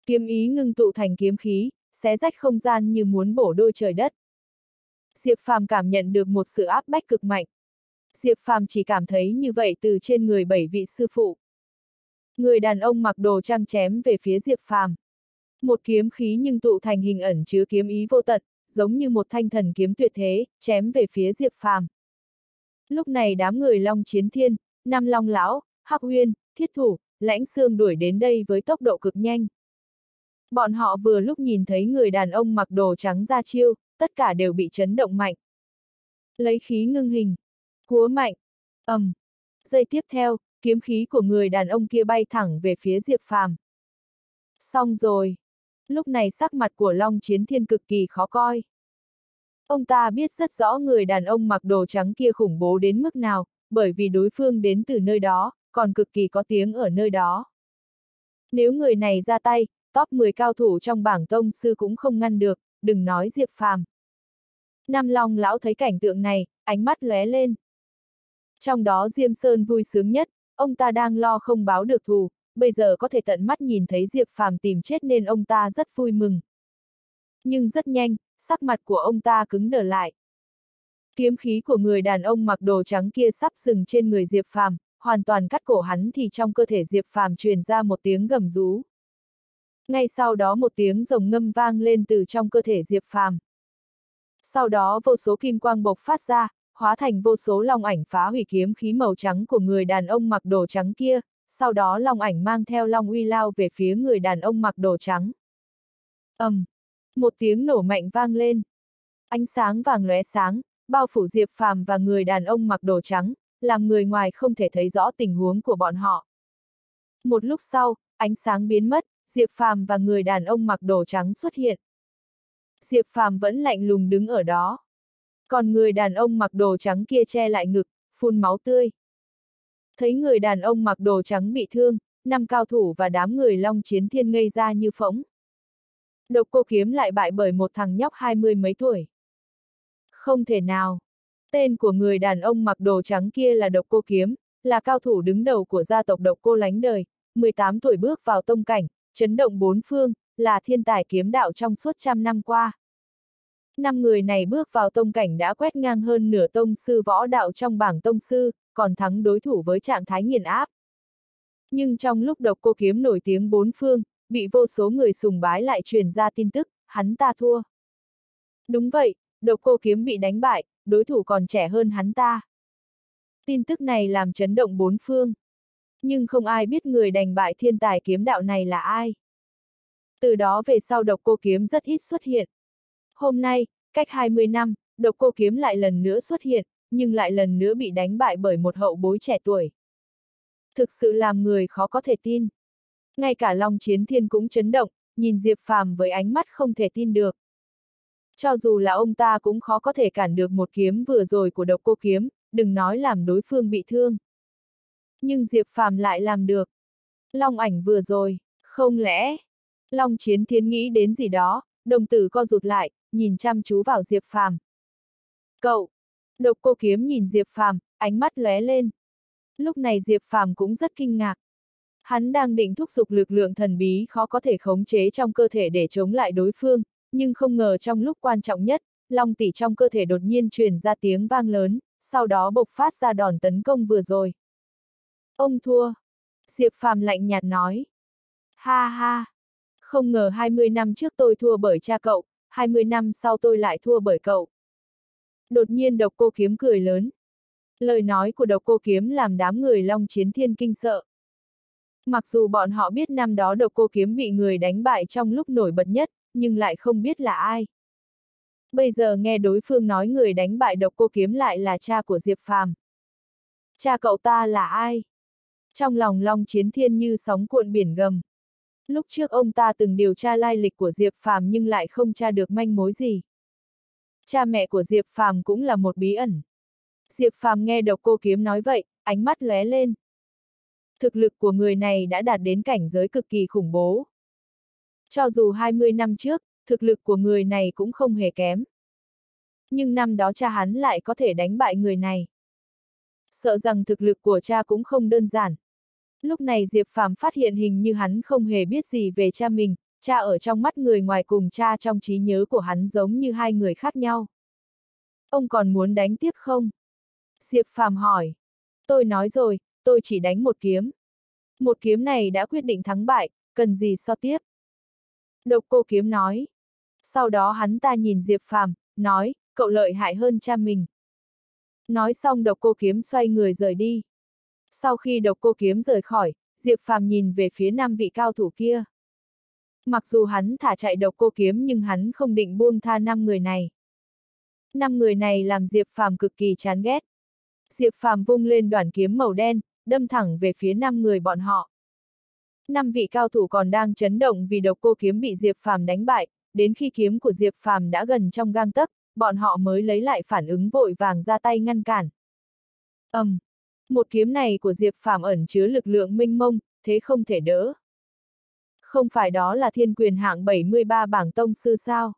Kiếm ý ngưng tụ thành kiếm khí, xé rách không gian như muốn bổ đôi trời đất. Diệp Phàm cảm nhận được một sự áp bách cực mạnh. Diệp Phàm chỉ cảm thấy như vậy từ trên người bảy vị sư phụ. Người đàn ông mặc đồ trang chém về phía Diệp Phàm. Một kiếm khí nhưng tụ thành hình ẩn chứa kiếm ý vô tận, giống như một thanh thần kiếm tuyệt thế, chém về phía Diệp Phàm. Lúc này đám người Long Chiến Thiên, Nam Long Lão, Hắc Huyên, Thiết Thủ, Lãnh Sương đuổi đến đây với tốc độ cực nhanh. Bọn họ vừa lúc nhìn thấy người đàn ông mặc đồ trắng ra chiêu, tất cả đều bị chấn động mạnh. Lấy khí ngưng hình. Cúa mạnh. ầm. Giây tiếp theo, kiếm khí của người đàn ông kia bay thẳng về phía Diệp Phàm. Xong rồi. Lúc này sắc mặt của Long Chiến Thiên cực kỳ khó coi. Ông ta biết rất rõ người đàn ông mặc đồ trắng kia khủng bố đến mức nào, bởi vì đối phương đến từ nơi đó, còn cực kỳ có tiếng ở nơi đó. Nếu người này ra tay, top 10 cao thủ trong bảng tông sư cũng không ngăn được, đừng nói Diệp Phàm. Nam Long lão thấy cảnh tượng này, ánh mắt lóe lên. Trong đó Diêm Sơn vui sướng nhất, ông ta đang lo không báo được thù, bây giờ có thể tận mắt nhìn thấy Diệp Phàm tìm chết nên ông ta rất vui mừng. Nhưng rất nhanh, sắc mặt của ông ta cứng đờ lại. Kiếm khí của người đàn ông mặc đồ trắng kia sắp dừng trên người Diệp Phàm, hoàn toàn cắt cổ hắn thì trong cơ thể Diệp Phàm truyền ra một tiếng gầm rú. Ngay sau đó một tiếng rồng ngâm vang lên từ trong cơ thể Diệp Phàm. Sau đó vô số kim quang bộc phát ra, hóa thành vô số long ảnh phá hủy kiếm khí màu trắng của người đàn ông mặc đồ trắng kia, sau đó long ảnh mang theo long uy lao về phía người đàn ông mặc đồ trắng. ầm, um, một tiếng nổ mạnh vang lên. Ánh sáng vàng lóe sáng, bao phủ Diệp Phàm và người đàn ông mặc đồ trắng, làm người ngoài không thể thấy rõ tình huống của bọn họ. Một lúc sau, ánh sáng biến mất, Diệp Phàm và người đàn ông mặc đồ trắng xuất hiện. Diệp Phàm vẫn lạnh lùng đứng ở đó. Còn người đàn ông mặc đồ trắng kia che lại ngực, phun máu tươi. Thấy người đàn ông mặc đồ trắng bị thương, năm cao thủ và đám người long chiến thiên ngây ra như phỗng. Độc cô kiếm lại bại bởi một thằng nhóc hai mươi mấy tuổi. Không thể nào. Tên của người đàn ông mặc đồ trắng kia là độc cô kiếm, là cao thủ đứng đầu của gia tộc độc cô lánh đời, 18 tuổi bước vào tông cảnh, chấn động bốn phương, là thiên tài kiếm đạo trong suốt trăm năm qua. Năm người này bước vào tông cảnh đã quét ngang hơn nửa tông sư võ đạo trong bảng tông sư, còn thắng đối thủ với trạng thái nghiền áp. Nhưng trong lúc độc cô kiếm nổi tiếng bốn phương, bị vô số người sùng bái lại truyền ra tin tức, hắn ta thua. Đúng vậy, độc cô kiếm bị đánh bại, đối thủ còn trẻ hơn hắn ta. Tin tức này làm chấn động bốn phương. Nhưng không ai biết người đánh bại thiên tài kiếm đạo này là ai. Từ đó về sau độc cô kiếm rất ít xuất hiện. Hôm nay, cách 20 năm, độc cô kiếm lại lần nữa xuất hiện, nhưng lại lần nữa bị đánh bại bởi một hậu bối trẻ tuổi. Thực sự làm người khó có thể tin. Ngay cả Long Chiến Thiên cũng chấn động, nhìn Diệp Phàm với ánh mắt không thể tin được. Cho dù là ông ta cũng khó có thể cản được một kiếm vừa rồi của độc cô kiếm, đừng nói làm đối phương bị thương. Nhưng Diệp Phàm lại làm được. Long ảnh vừa rồi, không lẽ... Long Chiến Thiên nghĩ đến gì đó, đồng tử co rụt lại, nhìn chăm chú vào Diệp Phàm. Cậu! Độc cô kiếm nhìn Diệp Phàm, ánh mắt lóe lên. Lúc này Diệp Phàm cũng rất kinh ngạc. Hắn đang định thúc giục lực lượng thần bí khó có thể khống chế trong cơ thể để chống lại đối phương, nhưng không ngờ trong lúc quan trọng nhất, long tỷ trong cơ thể đột nhiên truyền ra tiếng vang lớn, sau đó bộc phát ra đòn tấn công vừa rồi. Ông thua. Diệp Phàm lạnh nhạt nói. Ha ha. Không ngờ 20 năm trước tôi thua bởi cha cậu, 20 năm sau tôi lại thua bởi cậu. Đột nhiên độc cô kiếm cười lớn. Lời nói của độc cô kiếm làm đám người long chiến thiên kinh sợ. Mặc dù bọn họ biết năm đó độc cô kiếm bị người đánh bại trong lúc nổi bật nhất, nhưng lại không biết là ai. Bây giờ nghe đối phương nói người đánh bại độc cô kiếm lại là cha của Diệp Phàm. Cha cậu ta là ai? Trong lòng Long Chiến Thiên như sóng cuộn biển gầm. Lúc trước ông ta từng điều tra lai lịch của Diệp Phàm nhưng lại không tra được manh mối gì. Cha mẹ của Diệp Phàm cũng là một bí ẩn. Diệp Phàm nghe độc cô kiếm nói vậy, ánh mắt lóe lên. Thực lực của người này đã đạt đến cảnh giới cực kỳ khủng bố. Cho dù 20 năm trước, thực lực của người này cũng không hề kém. Nhưng năm đó cha hắn lại có thể đánh bại người này. Sợ rằng thực lực của cha cũng không đơn giản. Lúc này Diệp Phàm phát hiện hình như hắn không hề biết gì về cha mình, cha ở trong mắt người ngoài cùng cha trong trí nhớ của hắn giống như hai người khác nhau. Ông còn muốn đánh tiếp không? Diệp Phàm hỏi. Tôi nói rồi, tôi chỉ đánh một kiếm. Một kiếm này đã quyết định thắng bại, cần gì so tiếp? Độc cô kiếm nói. Sau đó hắn ta nhìn Diệp Phàm, nói, cậu lợi hại hơn cha mình. Nói xong độc cô kiếm xoay người rời đi. Sau khi độc cô kiếm rời khỏi, Diệp Phàm nhìn về phía năm vị cao thủ kia. Mặc dù hắn thả chạy độc cô kiếm nhưng hắn không định buông tha năm người này. Năm người này làm Diệp Phàm cực kỳ chán ghét. Diệp Phàm vung lên đoàn kiếm màu đen, đâm thẳng về phía năm người bọn họ. Năm vị cao thủ còn đang chấn động vì độc cô kiếm bị Diệp Phàm đánh bại, đến khi kiếm của Diệp Phàm đã gần trong gang tấc, bọn họ mới lấy lại phản ứng vội vàng ra tay ngăn cản. ầm, um, một kiếm này của Diệp Phàm ẩn chứa lực lượng minh mông, thế không thể đỡ. Không phải đó là thiên quyền hạng 73 bảng tông sư sao?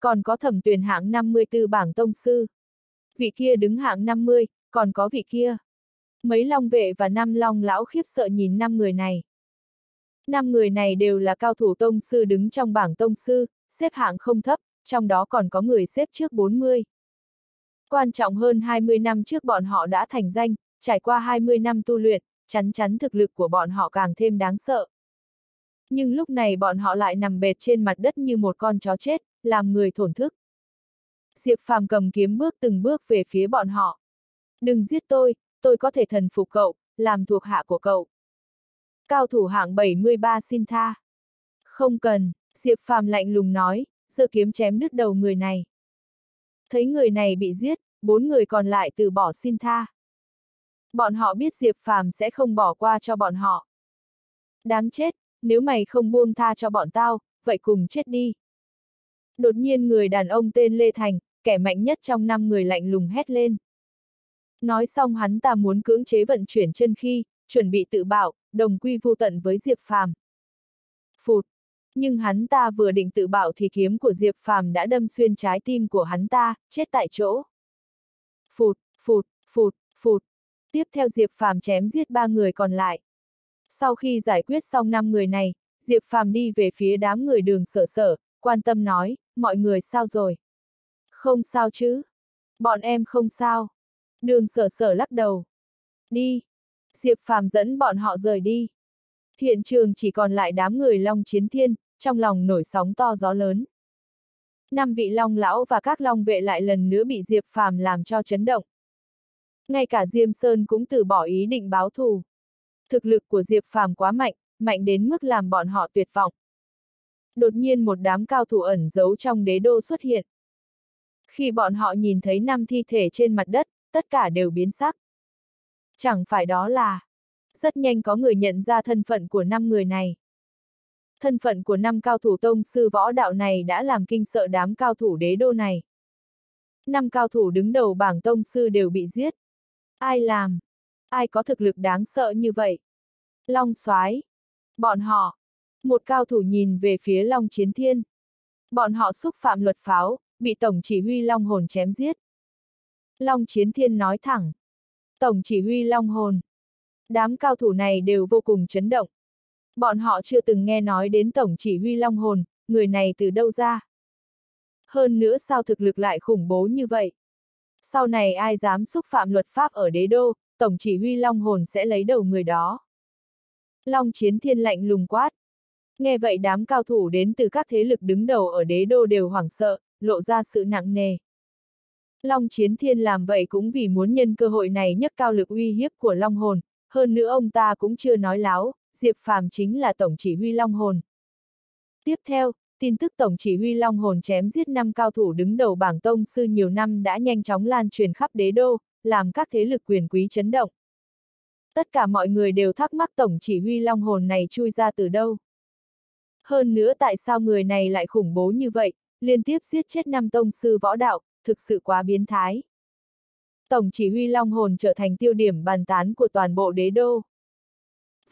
Còn có thẩm tuyển hạng 54 bảng tông sư. Vị kia đứng hạng 50, còn có vị kia. Mấy long vệ và năm long lão khiếp sợ nhìn năm người này. Năm người này đều là cao thủ tông sư đứng trong bảng tông sư, xếp hạng không thấp, trong đó còn có người xếp trước 40. Quan trọng hơn 20 năm trước bọn họ đã thành danh, trải qua 20 năm tu luyện, chắn chắn thực lực của bọn họ càng thêm đáng sợ. Nhưng lúc này bọn họ lại nằm bệt trên mặt đất như một con chó chết, làm người thổn thức. Diệp Phàm cầm kiếm bước từng bước về phía bọn họ. Đừng giết tôi, tôi có thể thần phục cậu, làm thuộc hạ của cậu. Cao thủ hạng 73 xin tha. Không cần, Diệp Phàm lạnh lùng nói, giơ kiếm chém đứt đầu người này. Thấy người này bị giết, bốn người còn lại từ bỏ xin tha. Bọn họ biết Diệp Phàm sẽ không bỏ qua cho bọn họ. Đáng chết, nếu mày không buông tha cho bọn tao, vậy cùng chết đi. Đột nhiên người đàn ông tên Lê Thành, kẻ mạnh nhất trong năm người lạnh lùng hét lên. Nói xong hắn ta muốn cưỡng chế vận chuyển chân khi, chuẩn bị tự bảo, đồng quy vu tận với Diệp Phàm. Phụt! Nhưng hắn ta vừa định tự bảo thì kiếm của Diệp Phàm đã đâm xuyên trái tim của hắn ta, chết tại chỗ. Phụt, phụt, phụt, phụt. Tiếp theo Diệp Phàm chém giết ba người còn lại. Sau khi giải quyết xong năm người này, Diệp Phàm đi về phía đám người đường sở sở, quan tâm nói, mọi người sao rồi? Không sao chứ? Bọn em không sao. Đường sở sở lắc đầu. Đi. Diệp Phàm dẫn bọn họ rời đi. Hiện trường chỉ còn lại đám người Long Chiến Thiên, trong lòng nổi sóng to gió lớn. Năm vị Long Lão và các Long vệ lại lần nữa bị Diệp Phàm làm cho chấn động. Ngay cả Diêm Sơn cũng từ bỏ ý định báo thù. Thực lực của Diệp Phàm quá mạnh, mạnh đến mức làm bọn họ tuyệt vọng. Đột nhiên một đám cao thủ ẩn giấu trong đế đô xuất hiện. Khi bọn họ nhìn thấy năm thi thể trên mặt đất, tất cả đều biến sắc. Chẳng phải đó là... Rất nhanh có người nhận ra thân phận của năm người này. Thân phận của năm cao thủ tông sư võ đạo này đã làm kinh sợ đám cao thủ đế đô này. Năm cao thủ đứng đầu bảng tông sư đều bị giết. Ai làm? Ai có thực lực đáng sợ như vậy? Long soái Bọn họ. Một cao thủ nhìn về phía Long Chiến Thiên. Bọn họ xúc phạm luật pháo, bị Tổng chỉ huy Long Hồn chém giết. Long Chiến Thiên nói thẳng. Tổng chỉ huy Long Hồn. Đám cao thủ này đều vô cùng chấn động. Bọn họ chưa từng nghe nói đến Tổng chỉ huy Long Hồn, người này từ đâu ra. Hơn nữa sao thực lực lại khủng bố như vậy? Sau này ai dám xúc phạm luật pháp ở đế đô, tổng chỉ huy Long Hồn sẽ lấy đầu người đó. Long Chiến Thiên lạnh lùng quát. Nghe vậy đám cao thủ đến từ các thế lực đứng đầu ở đế đô đều hoảng sợ, lộ ra sự nặng nề. Long Chiến Thiên làm vậy cũng vì muốn nhân cơ hội này nhất cao lực uy hiếp của Long Hồn, hơn nữa ông ta cũng chưa nói láo, Diệp Phàm chính là tổng chỉ huy Long Hồn. Tiếp theo, tin tức tổng chỉ huy Long Hồn chém giết năm cao thủ đứng đầu bảng tông sư nhiều năm đã nhanh chóng lan truyền khắp đế đô, làm các thế lực quyền quý chấn động. Tất cả mọi người đều thắc mắc tổng chỉ huy Long Hồn này chui ra từ đâu. Hơn nữa tại sao người này lại khủng bố như vậy, liên tiếp giết chết năm tông sư võ đạo, thực sự quá biến thái. Tổng chỉ huy Long Hồn trở thành tiêu điểm bàn tán của toàn bộ đế đô.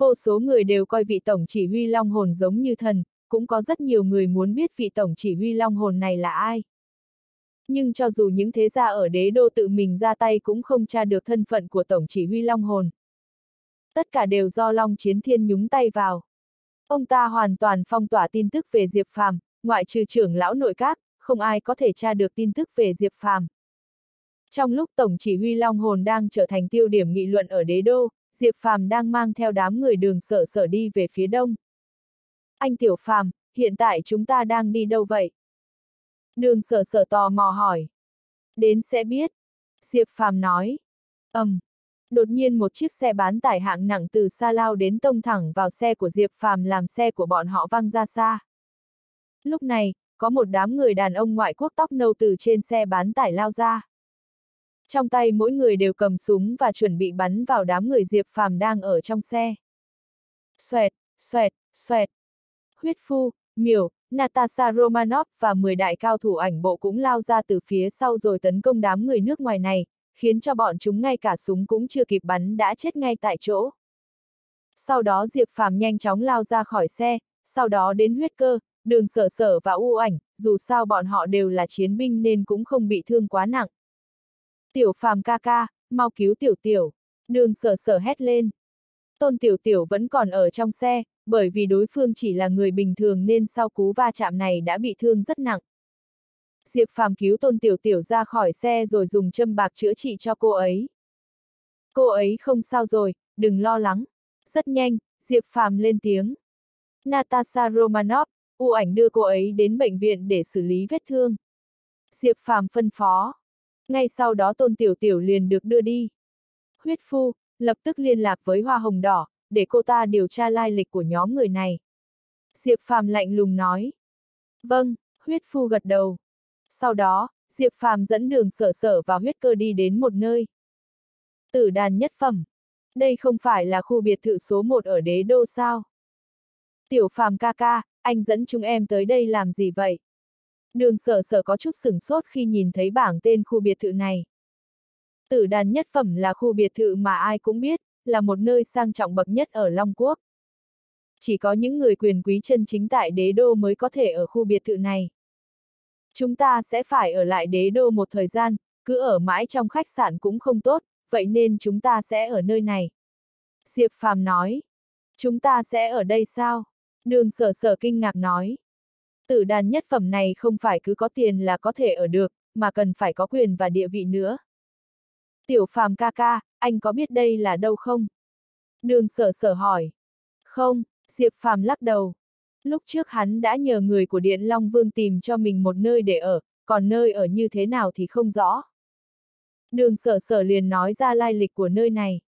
Vô số người đều coi vị tổng chỉ huy Long Hồn giống như thần, cũng có rất nhiều người muốn biết vị tổng chỉ huy Long Hồn này là ai. Nhưng cho dù những thế gia ở đế đô tự mình ra tay cũng không tra được thân phận của tổng chỉ huy Long Hồn. Tất cả đều do Long Chiến Thiên nhúng tay vào. Ông ta hoàn toàn phong tỏa tin tức về Diệp Phàm, ngoại trừ trưởng lão nội các, không ai có thể tra được tin tức về Diệp Phàm. Trong lúc Tổng chỉ huy Long Hồn đang trở thành tiêu điểm nghị luận ở đế đô, Diệp Phàm đang mang theo đám người đường sở sở đi về phía đông. Anh Tiểu Phàm, hiện tại chúng ta đang đi đâu vậy? Đường sở sở tò mò hỏi. Đến sẽ biết. Diệp Phàm nói. ầm, um, đột nhiên một chiếc xe bán tải hạng nặng từ xa lao đến tông thẳng vào xe của Diệp Phàm làm xe của bọn họ văng ra xa. Lúc này, có một đám người đàn ông ngoại quốc tóc nâu từ trên xe bán tải lao ra. Trong tay mỗi người đều cầm súng và chuẩn bị bắn vào đám người Diệp Phàm đang ở trong xe. Xoẹt, xoẹt, xoẹt. Huyết Phu, Miểu, Natasha Romanov và 10 đại cao thủ ảnh bộ cũng lao ra từ phía sau rồi tấn công đám người nước ngoài này, khiến cho bọn chúng ngay cả súng cũng chưa kịp bắn đã chết ngay tại chỗ. Sau đó Diệp Phàm nhanh chóng lao ra khỏi xe, sau đó đến huyết cơ, đường sở sở và u ảnh, dù sao bọn họ đều là chiến binh nên cũng không bị thương quá nặng. Tiểu phàm ca ca, mau cứu tiểu tiểu, đường sở sở hét lên. Tôn tiểu tiểu vẫn còn ở trong xe, bởi vì đối phương chỉ là người bình thường nên sau cú va chạm này đã bị thương rất nặng. Diệp phàm cứu tôn tiểu tiểu ra khỏi xe rồi dùng châm bạc chữa trị cho cô ấy. Cô ấy không sao rồi, đừng lo lắng. Rất nhanh, Diệp phàm lên tiếng. Natasha Romanov, U ảnh đưa cô ấy đến bệnh viện để xử lý vết thương. Diệp Phàm phân phó. Ngay sau đó Tôn Tiểu Tiểu liền được đưa đi. Huyết Phu, lập tức liên lạc với Hoa Hồng Đỏ, để cô ta điều tra lai lịch của nhóm người này. Diệp Phàm lạnh lùng nói. Vâng, Huyết Phu gật đầu. Sau đó, Diệp Phàm dẫn đường sở sở và huyết cơ đi đến một nơi. Tử đàn nhất phẩm. Đây không phải là khu biệt thự số 1 ở đế đô sao? Tiểu Phàm ca ca, anh dẫn chúng em tới đây làm gì vậy? Đường sở sở có chút sửng sốt khi nhìn thấy bảng tên khu biệt thự này. Tử đàn nhất phẩm là khu biệt thự mà ai cũng biết, là một nơi sang trọng bậc nhất ở Long Quốc. Chỉ có những người quyền quý chân chính tại đế đô mới có thể ở khu biệt thự này. Chúng ta sẽ phải ở lại đế đô một thời gian, cứ ở mãi trong khách sạn cũng không tốt, vậy nên chúng ta sẽ ở nơi này. Diệp Phàm nói. Chúng ta sẽ ở đây sao? Đường sở sở kinh ngạc nói. Tử đàn nhất phẩm này không phải cứ có tiền là có thể ở được, mà cần phải có quyền và địa vị nữa. Tiểu phàm ca ca, anh có biết đây là đâu không? Đường sở sở hỏi. Không, Diệp phàm lắc đầu. Lúc trước hắn đã nhờ người của Điện Long Vương tìm cho mình một nơi để ở, còn nơi ở như thế nào thì không rõ. Đường sở sở liền nói ra lai lịch của nơi này.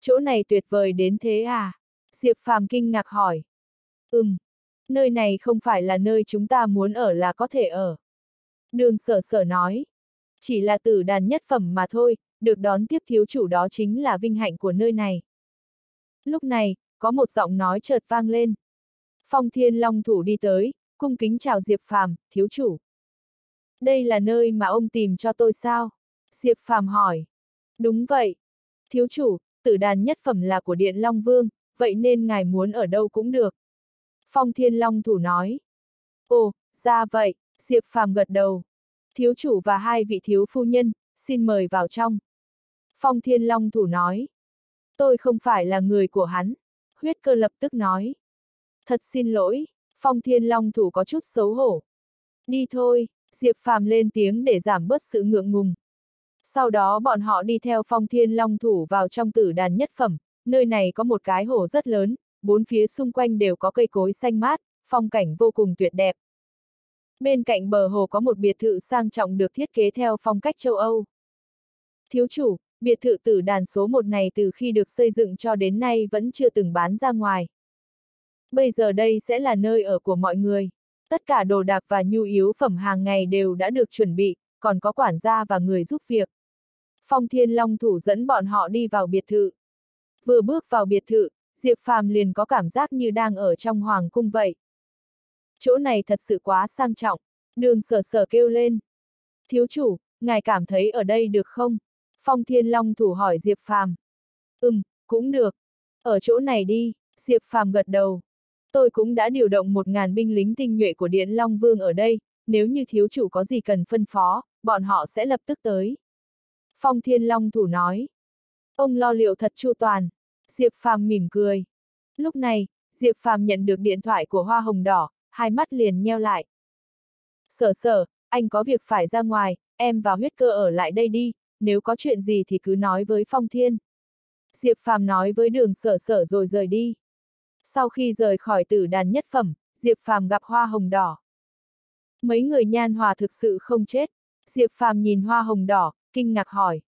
Chỗ này tuyệt vời đến thế à? Diệp phàm kinh ngạc hỏi. Ừm, nơi này không phải là nơi chúng ta muốn ở là có thể ở. Đường sở sở nói. Chỉ là tử đàn nhất phẩm mà thôi, được đón tiếp thiếu chủ đó chính là vinh hạnh của nơi này. Lúc này, có một giọng nói chợt vang lên. Phong Thiên Long Thủ đi tới, cung kính chào Diệp Phàm, thiếu chủ. Đây là nơi mà ông tìm cho tôi sao? Diệp Phàm hỏi. Đúng vậy. Thiếu chủ, tử đàn nhất phẩm là của Điện Long Vương, vậy nên ngài muốn ở đâu cũng được. Phong Thiên Long Thủ nói. Ồ, ra vậy, Diệp Phàm gật đầu. Thiếu chủ và hai vị thiếu phu nhân, xin mời vào trong. Phong Thiên Long Thủ nói. Tôi không phải là người của hắn. Huyết cơ lập tức nói. Thật xin lỗi, Phong Thiên Long Thủ có chút xấu hổ. Đi thôi, Diệp Phàm lên tiếng để giảm bớt sự ngượng ngùng. Sau đó bọn họ đi theo phong thiên long thủ vào trong tử đàn nhất phẩm, nơi này có một cái hồ rất lớn, bốn phía xung quanh đều có cây cối xanh mát, phong cảnh vô cùng tuyệt đẹp. Bên cạnh bờ hồ có một biệt thự sang trọng được thiết kế theo phong cách châu Âu. Thiếu chủ, biệt thự tử đàn số 1 này từ khi được xây dựng cho đến nay vẫn chưa từng bán ra ngoài. Bây giờ đây sẽ là nơi ở của mọi người. Tất cả đồ đạc và nhu yếu phẩm hàng ngày đều đã được chuẩn bị, còn có quản gia và người giúp việc. Phong Thiên Long thủ dẫn bọn họ đi vào biệt thự. Vừa bước vào biệt thự, Diệp Phàm liền có cảm giác như đang ở trong hoàng cung vậy. Chỗ này thật sự quá sang trọng, đường sở sở kêu lên. Thiếu chủ, ngài cảm thấy ở đây được không? Phong Thiên Long thủ hỏi Diệp Phàm. Ừm, cũng được. Ở chỗ này đi, Diệp Phàm gật đầu. Tôi cũng đã điều động một ngàn binh lính tinh nhuệ của Điện Long Vương ở đây, nếu như thiếu chủ có gì cần phân phó, bọn họ sẽ lập tức tới. Phong Thiên Long thủ nói. Ông lo liệu thật chu toàn. Diệp Phàm mỉm cười. Lúc này, Diệp Phàm nhận được điện thoại của Hoa Hồng Đỏ, hai mắt liền nheo lại. Sở sở, anh có việc phải ra ngoài, em và huyết cơ ở lại đây đi, nếu có chuyện gì thì cứ nói với Phong Thiên. Diệp Phàm nói với đường sở sở rồi rời đi. Sau khi rời khỏi tử đàn nhất phẩm, Diệp Phàm gặp hoa hồng đỏ. Mấy người nhan hòa thực sự không chết. Diệp Phàm nhìn hoa hồng đỏ, kinh ngạc hỏi.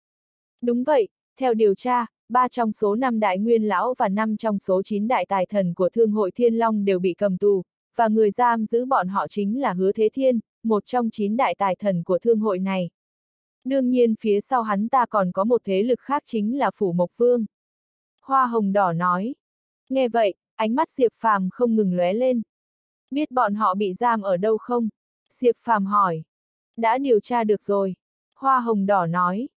Đúng vậy, theo điều tra, ba trong số năm đại nguyên lão và năm trong số chín đại tài thần của Thương hội Thiên Long đều bị cầm tù, và người giam giữ bọn họ chính là Hứa Thế Thiên, một trong chín đại tài thần của thương hội này. Đương nhiên phía sau hắn ta còn có một thế lực khác chính là Phủ Mộc Vương. Hoa Hồng Đỏ nói. Nghe vậy, ánh mắt Diệp Phàm không ngừng lóe lên. Biết bọn họ bị giam ở đâu không? Diệp Phàm hỏi. Đã điều tra được rồi. Hoa Hồng Đỏ nói.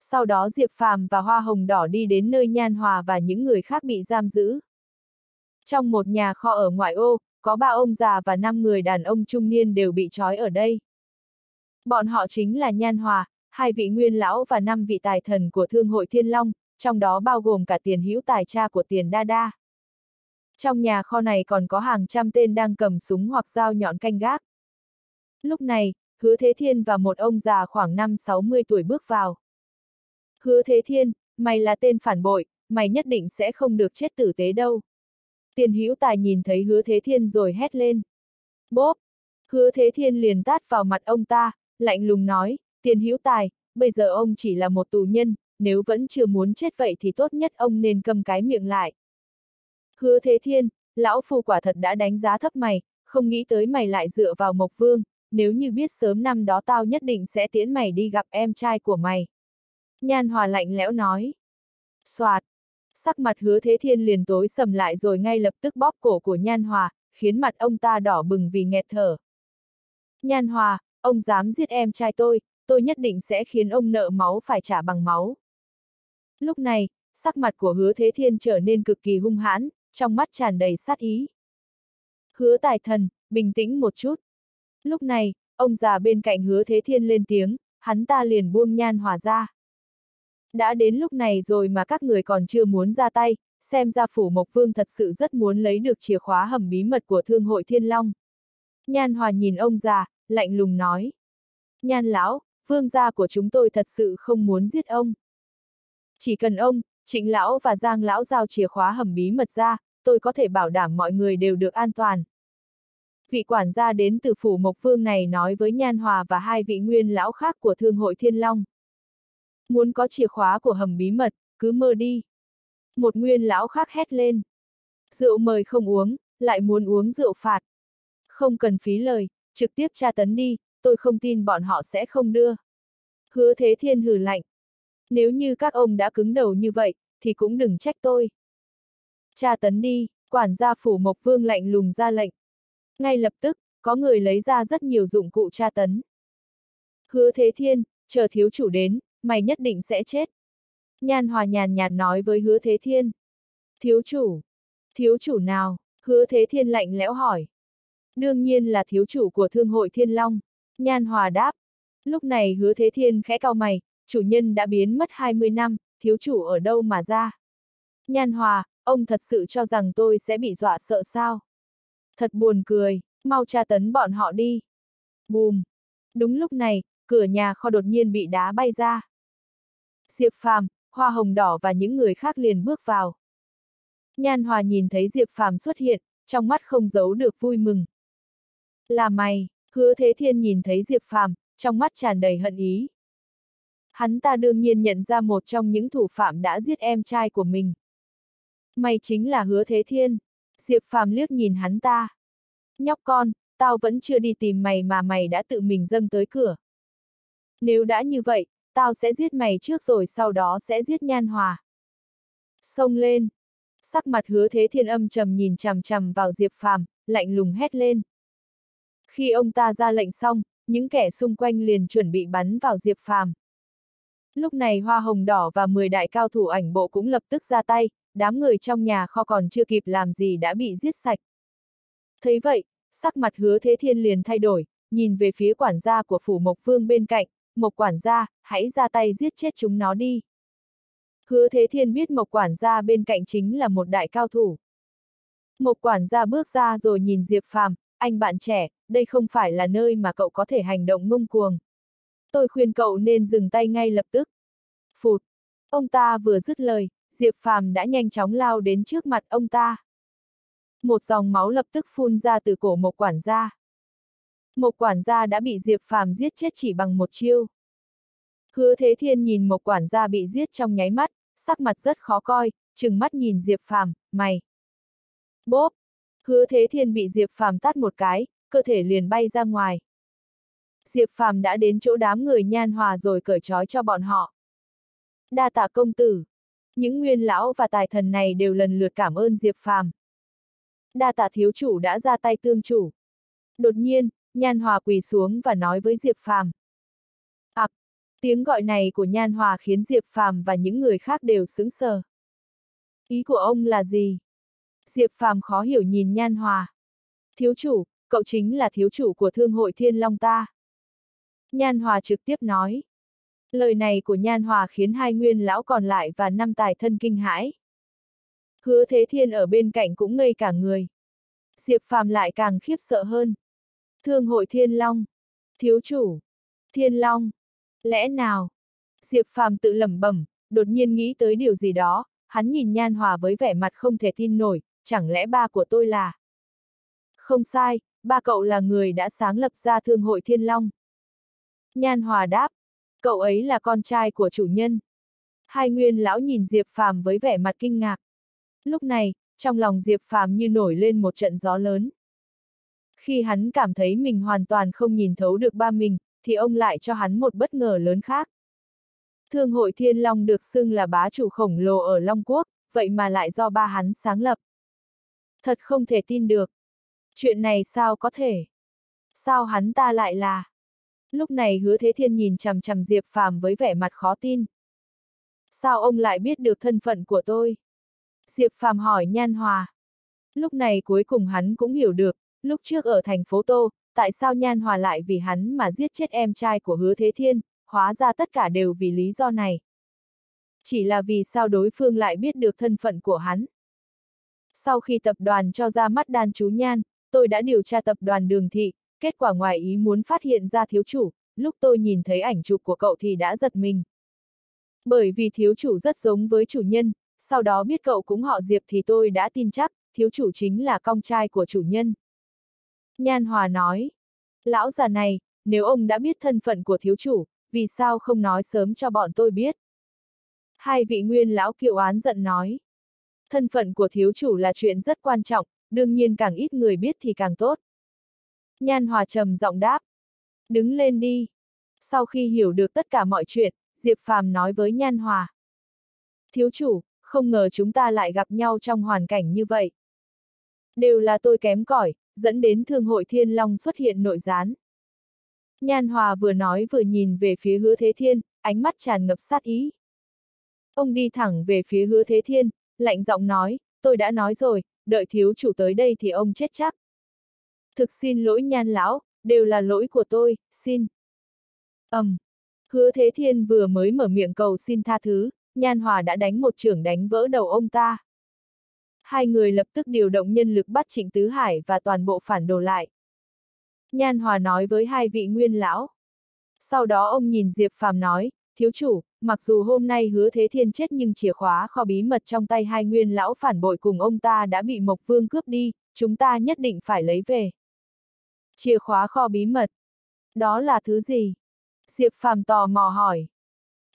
Sau đó Diệp Phàm và Hoa Hồng Đỏ đi đến nơi Nhan Hòa và những người khác bị giam giữ. Trong một nhà kho ở ngoại ô, có ba ông già và năm người đàn ông trung niên đều bị trói ở đây. Bọn họ chính là Nhan Hòa, hai vị nguyên lão và năm vị tài thần của Thương hội Thiên Long, trong đó bao gồm cả tiền hữu tài cha của tiền đa đa. Trong nhà kho này còn có hàng trăm tên đang cầm súng hoặc dao nhọn canh gác. Lúc này, Hứa Thế Thiên và một ông già khoảng 5-60 tuổi bước vào. Hứa Thế Thiên, mày là tên phản bội, mày nhất định sẽ không được chết tử tế đâu. Tiền hữu tài nhìn thấy hứa thế thiên rồi hét lên. Bốp! Hứa thế thiên liền tát vào mặt ông ta, lạnh lùng nói, tiền hữu tài, bây giờ ông chỉ là một tù nhân, nếu vẫn chưa muốn chết vậy thì tốt nhất ông nên cầm cái miệng lại. Hứa thế thiên, lão phu quả thật đã đánh giá thấp mày, không nghĩ tới mày lại dựa vào Mộc Vương, nếu như biết sớm năm đó tao nhất định sẽ tiễn mày đi gặp em trai của mày. Nhan hòa lạnh lẽo nói. Xoạt! sắc mặt hứa thế thiên liền tối sầm lại rồi ngay lập tức bóp cổ của Nhan Hòa, khiến mặt ông ta đỏ bừng vì nghẹt thở. Nhan Hòa, ông dám giết em trai tôi, tôi nhất định sẽ khiến ông nợ máu phải trả bằng máu. Lúc này, sắc mặt của hứa thế thiên trở nên cực kỳ hung hãn, trong mắt tràn đầy sát ý. Hứa tài thần, bình tĩnh một chút. Lúc này, ông già bên cạnh hứa thế thiên lên tiếng, hắn ta liền buông nhan hòa ra. Đã đến lúc này rồi mà các người còn chưa muốn ra tay, xem ra Phủ Mộc Vương thật sự rất muốn lấy được chìa khóa hầm bí mật của Thương hội Thiên Long. Nhan Hòa nhìn ông già, lạnh lùng nói. Nhan lão, vương gia của chúng tôi thật sự không muốn giết ông. Chỉ cần ông, trịnh lão và giang lão giao chìa khóa hầm bí mật ra, tôi có thể bảo đảm mọi người đều được an toàn. Vị quản gia đến từ phủ Mộc Vương này nói với Nhan Hòa và hai vị nguyên lão khác của Thương hội Thiên Long. Muốn có chìa khóa của hầm bí mật, cứ mơ đi. Một nguyên lão khác hét lên. Rượu mời không uống, lại muốn uống rượu phạt. Không cần phí lời, trực tiếp tra tấn đi, tôi không tin bọn họ sẽ không đưa. Hứa thế thiên hử lạnh. Nếu như các ông đã cứng đầu như vậy, thì cũng đừng trách tôi. Tra tấn đi, quản gia phủ Mộc Vương lạnh lùng ra lệnh. Ngay lập tức, có người lấy ra rất nhiều dụng cụ tra tấn. Hứa thế thiên, chờ thiếu chủ đến, mày nhất định sẽ chết. Nhan hòa nhàn nhạt nói với hứa thế thiên. Thiếu chủ. Thiếu chủ nào? Hứa thế thiên lạnh lẽo hỏi. Đương nhiên là thiếu chủ của thương hội thiên long. Nhan hòa đáp. Lúc này hứa thế thiên khẽ cao mày, chủ nhân đã biến mất 20 năm, thiếu chủ ở đâu mà ra? Nhan hòa, ông thật sự cho rằng tôi sẽ bị dọa sợ sao? Thật buồn cười, mau tra tấn bọn họ đi. Bùm! Đúng lúc này, cửa nhà kho đột nhiên bị đá bay ra. Diệp Phàm, Hoa Hồng Đỏ và những người khác liền bước vào. Nhan Hòa nhìn thấy Diệp Phàm xuất hiện, trong mắt không giấu được vui mừng. Là mày, hứa thế thiên nhìn thấy Diệp Phàm, trong mắt tràn đầy hận ý. Hắn ta đương nhiên nhận ra một trong những thủ phạm đã giết em trai của mình. Mày chính là hứa thế thiên. Diệp Phàm liếc nhìn hắn ta. Nhóc con, tao vẫn chưa đi tìm mày mà mày đã tự mình dâng tới cửa. Nếu đã như vậy, tao sẽ giết mày trước rồi sau đó sẽ giết nhan hòa. Xông lên. Sắc mặt hứa thế thiên âm trầm nhìn chằm chằm vào Diệp Phàm, lạnh lùng hét lên. Khi ông ta ra lệnh xong, những kẻ xung quanh liền chuẩn bị bắn vào Diệp Phàm. Lúc này Hoa Hồng Đỏ và 10 đại cao thủ ảnh bộ cũng lập tức ra tay, đám người trong nhà kho còn chưa kịp làm gì đã bị giết sạch. Thấy vậy, sắc mặt hứa thế thiên liền thay đổi, nhìn về phía quản gia của phủ Mộc Vương bên cạnh, Mộc quản gia, hãy ra tay giết chết chúng nó đi. Hứa thế thiên biết Mộc quản gia bên cạnh chính là một đại cao thủ. Mộc quản gia bước ra rồi nhìn Diệp Phàm, anh bạn trẻ, đây không phải là nơi mà cậu có thể hành động ngông cuồng. Tôi khuyên cậu nên dừng tay ngay lập tức. Phụt! Ông ta vừa dứt lời, Diệp Phàm đã nhanh chóng lao đến trước mặt ông ta. Một dòng máu lập tức phun ra từ cổ mộc quản gia. Một quản gia đã bị Diệp Phàm giết chết chỉ bằng một chiêu. Hứa Thế Thiên nhìn một quản gia bị giết trong nháy mắt, sắc mặt rất khó coi, chừng mắt nhìn Diệp Phàm, mày. Bốp! Hứa Thế Thiên bị Diệp Phàm tát một cái, cơ thể liền bay ra ngoài. Diệp Phàm đã đến chỗ đám người nhan hòa rồi cởi trói cho bọn họ. Đa tạ công tử. Những nguyên lão và tài thần này đều lần lượt cảm ơn Diệp Phàm. Đa tạ thiếu chủ đã ra tay tương chủ. Đột nhiên, Nhan Hòa quỳ xuống và nói với Diệp Phàm. Ặc, tiếng gọi này của Nhan Hòa khiến Diệp Phàm và những người khác đều sững sờ. Ý của ông là gì? Diệp Phàm khó hiểu nhìn Nhan Hòa. Thiếu chủ, cậu chính là thiếu chủ của thương hội Thiên Long ta. Nhan Hòa trực tiếp nói. Lời này của Nhan Hòa khiến hai nguyên lão còn lại và năm tài thân kinh hãi. Hứa Thế Thiên ở bên cạnh cũng ngây cả người. Diệp Phàm lại càng khiếp sợ hơn. Thương hội Thiên Long. Thiếu chủ. Thiên Long. Lẽ nào? Diệp Phàm tự lẩm bẩm, đột nhiên nghĩ tới điều gì đó, hắn nhìn Nhan Hòa với vẻ mặt không thể tin nổi, chẳng lẽ ba của tôi là... Không sai, ba cậu là người đã sáng lập ra Thương hội Thiên Long. Nhan Hòa đáp, cậu ấy là con trai của chủ nhân. Hai nguyên lão nhìn Diệp Phàm với vẻ mặt kinh ngạc. Lúc này, trong lòng Diệp Phàm như nổi lên một trận gió lớn. Khi hắn cảm thấy mình hoàn toàn không nhìn thấu được ba mình, thì ông lại cho hắn một bất ngờ lớn khác. Thương hội Thiên Long được xưng là bá chủ khổng lồ ở Long Quốc, vậy mà lại do ba hắn sáng lập. Thật không thể tin được. Chuyện này sao có thể? Sao hắn ta lại là? Lúc này hứa thế thiên nhìn chằm chằm Diệp Phàm với vẻ mặt khó tin. Sao ông lại biết được thân phận của tôi? Diệp Phàm hỏi Nhan Hòa. Lúc này cuối cùng hắn cũng hiểu được, lúc trước ở thành phố Tô, tại sao Nhan Hòa lại vì hắn mà giết chết em trai của hứa thế thiên, hóa ra tất cả đều vì lý do này. Chỉ là vì sao đối phương lại biết được thân phận của hắn. Sau khi tập đoàn cho ra mắt đàn chú Nhan, tôi đã điều tra tập đoàn đường thị, kết quả ngoài ý muốn phát hiện ra thiếu chủ, lúc tôi nhìn thấy ảnh chụp của cậu thì đã giật mình. Bởi vì thiếu chủ rất giống với chủ nhân, sau đó biết cậu cũng họ Diệp thì tôi đã tin chắc, thiếu chủ chính là con trai của chủ nhân. Nhan Hòa nói, lão già này, nếu ông đã biết thân phận của thiếu chủ, vì sao không nói sớm cho bọn tôi biết? Hai vị nguyên lão kiệu án giận nói, thân phận của thiếu chủ là chuyện rất quan trọng, đương nhiên càng ít người biết thì càng tốt. Nhan Hòa trầm giọng đáp. Đứng lên đi. Sau khi hiểu được tất cả mọi chuyện, Diệp Phàm nói với Nhan Hòa. Thiếu chủ, không ngờ chúng ta lại gặp nhau trong hoàn cảnh như vậy. Đều là tôi kém cỏi, dẫn đến Thương hội Thiên Long xuất hiện nội gián. Nhan Hòa vừa nói vừa nhìn về phía hứa Thế Thiên, ánh mắt tràn ngập sát ý. Ông đi thẳng về phía hứa Thế Thiên, lạnh giọng nói, tôi đã nói rồi, đợi thiếu chủ tới đây thì ông chết chắc. Thực xin lỗi nhan lão, đều là lỗi của tôi, xin. ầm, um, hứa thế thiên vừa mới mở miệng cầu xin tha thứ, nhan hòa đã đánh một trưởng đánh vỡ đầu ông ta. Hai người lập tức điều động nhân lực bắt Trịnh Tứ Hải và toàn bộ phản đồ lại. Nhan hòa nói với hai vị nguyên lão. Sau đó ông nhìn Diệp Phàm nói, thiếu chủ, mặc dù hôm nay hứa thế thiên chết nhưng chìa khóa kho bí mật trong tay hai nguyên lão phản bội cùng ông ta đã bị Mộc Vương cướp đi, chúng ta nhất định phải lấy về. Chìa khóa kho bí mật. Đó là thứ gì? Diệp Phàm tò mò hỏi.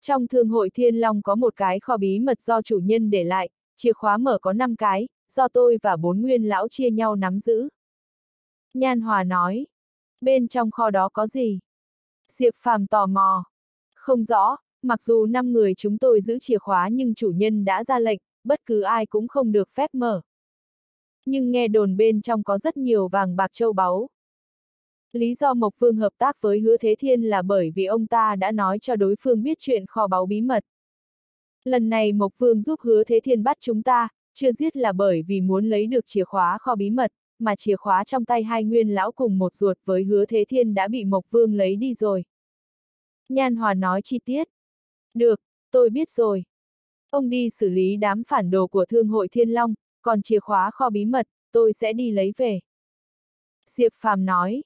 Trong thương hội Thiên Long có một cái kho bí mật do chủ nhân để lại, chìa khóa mở có 5 cái, do tôi và bốn nguyên lão chia nhau nắm giữ. Nhan Hòa nói. Bên trong kho đó có gì? Diệp Phàm tò mò. Không rõ, mặc dù 5 người chúng tôi giữ chìa khóa nhưng chủ nhân đã ra lệnh, bất cứ ai cũng không được phép mở. Nhưng nghe đồn bên trong có rất nhiều vàng bạc châu báu. Lý do Mộc Vương hợp tác với Hứa Thế Thiên là bởi vì ông ta đã nói cho đối phương biết chuyện kho báu bí mật. Lần này Mộc Vương giúp Hứa Thế Thiên bắt chúng ta, chưa giết là bởi vì muốn lấy được chìa khóa kho bí mật, mà chìa khóa trong tay hai nguyên lão cùng một ruột với Hứa Thế Thiên đã bị Mộc Vương lấy đi rồi. Nhan Hòa nói chi tiết. Được, tôi biết rồi. Ông đi xử lý đám phản đồ của Thương hội Thiên Long, còn chìa khóa kho bí mật, tôi sẽ đi lấy về. Diệp Phàm nói.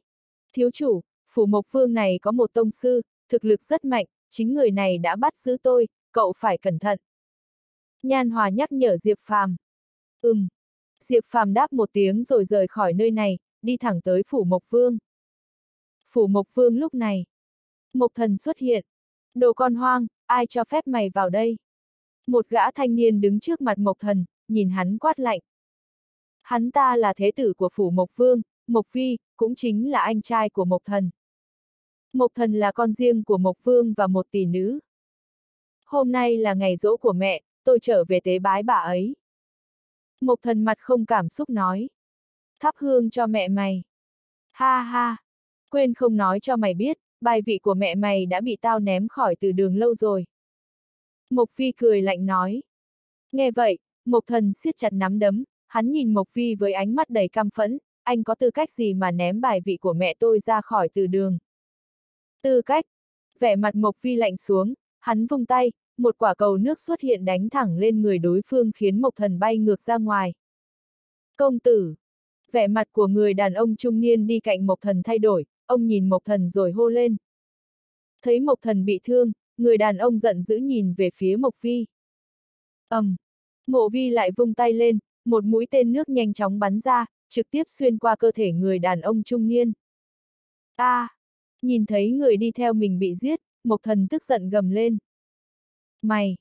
Thiếu chủ, phủ mộc Vương này có một tông sư, thực lực rất mạnh, chính người này đã bắt giữ tôi, cậu phải cẩn thận. Nhan Hòa nhắc nhở Diệp Phàm. Ừm. Diệp Phàm đáp một tiếng rồi rời khỏi nơi này, đi thẳng tới phủ Mộc Vương. Phủ Mộc Vương lúc này. Mộc thần xuất hiện. Đồ con hoang, ai cho phép mày vào đây? Một gã thanh niên đứng trước mặt Mộc thần, nhìn hắn quát lạnh. Hắn ta là thế tử của phủ Mộc Vương, Mộc Phi, cũng chính là anh trai của Mộc Thần. Mộc Thần là con riêng của Mộc Vương và một tỷ nữ. Hôm nay là ngày dỗ của mẹ, tôi trở về tế bái bà ấy. Mộc Thần mặt không cảm xúc nói. Thắp hương cho mẹ mày. Ha ha, quên không nói cho mày biết, bài vị của mẹ mày đã bị tao ném khỏi từ đường lâu rồi. Mộc Phi cười lạnh nói. Nghe vậy, Mộc Thần siết chặt nắm đấm, hắn nhìn Mộc Phi với ánh mắt đầy căm phẫn, anh có tư cách gì mà ném bài vị của mẹ tôi ra khỏi từ đường? Tư cách? Vẻ mặt Mộc Phi lạnh xuống, hắn vung tay, một quả cầu nước xuất hiện đánh thẳng lên người đối phương khiến Mộc Thần bay ngược ra ngoài. Công tử! Vẻ mặt của người đàn ông trung niên đi cạnh Mộc Thần thay đổi, ông nhìn Mộc Thần rồi hô lên. Thấy Mộc Thần bị thương, người đàn ông giận dữ nhìn về phía Mộc Phi. ầm, um, Mộ Vi lại vung tay lên, một mũi tên nước nhanh chóng bắn ra, trực tiếp xuyên qua cơ thể người đàn ông trung niên. A! À, nhìn thấy người đi theo mình bị giết, Mộc Thần tức giận gầm lên. Mày!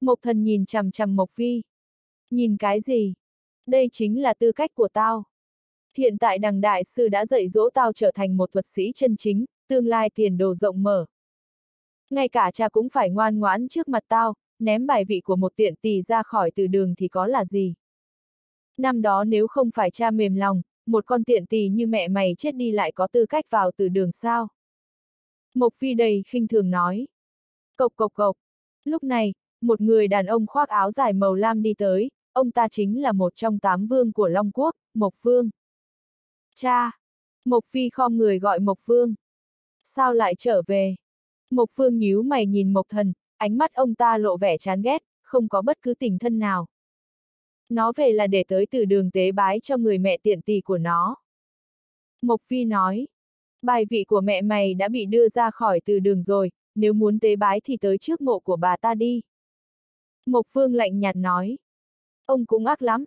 Mộc Thần nhìn chằm chằm Mộc Phi. Nhìn cái gì? Đây chính là tư cách của tao. Hiện tại đằng đại sư đã dạy dỗ tao trở thành một thuật sĩ chân chính, tương lai tiền đồ rộng mở. Ngay cả cha cũng phải ngoan ngoãn trước mặt tao, ném bài vị của một tiện tỳ ra khỏi từ đường thì có là gì. Năm đó nếu không phải cha mềm lòng, một con tiện tỳ như mẹ mày chết đi lại có tư cách vào từ đường sao. Mộc Phi đầy khinh thường nói. Cộc cộc cộc. Lúc này, một người đàn ông khoác áo dài màu lam đi tới, ông ta chính là một trong tám vương của Long Quốc, Mộc Vương. Cha! Mộc Phi khom người gọi Mộc Vương. Sao lại trở về? Mộc Vương nhíu mày nhìn Mộc Thần, ánh mắt ông ta lộ vẻ chán ghét, không có bất cứ tình thân nào. Nó về là để tới từ đường tế bái cho người mẹ tiện tì của nó. Mộc Phi nói, bài vị của mẹ mày đã bị đưa ra khỏi từ đường rồi, nếu muốn tế bái thì tới trước mộ của bà ta đi. Mộc Phương lạnh nhạt nói, ông cũng ác lắm.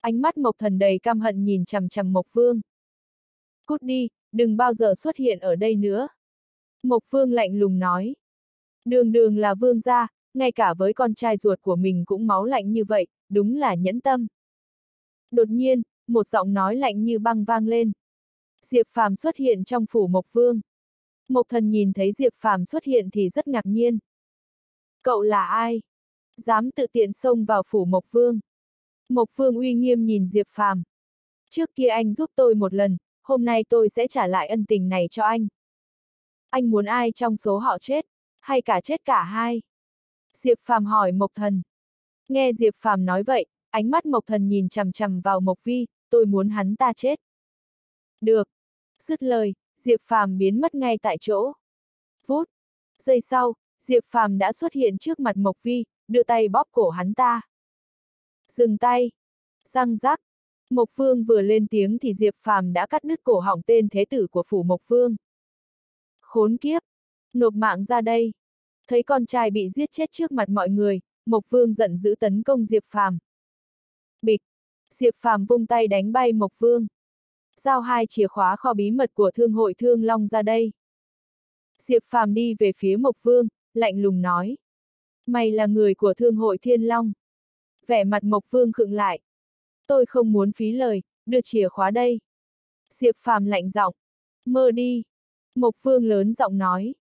Ánh mắt Mộc Thần đầy căm hận nhìn chằm chằm Mộc Phương. Cút đi, đừng bao giờ xuất hiện ở đây nữa. Mộc Phương lạnh lùng nói. Đường đường là vương gia, ngay cả với con trai ruột của mình cũng máu lạnh như vậy, đúng là nhẫn tâm. Đột nhiên, một giọng nói lạnh như băng vang lên. Diệp Phàm xuất hiện trong phủ Mộc Vương. Mộc thần nhìn thấy Diệp Phàm xuất hiện thì rất ngạc nhiên. Cậu là ai? Dám tự tiện xông vào phủ Mộc Vương. Mộc Vương uy nghiêm nhìn Diệp Phàm. Trước kia anh giúp tôi một lần, hôm nay tôi sẽ trả lại ân tình này cho anh. Anh muốn ai trong số họ chết, hay cả chết cả hai? Diệp Phàm hỏi Mộc Thần. Nghe Diệp Phàm nói vậy, ánh mắt Mộc Thần nhìn chằm chằm vào Mộc Vi, tôi muốn hắn ta chết. Được. Dứt lời, Diệp Phàm biến mất ngay tại chỗ. Phút. Giây sau, Diệp Phàm đã xuất hiện trước mặt Mộc Vi, đưa tay bóp cổ hắn ta. Dừng tay. Răng rắc. Mộc Phương vừa lên tiếng thì Diệp Phàm đã cắt đứt cổ họng tên thế tử của phủ Mộc Phương. Khốn kiếp. Nộp mạng ra đây. Thấy con trai bị giết chết trước mặt mọi người, Mộc Vương giận dữ tấn công Diệp Phàm. Bịch! Diệp Phàm vung tay đánh bay Mộc Vương. Giao hai chìa khóa kho bí mật của thương hội Thương Long ra đây. Diệp Phàm đi về phía Mộc Vương, lạnh lùng nói. Mày là người của thương hội Thiên Long. Vẻ mặt Mộc Vương khựng lại. Tôi không muốn phí lời, đưa chìa khóa đây. Diệp Phàm lạnh giọng. Mơ đi. Mộc Vương lớn giọng nói.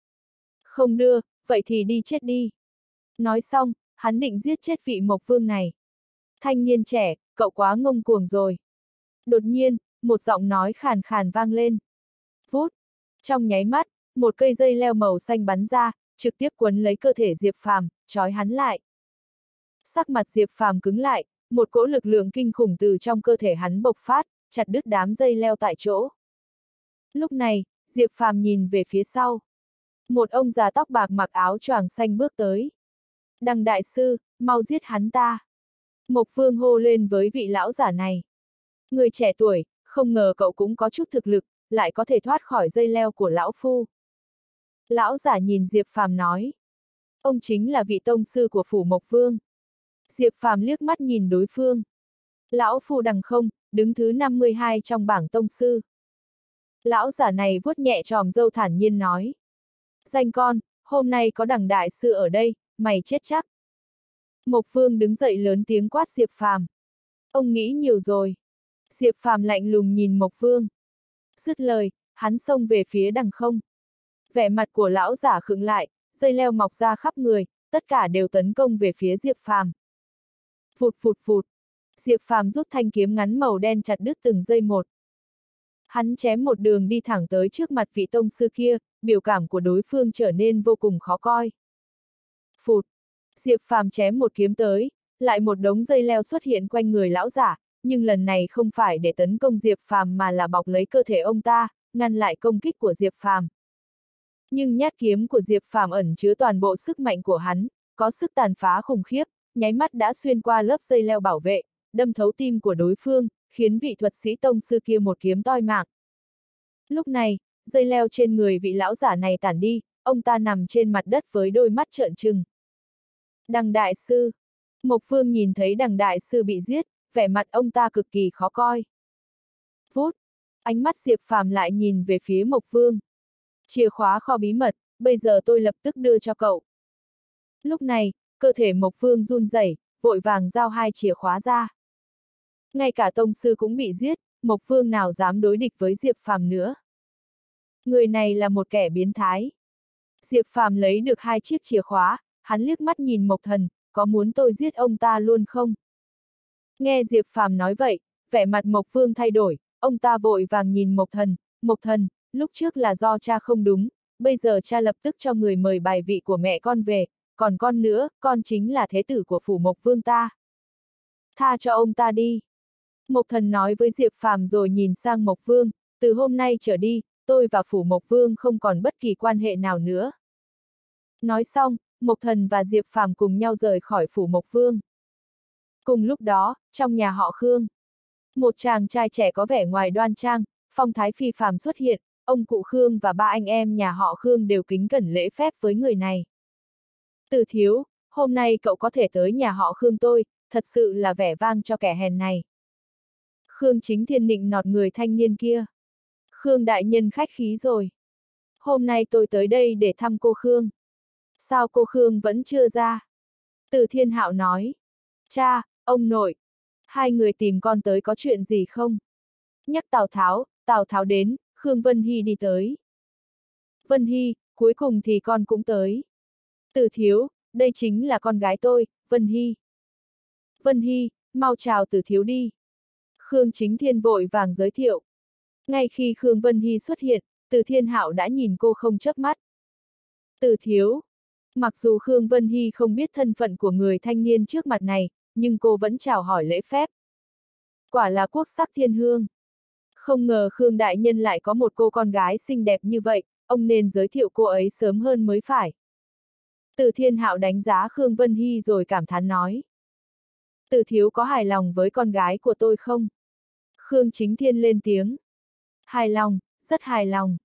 Không đưa, vậy thì đi chết đi. Nói xong, hắn định giết chết vị Mộc Vương này. Thanh niên trẻ, cậu quá ngông cuồng rồi. Đột nhiên, một giọng nói khàn khàn vang lên. Vút! Trong nháy mắt, một cây dây leo màu xanh bắn ra, trực tiếp quấn lấy cơ thể Diệp Phàm, trói hắn lại. Sắc mặt Diệp Phàm cứng lại, một cỗ lực lượng kinh khủng từ trong cơ thể hắn bộc phát, chặt đứt đám dây leo tại chỗ. Lúc này, Diệp Phàm nhìn về phía sau. Một ông già tóc bạc mặc áo choàng xanh bước tới. Đằng đại sư, mau giết hắn ta. Mộc Phương hô lên với vị lão giả này. Người trẻ tuổi, không ngờ cậu cũng có chút thực lực, lại có thể thoát khỏi dây leo của lão phu. Lão giả nhìn Diệp Phàm nói. Ông chính là vị tông sư của phủ Mộc Vương. Diệp Phàm liếc mắt nhìn đối phương. Lão phu đằng không, đứng thứ 52 trong bảng tông sư. Lão giả này vuốt nhẹ tròm dâu thản nhiên nói. Danh con, hôm nay có đằng đại sư ở đây, mày chết chắc. Mộc Vương đứng dậy lớn tiếng quát Diệp Phàm. Ông nghĩ nhiều rồi. Diệp Phàm lạnh lùng nhìn Mộc Phương. Dứt lời, hắn xông về phía đằng không. Vẻ mặt của lão giả khựng lại, dây leo mọc ra khắp người, tất cả đều tấn công về phía Diệp Phàm. Phụt phụt phụt. Diệp Phàm rút thanh kiếm ngắn màu đen chặt đứt từng dây một. Hắn chém một đường đi thẳng tới trước mặt vị tông sư kia, biểu cảm của đối phương trở nên vô cùng khó coi. Phụt. Diệp Phàm chém một kiếm tới, lại một đống dây leo xuất hiện quanh người lão giả, nhưng lần này không phải để tấn công Diệp Phàm mà là bọc lấy cơ thể ông ta, ngăn lại công kích của Diệp Phàm. Nhưng nhát kiếm của Diệp Phàm ẩn chứa toàn bộ sức mạnh của hắn, có sức tàn phá khủng khiếp, nháy mắt đã xuyên qua lớp dây leo bảo vệ, đâm thấu tim của đối phương, khiến vị thuật sĩ tông sư kia một kiếm toi mạng. Lúc này, dây leo trên người vị lão giả này tản đi, ông ta nằm trên mặt đất với đôi mắt trợn trừng. Đằng đại sư. Mộc Phương nhìn thấy đằng đại sư bị giết, vẻ mặt ông ta cực kỳ khó coi. Phút. Ánh mắt Diệp Phàm lại nhìn về phía Mộc Vương. Chìa khóa kho bí mật, bây giờ tôi lập tức đưa cho cậu. Lúc này, cơ thể Mộc Vương run rẩy, vội vàng giao hai chìa khóa ra. Ngay cả tông sư cũng bị giết, Mộc Vương nào dám đối địch với Diệp Phàm nữa. Người này là một kẻ biến thái. Diệp Phàm lấy được hai chiếc chìa khóa, hắn liếc mắt nhìn Mộc Thần, có muốn tôi giết ông ta luôn không? Nghe Diệp Phàm nói vậy, vẻ mặt Mộc Phương thay đổi, ông ta vội vàng nhìn Mộc Thần, Mộc Thần, lúc trước là do cha không đúng, bây giờ cha lập tức cho người mời bài vị của mẹ con về, còn con nữa, con chính là thế tử của phủ Mộc Vương ta. Tha cho ông ta đi. Mộc Thần nói với Diệp Phàm rồi nhìn sang Mộc Vương, từ hôm nay trở đi, tôi và phủ Mộc Vương không còn bất kỳ quan hệ nào nữa. Nói xong, Mộc Thần và Diệp Phàm cùng nhau rời khỏi phủ Mộc Vương. Cùng lúc đó, trong nhà họ Khương, một chàng trai trẻ có vẻ ngoài đoan trang, phong thái phi phàm xuất hiện, ông cụ Khương và ba anh em nhà họ Khương đều kính cẩn lễ phép với người này. Từ thiếu, hôm nay cậu có thể tới nhà họ Khương tôi, thật sự là vẻ vang cho kẻ hèn này. Khương chính thiên định nọt người thanh niên kia. Khương đại nhân khách khí rồi. Hôm nay tôi tới đây để thăm cô Khương. Sao cô Khương vẫn chưa ra? Từ thiên hạo nói. Cha, ông nội. Hai người tìm con tới có chuyện gì không? Nhắc Tào Tháo, Tào Tháo đến, Khương Vân Hy đi tới. Vân Hy, cuối cùng thì con cũng tới. Từ thiếu, đây chính là con gái tôi, Vân Hy. Vân Hy, mau chào từ thiếu đi. Khương Chính Thiên vội vàng giới thiệu. Ngay khi Khương Vân Hy xuất hiện, từ thiên hạo đã nhìn cô không chớp mắt. Từ thiếu. Mặc dù Khương Vân Hy không biết thân phận của người thanh niên trước mặt này, nhưng cô vẫn chào hỏi lễ phép. Quả là quốc sắc thiên hương. Không ngờ Khương Đại Nhân lại có một cô con gái xinh đẹp như vậy, ông nên giới thiệu cô ấy sớm hơn mới phải. Từ thiên hạo đánh giá Khương Vân Hy rồi cảm thán nói. Từ thiếu có hài lòng với con gái của tôi không? Khương Chính Thiên lên tiếng. Hài lòng, rất hài lòng.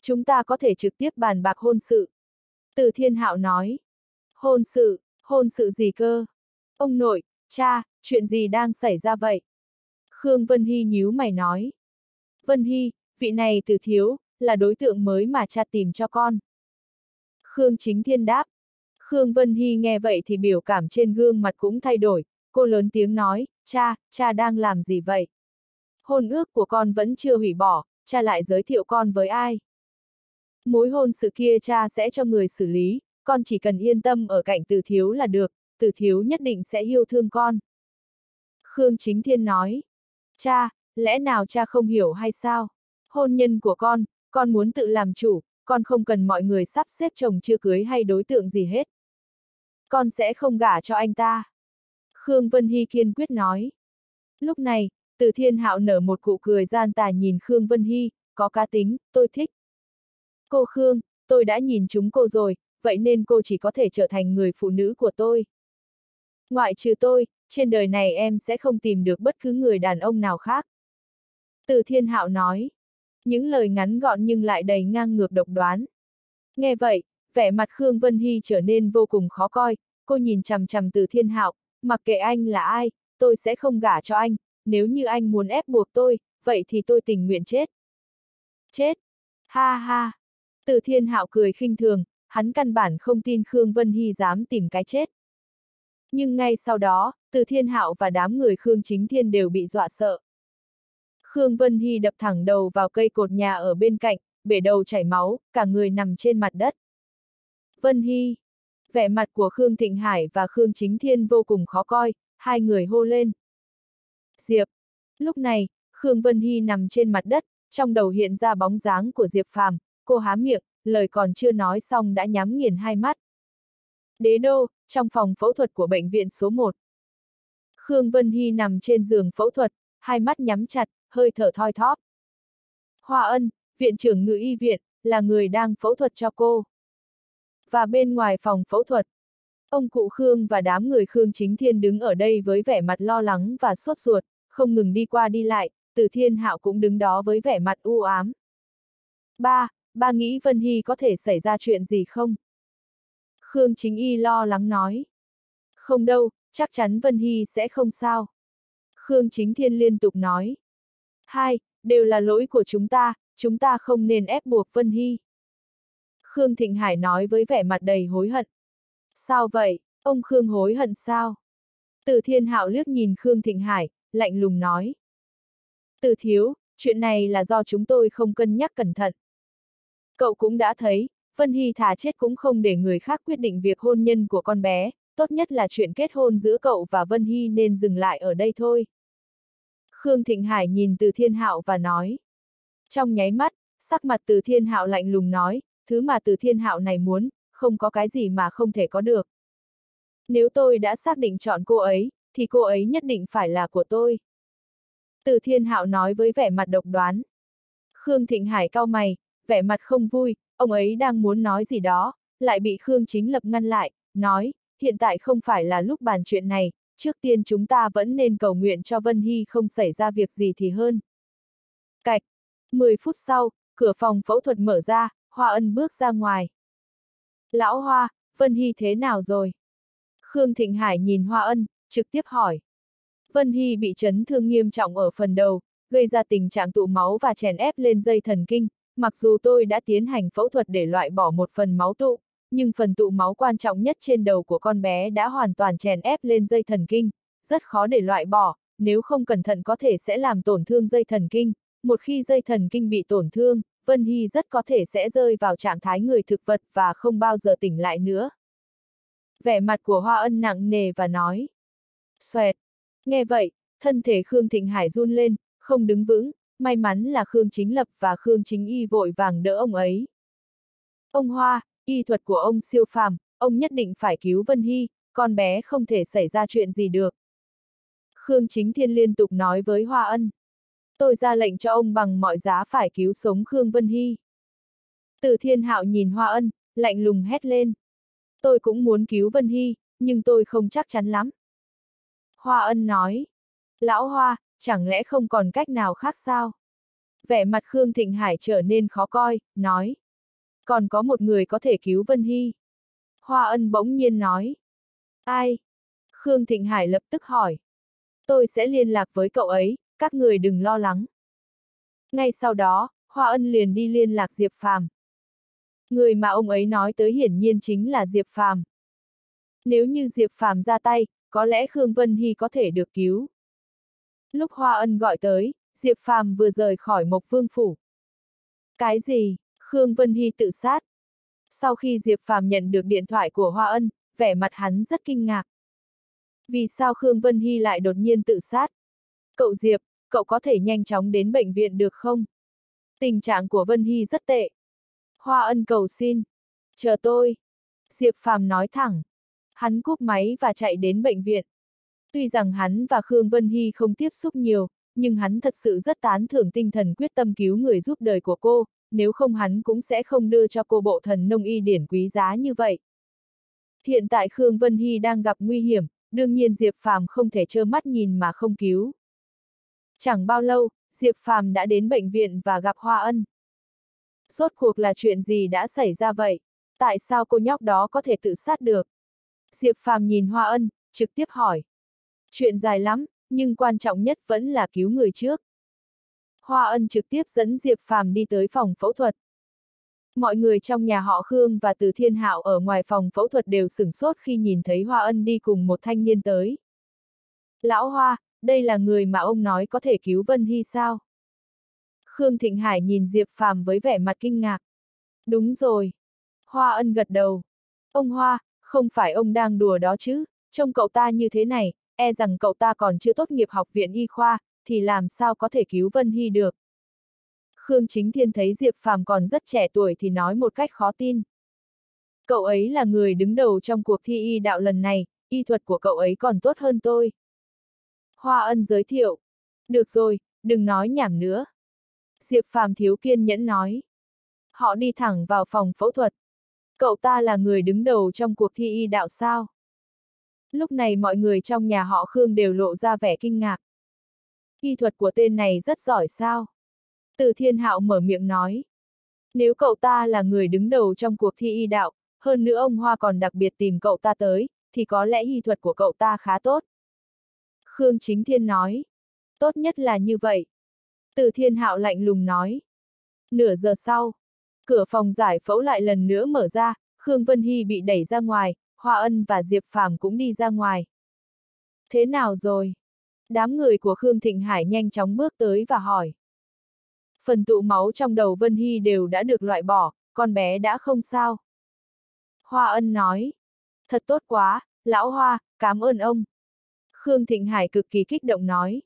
Chúng ta có thể trực tiếp bàn bạc hôn sự. Từ thiên hạo nói. Hôn sự, hôn sự gì cơ? Ông nội, cha, chuyện gì đang xảy ra vậy? Khương Vân Hy nhíu mày nói. Vân Hy, vị này từ thiếu, là đối tượng mới mà cha tìm cho con. Khương Chính Thiên đáp. Khương Vân Hy nghe vậy thì biểu cảm trên gương mặt cũng thay đổi, cô lớn tiếng nói, cha, cha đang làm gì vậy? Hôn ước của con vẫn chưa hủy bỏ, cha lại giới thiệu con với ai? Mối hôn sự kia cha sẽ cho người xử lý, con chỉ cần yên tâm ở cạnh từ thiếu là được, từ thiếu nhất định sẽ yêu thương con. Khương Chính Thiên nói, cha, lẽ nào cha không hiểu hay sao? Hôn nhân của con, con muốn tự làm chủ, con không cần mọi người sắp xếp chồng chưa cưới hay đối tượng gì hết. Con sẽ không gả cho anh ta. Khương Vân Hy kiên quyết nói. Lúc này, từ thiên hạo nở một cụ cười gian tà nhìn Khương Vân Hy, có cá tính, tôi thích. Cô Khương, tôi đã nhìn chúng cô rồi, vậy nên cô chỉ có thể trở thành người phụ nữ của tôi. Ngoại trừ tôi, trên đời này em sẽ không tìm được bất cứ người đàn ông nào khác. Từ thiên hạo nói. Những lời ngắn gọn nhưng lại đầy ngang ngược độc đoán. Nghe vậy, vẻ mặt Khương Vân Hy trở nên vô cùng khó coi, cô nhìn chằm chằm từ thiên hạo, mặc kệ anh là ai, tôi sẽ không gả cho anh, nếu như anh muốn ép buộc tôi, vậy thì tôi tình nguyện chết. Chết! Ha ha! Từ thiên hạo cười khinh thường, hắn căn bản không tin Khương Vân Hy dám tìm cái chết. Nhưng ngay sau đó, từ thiên hạo và đám người Khương Chính Thiên đều bị dọa sợ. Khương Vân Hy đập thẳng đầu vào cây cột nhà ở bên cạnh, bể đầu chảy máu, cả người nằm trên mặt đất. Vân Hy! Vẻ mặt của Khương Thịnh Hải và Khương Chính Thiên vô cùng khó coi, hai người hô lên. Diệp! Lúc này, Khương Vân Hy nằm trên mặt đất, trong đầu hiện ra bóng dáng của Diệp Phàm, cô há miệng, lời còn chưa nói xong đã nhắm nghiền hai mắt. Đế đô, trong phòng phẫu thuật của bệnh viện số 1. Khương Vân Hy nằm trên giường phẫu thuật, hai mắt nhắm chặt, hơi thở thoi thóp. Hoa ân, viện trưởng ngự y viện, là người đang phẫu thuật cho cô. Và bên ngoài phòng phẫu thuật, ông cụ Khương và đám người Khương Chính Thiên đứng ở đây với vẻ mặt lo lắng và sốt ruột, không ngừng đi qua đi lại, từ thiên hạo cũng đứng đó với vẻ mặt u ám. Ba, ba nghĩ Vân Hy có thể xảy ra chuyện gì không? Khương Chính Y lo lắng nói. Không đâu, chắc chắn Vân Hy sẽ không sao. Khương Chính Thiên liên tục nói. Hai, đều là lỗi của chúng ta, chúng ta không nên ép buộc Vân Hy. Khương Thịnh Hải nói với vẻ mặt đầy hối hận. Sao vậy, ông Khương hối hận sao? Từ thiên hạo liếc nhìn Khương Thịnh Hải, lạnh lùng nói. Từ thiếu, chuyện này là do chúng tôi không cân nhắc cẩn thận. Cậu cũng đã thấy, Vân Hy thà chết cũng không để người khác quyết định việc hôn nhân của con bé, tốt nhất là chuyện kết hôn giữa cậu và Vân Hy nên dừng lại ở đây thôi. Khương Thịnh Hải nhìn từ thiên hạo và nói. Trong nháy mắt, sắc mặt từ thiên hạo lạnh lùng nói, thứ mà từ thiên hạo này muốn, không có cái gì mà không thể có được. Nếu tôi đã xác định chọn cô ấy, thì cô ấy nhất định phải là của tôi. Từ thiên hạo nói với vẻ mặt độc đoán. Khương Thịnh Hải cau mày, vẻ mặt không vui, ông ấy đang muốn nói gì đó, lại bị Khương Chính Lập ngăn lại, nói, hiện tại không phải là lúc bàn chuyện này, trước tiên chúng ta vẫn nên cầu nguyện cho Vân Hy không xảy ra việc gì thì hơn. Cạch. 10 phút sau, cửa phòng phẫu thuật mở ra, Hoa Ân bước ra ngoài. Lão Hoa, Vân Hy thế nào rồi? Khương Thịnh Hải nhìn Hoa Ân, trực tiếp hỏi. Vân Hy bị chấn thương nghiêm trọng ở phần đầu, gây ra tình trạng tụ máu và chèn ép lên dây thần kinh, mặc dù tôi đã tiến hành phẫu thuật để loại bỏ một phần máu tụ, nhưng phần tụ máu quan trọng nhất trên đầu của con bé đã hoàn toàn chèn ép lên dây thần kinh, rất khó để loại bỏ, nếu không cẩn thận có thể sẽ làm tổn thương dây thần kinh, một khi dây thần kinh bị tổn thương, Vân Hy rất có thể sẽ rơi vào trạng thái người thực vật và không bao giờ tỉnh lại nữa. Vẻ mặt của Hoa Ân nặng nề và nói. Xoẹt. Nghe vậy, thân thể Khương Thịnh Hải run lên, không đứng vững, may mắn là Khương Chính Lập và Khương Chính Y vội vàng đỡ ông ấy. Ông Hoa, y thuật của ông siêu phàm, ông nhất định phải cứu Vân Hy, con bé không thể xảy ra chuyện gì được. Khương Chính Thiên liên tục nói với Hoa Ân. Tôi ra lệnh cho ông bằng mọi giá phải cứu sống Khương Vân Hy. Từ thiên hạo nhìn Hoa Ân, lạnh lùng hét lên. Tôi cũng muốn cứu Vân Hy, nhưng tôi không chắc chắn lắm. Hoa Ân nói. Lão Hoa, chẳng lẽ không còn cách nào khác sao? Vẻ mặt Khương Thịnh Hải trở nên khó coi, nói. Còn có một người có thể cứu Vân Hy. Hoa ân bỗng nhiên nói. Ai? Khương Thịnh Hải lập tức hỏi. Tôi sẽ liên lạc với cậu ấy, các người đừng lo lắng. Ngay sau đó, Hoa ân liền đi liên lạc Diệp Phàm. Người mà ông ấy nói tới hiển nhiên chính là Diệp Phàm. Nếu như Diệp Phàm ra tay, có lẽ Khương Vân Hy có thể được cứu. Lúc Hoa Ân gọi tới, Diệp Phàm vừa rời khỏi Mộc Vương Phủ. Cái gì? Khương Vân Hy tự sát. Sau khi Diệp Phàm nhận được điện thoại của Hoa Ân, vẻ mặt hắn rất kinh ngạc. Vì sao Khương Vân Hy lại đột nhiên tự sát? Cậu Diệp, cậu có thể nhanh chóng đến bệnh viện được không? Tình trạng của Vân Hy rất tệ. Hoa Ân cầu xin. Chờ tôi. Diệp Phàm nói thẳng. Hắn cúp máy và chạy đến bệnh viện. Tuy rằng hắn và Khương Vân Hy không tiếp xúc nhiều, nhưng hắn thật sự rất tán thưởng tinh thần quyết tâm cứu người giúp đời của cô, nếu không hắn cũng sẽ không đưa cho cô bộ thần nông y điển quý giá như vậy. Hiện tại Khương Vân Hy đang gặp nguy hiểm, đương nhiên Diệp Phàm không thể trơ mắt nhìn mà không cứu. Chẳng bao lâu, Diệp Phàm đã đến bệnh viện và gặp Hoa Ân. Sốt cuộc là chuyện gì đã xảy ra vậy? Tại sao cô nhóc đó có thể tự sát được? Diệp Phàm nhìn Hoa Ân, trực tiếp hỏi. Chuyện dài lắm, nhưng quan trọng nhất vẫn là cứu người trước. Hoa Ân trực tiếp dẫn Diệp Phàm đi tới phòng phẫu thuật. Mọi người trong nhà họ Khương và Từ Thiên Hạo ở ngoài phòng phẫu thuật đều sửng sốt khi nhìn thấy Hoa Ân đi cùng một thanh niên tới. Lão Hoa, đây là người mà ông nói có thể cứu Vân Hy sao? Khương Thịnh Hải nhìn Diệp Phàm với vẻ mặt kinh ngạc. Đúng rồi. Hoa Ân gật đầu. Ông Hoa, không phải ông đang đùa đó chứ, trông cậu ta như thế này, e rằng cậu ta còn chưa tốt nghiệp học viện y khoa, thì làm sao có thể cứu Vân Hy được. Khương Chính Thiên thấy Diệp Phàm còn rất trẻ tuổi thì nói một cách khó tin. Cậu ấy là người đứng đầu trong cuộc thi y đạo lần này, y thuật của cậu ấy còn tốt hơn tôi. Hoa ân giới thiệu. Được rồi, đừng nói nhảm nữa. Diệp Phàm thiếu kiên nhẫn nói. Họ đi thẳng vào phòng phẫu thuật. Cậu ta là người đứng đầu trong cuộc thi y đạo sao? Lúc này mọi người trong nhà họ Khương đều lộ ra vẻ kinh ngạc. Y thuật của tên này rất giỏi sao? Từ thiên hạo mở miệng nói. Nếu cậu ta là người đứng đầu trong cuộc thi y đạo, hơn nữa ông Hoa còn đặc biệt tìm cậu ta tới, thì có lẽ y thuật của cậu ta khá tốt. Khương Chính Thiên nói. Tốt nhất là như vậy. Từ thiên hạo lạnh lùng nói. Nửa giờ sau, cửa phòng giải phẫu lại lần nữa mở ra, Khương Vân Hy bị đẩy ra ngoài, Hoa Ân và Diệp Phàm cũng đi ra ngoài. Thế nào rồi? Đám người của Khương Thịnh Hải nhanh chóng bước tới và hỏi. Phần tụ máu trong đầu Vân Hy đều đã được loại bỏ, con bé đã không sao. Hoa Ân nói. Thật tốt quá, lão Hoa, cảm ơn ông. Khương Thịnh Hải cực kỳ kích động nói.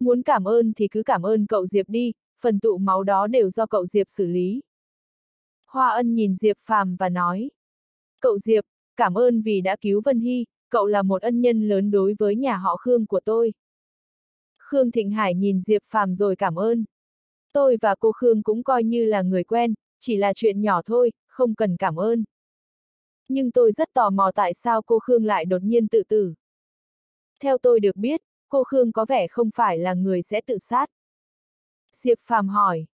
Muốn cảm ơn thì cứ cảm ơn cậu Diệp đi, phần tụ máu đó đều do cậu Diệp xử lý. Hoa Ân nhìn Diệp Phàm và nói. Cậu Diệp, cảm ơn vì đã cứu Vân Hy, cậu là một ân nhân lớn đối với nhà họ Khương của tôi. Khương Thịnh Hải nhìn Diệp Phàm rồi cảm ơn. Tôi và cô Khương cũng coi như là người quen, chỉ là chuyện nhỏ thôi, không cần cảm ơn. Nhưng tôi rất tò mò tại sao cô Khương lại đột nhiên tự tử. Theo tôi được biết, cô Khương có vẻ không phải là người sẽ tự sát. Diệp Phàm hỏi.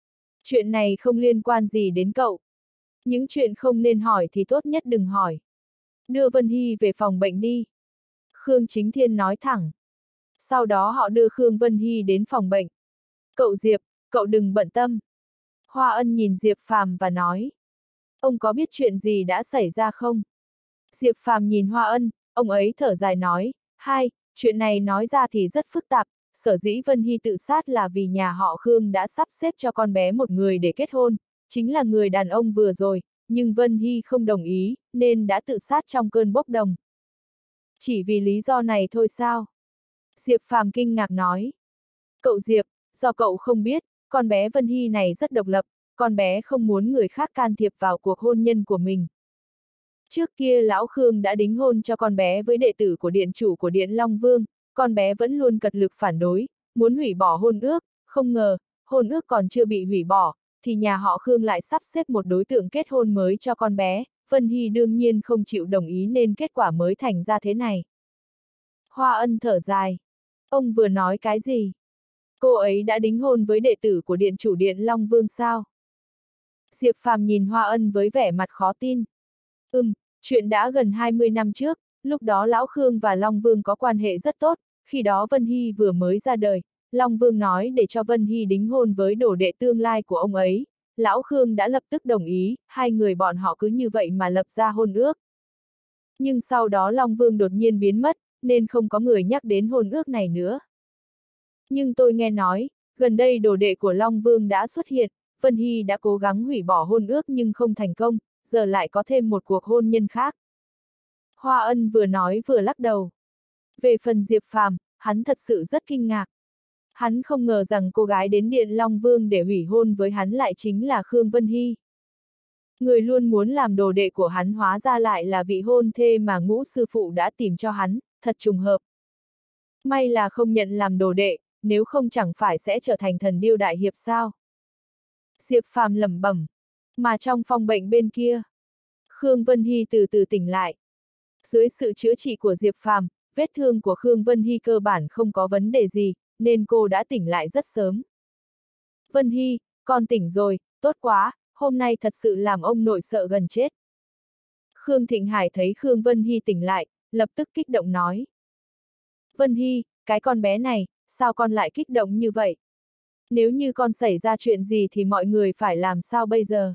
Chuyện này không liên quan gì đến cậu. Những chuyện không nên hỏi thì tốt nhất đừng hỏi. Đưa Vân Hy về phòng bệnh đi. Khương Chính Thiên nói thẳng. Sau đó họ đưa Khương Vân Hy đến phòng bệnh. Cậu Diệp, cậu đừng bận tâm. Hoa ân nhìn Diệp Phàm và nói. Ông có biết chuyện gì đã xảy ra không? Diệp Phàm nhìn Hoa ân, ông ấy thở dài nói, hai, chuyện này nói ra thì rất phức tạp, sở dĩ Vân Hy tự sát là vì nhà họ Khương đã sắp xếp cho con bé một người để kết hôn, chính là người đàn ông vừa rồi, nhưng Vân Hy không đồng ý, nên đã tự sát trong cơn bốc đồng. Chỉ vì lý do này thôi sao? Diệp Phàm kinh ngạc nói. Cậu Diệp, do cậu không biết, con bé Vân Hy này rất độc lập, con bé không muốn người khác can thiệp vào cuộc hôn nhân của mình. Trước kia Lão Khương đã đính hôn cho con bé với đệ tử của điện chủ của Điện Long Vương, con bé vẫn luôn cật lực phản đối, muốn hủy bỏ hôn ước, không ngờ, hôn ước còn chưa bị hủy bỏ, thì nhà họ Khương lại sắp xếp một đối tượng kết hôn mới cho con bé, Vân Hy đương nhiên không chịu đồng ý nên kết quả mới thành ra thế này. Hoa ân thở dài. Ông vừa nói cái gì? Cô ấy đã đính hôn với đệ tử của điện chủ điện Long Vương sao? Diệp Phàm nhìn Hoa ân với vẻ mặt khó tin. Ừm, Chuyện đã gần 20 năm trước, lúc đó Lão Khương và Long Vương có quan hệ rất tốt, khi đó Vân Hy vừa mới ra đời, Long Vương nói để cho Vân Hy đính hôn với đồ đệ tương lai của ông ấy, Lão Khương đã lập tức đồng ý, hai người bọn họ cứ như vậy mà lập ra hôn ước. Nhưng sau đó Long Vương đột nhiên biến mất, nên không có người nhắc đến hôn ước này nữa. Nhưng tôi nghe nói, gần đây đồ đệ của Long Vương đã xuất hiện, Vân Hy đã cố gắng hủy bỏ hôn ước nhưng không thành công, giờ lại có thêm một cuộc hôn nhân khác. Hoa ân vừa nói vừa lắc đầu. Về phần Diệp Phàm, hắn thật sự rất kinh ngạc. Hắn không ngờ rằng cô gái đến Điện Long Vương để hủy hôn với hắn lại chính là Khương Vân Hy. Người luôn muốn làm đồ đệ của hắn hóa ra lại là vị hôn thê mà ngũ sư phụ đã tìm cho hắn, thật trùng hợp. May là không nhận làm đồ đệ, nếu không chẳng phải sẽ trở thành thần điêu đại hiệp sao. Diệp Phàm lẩm bẩm, mà trong phòng bệnh bên kia, Khương Vân Hy từ từ tỉnh lại. Dưới sự chữa trị của Diệp Phàm, vết thương của Khương Vân Hy cơ bản không có vấn đề gì, nên cô đã tỉnh lại rất sớm. Vân Hy, con tỉnh rồi, tốt quá, hôm nay thật sự làm ông nội sợ gần chết. Khương Thịnh Hải thấy Khương Vân Hy tỉnh lại, lập tức kích động nói. Vân Hy, cái con bé này, sao con lại kích động như vậy? Nếu như con xảy ra chuyện gì thì mọi người phải làm sao bây giờ?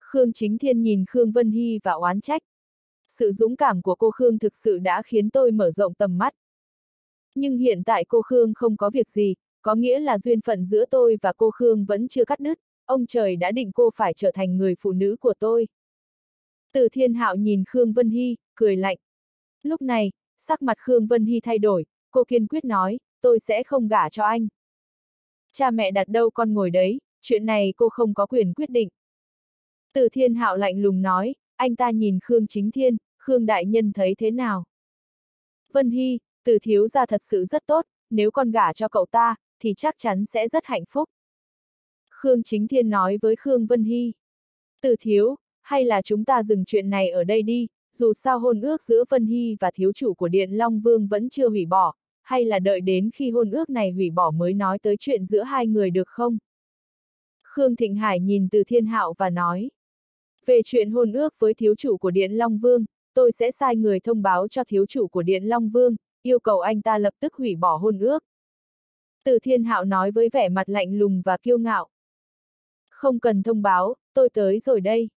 Khương Chính Thiên nhìn Khương Vân Hy và oán trách. Sự dũng cảm của cô Khương thực sự đã khiến tôi mở rộng tầm mắt. Nhưng hiện tại cô Khương không có việc gì, có nghĩa là duyên phận giữa tôi và cô Khương vẫn chưa cắt đứt, ông trời đã định cô phải trở thành người phụ nữ của tôi. Từ thiên hạo nhìn Khương Vân Hy, cười lạnh. Lúc này, sắc mặt Khương Vân Hy thay đổi, cô kiên quyết nói, tôi sẽ không gả cho anh. Cha mẹ đặt đâu con ngồi đấy, chuyện này cô không có quyền quyết định. Từ thiên hạo lạnh lùng nói, anh ta nhìn Khương Chính Thiên, Khương Đại Nhân thấy thế nào? Vân Hy, từ thiếu gia thật sự rất tốt, nếu con gả cho cậu ta, thì chắc chắn sẽ rất hạnh phúc. Khương Chính Thiên nói với Khương Vân Hy. Từ thiếu, hay là chúng ta dừng chuyện này ở đây đi, dù sao hôn ước giữa Vân Hy và thiếu chủ của Điện Long Vương vẫn chưa hủy bỏ, hay là đợi đến khi hôn ước này hủy bỏ mới nói tới chuyện giữa hai người được không? Khương Thịnh Hải nhìn từ thiên hạo và nói. Về chuyện hôn ước với thiếu chủ của Điện Long Vương, tôi sẽ sai người thông báo cho thiếu chủ của Điện Long Vương, yêu cầu anh ta lập tức hủy bỏ hôn ước. Từ thiên hạo nói với vẻ mặt lạnh lùng và kiêu ngạo. Không cần thông báo, tôi tới rồi đây.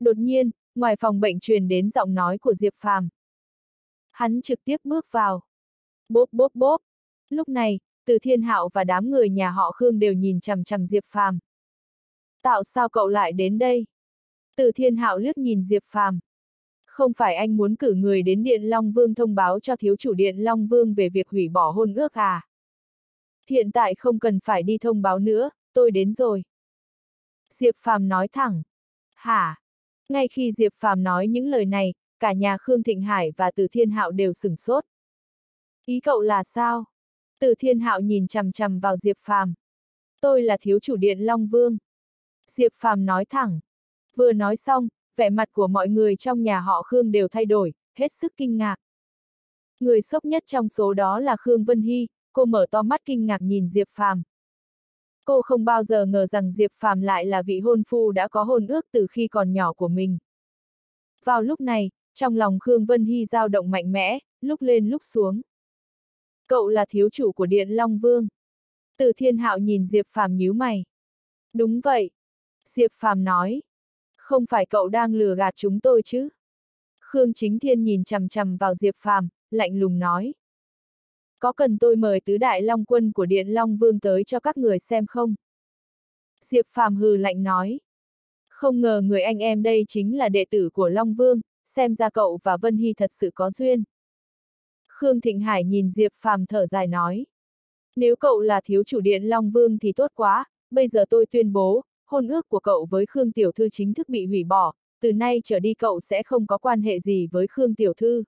Đột nhiên, ngoài phòng bệnh truyền đến giọng nói của Diệp Phàm. Hắn trực tiếp bước vào. Bốp bốp bốp. Lúc này, từ thiên hạo và đám người nhà họ Khương đều nhìn chằm chằm Diệp Phàm. Tạo sao cậu lại đến đây? Từ thiên hạo liếc nhìn Diệp Phàm. Không phải anh muốn cử người đến Điện Long Vương thông báo cho thiếu chủ Điện Long Vương về việc hủy bỏ hôn ước à? Hiện tại không cần phải đi thông báo nữa, tôi đến rồi. Diệp Phàm nói thẳng. Hả? Ngay khi Diệp Phàm nói những lời này, cả nhà Khương Thịnh Hải và Từ Thiên Hạo đều sửng sốt. Ý cậu là sao? Từ Thiên Hạo nhìn chằm chằm vào Diệp Phàm. Tôi là thiếu chủ điện Long Vương. Diệp Phàm nói thẳng. Vừa nói xong, vẻ mặt của mọi người trong nhà họ Khương đều thay đổi, hết sức kinh ngạc. Người sốc nhất trong số đó là Khương Vân Hy, cô mở to mắt kinh ngạc nhìn Diệp Phàm. Cô không bao giờ ngờ rằng Diệp Phàm lại là vị hôn phu đã có hôn ước từ khi còn nhỏ của mình. Vào lúc này, trong lòng Khương Vân Hy dao động mạnh mẽ, lúc lên lúc xuống. Cậu là thiếu chủ của Điện Long Vương. Từ thiên hạo nhìn Diệp Phàm nhíu mày. Đúng vậy. Diệp Phàm nói. Không phải cậu đang lừa gạt chúng tôi chứ? Khương Chính Thiên nhìn chằm chằm vào Diệp Phàm, lạnh lùng nói. Có cần tôi mời tứ đại long quân của Điện Long Vương tới cho các người xem không? Diệp Phàm hừ lạnh nói. Không ngờ người anh em đây chính là đệ tử của Long Vương, xem ra cậu và Vân Hy thật sự có duyên. Khương Thịnh Hải nhìn Diệp Phàm thở dài nói. Nếu cậu là thiếu chủ điện Long Vương thì tốt quá, bây giờ tôi tuyên bố, hôn ước của cậu với Khương Tiểu Thư chính thức bị hủy bỏ, từ nay trở đi cậu sẽ không có quan hệ gì với Khương Tiểu Thư.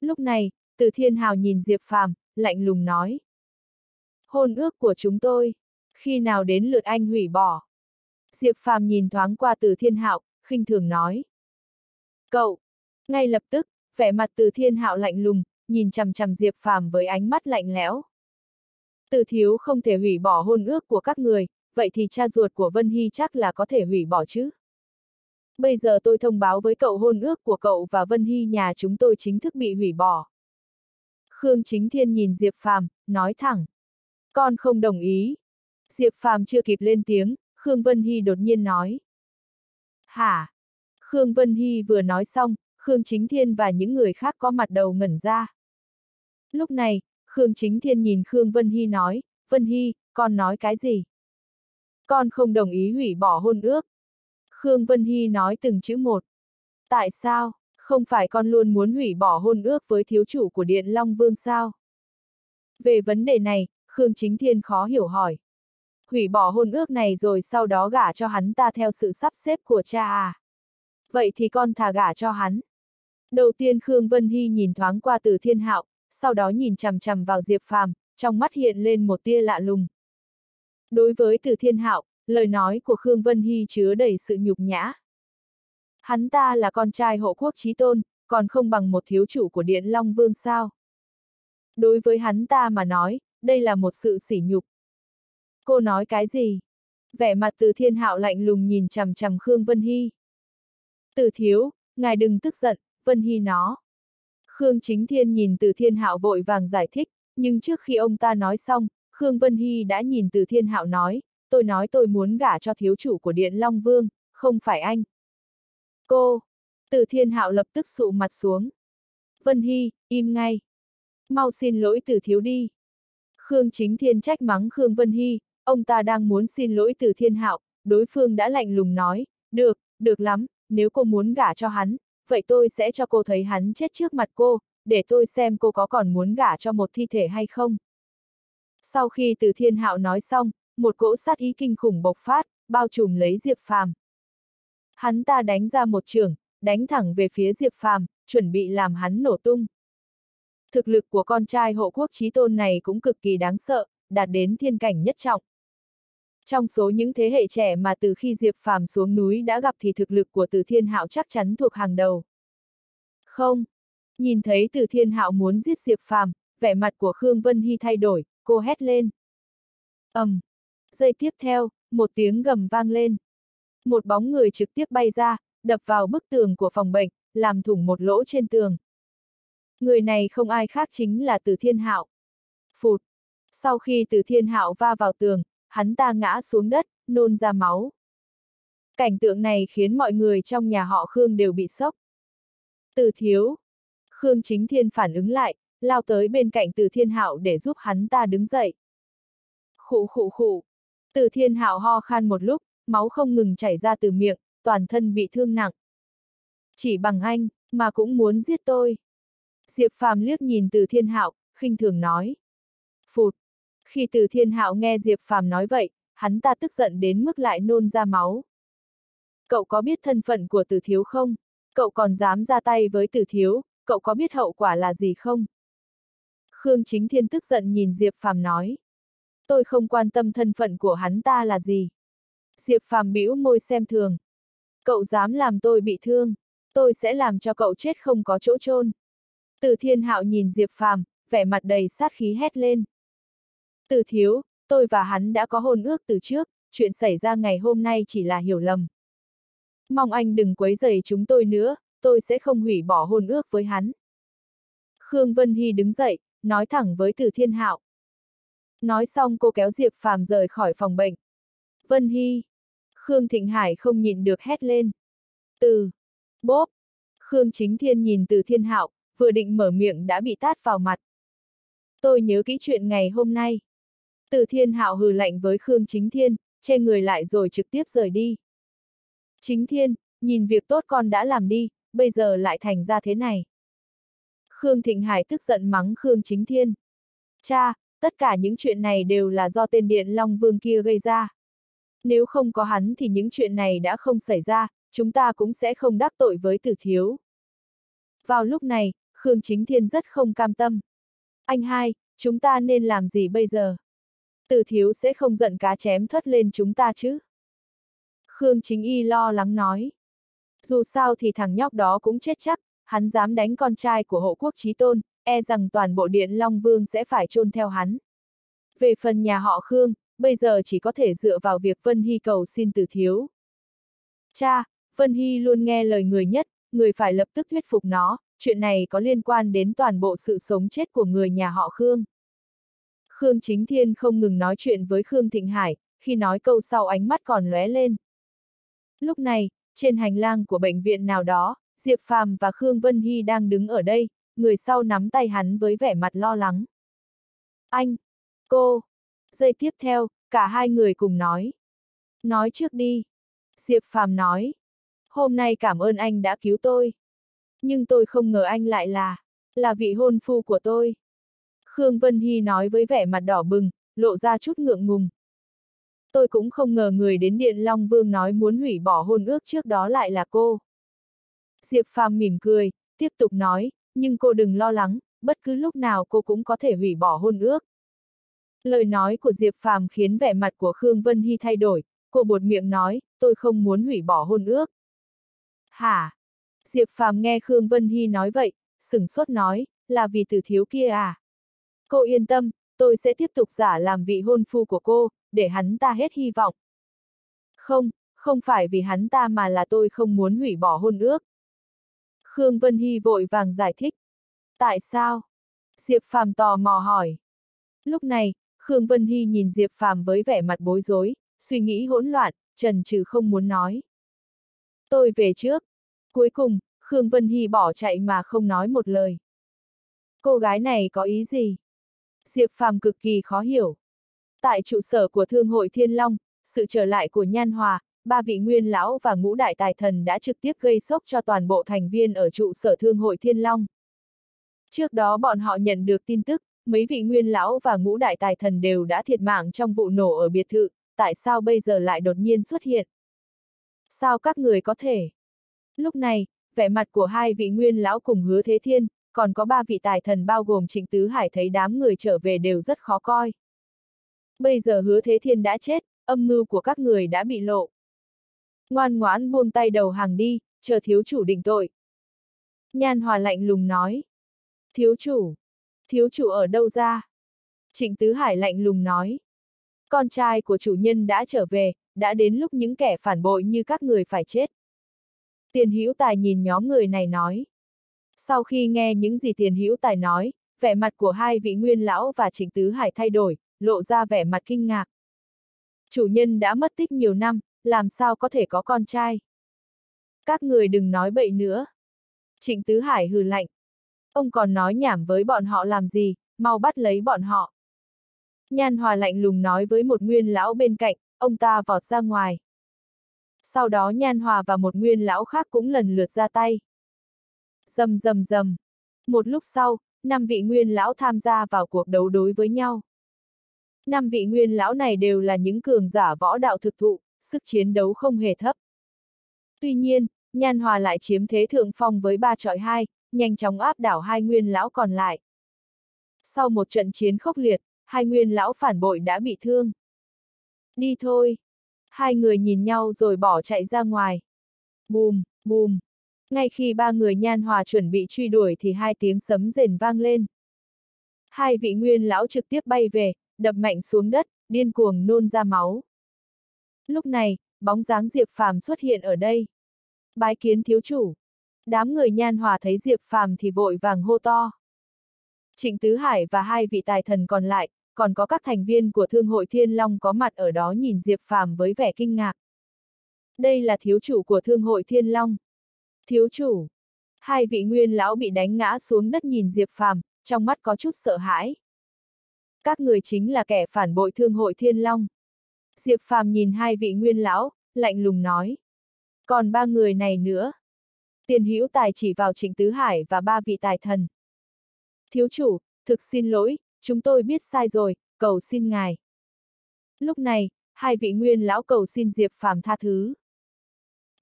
Lúc này, Từ Thiên Hào nhìn Diệp Phàm, lạnh lùng nói. Hôn ước của chúng tôi, khi nào đến lượt anh hủy bỏ? Diệp Phàm nhìn thoáng qua Từ Thiên Hạo, khinh thường nói. Cậu! Ngay lập tức, vẻ mặt Từ Thiên Hạo lạnh lùng, nhìn chằm chằm Diệp Phàm với ánh mắt lạnh lẽo. Từ thiếu không thể hủy bỏ hôn ước của các người, vậy thì cha ruột của Vân Hy chắc là có thể hủy bỏ chứ. bây giờ tôi thông báo với cậu hôn ước của cậu và Vân Hy nhà chúng tôi chính thức bị hủy bỏ. Khương Chính Thiên nhìn Diệp Phàm, nói thẳng. Con không đồng ý. Diệp Phàm chưa kịp lên tiếng, Khương Vân Hy đột nhiên nói. Hả? Khương Vân Hy vừa nói xong, Khương Chính Thiên và những người khác có mặt đầu ngẩn ra. Lúc này, Khương Chính Thiên nhìn Khương Vân Hy nói, Vân Hy, con nói cái gì? Con không đồng ý hủy bỏ hôn ước. Khương Vân Hy nói từng chữ một. Tại sao, không phải con luôn muốn hủy bỏ hôn ước với thiếu chủ của Điện Long Vương sao? Về vấn đề này, Khương Chính Thiên khó hiểu hỏi. Hủy bỏ hôn ước này rồi sau đó gả cho hắn ta theo sự sắp xếp của cha à? Vậy thì con thà gả cho hắn. Đầu tiên Khương Vân Hy nhìn thoáng qua từ thiên hạo, sau đó nhìn chằm chằm vào Diệp Phàm, trong mắt hiện lên một tia lạ lùng. Đối với từ thiên hạo, lời nói của Khương Vân Hy chứa đầy sự nhục nhã. Hắn ta là con trai hộ quốc trí tôn, còn không bằng một thiếu chủ của Điện Long Vương sao. Đối với hắn ta mà nói, đây là một sự sỉ nhục. Cô nói cái gì? Vẻ mặt từ thiên hạo lạnh lùng nhìn chằm chằm Khương Vân Hy. Từ thiếu, ngài đừng tức giận, Vân Hy nó. Khương Chính Thiên nhìn từ thiên hạo vội vàng giải thích, nhưng trước khi ông ta nói xong, Khương Vân Hy đã nhìn từ thiên hạo nói, tôi nói tôi muốn gả cho thiếu chủ của Điện Long Vương, không phải anh. Cô! Từ thiên hạo lập tức sụ mặt xuống. Vân Hy, im ngay. Mau xin lỗi từ thiếu đi. Khương Chính Thiên trách mắng Khương Vân Hy, ông ta đang muốn xin lỗi từ thiên hạo, đối phương đã lạnh lùng nói, được, được lắm, nếu cô muốn gả cho hắn, vậy tôi sẽ cho cô thấy hắn chết trước mặt cô, để tôi xem cô có còn muốn gả cho một thi thể hay không. Sau khi từ thiên hạo nói xong, một cỗ sát ý kinh khủng bộc phát, bao trùm lấy Diệp Phàm. Hắn ta đánh ra một trường, đánh thẳng về phía Diệp Phàm, chuẩn bị làm hắn nổ tung. Thực lực của con trai hộ quốc trí tôn này cũng cực kỳ đáng sợ, đạt đến thiên cảnh nhất trọng. Trong số những thế hệ trẻ mà từ khi Diệp Phàm xuống núi đã gặp thì thực lực của Từ Thiên Hạo chắc chắn thuộc hàng đầu. Không. Nhìn thấy Từ Thiên Hạo muốn giết Diệp Phàm, vẻ mặt của Khương Vân Hy thay đổi, cô hét lên. ầm. Um. Giây tiếp theo, một tiếng gầm vang lên. Một bóng người trực tiếp bay ra, đập vào bức tường của phòng bệnh, làm thủng một lỗ trên tường. Người này không ai khác chính là Từ Thiên Hạo. Phụt. Sau khi Từ Thiên Hạo va vào tường, hắn ta ngã xuống đất, nôn ra máu. Cảnh tượng này khiến mọi người trong nhà họ Khương đều bị sốc. Từ thiếu. Khương chính thiên phản ứng lại, lao tới bên cạnh từ thiên hạo để giúp hắn ta đứng dậy. Khụ khụ khụ. Từ thiên hạo ho khan một lúc, máu không ngừng chảy ra từ miệng, toàn thân bị thương nặng. Chỉ bằng anh, mà cũng muốn giết tôi. Diệp phàm liếc nhìn từ thiên hạo, khinh thường nói. Phụt. Khi từ thiên hạo nghe Diệp Phàm nói vậy, hắn ta tức giận đến mức lại nôn ra máu. Cậu có biết thân phận của Từ thiếu không? Cậu còn dám ra tay với Từ thiếu, cậu có biết hậu quả là gì không? Khương Chính Thiên tức giận nhìn Diệp Phàm nói. Tôi không quan tâm thân phận của hắn ta là gì. Diệp Phàm bĩu môi xem thường. Cậu dám làm tôi bị thương, tôi sẽ làm cho cậu chết không có chỗ chôn. Từ Thiên Hạo nhìn Diệp Phàm, vẻ mặt đầy sát khí hét lên. Từ thiếu, tôi và hắn đã có hôn ước từ trước, chuyện xảy ra ngày hôm nay chỉ là hiểu lầm. Mong anh đừng quấy rầy chúng tôi nữa, tôi sẽ không hủy bỏ hôn ước với hắn. Khương Vân Hy đứng dậy, nói thẳng với Từ Thiên Hạo. Nói xong cô kéo Diệp Phàm rời khỏi phòng bệnh. Vân Hy. Khương Thịnh Hải không nhịn được hét lên. Từ. Bốp. Khương Chính Thiên nhìn Từ Thiên Hạo, vừa định mở miệng đã bị tát vào mặt. Tôi nhớ kỹ chuyện ngày hôm nay. Từ thiên hạo hừ lạnh với Khương Chính Thiên, che người lại rồi trực tiếp rời đi. Chính Thiên, nhìn việc tốt con đã làm đi, bây giờ lại thành ra thế này. Khương Thịnh Hải tức giận mắng Khương Chính Thiên. Cha, tất cả những chuyện này đều là do tên Điện Long Vương kia gây ra. Nếu không có hắn thì những chuyện này đã không xảy ra, chúng ta cũng sẽ không đắc tội với tử thiếu. Vào lúc này, Khương Chính Thiên rất không cam tâm. Anh hai, chúng ta nên làm gì bây giờ? Từ thiếu sẽ không giận cá chém thất lên chúng ta chứ? Khương Chính Y lo lắng nói. Dù sao thì thằng nhóc đó cũng chết chắc, hắn dám đánh con trai của hộ quốc trí tôn, e rằng toàn bộ điện Long Vương sẽ phải chôn theo hắn. Về phần nhà họ Khương, bây giờ chỉ có thể dựa vào việc Vân Hy cầu xin từ thiếu. Cha, Vân Hy luôn nghe lời người nhất, người phải lập tức thuyết phục nó, chuyện này có liên quan đến toàn bộ sự sống chết của người nhà họ Khương. Khương Chính Thiên không ngừng nói chuyện với Khương Thịnh Hải, khi nói câu sau ánh mắt còn lóe lên. Lúc này, trên hành lang của bệnh viện nào đó, Diệp Phàm và Khương Vân Hy đang đứng ở đây, người sau nắm tay hắn với vẻ mặt lo lắng. Anh! Cô! Giây tiếp theo, cả hai người cùng nói. Nói trước đi. Diệp Phàm nói. Hôm nay cảm ơn anh đã cứu tôi. Nhưng tôi không ngờ anh lại là, là vị hôn phu của tôi. Khương Vân Hy nói với vẻ mặt đỏ bừng, lộ ra chút ngượng ngùng. Tôi cũng không ngờ người đến Điện Long Vương nói muốn hủy bỏ hôn ước trước đó lại là cô. Diệp Phàm mỉm cười, tiếp tục nói, nhưng cô đừng lo lắng, bất cứ lúc nào cô cũng có thể hủy bỏ hôn ước. Lời nói của Diệp Phàm khiến vẻ mặt của Khương Vân Hy thay đổi, cô buột miệng nói, tôi không muốn hủy bỏ hôn ước. Hả? Diệp Phàm nghe Khương Vân Hy nói vậy, sửng sốt nói, là vì Từ thiếu kia à? Cô yên tâm, tôi sẽ tiếp tục giả làm vị hôn phu của cô, để hắn ta hết hy vọng. Không, không phải vì hắn ta mà là tôi không muốn hủy bỏ hôn ước. Khương Vân Hy vội vàng giải thích. Tại sao? Diệp Phàm tò mò hỏi. Lúc này, Khương Vân Hy nhìn Diệp Phàm với vẻ mặt bối rối, suy nghĩ hỗn loạn, trần trừ không muốn nói. Tôi về trước. Cuối cùng, Khương Vân Hy bỏ chạy mà không nói một lời. Cô gái này có ý gì? Diệp Phàm cực kỳ khó hiểu. Tại trụ sở của Thương hội Thiên Long, sự trở lại của Nhan Hòa, ba vị nguyên lão và ngũ đại tài thần đã trực tiếp gây sốc cho toàn bộ thành viên ở trụ sở Thương hội Thiên Long. Trước đó bọn họ nhận được tin tức, mấy vị nguyên lão và ngũ đại tài thần đều đã thiệt mạng trong vụ nổ ở biệt thự, tại sao bây giờ lại đột nhiên xuất hiện? Sao các người có thể? Lúc này, vẻ mặt của hai vị nguyên lão cùng hứa thế thiên, còn có ba vị tài thần bao gồm Trịnh Tứ Hải thấy đám người trở về đều rất khó coi. Bây giờ hứa thế thiên đã chết, âm mưu của các người đã bị lộ. Ngoan ngoãn buông tay đầu hàng đi, chờ thiếu chủ định tội. Nhan hòa lạnh lùng nói. Thiếu chủ. Thiếu chủ ở đâu ra? Trịnh Tứ Hải lạnh lùng nói. Con trai của chủ nhân đã trở về, đã đến lúc những kẻ phản bội như các người phải chết. Tiền hữu tài nhìn nhóm người này nói. Sau khi nghe những gì tiền hữu tài nói, vẻ mặt của hai vị nguyên lão và trịnh tứ hải thay đổi, lộ ra vẻ mặt kinh ngạc. Chủ nhân đã mất tích nhiều năm, làm sao có thể có con trai? Các người đừng nói bậy nữa. Trịnh tứ hải hừ lạnh. Ông còn nói nhảm với bọn họ làm gì, mau bắt lấy bọn họ. Nhan hòa lạnh lùng nói với một nguyên lão bên cạnh, ông ta vọt ra ngoài. Sau đó Nhan Hòa và một nguyên lão khác cũng lần lượt ra tay. Dầm dầm dầm. Một lúc sau, năm vị nguyên lão tham gia vào cuộc đấu đối với nhau. Năm vị nguyên lão này đều là những cường giả võ đạo thực thụ, sức chiến đấu không hề thấp. Tuy nhiên, Nhan Hòa lại chiếm thế thượng phong với ba trọi hai, nhanh chóng áp đảo hai nguyên lão còn lại. Sau một trận chiến khốc liệt, hai nguyên lão phản bội đã bị thương. Đi thôi. Hai người nhìn nhau rồi bỏ chạy ra ngoài. Bùm, bùm. Ngay khi ba người nhan hòa chuẩn bị truy đuổi thì hai tiếng sấm rền vang lên. Hai vị nguyên lão trực tiếp bay về, đập mạnh xuống đất, điên cuồng nôn ra máu. Lúc này, bóng dáng Diệp Phàm xuất hiện ở đây. Bái kiến thiếu chủ. Đám người nhan hòa thấy Diệp Phàm thì vội vàng hô to. Trịnh Tứ Hải và hai vị tài thần còn lại, còn có các thành viên của Thương hội Thiên Long có mặt ở đó nhìn Diệp Phàm với vẻ kinh ngạc. Đây là thiếu chủ của Thương hội Thiên Long. Thiếu chủ. Hai vị nguyên lão bị đánh ngã xuống đất nhìn Diệp Phàm, trong mắt có chút sợ hãi. Các người chính là kẻ phản bội Thương hội Thiên Long. Diệp Phàm nhìn hai vị nguyên lão, lạnh lùng nói. Còn ba người này nữa. Tiền hữu tài chỉ vào Trịnh Tứ Hải và ba vị tài thần. Thiếu chủ, thực xin lỗi, chúng tôi biết sai rồi, cầu xin ngài. Lúc này, hai vị nguyên lão cầu xin Diệp Phàm tha thứ.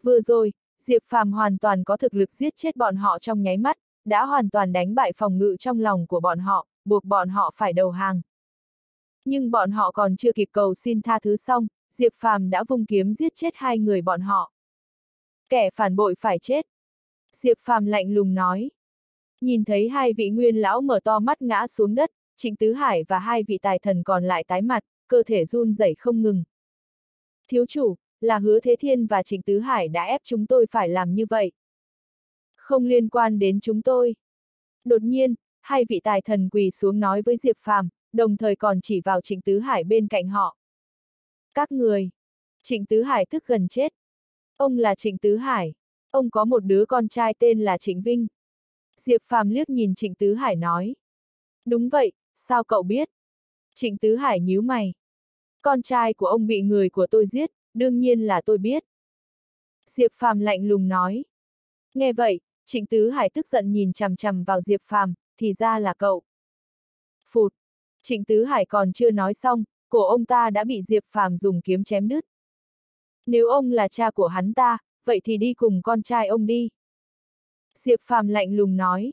Vừa rồi, Diệp Phàm hoàn toàn có thực lực giết chết bọn họ trong nháy mắt, đã hoàn toàn đánh bại phòng ngự trong lòng của bọn họ, buộc bọn họ phải đầu hàng. Nhưng bọn họ còn chưa kịp cầu xin tha thứ xong, Diệp Phàm đã vung kiếm giết chết hai người bọn họ. Kẻ phản bội phải chết. Diệp Phàm lạnh lùng nói. Nhìn thấy hai vị nguyên lão mở to mắt ngã xuống đất, Trịnh Tứ Hải và hai vị tài thần còn lại tái mặt, cơ thể run rẩy không ngừng. Thiếu chủ, là hứa Thế Thiên và Trịnh Tứ Hải đã ép chúng tôi phải làm như vậy. Không liên quan đến chúng tôi. Đột nhiên, hai vị tài thần quỳ xuống nói với Diệp Phàm, đồng thời còn chỉ vào Trịnh Tứ Hải bên cạnh họ. Các người. Trịnh Tứ Hải tức gần chết. Ông là Trịnh Tứ Hải. Ông có một đứa con trai tên là Trịnh Vinh. Diệp Phàm liếc nhìn Trịnh Tứ Hải nói. Đúng vậy, sao cậu biết? Trịnh Tứ Hải nhíu mày. Con trai của ông bị người của tôi giết, đương nhiên là tôi biết. Diệp Phàm lạnh lùng nói. Nghe vậy, Trịnh Tứ Hải tức giận nhìn chằm chằm vào Diệp Phàm, thì ra là cậu. Phụt. Trịnh Tứ Hải còn chưa nói xong, cổ ông ta đã bị Diệp Phàm dùng kiếm chém đứt. Nếu ông là cha của hắn ta, vậy thì đi cùng con trai ông đi. Diệp Phàm lạnh lùng nói.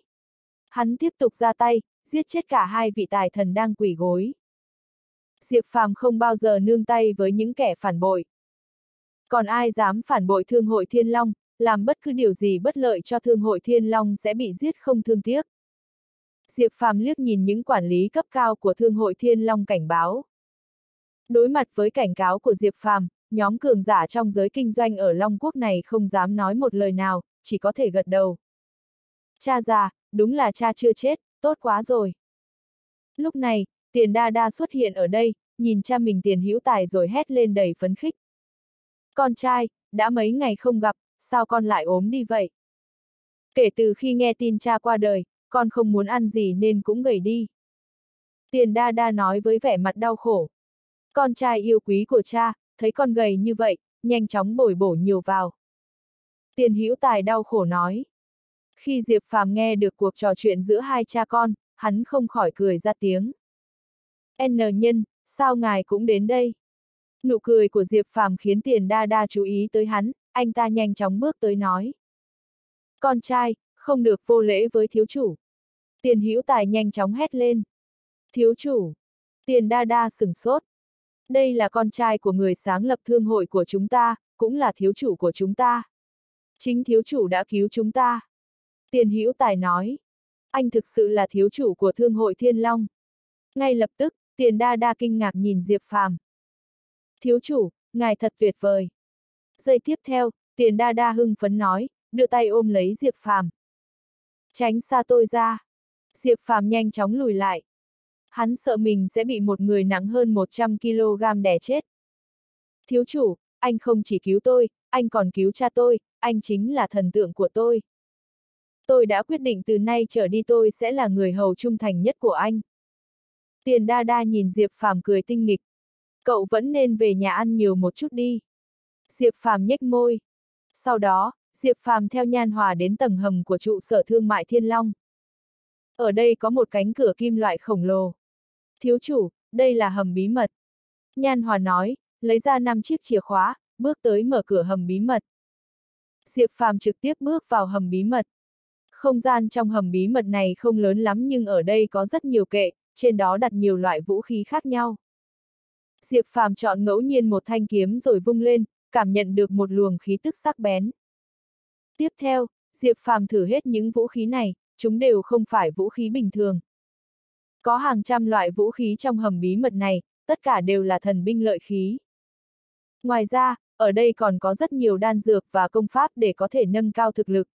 Hắn tiếp tục ra tay, giết chết cả hai vị tài thần đang quỷ gối. Diệp Phàm không bao giờ nương tay với những kẻ phản bội. Còn ai dám phản bội Thương hội Thiên Long, làm bất cứ điều gì bất lợi cho Thương hội Thiên Long sẽ bị giết không thương tiếc. Diệp Phàm liếc nhìn những quản lý cấp cao của Thương hội Thiên Long cảnh báo. Đối mặt với cảnh cáo của Diệp Phàm, nhóm cường giả trong giới kinh doanh ở Long Quốc này không dám nói một lời nào, chỉ có thể gật đầu. Cha già, đúng là cha chưa chết, tốt quá rồi. Lúc này, tiền đa đa xuất hiện ở đây, nhìn cha mình tiền hữu tài rồi hét lên đầy phấn khích. Con trai, đã mấy ngày không gặp, sao con lại ốm đi vậy? Kể từ khi nghe tin cha qua đời, con không muốn ăn gì nên cũng gầy đi. Tiền đa đa nói với vẻ mặt đau khổ. Con trai yêu quý của cha, thấy con gầy như vậy, nhanh chóng bồi bổ nhiều vào. Tiền hữu tài đau khổ nói. Khi Diệp Phàm nghe được cuộc trò chuyện giữa hai cha con, hắn không khỏi cười ra tiếng. N nhân, sao ngài cũng đến đây? Nụ cười của Diệp Phàm khiến tiền đa đa chú ý tới hắn, anh ta nhanh chóng bước tới nói. Con trai, không được vô lễ với thiếu chủ. Tiền hữu tài nhanh chóng hét lên. Thiếu chủ. Tiền đa đa sừng sốt. Đây là con trai của người sáng lập thương hội của chúng ta, cũng là thiếu chủ của chúng ta. Chính thiếu chủ đã cứu chúng ta. Tiền hữu tài nói. Anh thực sự là thiếu chủ của thương hội Thiên Long. Ngay lập tức, tiền đa đa kinh ngạc nhìn Diệp Phàm. Thiếu chủ, ngài thật tuyệt vời. Giây tiếp theo, tiền đa đa hưng phấn nói, đưa tay ôm lấy Diệp Phàm. Tránh xa tôi ra. Diệp Phàm nhanh chóng lùi lại. Hắn sợ mình sẽ bị một người nặng hơn 100kg đè chết. Thiếu chủ, anh không chỉ cứu tôi, anh còn cứu cha tôi, anh chính là thần tượng của tôi. Tôi đã quyết định từ nay trở đi tôi sẽ là người hầu trung thành nhất của anh. Tiền đa đa nhìn Diệp Phàm cười tinh nghịch. Cậu vẫn nên về nhà ăn nhiều một chút đi. Diệp Phàm nhếch môi. Sau đó, Diệp Phàm theo Nhan Hòa đến tầng hầm của trụ sở thương mại Thiên Long. Ở đây có một cánh cửa kim loại khổng lồ. Thiếu chủ, đây là hầm bí mật. Nhan Hòa nói, lấy ra năm chiếc chìa khóa, bước tới mở cửa hầm bí mật. Diệp Phàm trực tiếp bước vào hầm bí mật. Không gian trong hầm bí mật này không lớn lắm nhưng ở đây có rất nhiều kệ, trên đó đặt nhiều loại vũ khí khác nhau. Diệp Phàm chọn ngẫu nhiên một thanh kiếm rồi vung lên, cảm nhận được một luồng khí tức sắc bén. Tiếp theo, Diệp Phàm thử hết những vũ khí này, chúng đều không phải vũ khí bình thường. Có hàng trăm loại vũ khí trong hầm bí mật này, tất cả đều là thần binh lợi khí. Ngoài ra, ở đây còn có rất nhiều đan dược và công pháp để có thể nâng cao thực lực.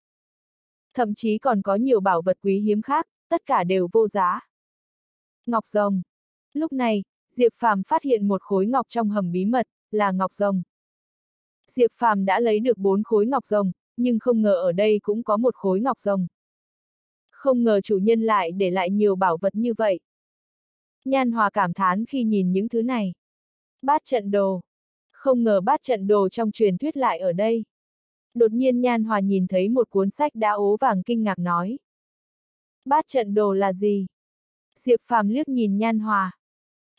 Thậm chí còn có nhiều bảo vật quý hiếm khác, tất cả đều vô giá. Ngọc rồng. Lúc này, Diệp Phàm phát hiện một khối ngọc trong hầm bí mật, là ngọc rồng. Diệp Phàm đã lấy được bốn khối ngọc rồng, nhưng không ngờ ở đây cũng có một khối ngọc rồng. Không ngờ chủ nhân lại để lại nhiều bảo vật như vậy. Nhan Hòa cảm thán khi nhìn những thứ này. Bát trận đồ. Không ngờ bát trận đồ trong truyền thuyết lại ở đây. Đột nhiên Nhan Hòa nhìn thấy một cuốn sách đã ố vàng kinh ngạc nói. Bát trận đồ là gì? Diệp Phàm liếc nhìn Nhan Hòa.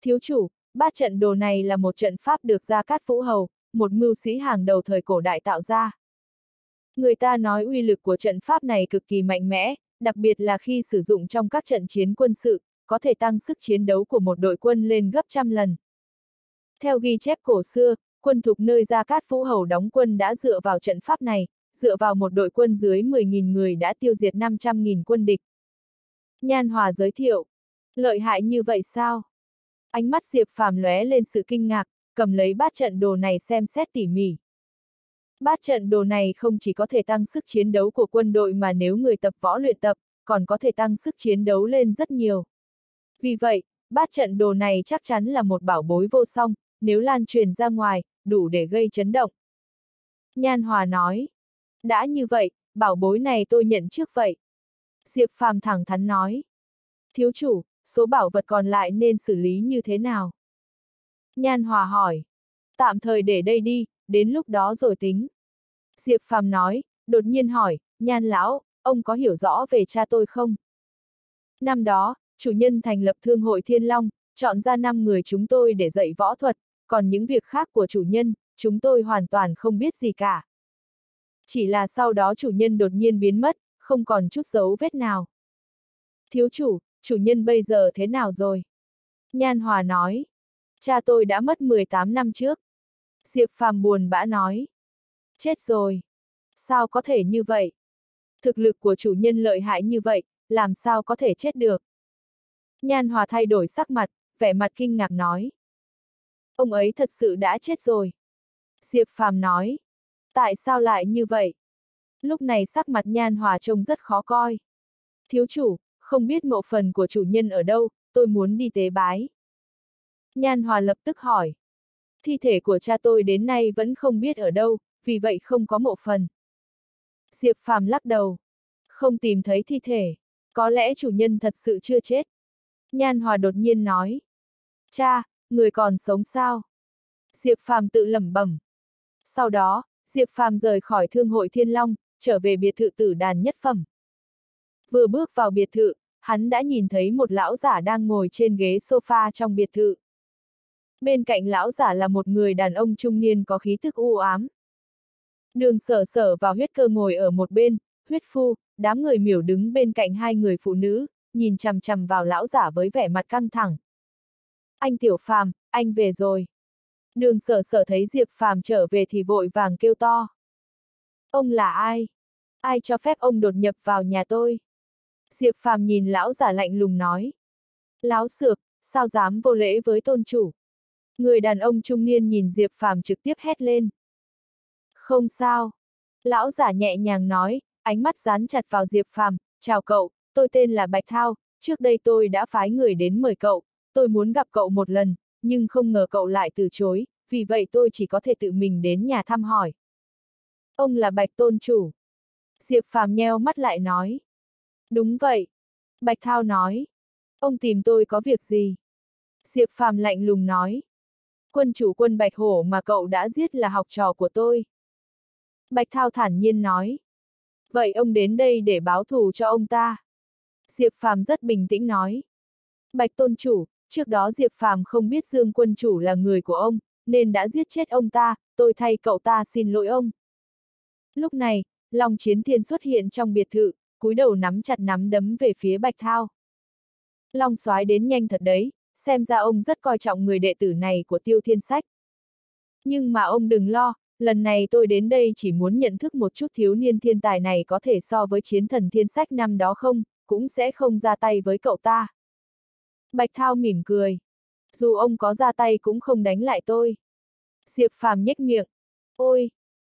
Thiếu chủ, bát trận đồ này là một trận pháp được Gia Cát Vũ Hầu, một mưu sĩ hàng đầu thời cổ đại tạo ra. Người ta nói uy lực của trận pháp này cực kỳ mạnh mẽ, đặc biệt là khi sử dụng trong các trận chiến quân sự, có thể tăng sức chiến đấu của một đội quân lên gấp trăm lần. Theo ghi chép cổ xưa, quân thục nơi Gia Cát Vũ Hầu đóng quân đã dựa vào trận pháp này, dựa vào một đội quân dưới 10.000 người đã tiêu diệt 500.000 quân địch. Nhan Hòa giới thiệu, lợi hại như vậy sao? Ánh mắt Diệp Phàm lóe lên sự kinh ngạc, cầm lấy bát trận đồ này xem xét tỉ mỉ. Bát trận đồ này không chỉ có thể tăng sức chiến đấu của quân đội mà nếu người tập võ luyện tập, còn có thể tăng sức chiến đấu lên rất nhiều. Vì vậy, bát trận đồ này chắc chắn là một bảo bối vô song, nếu lan truyền ra ngoài, đủ để gây chấn động. Nhan Hòa nói, đã như vậy, bảo bối này tôi nhận trước vậy. Diệp Phàm thẳng thắn nói, thiếu chủ, số bảo vật còn lại nên xử lý như thế nào? Nhan Hòa hỏi, tạm thời để đây đi, đến lúc đó rồi tính. Diệp Phàm nói, đột nhiên hỏi, Nhan Lão, ông có hiểu rõ về cha tôi không? Năm đó, chủ nhân thành lập thương hội Thiên Long, chọn ra 5 người chúng tôi để dạy võ thuật, còn những việc khác của chủ nhân, chúng tôi hoàn toàn không biết gì cả. Chỉ là sau đó chủ nhân đột nhiên biến mất, không còn chút dấu vết nào. Thiếu chủ, chủ nhân bây giờ thế nào rồi? Nhan Hòa nói. Cha tôi đã mất 18 năm trước. Diệp Phàm buồn bã nói. Chết rồi. Sao có thể như vậy? Thực lực của chủ nhân lợi hại như vậy, làm sao có thể chết được? Nhan Hòa thay đổi sắc mặt, vẻ mặt kinh ngạc nói. Ông ấy thật sự đã chết rồi. Diệp Phàm nói. Tại sao lại như vậy? Lúc này sắc mặt Nhan Hòa trông rất khó coi. Thiếu chủ, không biết mộ phần của chủ nhân ở đâu, tôi muốn đi tế bái. Nhan Hòa lập tức hỏi. Thi thể của cha tôi đến nay vẫn không biết ở đâu, vì vậy không có mộ phần. Diệp Phàm lắc đầu. Không tìm thấy thi thể. Có lẽ chủ nhân thật sự chưa chết. Nhan Hòa đột nhiên nói. Cha, người còn sống sao? Diệp Phàm tự lẩm bẩm. Sau đó, Diệp Phàm rời khỏi thương hội Thiên Long, trở về biệt thự tử đàn nhất phẩm. Vừa bước vào biệt thự, hắn đã nhìn thấy một lão giả đang ngồi trên ghế sofa trong biệt thự. Bên cạnh lão giả là một người đàn ông trung niên có khí thức u ám. Đường sở sở vào huyết cơ ngồi ở một bên, huyết phu, đám người miểu đứng bên cạnh hai người phụ nữ, nhìn chằm chằm vào lão giả với vẻ mặt căng thẳng. Anh Tiểu Phàm, anh về rồi. Đường sở sở thấy Diệp Phàm trở về thì vội vàng kêu to. Ông là ai? Ai cho phép ông đột nhập vào nhà tôi? Diệp Phàm nhìn lão giả lạnh lùng nói. lão sược sao dám vô lễ với tôn chủ? Người đàn ông trung niên nhìn Diệp Phàm trực tiếp hét lên. Không sao. Lão giả nhẹ nhàng nói, ánh mắt dán chặt vào Diệp Phàm, chào cậu, tôi tên là Bạch Thao, trước đây tôi đã phái người đến mời cậu, tôi muốn gặp cậu một lần, nhưng không ngờ cậu lại từ chối, vì vậy tôi chỉ có thể tự mình đến nhà thăm hỏi. Ông là Bạch Tôn Chủ. Diệp Phàm nheo mắt lại nói. Đúng vậy. Bạch Thao nói. Ông tìm tôi có việc gì? Diệp Phàm lạnh lùng nói. Quân chủ quân Bạch Hổ mà cậu đã giết là học trò của tôi. Bạch Thao thản nhiên nói. Vậy ông đến đây để báo thù cho ông ta. Diệp Phàm rất bình tĩnh nói. Bạch Tôn Chủ, trước đó Diệp Phàm không biết Dương Quân Chủ là người của ông, nên đã giết chết ông ta, tôi thay cậu ta xin lỗi ông. Lúc này, Long Chiến Thiên xuất hiện trong biệt thự, cúi đầu nắm chặt nắm đấm về phía Bạch Thao. Long soái đến nhanh thật đấy, xem ra ông rất coi trọng người đệ tử này của Tiêu Thiên Sách. Nhưng mà ông đừng lo, lần này tôi đến đây chỉ muốn nhận thức một chút thiếu niên thiên tài này có thể so với chiến thần thiên sách năm đó không, cũng sẽ không ra tay với cậu ta. Bạch Thao mỉm cười. Dù ông có ra tay cũng không đánh lại tôi. Diệp Phàm nhếch miệng. Ôi!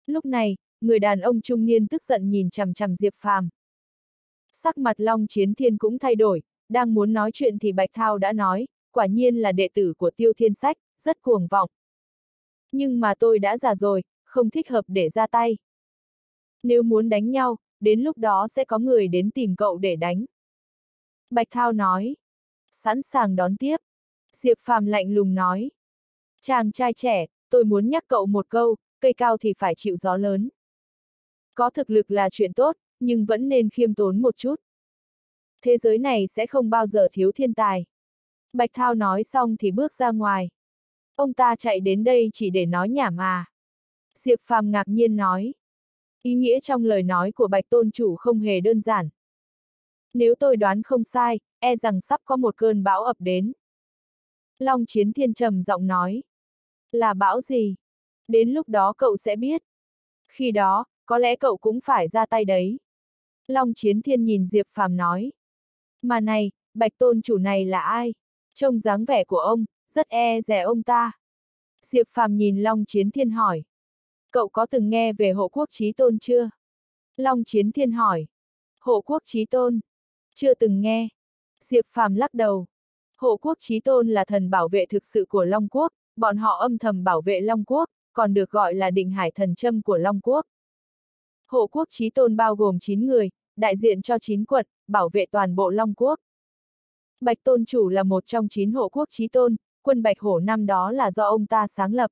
Lúc này, người đàn ông trung niên tức giận nhìn chằm chằm Diệp Phàm. Sắc mặt Long Chiến Thiên cũng thay đổi, đang muốn nói chuyện thì Bạch Thao đã nói, quả nhiên là đệ tử của Tiêu Thiên Sách, rất cuồng vọng. Nhưng mà tôi đã già rồi, không thích hợp để ra tay. Nếu muốn đánh nhau, đến lúc đó sẽ có người đến tìm cậu để đánh. Bạch Thao nói. Sẵn sàng đón tiếp. Diệp Phàm lạnh lùng nói. Chàng trai trẻ, tôi muốn nhắc cậu một câu, cây cao thì phải chịu gió lớn. Có thực lực là chuyện tốt, nhưng vẫn nên khiêm tốn một chút. Thế giới này sẽ không bao giờ thiếu thiên tài. Bạch Thao nói xong thì bước ra ngoài. Ông ta chạy đến đây chỉ để nói nhảm à. Diệp Phàm ngạc nhiên nói. Ý nghĩa trong lời nói của Bạch Tôn Chủ không hề đơn giản. Nếu tôi đoán không sai, e rằng sắp có một cơn bão ập đến. Long Chiến Thiên trầm giọng nói. Là bão gì? Đến lúc đó cậu sẽ biết. Khi đó, có lẽ cậu cũng phải ra tay đấy. Long Chiến Thiên nhìn Diệp Phàm nói. Mà này, Bạch Tôn Chủ này là ai? Trông dáng vẻ của ông, rất e rẻ ông ta. Diệp Phàm nhìn Long Chiến Thiên hỏi. Cậu có từng nghe về hộ quốc trí tôn chưa? Long Chiến Thiên hỏi. Hộ quốc trí tôn. Chưa từng nghe. Diệp Phàm lắc đầu. Hộ quốc trí tôn là thần bảo vệ thực sự của Long Quốc, bọn họ âm thầm bảo vệ Long Quốc, còn được gọi là định hải thần châm của Long Quốc. Hộ quốc trí tôn bao gồm 9 người, đại diện cho 9 quận, bảo vệ toàn bộ Long Quốc. Bạch Tôn Chủ là một trong chín hộ quốc trí tôn, quân Bạch Hổ năm đó là do ông ta sáng lập.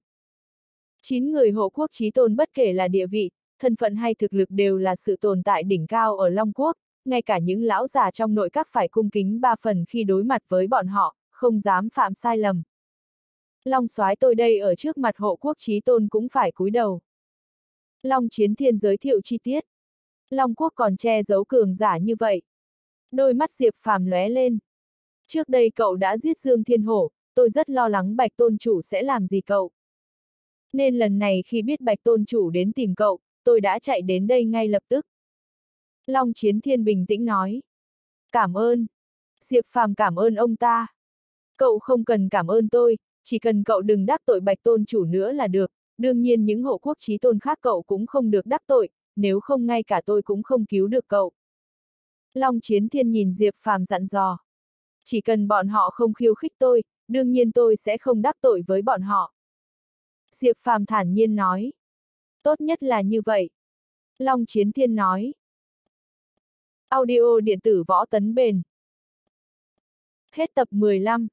Chín người hộ quốc trí tôn bất kể là địa vị, thân phận hay thực lực đều là sự tồn tại đỉnh cao ở Long Quốc, ngay cả những lão già trong nội các phải cung kính ba phần khi đối mặt với bọn họ, không dám phạm sai lầm. Long soái tôi đây ở trước mặt hộ quốc trí tôn cũng phải cúi đầu. Long Chiến Thiên giới thiệu chi tiết. Long Quốc còn che giấu cường giả như vậy. Đôi mắt Diệp Phàm lóe lên. Trước đây cậu đã giết Dương Thiên Hổ, tôi rất lo lắng Bạch Tôn Chủ sẽ làm gì cậu. Nên lần này khi biết Bạch Tôn Chủ đến tìm cậu, tôi đã chạy đến đây ngay lập tức. Long Chiến Thiên bình tĩnh nói. Cảm ơn. Diệp Phàm cảm ơn ông ta. Cậu không cần cảm ơn tôi, chỉ cần cậu đừng đắc tội Bạch Tôn Chủ nữa là được, đương nhiên những hộ quốc trí tôn khác cậu cũng không được đắc tội, nếu không ngay cả tôi cũng không cứu được cậu. Long Chiến Thiên nhìn Diệp Phàm dặn dò. Chỉ cần bọn họ không khiêu khích tôi, đương nhiên tôi sẽ không đắc tội với bọn họ. Diệp Phàm thản nhiên nói. Tốt nhất là như vậy. Long Chiến Thiên nói. Audio điện tử võ tấn bền. Hết tập 15